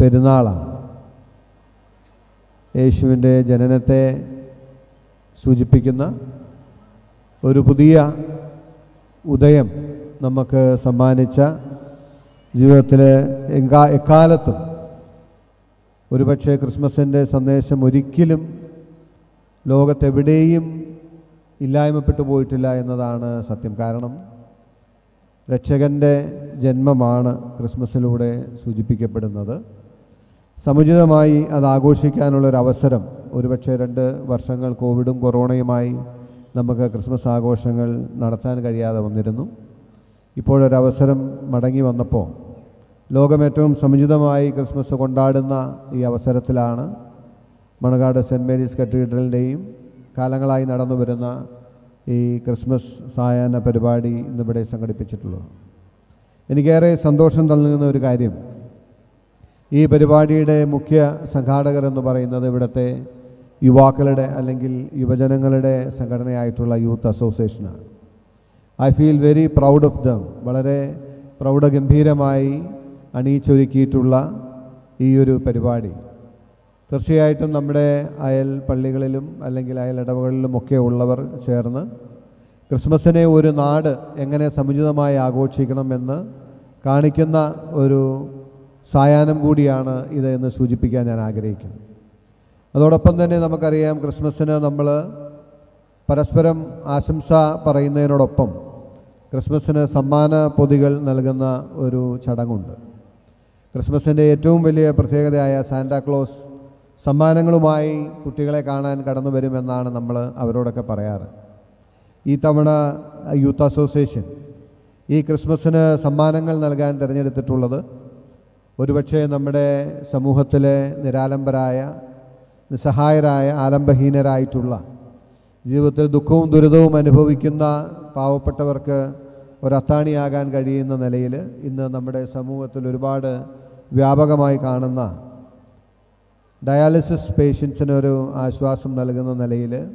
പെരുന്നാളാണ്. യേശുവിന്റെ ജനനത്തെ സൂചിപ്പിക്കുന്ന ഒരു പുതിയ ഉദയം നമുക്ക് സമ്മാനിച്ച ജീവിതത്തിൽ എങ്കാ എക്കാലത്തും ഒരുപക്ഷെ ക്രിസ്മസിന്റെ സന്ദേശം ഒരിക്കലും ലോകത്തെവിടെയും ഇല്ലായ്മപ്പെട്ടു പോയിട്ടില്ല എന്നതാണ് സത്യം. കാരണം രക്ഷകന്റെ ജന്മമാണ് ക്രിസ്മസിലൂടെ സൂചിപ്പിക്കപ്പെടുന്നത്. സമുചിതമായി അത് ആഘോഷിക്കാനുള്ളൊരു അവസരം ഒരുപക്ഷെ രണ്ട് വർഷങ്ങൾ കോവിഡും കൊറോണയുമായി നമുക്ക് ക്രിസ്മസ് ആഘോഷങ്ങൾ നടത്താൻ കഴിയാതെ വന്നിരുന്നു. ഇപ്പോഴൊരവസരം മടങ്ങി വന്നപ്പോൾ ലോകം ഏറ്റവും സമുചിതമായി ക്രിസ്മസ് കൊണ്ടാടുന്ന ഈ അവസരത്തിലാണ് മണകാട് സെന്റ് മേരീസ് കത്തീഡ്രലിന്റെയും കാലങ്ങളായി നടന്നു വരുന്ന ഈ ക്രിസ്മസ് സായാഹ്ന പരിപാടി ഇന്നിവിടെ സംഘടിപ്പിച്ചിട്ടുള്ളത്. എനിക്കേറെ സന്തോഷം നൽകുന്ന ഒരു കാര്യം. ഈ പരിപാടിയുടെ മുഖ്യ സംഘാടകർ എന്ന് പറയുന്നത് ഇവിടുത്തെ യുവാക്കളുടെ അല്ലെങ്കിൽ യുവജനങ്ങളുടെ സംഘടനയായിട്ടുള്ള youth അസോസിയേഷനാണ്. I feel very proud of them. വളരെ പ്രൗഢഗംഭീരമായി അണിയിച്ചൊരുക്കിയിട്ടുള്ള ഈ ഒരു പരിപാടി. തീർച്ചയായിട്ടും നമ്മുടെ അയൽ പള്ളികളിലും അല്ലെങ്കിൽ അയൽ ഇടവകളിലുമൊക്കെ ഉള്ളവർ ചേർന്ന് ക്രിസ്മസിനെ ഒരു നാട് എങ്ങനെ സമുചിതമായി ആഘോഷിക്കണമെന്ന് കാണിക്കുന്ന ഒരു സായാഹ്നം കൂടിയാണ് ഇത് എന്ന് സൂചിപ്പിക്കാൻ ഞാൻ ആഗ്രഹിക്കുന്നു. അതോടൊപ്പം തന്നെ നമുക്കറിയാം ക്രിസ്മസിന് നമ്മൾ പരസ്പരം ആശംസ പറയുന്നതിനോടൊപ്പം ക്രിസ്മസിന് സമ്മാന പൊതികൾ നൽകുന്ന ഒരു ചടങ്ങുണ്ട്. ക്രിസ്മസിന്റെ ഏറ്റവും വലിയ പ്രത്യേകതയായ സാന്റാക്ലോസ് സമ്മാനങ്ങളുമായി കുട്ടികളെ കാണാൻ കടന്നു വരുമെന്നാണ് നമ്മൾ അവരോടൊക്കെ പറയാറ്. ഈ തവണ യൂത്ത് അസോസിയേഷൻ ഈ ക്രിസ്മസിന് സമ്മാനങ്ങൾ നൽകാൻ തിരഞ്ഞെടുത്തിട്ടുള്ളത് ഒരുപക്ഷെ നമ്മുടെ സമൂഹത്തിലെ നിരാലംബരായ നിസ്സഹായരായ ആലംബഹീനരായിട്ടുള്ള ജീവിതത്തിൽ ദുഃഖവും ദുരിതവും അനുഭവിക്കുന്ന പാവപ്പെട്ടവർക്ക് ഒരു ഒരത്താണിയാകാൻ കഴിയുന്ന നിലയിൽ ഇന്ന് നമ്മുടെ സമൂഹത്തിൽ ഒരുപാട് വ്യാപകമായി കാണുന്ന ഡയാലിസിസ് പേഷ്യൻസിന് ഒരു ആശ്വാസം നൽകുന്ന നിലയിൽ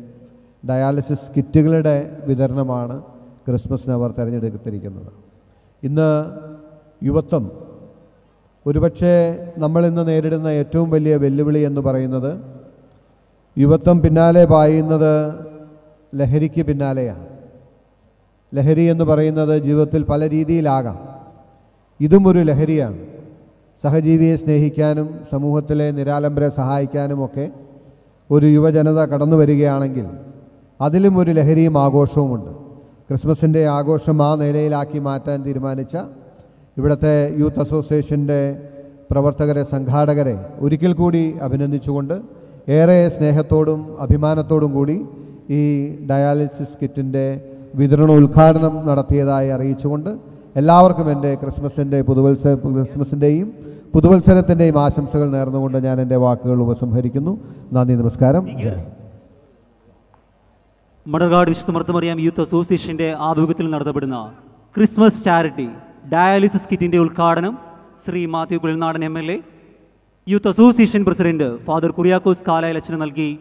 ഡയാലിസിസ് കിറ്റുകളുടെ വിതരണമാണ് ക്രിസ്മസിന് അവർ തിരഞ്ഞെടുത്തിരിക്കുന്നത്. ഇന്ന് യുവത്വം ഒരുപക്ഷെ നമ്മളിന്ന് നേരിടുന്ന ഏറ്റവും വലിയ വെല്ലുവിളി എന്ന് പറയുന്നത് യുവത്വം പിന്നാലെ പായുന്നത് ലഹരിക്ക് പിന്നാലെയാണ്. ലഹരി എന്ന് പറയുന്നത് ജീവിതത്തിൽ പല രീതിയിലാകാം. ഇതും ഒരു ലഹരിയാണ്. സഹജീവിയെ സ്നേഹിക്കാനും സമൂഹത്തിലെ നിരാലംബരെ സഹായിക്കാനുമൊക്കെ ഒരു യുവജനത കടന്നു വരികയാണെങ്കിൽ അതിലും ഒരു ലഹരിയും ആഘോഷവുമുണ്ട്. ക്രിസ്മസിന്റെ ആഘോഷം ആ നിലയിലാക്കി മാറ്റാൻ തീരുമാനിച്ച ഇവിടുത്തെ യൂത്ത് അസോസിയേഷന്റെ പ്രവർത്തകരെ സംഘാടകരെ ഒരിക്കൽ കൂടി അഭിനന്ദിച്ചുകൊണ്ട് ഏറെ സ്നേഹത്തോടും അഭിമാനത്തോടും കൂടി ഈ ഡയാലിസിസ് കിറ്റിന്റെ വിതരണ ഉദ്ഘാടനം നടത്തിയതായി അറിയിച്ചുകൊണ്ട് എല്ലാവർക്കും എന്റെ ക്രിസ്മസിന്റെ പുതുവത്സര ക്രിസ്മസിന്റെയും പുതുവത്സരത്തിന്റെയും ആശംസകൾ നേർന്നുകൊണ്ട് ഞാൻ എന്റെ വാക്കുകൾ ഉപസംഹരിക്കുന്നു. നന്ദി നമസ്കാരം. മടർകാട് വിശുദ്ധ യൂത്ത് അസോസിയേഷന്റെ ആഭിമുഖ്യത്തിൽ നടത്തപ്പെടുന്ന ക്രിസ്മസ് ചാരിറ്റി ഡയാലിസിസ് കിറ്റിന്റെ ഉദ്ഘാടനം Shri Mathew Kuzhalnadan M L A youth association president father Kuriakose കാലായലച്ചന് നൽകി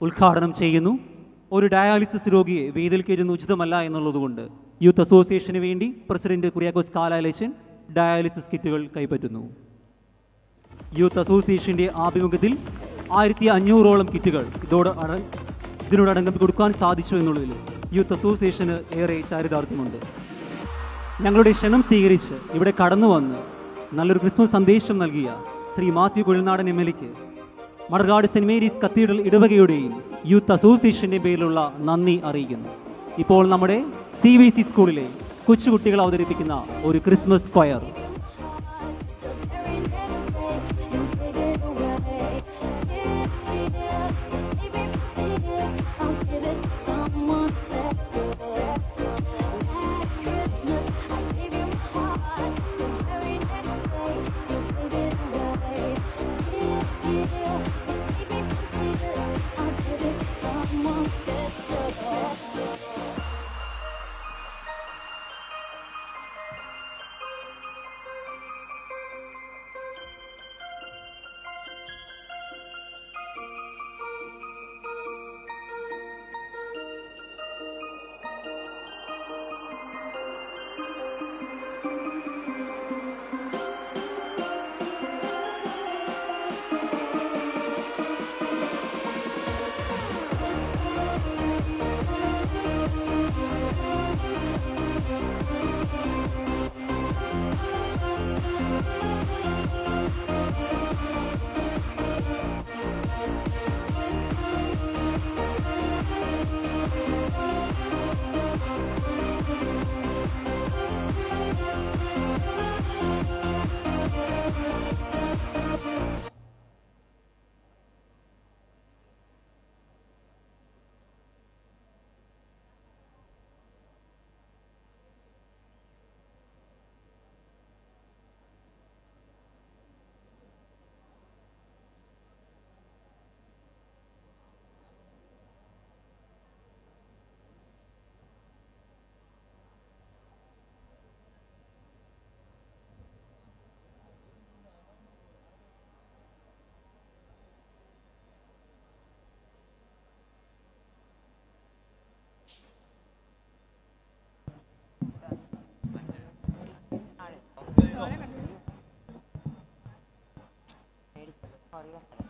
ഉദ്ഘാടനം ചെയ്യുന്നു. ഒരു ഡയാലിസിസ് രോഗിയെ വേദിയിൽ കയറുന്ന ഉചിതമല്ല എന്നുള്ളതുകൊണ്ട് യൂത്ത് അസോസിയേഷന് വേണ്ടി പ്രസിഡന്റ് കുര്യാക്കോസ് കാലാലേശൻ ഡയാലിസിസ് കിറ്റുകൾ കൈപ്പറ്റുന്നു. യൂത്ത് അസോസിയേഷന്റെ ആഭിമുഖ്യത്തിൽ ആയിരത്തി അഞ്ഞൂറോളം കിറ്റുകൾ ഇതോട് അട ഇതിനോടടങ്കം കൊടുക്കാൻ സാധിച്ചു എന്നുള്ളതിൽ യൂത്ത് അസോസിയേഷന് ഏറെ ചാരിതാർത്ഥ്യമുണ്ട്. ഞങ്ങളുടെ ക്ഷണം സ്വീകരിച്ച് ഇവിടെ കടന്നു വന്ന് നല്ലൊരു ക്രിസ്മസ് സന്ദേശം നൽകിയ ശ്രീ മാത്യു കുഴിനാടൻ എം എൽ എക്ക് മടർകാട് സെന്റ് മേരീസ് കത്തീഡ്രൽ ഇടവകയുടെയും യൂത്ത് അസോസിയേഷന്റെ പേരിലുള്ള നന്ദി അറിയിക്കുന്നു. ഇപ്പോൾ നമ്മുടെ സി ബി സി സ്കൂളിലെ കൊച്ചുകുട്ടികൾ അവതരിപ്പിക്കുന്ന ഒരു ക്രിസ്മസ് സ്ക്വയർ. 머리가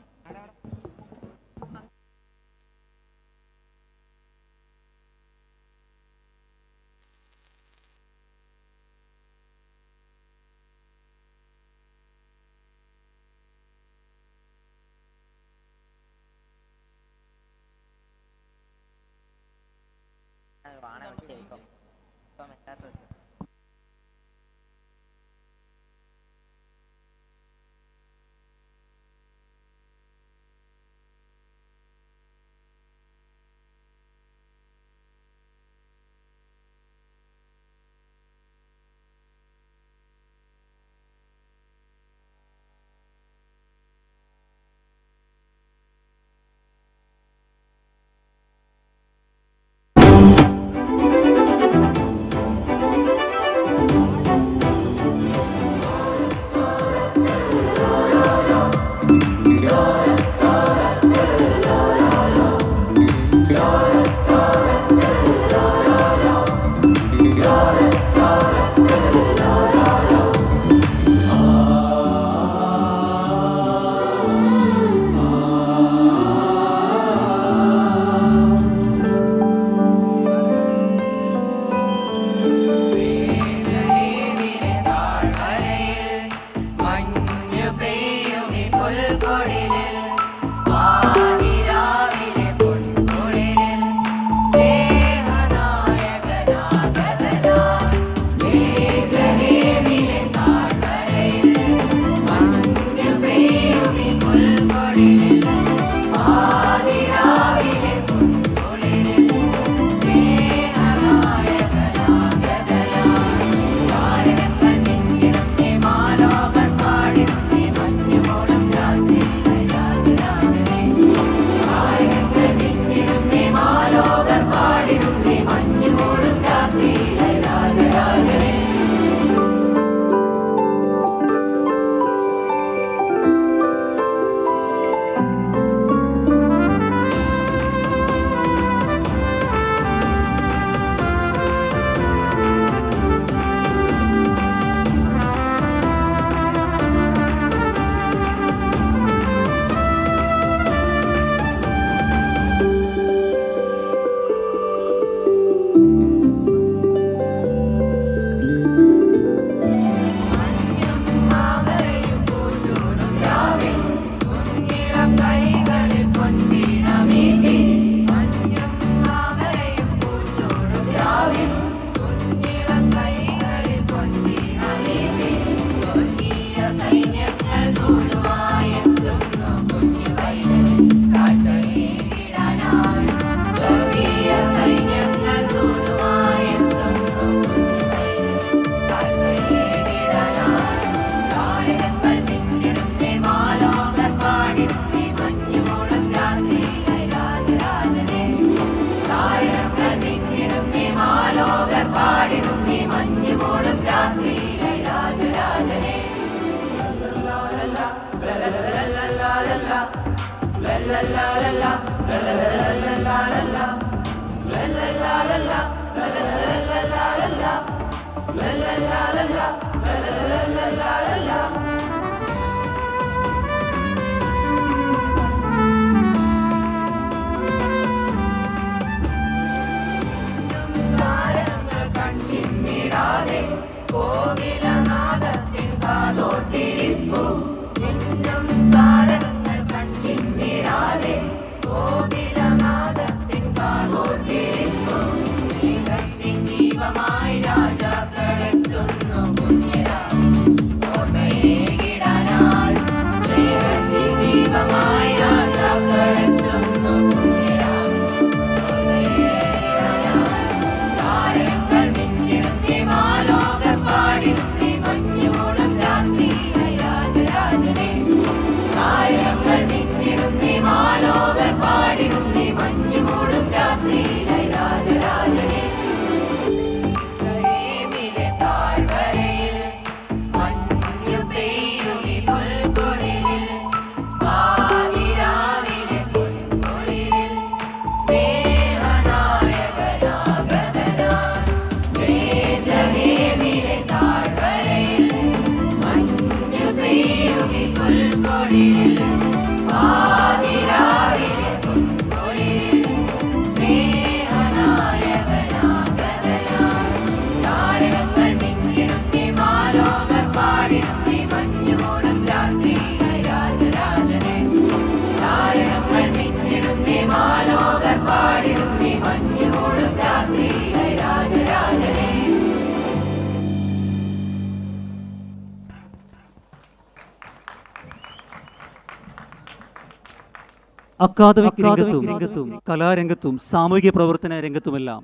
അക്കാദമിക് രംഗത്തും രംഗത്തും. കലാരംഗത്തും സാമൂഹിക പ്രവർത്തന രംഗത്തുമെല്ലാം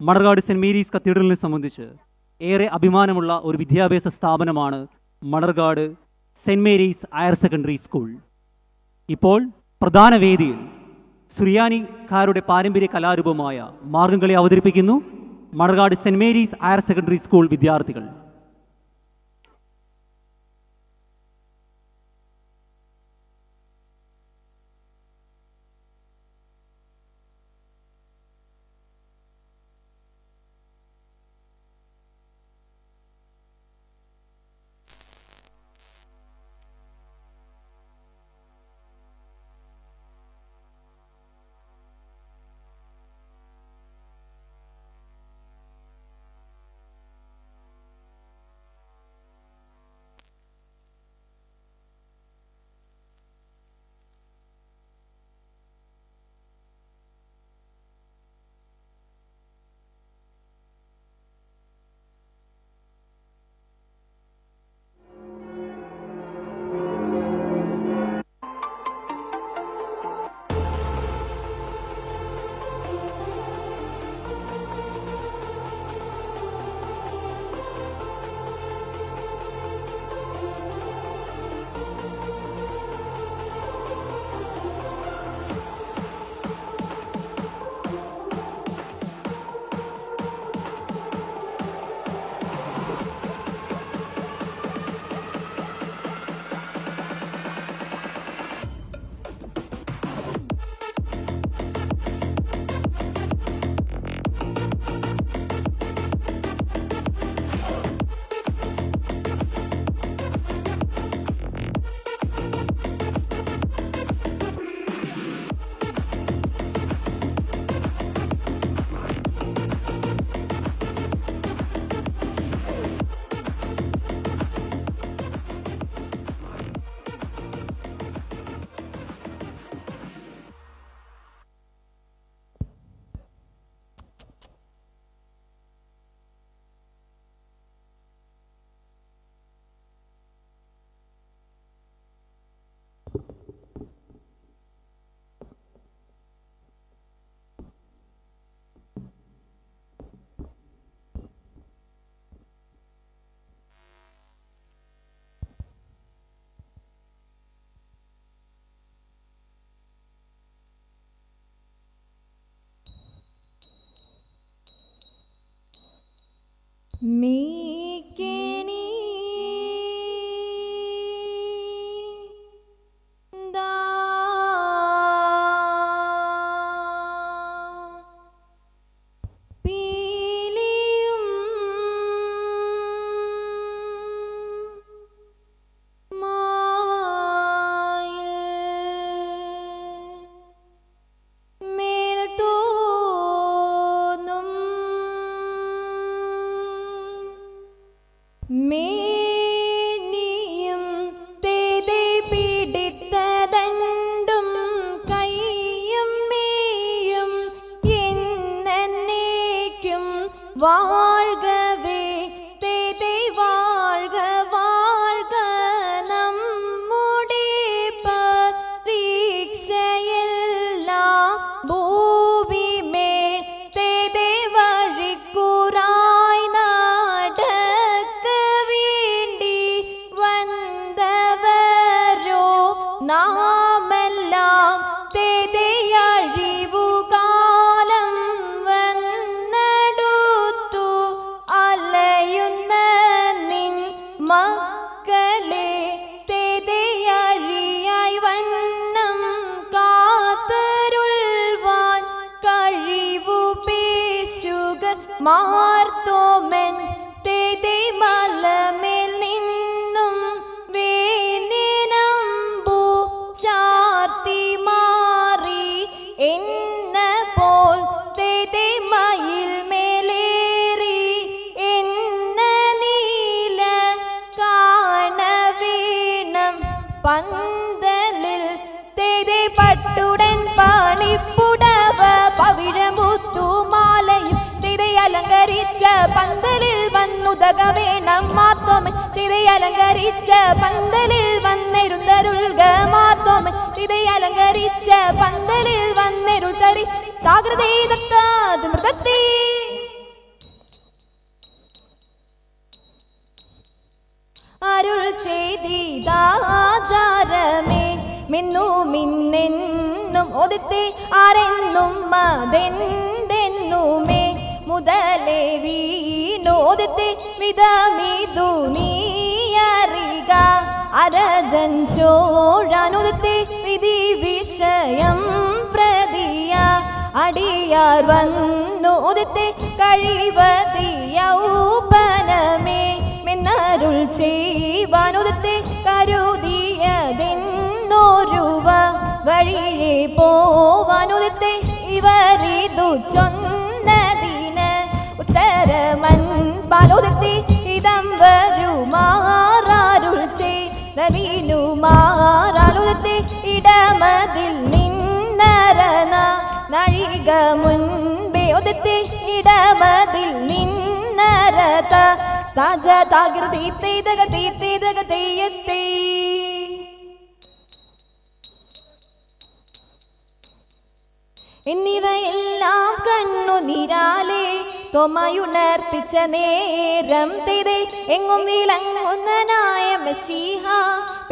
മണർകാട് സെന്റ് മേരീസ് കത്തീഡ്രലിനെ സംബന്ധിച്ച് ഏറെ അഭിമാനമുള്ള ഒരു വിദ്യാഭ്യാസ സ്ഥാപനമാണ് Manarcad Saint Mary's higher secondary school. ഇപ്പോൾ പ്രധാന വേദിയിൽ സുറിയാനിക്കാരുടെ പാരമ്പര്യ കലാരൂപമായ മാർഗംകളി അവതരിപ്പിക്കുന്നു Manarcad Saint Mary's higher secondary school വിദ്യാർത്ഥികൾ. Me.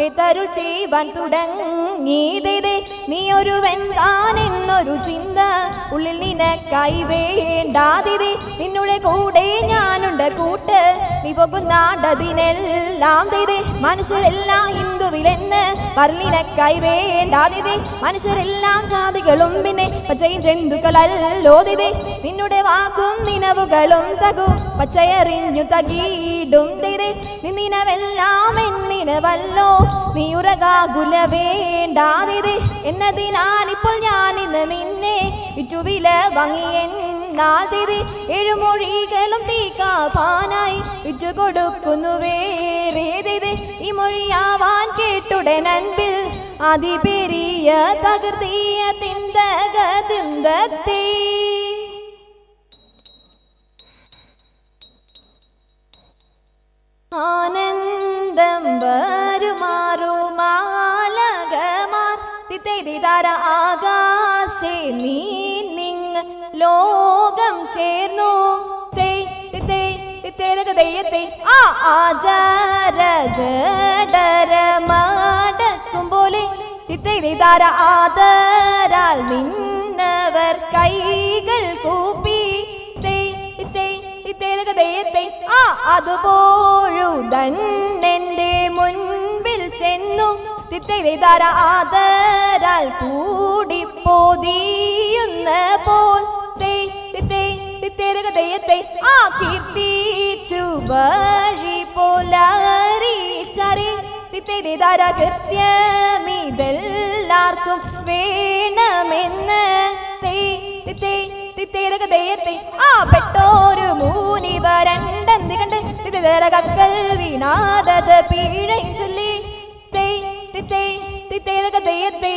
പെതരുൾ ചെയ്യുവാൻ തുടങ്ങീതേ നീ ഒരുവൻ താൻ എന്നൊരു ചിന്ത ഉള്ളിൽ നിനക്കായി വേണ്ടാതിരി നിന്നുടെ കൂടെ ഞാനുണ്ട് കൂട്ട്. നീ പോകുന്നാണ്ടതിനെല്ലാം തീരെ മനുഷ്യരെല്ലാം ഹിന്ദുവിലെന്ന് പറലിനക്കായി വേണ്ടാതിരി മനുഷ്യരെല്ലാം ജാതികളും പിന്നെ പച്ചയും ജന്തുക്കളല്ലോ. തിതേ നിന്നുടെ വാക്കും നിനവുകളും തകു. പച്ചയറിഞ്ഞു തകീടും. തീരെ നിന്നിനവെല്ലാം എന്നിനവല്ലോ നീ ഉറകാകുല വേണ്ടാതിതേ എന്നതിനാണിപ്പോൾ ഞാൻ ഇന്ന് നിന്നെ വിറ്റുവില വാങ്ങിയെന്നാൽ തിതേ തീ തീക്കാപാനായി വിറ്റു കൊടുക്കുന്നു വേറേതിരി ഈ മൊഴിയാവാൻ കേട്ടുടൻ അൻപിൽ അതിപെരിയ തകൃതിയ തിന്തക തിന്തത്തേ. തിത്തൈതിതാര ആദരാൽ നിന്നവർ കൈകൾ കൂപ്പി ആ അതുപോഴു തന്നെന്റെ മുൻപിൽ ചെന്നു തിത്തേതാര ആദരാൽ കൂടിപ്പോതിയുന്ന പോൽ ആ കീർത്തിച്ചു വഴി തിത്തേതാര കൃത്യമിതെല്ലാവർക്കും വേണമെന്ന് പെട്ടോരു മൂനി വരണ്ടെന്ന് കണ്ട് കക്കൽ വീണാതത് പീഴയും ചൊല്ലി ദയത്തെ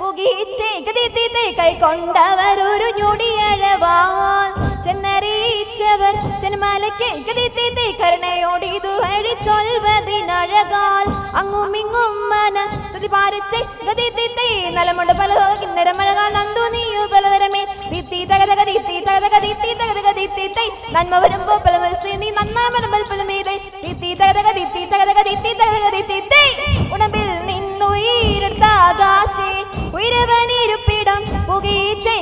പുകീച്ചേകതെത്തി കൈക്കൊണ്ടവർ ഒരു ഞൊടിയഴവാൽ. ചെന്നറിയിച്ചവർ ചെന്മലയ്ക്ക് ഇകതെത്തി കരുണയോട് ഇത് വഴി ചൊൽവതിനഴകാൽ. അങ്ങും ഇങ്ങും മന ചതി പാരച്ചേ ഗതിത്തി നലമുണ്ട് പല കിന്നരമഴകാൽ നന്ദു നീയു പലതരമേ. ദിത്തി തകതക ദിത്തി തകതക ദിത്തി തകതക ദിത്തി തൈ നന്മ വരുമ്പോ പലമരസി നീ നന്നാമരമ്പൽ പലമേതൈ. ദിത്തി തകതക ദിത്തി തകതക ദിത്തി തകതക ദിത്തി തൈ ഉടമ്പിൽ നിന്നുയിരെടുത്ത ആകാശേ ഉയരവനിരുപ്പിടം പുകീച്ചേ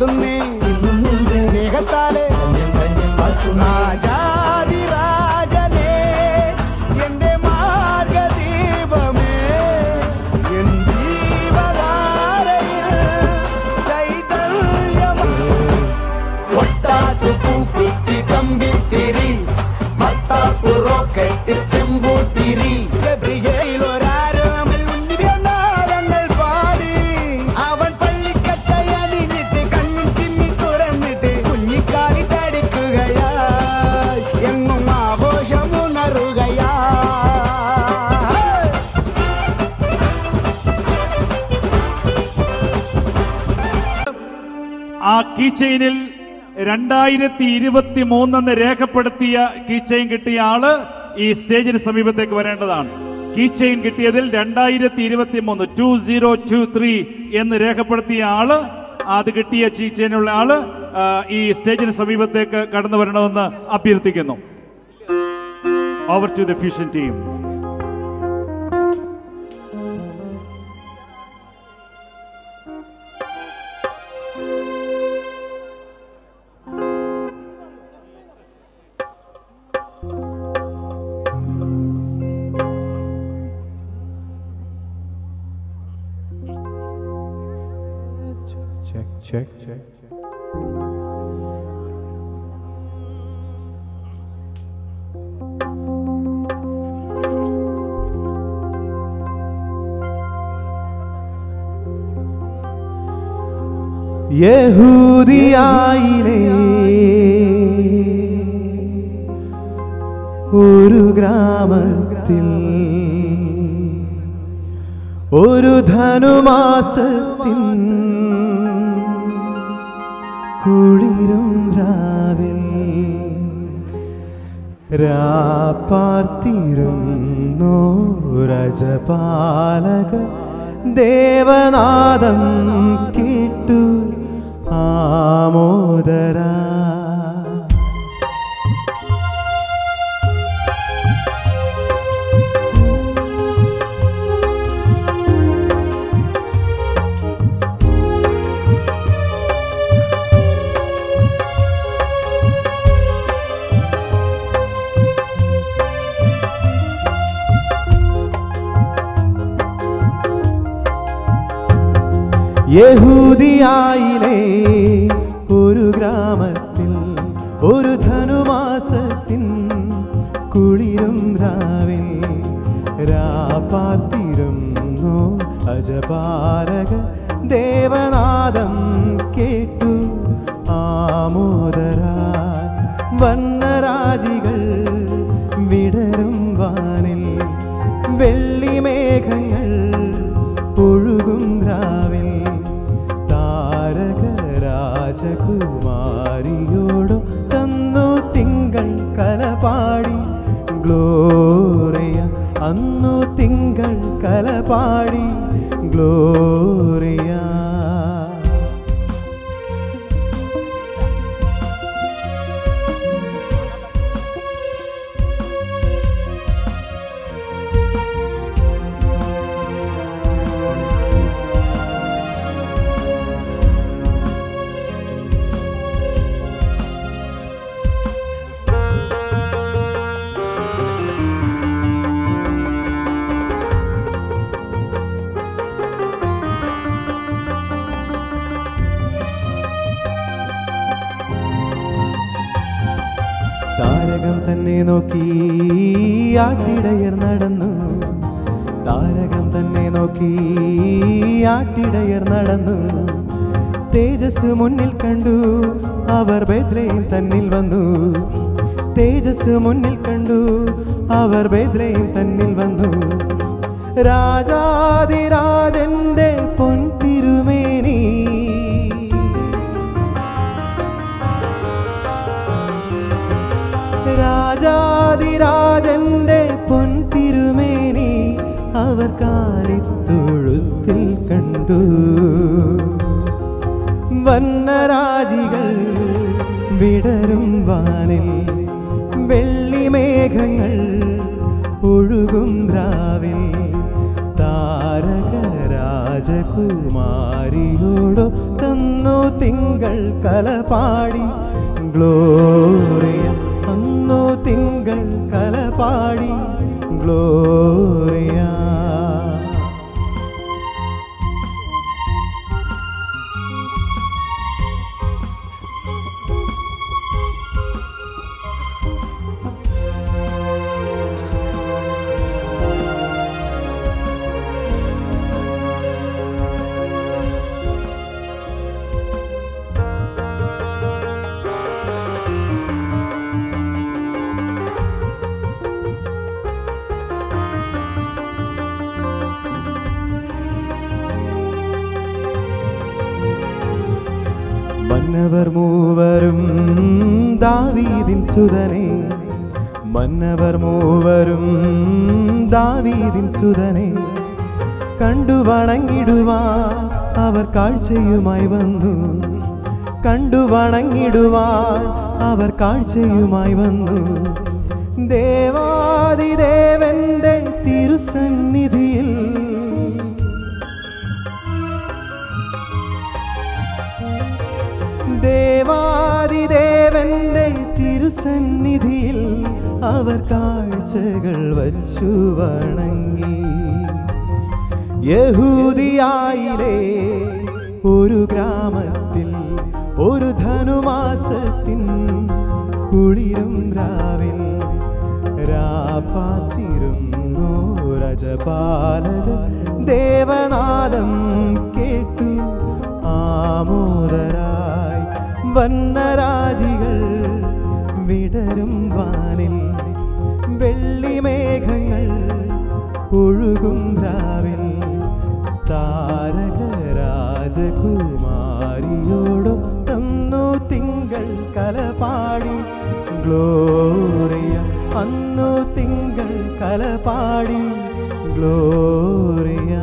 어떤 미 രണ്ടായിരത്തി ഇരുപത്തി മൂന്നെന്ന് രേഖപ്പെടുത്തിയ കീച്ചെയിൻ കിട്ടിയ ആൾ ഈ സ്റ്റേജിന് സമീപത്തേക്ക് വരേണ്ടതാണ്. കീച്ചെയിൻ കിട്ടിയതിൽ രണ്ടായിരത്തി ഇരുപത്തി മൂന്ന് ടു സീറോ ടു ത്രീ എന്ന് രേഖപ്പെടുത്തിയ ആൾ അത് കിട്ടിയ ചീച്ചയിനുള്ള ആൾ ഈ സ്റ്റേജിന് സമീപത്തേക്ക് കടന്നു വരണമെന്ന് അഭ്യർത്ഥിക്കുന്നു. Over to the fusion team യഹൂദിയായിലെ ഒരു ഗ്രാമത്തിൽ ഒരു ധനുമാസത്തിൻ കുളിരും രാവിൽ രാപ്പാർത്തിരുന്നു രജപാലക ദേവനാദം ആമോദരാ യഹൂദിയായിലെ ഒരു ഗ്രാമത്തിൽ ഒരു ധനുമാസത്തിൻ കുളിരും രാവിൽ രാപ്പാർത്തിരുന്നു അജപാരക ദേവനാദം കേട്ടു ആമോദരാ വർണരാജികൾ കാഴ്ചയുമായി വന്നു രജപാലക ദേവനാദം കേട്ടു ആമോദരായി വന്നരാജികൾ വിടരും വാനിൽ വെള്ളിമേഘങ്ങൾ ഒഴുകും രാവിൽ താരക രാജകുമാരിയോടു തന്നു തിങ്കൾ കലപാടി ഗ്ലോറിയ അന്നു തിങ്കൾ കലപാടി ഗ്ലോറിയ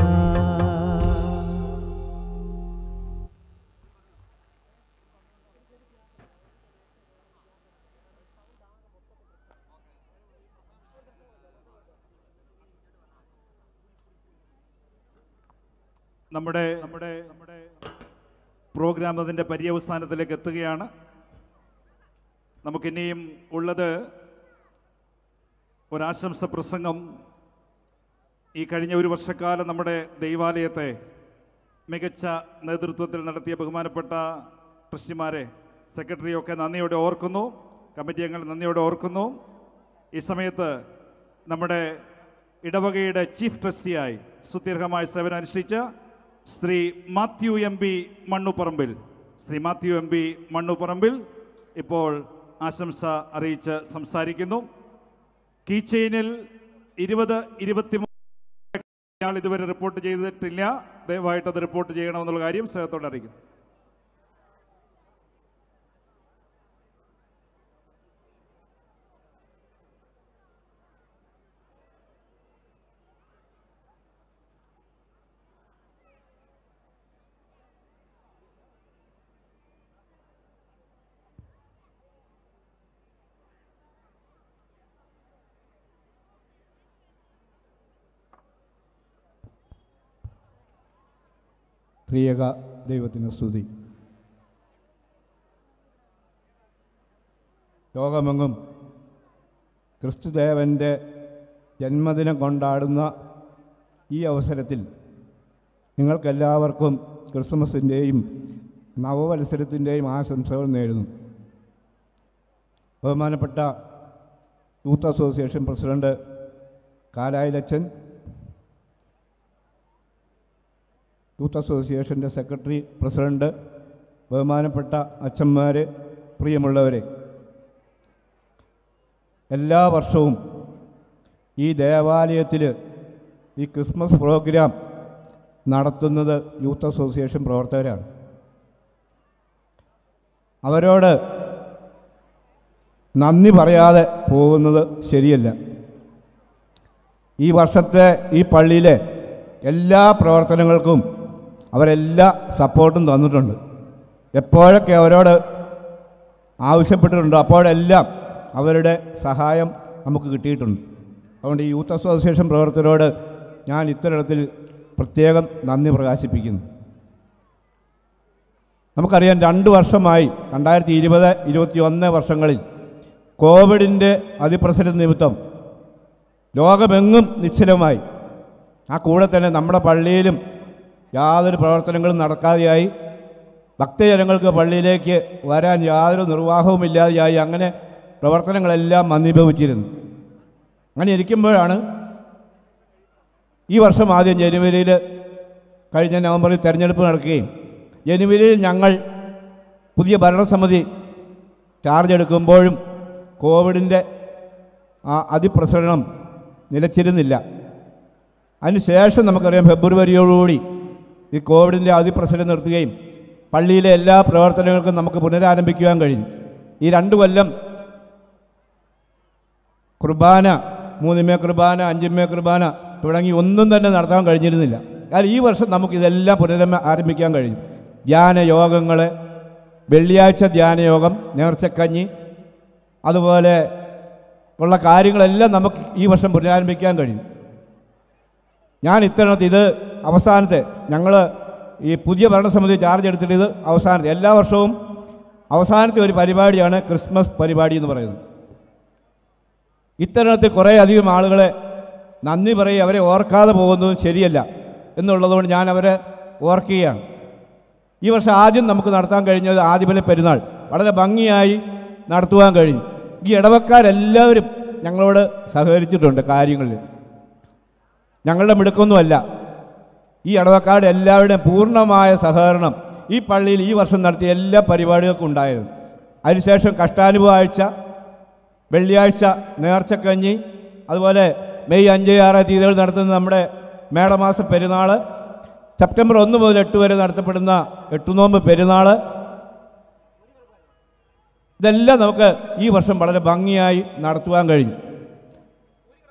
നമ്മുടെ നമ്മുടെ നമ്മുടെ പ്രോഗ്രാം അതിന്റെ പര്യവസാനത്തിലേക്ക് എത്തുകയാണ്. നമുക്കിനിയും ഉള്ളത് ഒരാശംസ പ്രസംഗം ഈ കഴിഞ്ഞ ഒരു വർഷക്കാലം നമ്മുടെ ദൈവാലയത്തെ മികച്ച നേതൃത്വത്തിൽ നടത്തിയ ബഹുമാനപ്പെട്ട ട്രസ്റ്റിമാരെ സെക്രട്ടറിയൊക്കെ നന്ദിയോടെ ഓർക്കുന്നു കമ്മിറ്റി അംഗങ്ങൾ നന്ദിയോടെ ഓർക്കുന്നു. ഈ സമയത്ത് നമ്മുടെ ഇടവകയുടെ ചീഫ് ട്രസ്റ്റിയായി സുദീർഘമായ സേവനം അനുഷ്ഠിച്ച Shri Mathew M P Mannuparambil Shri Mathew M P Mannuparambil ഇപ്പോൾ ആശംസ അറിയിച്ച് സംസാരിക്കുന്നു. കീ ചെയിനിൽ ഇരുപത് ഇരുപത്തി ഇതുവരെ റിപ്പോർട്ട് ചെയ്തിട്ടില്ല. ദയവായിട്ട് അത് റിപ്പോർട്ട് ചെയ്യണമെന്നുള്ള കാര്യം സ്നേഹത്തോടെ അറിയിക്കുന്നു. ത്രിയേക ദൈവത്തിന് സ്തുതി. ലോകമെങ്ങും ക്രിസ്തുദേവന്റെ ജന്മദിനം കൊണ്ടാടുന്ന ഈ അവസരത്തിൽ നിങ്ങൾക്കെല്ലാവർക്കും ക്രിസ്മസിന്റെയും നവവത്സരത്തിന്റെയും ആശംസകൾ നേരുന്നു. ബഹുമാനപ്പെട്ട യൂത്ത് അസോസിയേഷൻ പ്രസിഡന്റ് കാലായിലച്ചൻ യൂത്ത് അസോസിയേഷന്റെ സെക്രട്ടറി പ്രസിഡന്റ് ബഹുമാനപ്പെട്ട അച്ഛന്മാർ പ്രിയമുള്ളവരെ. എല്ലാ വർഷവും ഈ ദേവാലയത്തിൽ ഈ ക്രിസ്മസ് പ്രോഗ്രാം നടത്തുന്നത് യൂത്ത് അസോസിയേഷൻ പ്രവർത്തകരാണ്. അവരോട് നന്ദി പറയാതെ പോകുന്നത് ശരിയല്ല. ഈ വർഷത്തെ ഈ പള്ളിയിലെ എല്ലാ പ്രവർത്തനങ്ങൾക്കും അവരെല്ലാ സപ്പോർട്ടും തന്നിട്ടുണ്ട്. എപ്പോഴൊക്കെ അവരോട് ആവശ്യപ്പെട്ടിട്ടുണ്ടോ അപ്പോഴെല്ലാം അവരുടെ സഹായം നമുക്ക് കിട്ടിയിട്ടുണ്ട്. അതുകൊണ്ട് ഈ യൂത്ത് അസോസിയേഷൻ പ്രവർത്തകരോട് ഞാൻ ഇത്തരത്തിൽ പ്രത്യേകം നന്ദി പ്രകാശിപ്പിക്കുന്നു. നമുക്കറിയാം രണ്ട് വർഷമായി രണ്ടായിരത്തി ഇരുപത് ഇരുപത്തി ഒന്ന് വർഷങ്ങളിൽ കോവിഡിന്റെ അതിപ്രസര നിമിത്തം ലോകമെങ്ങും നിശ്ചലമായി. ആ കൂടെ തന്നെ നമ്മുടെ പള്ളിയിലും യാതൊരു പ്രവർത്തനങ്ങളും നടക്കാതെയായി ഭക്തജനങ്ങൾക്ക് പള്ളിയിലേക്ക് വരാൻ യാതൊരു നിർവാഹവുമില്ലാതെയായി അങ്ങനെ പ്രവർത്തനങ്ങളെല്ലാം മന്ദീഭവിച്ചിരുന്നു അങ്ങനെ ഇരിക്കുമ്പോഴാണ് ഈ വർഷം ആദ്യം ജനുവരിയിൽ കഴിഞ്ഞ നവംബറിൽ തെരഞ്ഞെടുപ്പ് നടക്കുകയും ജനുവരിയിൽ ഞങ്ങൾ പുതിയ ഭരണസമിതി ചാർജ് എടുക്കുമ്പോഴും കോവിഡിന്റെ ആ അതിപ്രസരണം നിലച്ചിരുന്നില്ല. അതിനുശേഷം നമുക്കറിയാം ഫെബ്രുവരിയോടുകൂടി ഈ കോവിഡിന്റെ അതിപ്രസരം നിർത്തുകയും പള്ളിയിലെ എല്ലാ പ്രവർത്തനങ്ങൾക്കും നമുക്ക് പുനരാരംഭിക്കുവാൻ കഴിഞ്ഞു ഈ രണ്ട് കൊല്ലം കുർബാന മൂന്നിമേ കുർബാന അഞ്ചിമേ കുർബാന തുടങ്ങി ഒന്നും തന്നെ നടത്താൻ കഴിഞ്ഞിരുന്നില്ല. കാരണം ഈ വർഷം നമുക്കിതെല്ലാം ഇതെല്ലാം പുനരം ആരംഭിക്കാൻ കഴിഞ്ഞു ധ്യാന യോഗങ്ങൾ വെള്ളിയാഴ്ച ധ്യാനയോഗം നേർച്ചക്കഞ്ഞി അതുപോലെ ഉള്ള കാര്യങ്ങളെല്ലാം നമുക്ക് ഈ വർഷം പുനരാരംഭിക്കാൻ കഴിഞ്ഞു ഞാൻ ഇത്തരണത്തിൽ ഇത് അവസാനത്തെ ഞങ്ങൾ ഈ പുതിയ ഭരണസമിതി ചാർജ് എടുത്തിട്ട് ഇത് അവസാനത്തെ എല്ലാ വർഷവും അവസാനത്തെ ഒരു പരിപാടിയാണ് ക്രിസ്മസ് പരിപാടി എന്ന് പറയുന്നത്. ഇത്തരണത്തിൽ കുറേ അധികം ആളുകളെ നന്ദി പറയും അവരെ ഓർക്കാതെ പോകുന്നത് ശരിയല്ല എന്നുള്ളതുകൊണ്ട് ഞാൻ അവരെ ഓർക്കുകയാണ്. ഈ വർഷം ആദ്യം നമുക്ക് നടത്താൻ കഴിഞ്ഞത് ആദിപല പെരുന്നാൾ. വളരെ ഭംഗിയായി നടത്തുവാൻ കഴിഞ്ഞു. ഈ ഇടവക്കാരെല്ലാവരും ഞങ്ങളോട് സഹകരിച്ചിട്ടുണ്ട് കാര്യങ്ങളിൽ. ഞങ്ങളുടെ മിടുക്കൊന്നുമല്ല. ഈ ഇടവക്കാരുടെ എല്ലാവരുടെയും പൂർണമായ സഹകരണം ഈ പള്ളിയിൽ ഈ വർഷം നടത്തിയ എല്ലാ പരിപാടികൾക്കും ഉണ്ടായിരുന്നു. അതിനുശേഷം കഷ്ടാനുഭവ ആഴ്ച വെള്ളിയാഴ്ച നേർച്ചക്കഞ്ഞി അതുപോലെ മെയ് അഞ്ച് ആറ് തീയതികൾ നടത്തുന്ന നമ്മുടെ മേടമാസ പെരുന്നാൾ സെപ്റ്റംബർ ഒന്ന് മുതൽ എട്ട് വരെ നടത്തപ്പെടുന്ന എട്ടുനോമ്പ് പെരുന്നാൾ ഇതെല്ലാം നമുക്ക് ഈ വർഷം വളരെ ഭംഗിയായി നടത്തുവാൻ കഴിഞ്ഞു.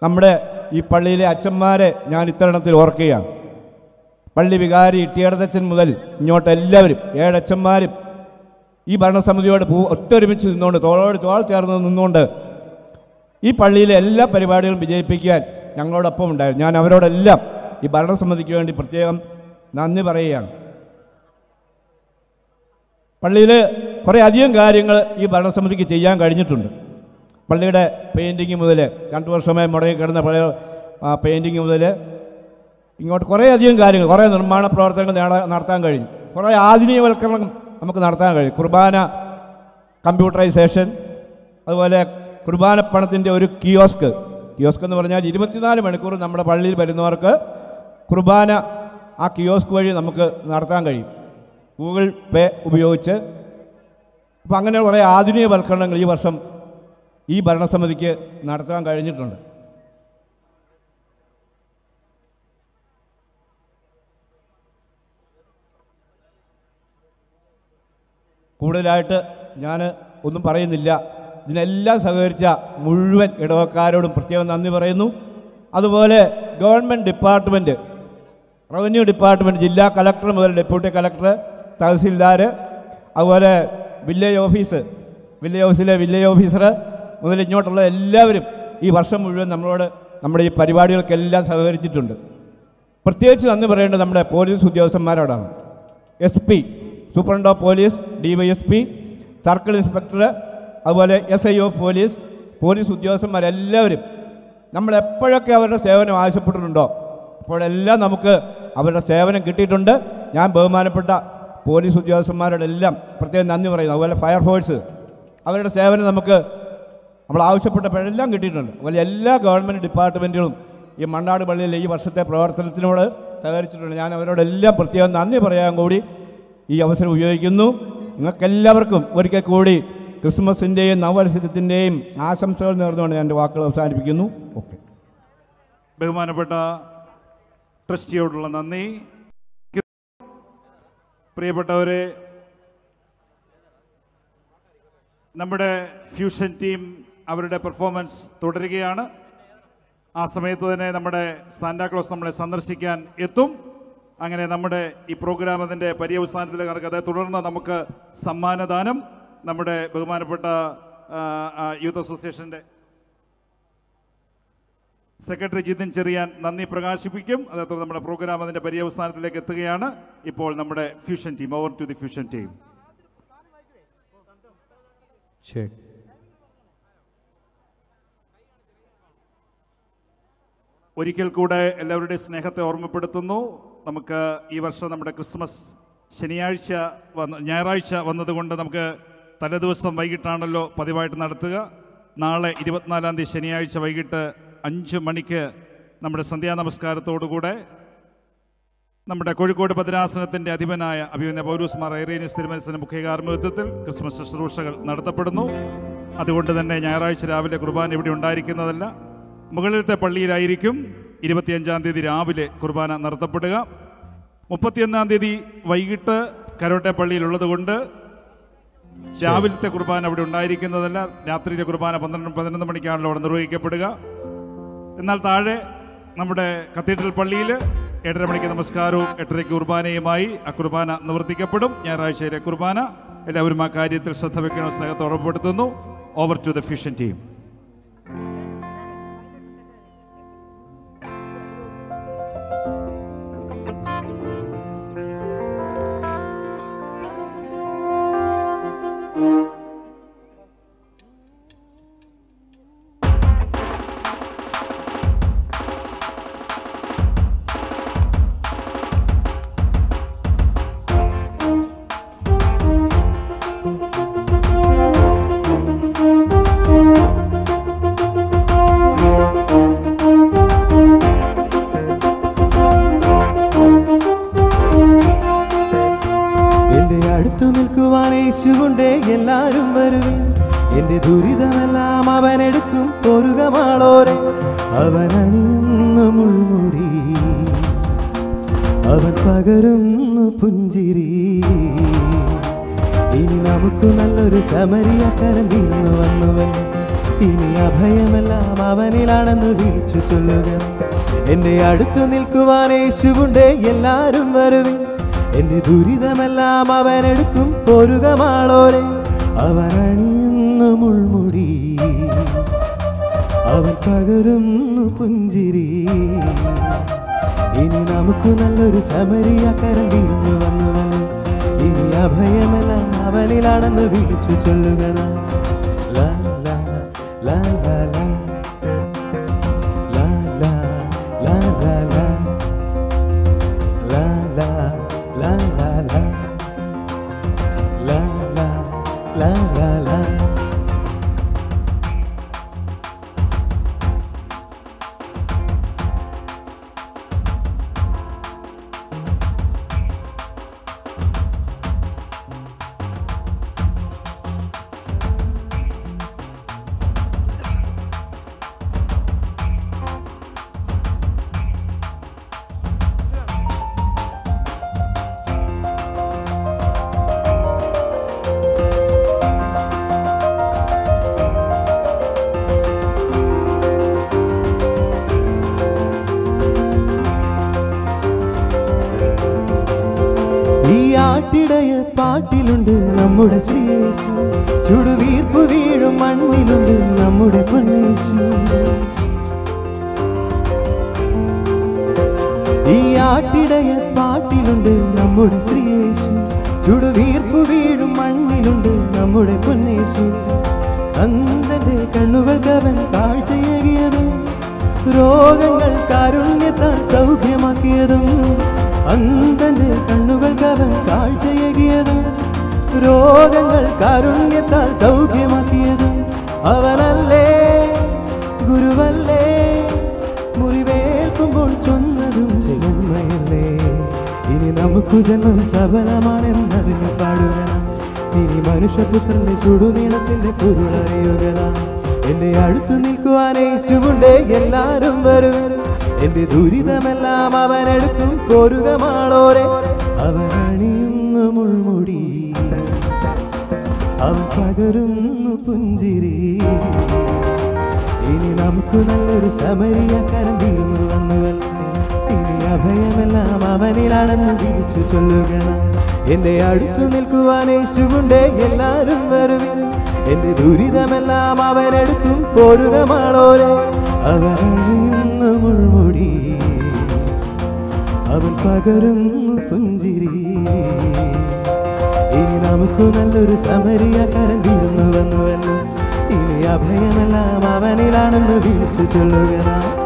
നമ്മുടെ ഈ പള്ളിയിലെ അച്ഛന്മാരെ ഞാൻ ഇത്തരണത്തിൽ ഓർക്കുകയാണ്. പള്ളി വികാരി ഇട്ടിയടത്തച്ഛൻ മുതൽ ഇങ്ങോട്ട് എല്ലാവരും ഏഴച്ചന്മാരും ഈ ഭരണസമിതിയോട് പൂ ഒത്തൊരുമിച്ച് നിന്നുകൊണ്ട് തോളോട് തോൾ ചേർന്ന് നിന്നുകൊണ്ട് ഈ പള്ളിയിലെ എല്ലാ പരിപാടികളും വിജയിപ്പിക്കാൻ ഞങ്ങളോടൊപ്പം ഉണ്ടായിരുന്നു. ഞാൻ അവരോടെല്ലാം ഈ ഭരണസമിതിക്ക് വേണ്ടി പ്രത്യേകം നന്ദി പറയുകയാണ്. പള്ളിയിൽ കുറേ അധികം കാര്യങ്ങൾ ഈ ഭരണസമിതിക്ക് ചെയ്യാൻ കഴിഞ്ഞിട്ടുണ്ട്. പള്ളിയുടെ പെയിന്റിങ് മുതൽ രണ്ട് വർഷമായി മുടങ്ങി കിടന്ന പഴയ പെയിന്റിങ് മുതൽ ഇങ്ങോട്ട് കുറേ അധികം കാര്യങ്ങൾ കുറേ നിർമ്മാണ പ്രവർത്തനങ്ങൾ നടത്താൻ കഴിഞ്ഞു. കുറേ ആധുനികവൽക്കരണം നമുക്ക് നടത്താൻ കഴിയും. കുർബാന കമ്പ്യൂട്ടറൈസേഷൻ അതുപോലെ കുർബാന പണത്തിന്റെ ഒരു കിയോസ്ക്. കിയോസ്ക് എന്ന് പറഞ്ഞാൽ ഇരുപത്തിനാല് മണിക്കൂർ നമ്മുടെ പള്ളിയിൽ വരുന്നവർക്ക് കുർബാന ആ കിയോസ്ക് വഴി നമുക്ക് നടത്താൻ കഴിയും. ഗൂഗിൾ പേ ഉപയോഗിച്ച്. അപ്പം അങ്ങനെ കുറേ ആധുനികവൽക്കരണങ്ങൾ ഈ വർഷം ഈ ഭരണസമിതിക്ക് നടത്താൻ കഴിഞ്ഞിട്ടുണ്ട്. കൂടുതലായിട്ട് ഞാൻ ഒന്നും പറയുന്നില്ല. ഇതിനെല്ലാം സഹകരിച്ച മുഴുവൻ ഇടവക്കാരോടും പ്രത്യേകം നന്ദി പറയുന്നു. അതുപോലെ ഗവൺമെന്റ് ഡിപ്പാർട്ട്മെന്റ് റവന്യൂ ഡിപ്പാർട്ട്മെന്റ് ജില്ലാ കളക്ടർ മുതൽ ഡെപ്യൂട്ടി കളക്ടർ തഹസിൽദാർ അതുപോലെ വില്ലേജ് ഓഫീസ് വില്ലേജ് ഓഫീസിലെ വില്ലേജ് ഓഫീസർ മുതൽ ഇങ്ങോട്ടുള്ള എല്ലാവരും ഈ വർഷം മുഴുവൻ നമ്മളോട് നമ്മുടെ ഈ പരിപാടികൾക്കെല്ലാം സഹകരിച്ചിട്ടുണ്ട്. പ്രത്യേകിച്ച് നന്ദി പറയേണ്ടത് നമ്മുടെ police ഉദ്യോഗസ്ഥന്മാരോടാണ്. S P superintendent of police DYSP circle inspector അതുപോലെ S I O police police ഉദ്യോഗസ്ഥന്മാരെല്ലാവരും നമ്മൾ എപ്പോഴൊക്കെ അവരുടെ സേവനം ആവശ്യപ്പെട്ടിട്ടുണ്ടോ അപ്പോഴെല്ലാം നമുക്ക് അവരുടെ സേവനം കിട്ടിയിട്ടുണ്ട്. ഞാൻ ബഹുമാനപ്പെട്ട പോലീസ് ഉദ്യോഗസ്ഥന്മാരുടെ എല്ലാം പ്രത്യേകം നന്ദി പറയുന്നു. അതുപോലെ ഫയർഫോഴ്സ് അവരുടെ സേവനം നമുക്ക് നമ്മൾ ആവശ്യപ്പെട്ടപ്പോഴെല്ലാം കിട്ടിയിട്ടുണ്ട്. അതുപോലെ എല്ലാ ഗവൺമെന്റ് ഡിപ്പാർട്ട്മെന്റുകളും ഈ മണ്ണാട് പള്ളിയിലെ ഈ വർഷത്തെ പ്രവർത്തനത്തിനോട് സഹകരിച്ചിട്ടുണ്ട്. ഞാൻ അവരോടെല്ലാം പ്രത്യേകം നന്ദി പറയാൻ കൂടി ഈ അവസരം ഉപയോഗിക്കുന്നു. നിങ്ങൾക്കെല്ലാവർക്കും ഒരിക്കൽ കൂടി ക്രിസ്മസിന്റെയും നവവത്സരത്തിന്റെയും ആശംസകൾ നേർന്നുകൊണ്ട് എന്റെ വാക്കുകൾ അവസാനിപ്പിക്കുന്നു. ഓക്കെ. ബഹുമാനപ്പെട്ട ട്രസ്റ്റിയോടുള്ള നന്ദി. പ്രിയപ്പെട്ടവരെ നമ്മുടെ ഫ്യൂഷൻ ടീം അവരുടെ പെർഫോമൻസ് തുടരുകയാണ്. ആ സമയത്ത് തന്നെ നമ്മുടെ സാന്റാക്ലോസ് നമ്മളെ സന്ദർശിക്കാൻ എത്തും. അങ്ങനെ നമ്മുടെ ഈ പ്രോഗ്രാം അതിന്റെ പര്യവസാനത്തിലേക്ക് തുടർന്ന് നമുക്ക് സമ്മാനദാനം നമ്മുടെ ബഹുമാനപ്പെട്ട യൂത്ത് അസോസിയേഷന്റെ സെക്രട്ടറി ജിതിൻ ചെറിയാൻ നന്ദി പ്രകാശിപ്പിക്കും. അതേ തുടർന്ന് നമ്മുടെ പ്രോഗ്രാം അതിന്റെ പര്യവസാനത്തിലേക്ക് എത്തുകയാണ് ഇപ്പോൾ നമ്മുടെ fusion team over to the fusion team ശരി. ഒരിക്കൽ കൂടെ എല്ലാവരുടെയും സ്നേഹത്തെ ഓർമ്മപ്പെടുത്തുന്നു. നമുക്ക് ഈ വർഷം നമ്മുടെ ക്രിസ്മസ് ശനിയാഴ്ച വന്ന് ഞായറാഴ്ച വന്നതുകൊണ്ട് നമുക്ക് തലേദിവസം വൈകിട്ടാണല്ലോ പതിവായിട്ട് നടത്തുക. നാളെ ഇരുപത്തിനാലാം തീയതി ശനിയാഴ്ച വൈകിട്ട് അഞ്ച് മണിക്ക് നമ്മുടെ സന്ധ്യാ നമസ്കാരത്തോടുകൂടെ നമ്മുടെ കോഴിക്കോട് ഭദ്രാസനത്തിന്റെ അധിപനായ അഭിമന്യ പൗരൂസ് മാർ ഐറേനിയസ് തിരുമനസിന്റെ മുഖ്യ കാർമ്മികത്വത്തിൽ ക്രിസ്മസ് ശുശ്രൂഷകൾ നടത്തപ്പെടുന്നു. അതുകൊണ്ട് തന്നെ ഞായറാഴ്ച രാവിലെ കുർബാന ഇവിടെ ഉണ്ടായിരിക്കുന്നതല്ല. മുകളിലത്തെ പള്ളിയിലായിരിക്കും ഇരുപത്തിയഞ്ചാം തീയതി രാവിലെ കുർബാന നടത്തപ്പെടുക. മുപ്പത്തിയൊന്നാം തീയതി വൈകിട്ട് കരോട്ടെ പള്ളിയിലുള്ളത് കൊണ്ട് രാവിലത്തെ കുർബാന അവിടെ ഉണ്ടായിരിക്കുന്നതല്ല. രാത്രിയിലെ കുർബാന പന്ത്രണ്ട് പതിനൊന്ന് മണിക്കാണല്ലോ അവിടെ നിർവഹിക്കപ്പെടുക. എന്നാൽ താഴെ നമ്മുടെ കത്തീഡ്രൽ പള്ളിയിൽ ഏഴര മണിക്ക് നമസ്കാരവും എട്ടരയ്ക്ക് കുർബാനയുമായി ആ കുർബാന നിവർത്തിക്കപ്പെടും. ഞായറാഴ്ചയിലെ കുർബാന. എല്ലാവരും ആ കാര്യത്തിൽ ശ്രദ്ധ വെക്കണം സ്നേഹത്തെ ഉറപ്പുപ്പെടുത്തുന്നു over to the fusion team എന്റെ യേശുവുണ്ട് എല്ലാരും വരുവിൻ. എന്റെ ദുരിതമെല്ലാം അവൻ എടുക്കും. പൊരുകമാളോരെ അവൻ അണിയുന്നു മുൾമുടി. അവൻ പകരുന്നു പുഞ്ചിരി. ഇനി നമുക്ക് നല്ലൊരു സമരിയക്കാരൻ നിന്ന് വന്നുവൻ. ഇനി അഭയമെല്ലാം അവനിലാണെന്ന് വിളിച്ചു ചൊല്ലുക എന്റെ അടുത്തു നിൽക്കുവാൻ യേശുണ്ട് എല്ലാരും വരുവിൻ. എന്റെ ദുരിതമെല്ലാം അവനെടുക്കും പൊരുകമാളോരെ. അവൻ അണിയുന്നു മുൾമുടി അവൻ പകരുന്നു പുഞ്ചിരി. ഇനി നമുക്ക് നല്ലൊരു സമരിയാക്കരൻ വീണു വന്നവൻ. ഇനി അഭയമെല്ലാം അവനിലാണെന്ന് വിളിച്ചു ചൊല്ലുക ലാ, ലാ, ലാ. ലാ, യേശുവുണ്ട് എല്ലാരും വരും. എന്റെ ദുരിതമെല്ലാം അവരെടുക്കും. പോരുക മാളോരെ അവൻ അണിയുന്നു മുൾമുടി. അവൻ പകരുന്നു പുഞ്ചിരി. ഇനി നമുക്ക് നല്ലൊരു സമരിയക്കാരൻ വീഴുന്നു വന്നുവല്ലോ ഇനി അഭയമെല്ലാം അവനിലാണെന്ന് വിളിച്ചു ചൊല്ലുക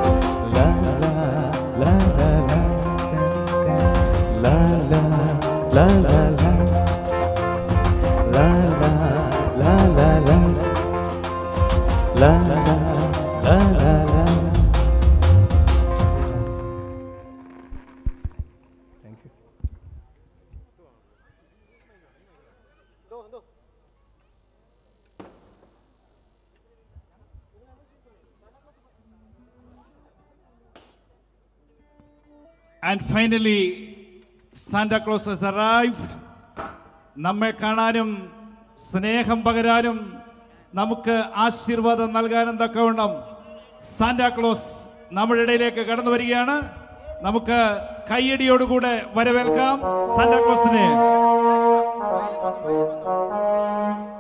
Santa Claus has arrived. നമ്മെ കാണാനും സ്നേഹം പകരാനും നമുക്ക് ആശീർവാദം നൽകാനും തക്കവണ്ണം സാന്റാക്ലോസ് നമ്മുടെ ഇടയിലേക്ക് കടന്നു വരികയാണ്. നമുക്ക് കൈയടിയോടുകൂടെ വരവേൽക്കാം. സാന്റാക്ലോസിനെ Thank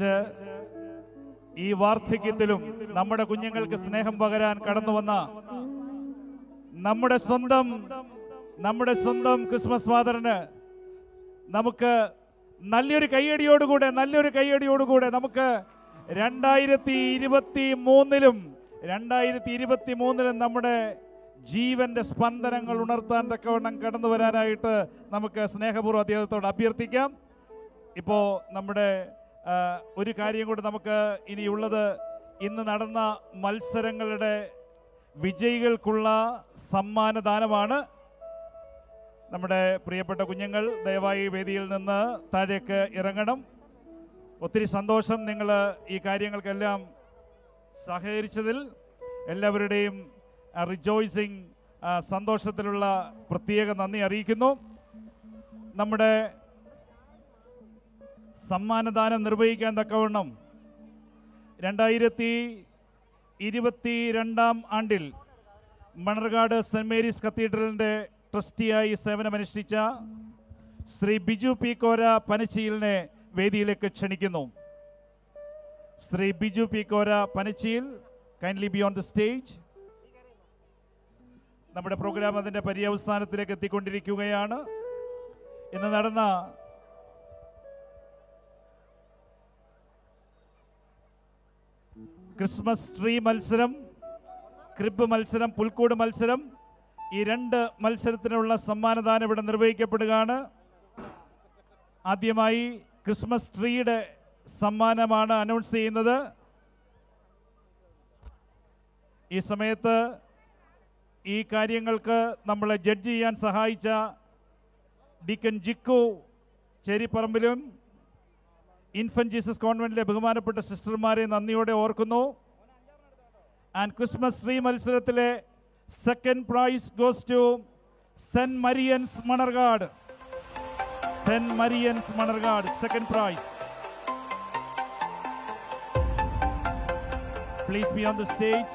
നമ്മളെ ഈ വാർദ്ധക്യത്തിലും നമ്മുടെ കുഞ്ഞുങ്ങൾക്ക് സ്നേഹം പകരാൻ കടന്നു വന്ന നമ്മുടെ സ്വന്തം നമ്മുടെ സ്വന്തം ക്രിസ്മസ് ഫാദറിന് നമുക്ക് നല്ലൊരു കയ്യടിയോടുകൂടെ നല്ലൊരു കയ്യടിയോടുകൂടെ നമുക്ക് രണ്ടായിരത്തി ഇരുപത്തി മൂന്നിലും രണ്ടായിരത്തി ഇരുപത്തി മൂന്നിലും നമ്മുടെ ജീവന്റെ സ്പന്ദനങ്ങൾ ഉണർത്താൻ തക്കവണ്ണം കടന്നു വരാനായിട്ട് നമുക്ക് സ്നേഹപൂർവം അദ്ദേഹത്തോട് അഭ്യർത്ഥിക്കാം. ഇപ്പോൾ നമ്മുടെ ഒരു കാര്യം കൂടി നമുക്ക് ഇനിയുള്ളത്. ഇന്ന് നടന്ന മത്സരങ്ങളുടെ വിജയികൾക്കുള്ള സമ്മാനദാനമാണ് നമ്മുടെ പ്രിയപ്പെട്ട കുഞ്ഞുങ്ങൾ. ദയവായി വേദിയിൽ നിന്ന് താഴേക്ക് ഇറങ്ങണം. ഒത്തിരി സന്തോഷം നിങ്ങൾ ഈ കാര്യങ്ങൾക്കെല്ലാം സഹകരിച്ചതിൽ. എല്ലാവരുടെയും റിജോയ്സിങ് സന്തോഷത്തിലുള്ള പ്രത്യേക നന്ദി അറിയിക്കുന്നു. നമ്മുടെ സമ്മാനദാനം നിർവഹിക്കാൻ തക്കവണ്ണം രണ്ടായിരത്തി ഇരുപത്തി രണ്ടാം ആണ്ടിൽ മണർകാട് സെന്റ് മേരീസ് കത്തീഡ്രലിന്റെ ട്രസ്റ്റിയായി സേവനമനുഷ്ഠിച്ച ശ്രീ ബിജു പി കോര പനച്ചിയിലിനെ വേദിയിലേക്ക് ക്ഷണിക്കുന്നു. Shri Biju P Kora Panachiyil kindly be on the stage നമ്മുടെ പ്രോഗ്രാം അതിന്റെ പര്യവസാനത്തിലേക്ക് എത്തിക്കൊണ്ടിരിക്കുകയാണ്. ഇന്ന് നടന്ന ക്രിസ്മസ് ട്രീ മത്സരം ക്രിബ് മത്സരം പുൽക്കൂട് മത്സരം ഈ രണ്ട് മത്സരത്തിനുള്ള സമ്മാനദാനം ഇവിടെ നിർവഹിക്കപ്പെടുകയാണ്. ആദ്യമായി ക്രിസ്മസ് ട്രീയുടെ സമ്മാനമാണ് അനൗൺസ് ചെയ്യുന്നത്. ഈ സമയത്ത് ഈ കാര്യങ്ങൾക്ക് നമ്മളെ ജഡ്ജ് ചെയ്യാൻ സഹായിച്ച ഡിക്കൻ ജിക്കു ചേരിപ്പറമ്പിലും ഇൻഫൻ ജീസസ് കോൺവെന്റിലെ ബഹുമാനപ്പെട്ട സിസ്റ്റർമാരെ നന്ദിയോടെ ഓർക്കുന്നു. ആൻഡ് ക്രിസ്മസ് ട്രീ മത്സരത്തിലെ second prize goes to Saint Marians Manarcad Saint Marians Manarcad second prize please be on the stage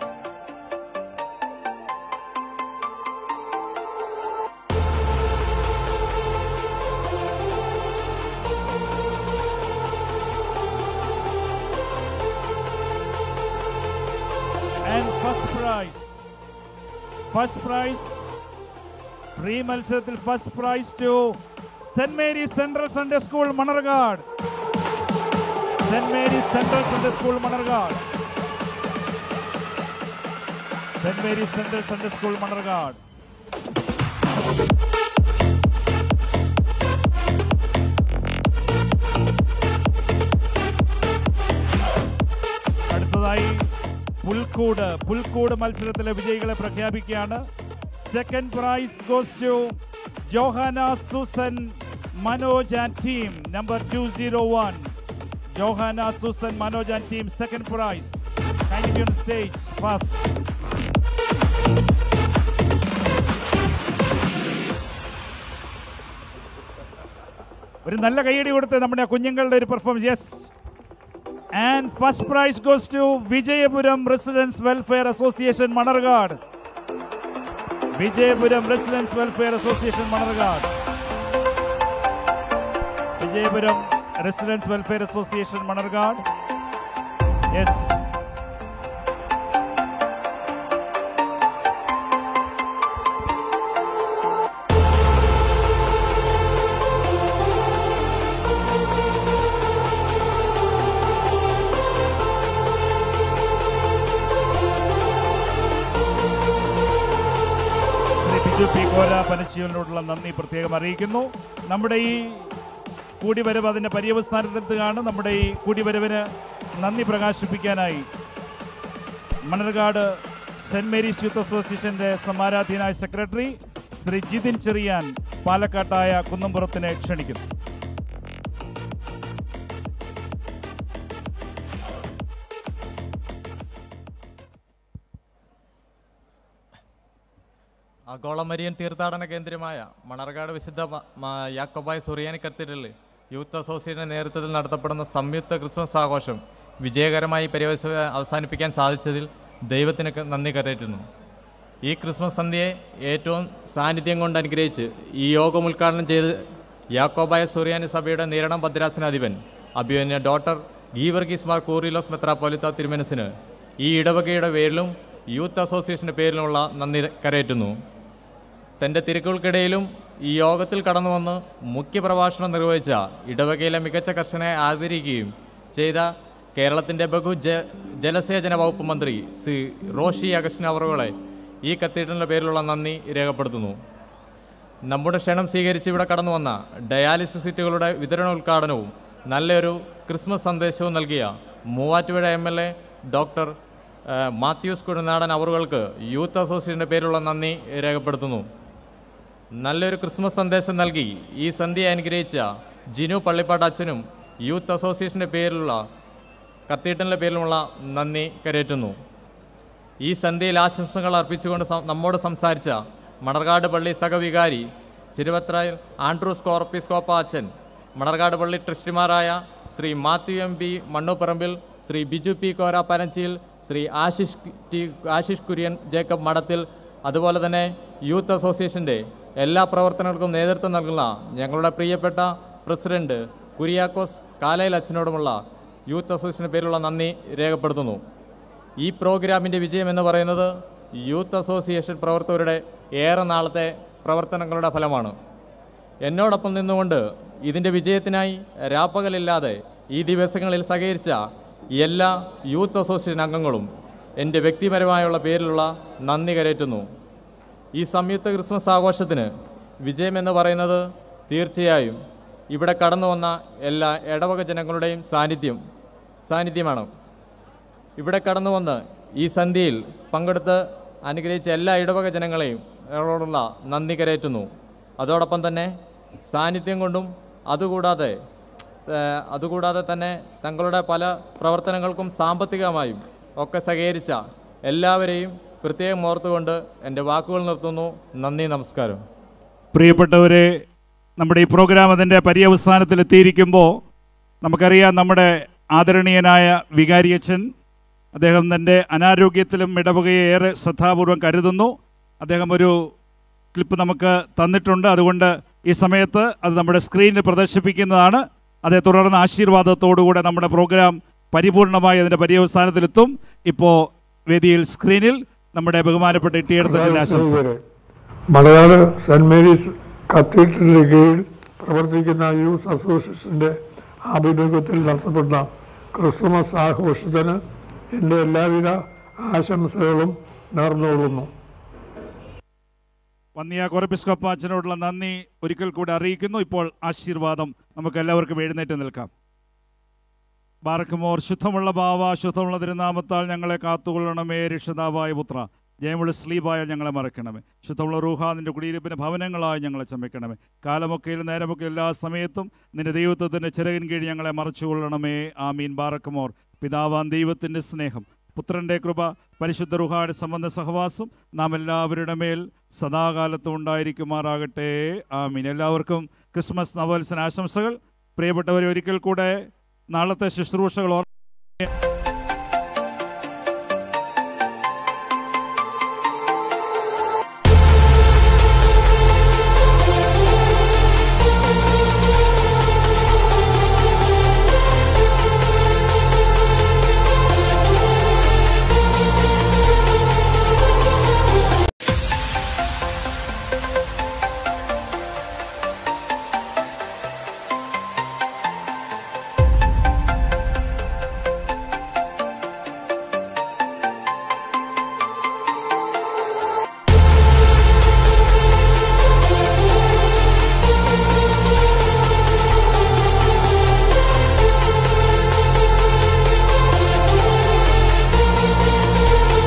First prize. Pre മത്സരത്തിൽ first prize to Saint Mary central Sunday school Manarcad. Saint Mary central Sunday school Manarcad. Saint Mary central Sunday school Manarcad. പുൽക്കൂട് പുൽക്കൂട് മത്സരത്തിലെ വിജയികളെ പ്രഖ്യാപിക്കുകയാണ്. Second prize goes to Johanna Susan Manoj and team number two zero one Johanna Susan Manoj and team second prize stage first ഒരു നല്ല കൈയടി കൊടുത്ത് നമ്മുടെ കുഞ്ഞുങ്ങളുടെ ഒരു performance yes and first prize goes to Vijayapuram residence welfare association Manarcad Vijayapuram residence welfare association Manarcad Vijayapuram residence welfare association Manarcad yes പനശീവനോടുള്ള നന്ദി പ്രത്യേകം അറിയിക്കുന്നു. നമ്മുടെ ഈ കൂടിവരവ് അതിന്റെ പര്യവസ്ഥാനത്തെത്തുകയാണ് നമ്മുടെ ഈ കൂടിവരവിന് നന്ദി പ്രകാശിപ്പിക്കാനായി മണർകാട് സെന്റ് മേരീസ് യൂത്ത് അസോസിയേഷന്റെ സമാരാധീനായ സെക്രട്ടറി ശ്രീ ജിതിൻ ചെറിയാൻ പാലക്കാട്ടായ കുന്നംപുറത്തിനെ ക്ഷണിക്കുന്നു. ആഗോളമരിയൻ തീർത്ഥാടന കേന്ദ്രമായ മണർകാട് വിശുദ്ധ യാക്കോബായ് സുറിയാനി കത്തീഡ്രലിൽ യൂത്ത് അസോസിയേഷന്റെ നേതൃത്വത്തിൽ നടത്തപ്പെടുന്ന സംയുക്ത ക്രിസ്മസ് ആഘോഷം വിജയകരമായി പര്യവസ അവസാനിപ്പിക്കാൻ സാധിച്ചതിൽ ദൈവത്തിന് നന്ദി കരയറ്റുന്നു ഈ ക്രിസ്മസ് സന്ധ്യയെ ഏറ്റവും സാന്നിധ്യം കൊണ്ട് അനുഗ്രഹിച്ച് ഈ യോഗം ഉദ്ഘാടനം ചെയ്ത് യാക്കോബായ സുറിയാനി സഭയുടെ നേരണം ഭദ്രാസനാധിപൻ അഭിമന്യ ഡോക്ടർ ഗീവർഗീസ് മാർ കൂറിലോസ് മെത്രാപ്പോലിത്ത തിരുമനസിന് ഈ ഇടവകയുടെ പേരിലും യൂത്ത് അസോസിയേഷന്റെ പേരിലുമുള്ള നന്ദി കരയറ്റുന്നു തന്റെ തിരക്കുകൾക്കിടയിലും ഈ യോഗത്തിൽ കടന്നു വന്ന് മുഖ്യപ്രഭാഷണം നിർവഹിച്ച ഇടവകയിലെ മികച്ച കർഷനെ ആദരിക്കുകയും ചെയ്ത കേരളത്തിന്റെ ബഹു ജ ജലസേചന വകുപ്പ് മന്ത്രി സി റോഷി അഗസ്റ്റിൻ അവറുകളെ ഈ കത്തീഡ്രലിന്റെ പേരിലുള്ള നന്ദി രേഖപ്പെടുത്തുന്നു. നമ്മുടെ ക്ഷണം സ്വീകരിച്ച് ഇവിടെ കടന്നു വന്ന ഡയാലിസിസ് കിറ്റുകളുടെ വിതരണ ഉദ്ഘാടനവും നല്ലൊരു ക്രിസ്മസ് സന്ദേശവും നൽകിയ Muvattupuzha M L A doctor Mathews Kuzhanadan അവറുകൾക്ക് youth അസോസിയേഷന്റെ പേരിലുള്ള നന്ദി രേഖപ്പെടുത്തുന്നു. നല്ലൊരു ക്രിസ്മസ് സന്ദേശം നൽകി. ഈ സന്ധ്യ അനുഗ്രഹിച്ച ജിനു പള്ളിപ്പാട്ട് അച്ഛനും യൂത്ത് അസോസിയേഷന്റെ പേരിലുള്ള കത്തീഡ്രലിന്റെ പേരിലുമുള്ള നന്ദി കരയറ്റുന്നു ഈ സന്ധ്യയിൽ ആശംസകൾ അർപ്പിച്ചുകൊണ്ട് നമ്മോട് സംസാരിച്ച മണർകാട് പള്ളി സഹവികാരി ചിരുവത്രയിൽ ആൻഡ്രൂസ് കോർപ്പിസ്കോപ്പ അച്ഛൻ മണർകാട് പള്ളി ട്രസ്റ്റിമാരായ Shri Mathew M P Mannuparambil Shri Biju P Kora Panachiyil Shri Ashish T Ashish Kurian Jacob Madathil അതുപോലെ തന്നെ യൂത്ത് അസോസിയേഷന്റെ എല്ലാ പ്രവർത്തനങ്ങൾക്കും നേതൃത്വം നൽകുന്ന ഞങ്ങളുടെ പ്രിയപ്പെട്ട പ്രസിഡന്റ് കുര്യാക്കോസ് കാലയിൽ അച്ഛനോടുമുള്ള യൂത്ത് അസോസിയേഷന്റെ പേരിലുള്ള നന്ദി രേഖപ്പെടുത്തുന്നു. ഈ പ്രോഗ്രാമിന്റെ വിജയം എന്ന് പറയുന്നത് യൂത്ത് അസോസിയേഷൻ പ്രവർത്തകരുടെ ഏറെ നാളത്തെ പ്രവർത്തനങ്ങളുടെ ഫലമാണ്. എന്നോടൊപ്പം നിന്നുകൊണ്ട് ഇതിന്റെ വിജയത്തിനായി രാപ്പകലില്ലാതെ ഈ ദിവസങ്ങളിൽ സഹകരിച്ച എല്ലാ യൂത്ത് അസോസിയേഷൻ അംഗങ്ങളും എന്റെ വ്യക്തിപരമായുള്ള പേരിലുള്ള നന്ദി കരയറ്റുന്നു ഈ സംയുക്ത ക്രിസ്മസ് ആഘോഷത്തിന് വിജയമെന്ന് പറയുന്നത് തീർച്ചയായും ഇവിടെ കടന്നു വന്ന എല്ലാ ഇടവക ജനങ്ങളുടെയും സാന്നിധ്യം സാന്നിധ്യമാണ്. ഇവിടെ കടന്നു വന്ന് ഈ സന്ധ്യയിൽ പങ്കെടുത്ത് അനുഗ്രഹിച്ച എല്ലാ ഇടവക ജനങ്ങളെയും ോടുള്ള നന്ദി കരയറ്റുന്നു. അതോടൊപ്പം തന്നെ സാന്നിധ്യം കൊണ്ടും അതുകൂടാതെ അതുകൂടാതെ തന്നെ തങ്ങളുടെ പല പ്രവർത്തനങ്ങൾക്കും സാമ്പത്തികമായും ഒക്കെ സഹകരിച്ച എല്ലാവരെയും പ്രത്യേകം ഓർത്തുകൊണ്ട് എന്റെ വാക്കുകൾ നിർത്തുന്നു. നന്ദി നമസ്കാരം. പ്രിയപ്പെട്ടവരെ നമ്മുടെ ഈ പ്രോഗ്രാം അതിന്റെ പര്യവസാനത്തിൽ എത്തിയിരിക്കുമ്പോൾ നമുക്കറിയാം നമ്മുടെ ആദരണീയനായ വികാരിയച്ഛൻ അദ്ദേഹം തന്റെ അനാരോഗ്യത്തിലും ഇടവകയെ ഏറെ ശ്രദ്ധാപൂർവം കരുതുന്നു. അദ്ദേഹം ഒരു ക്ലിപ്പ് നമുക്ക് തന്നിട്ടുണ്ട്. അതുകൊണ്ട് ഈ സമയത്ത് അത് നമ്മുടെ സ്ക്രീനിൽ പ്രദർശിപ്പിക്കുന്നതാണ്. അതേ തുടർന്ന് ആശീർവാദത്തോടുകൂടെ നമ്മുടെ പ്രോഗ്രാം പരിപൂർണമായി അതിന്റെ പര്യവസാനത്തിലെത്തും. ഇപ്പോൾ വേദിയിൽ സ്ക്രീനിൽ നമ്മുടെ ബഹുമാനപ്പെട്ട ഇട്ടിയെടുത്ത ആശംസ മലയാള സെന്റ് മേരീസ് കത്തീഡ്രലിന് കീഴിൽ പ്രവർത്തിക്കുന്ന യൂത്ത് അസോസിയേഷന്റെ ആഭിമുഖ്യത്തിൽ നടത്തപ്പെടുന്ന ക്രിസ്മസ് ആഘോഷത്തിന് എന്റെ എല്ലാവിധ ആശംസകളും നേർന്നുകൊള്ളുന്നു. വന്നിയ കൊറപ്പിസ്കോപ്പ അച്ഛനോടുള്ള നന്ദി ഒരിക്കൽ കൂടി അറിയിക്കുന്നു. ഇപ്പോൾ ആശീർവാദം നമുക്ക് എല്ലാവർക്കും എഴുന്നേറ്റ് നിൽക്കാം. ബാറക്കുമോർ ശുദ്ധമുള്ള ബാവ ശുദ്ധമുള്ള തിരുനാമത്താൽ ഞങ്ങളെ കാത്തുകൊള്ളണമേ രക്ഷിതാവായ പുത്ര. ജയമുള്ള സ്ലീപായ ഞങ്ങളെ മറക്കണമേ. ശുദ്ധമുള്ള റൂഹ നിന്റെ കുടിയിരുപ്പിന് ഭവനങ്ങളായി ഞങ്ങളെ ചമയ്ക്കണമേ. കാലമൊക്കെയിൽ നേരമൊക്കെ എല്ലാ സമയത്തും നിന്റെ ദൈവത്വത്തിന്റെ ചിറകിൻ കീഴ് ഞങ്ങളെ മറച്ചുകൊള്ളണമേ. ആമീൻ. ബാറക്കുമോർ പിതാവാൻ ദൈവത്തിന്റെ സ്നേഹം. പുത്രന്റെ കൃപ പരിശുദ്ധ റുഹാട് സംബന്ധ സഹവാസം നാം എല്ലാവരുടെ മേൽ സദാകാലത്തും ഉണ്ടായിരിക്കുമാറാകട്ടെ. ആമീൻ. എല്ലാവർക്കും ക്രിസ്മസ് നവോത്സന ആശംസകൾ. പ്രിയപ്പെട്ടവരെ ഒരിക്കൽ കൂടെ നാളത്തെ ശുശ്രൂഷകൾ ഓർമ്മ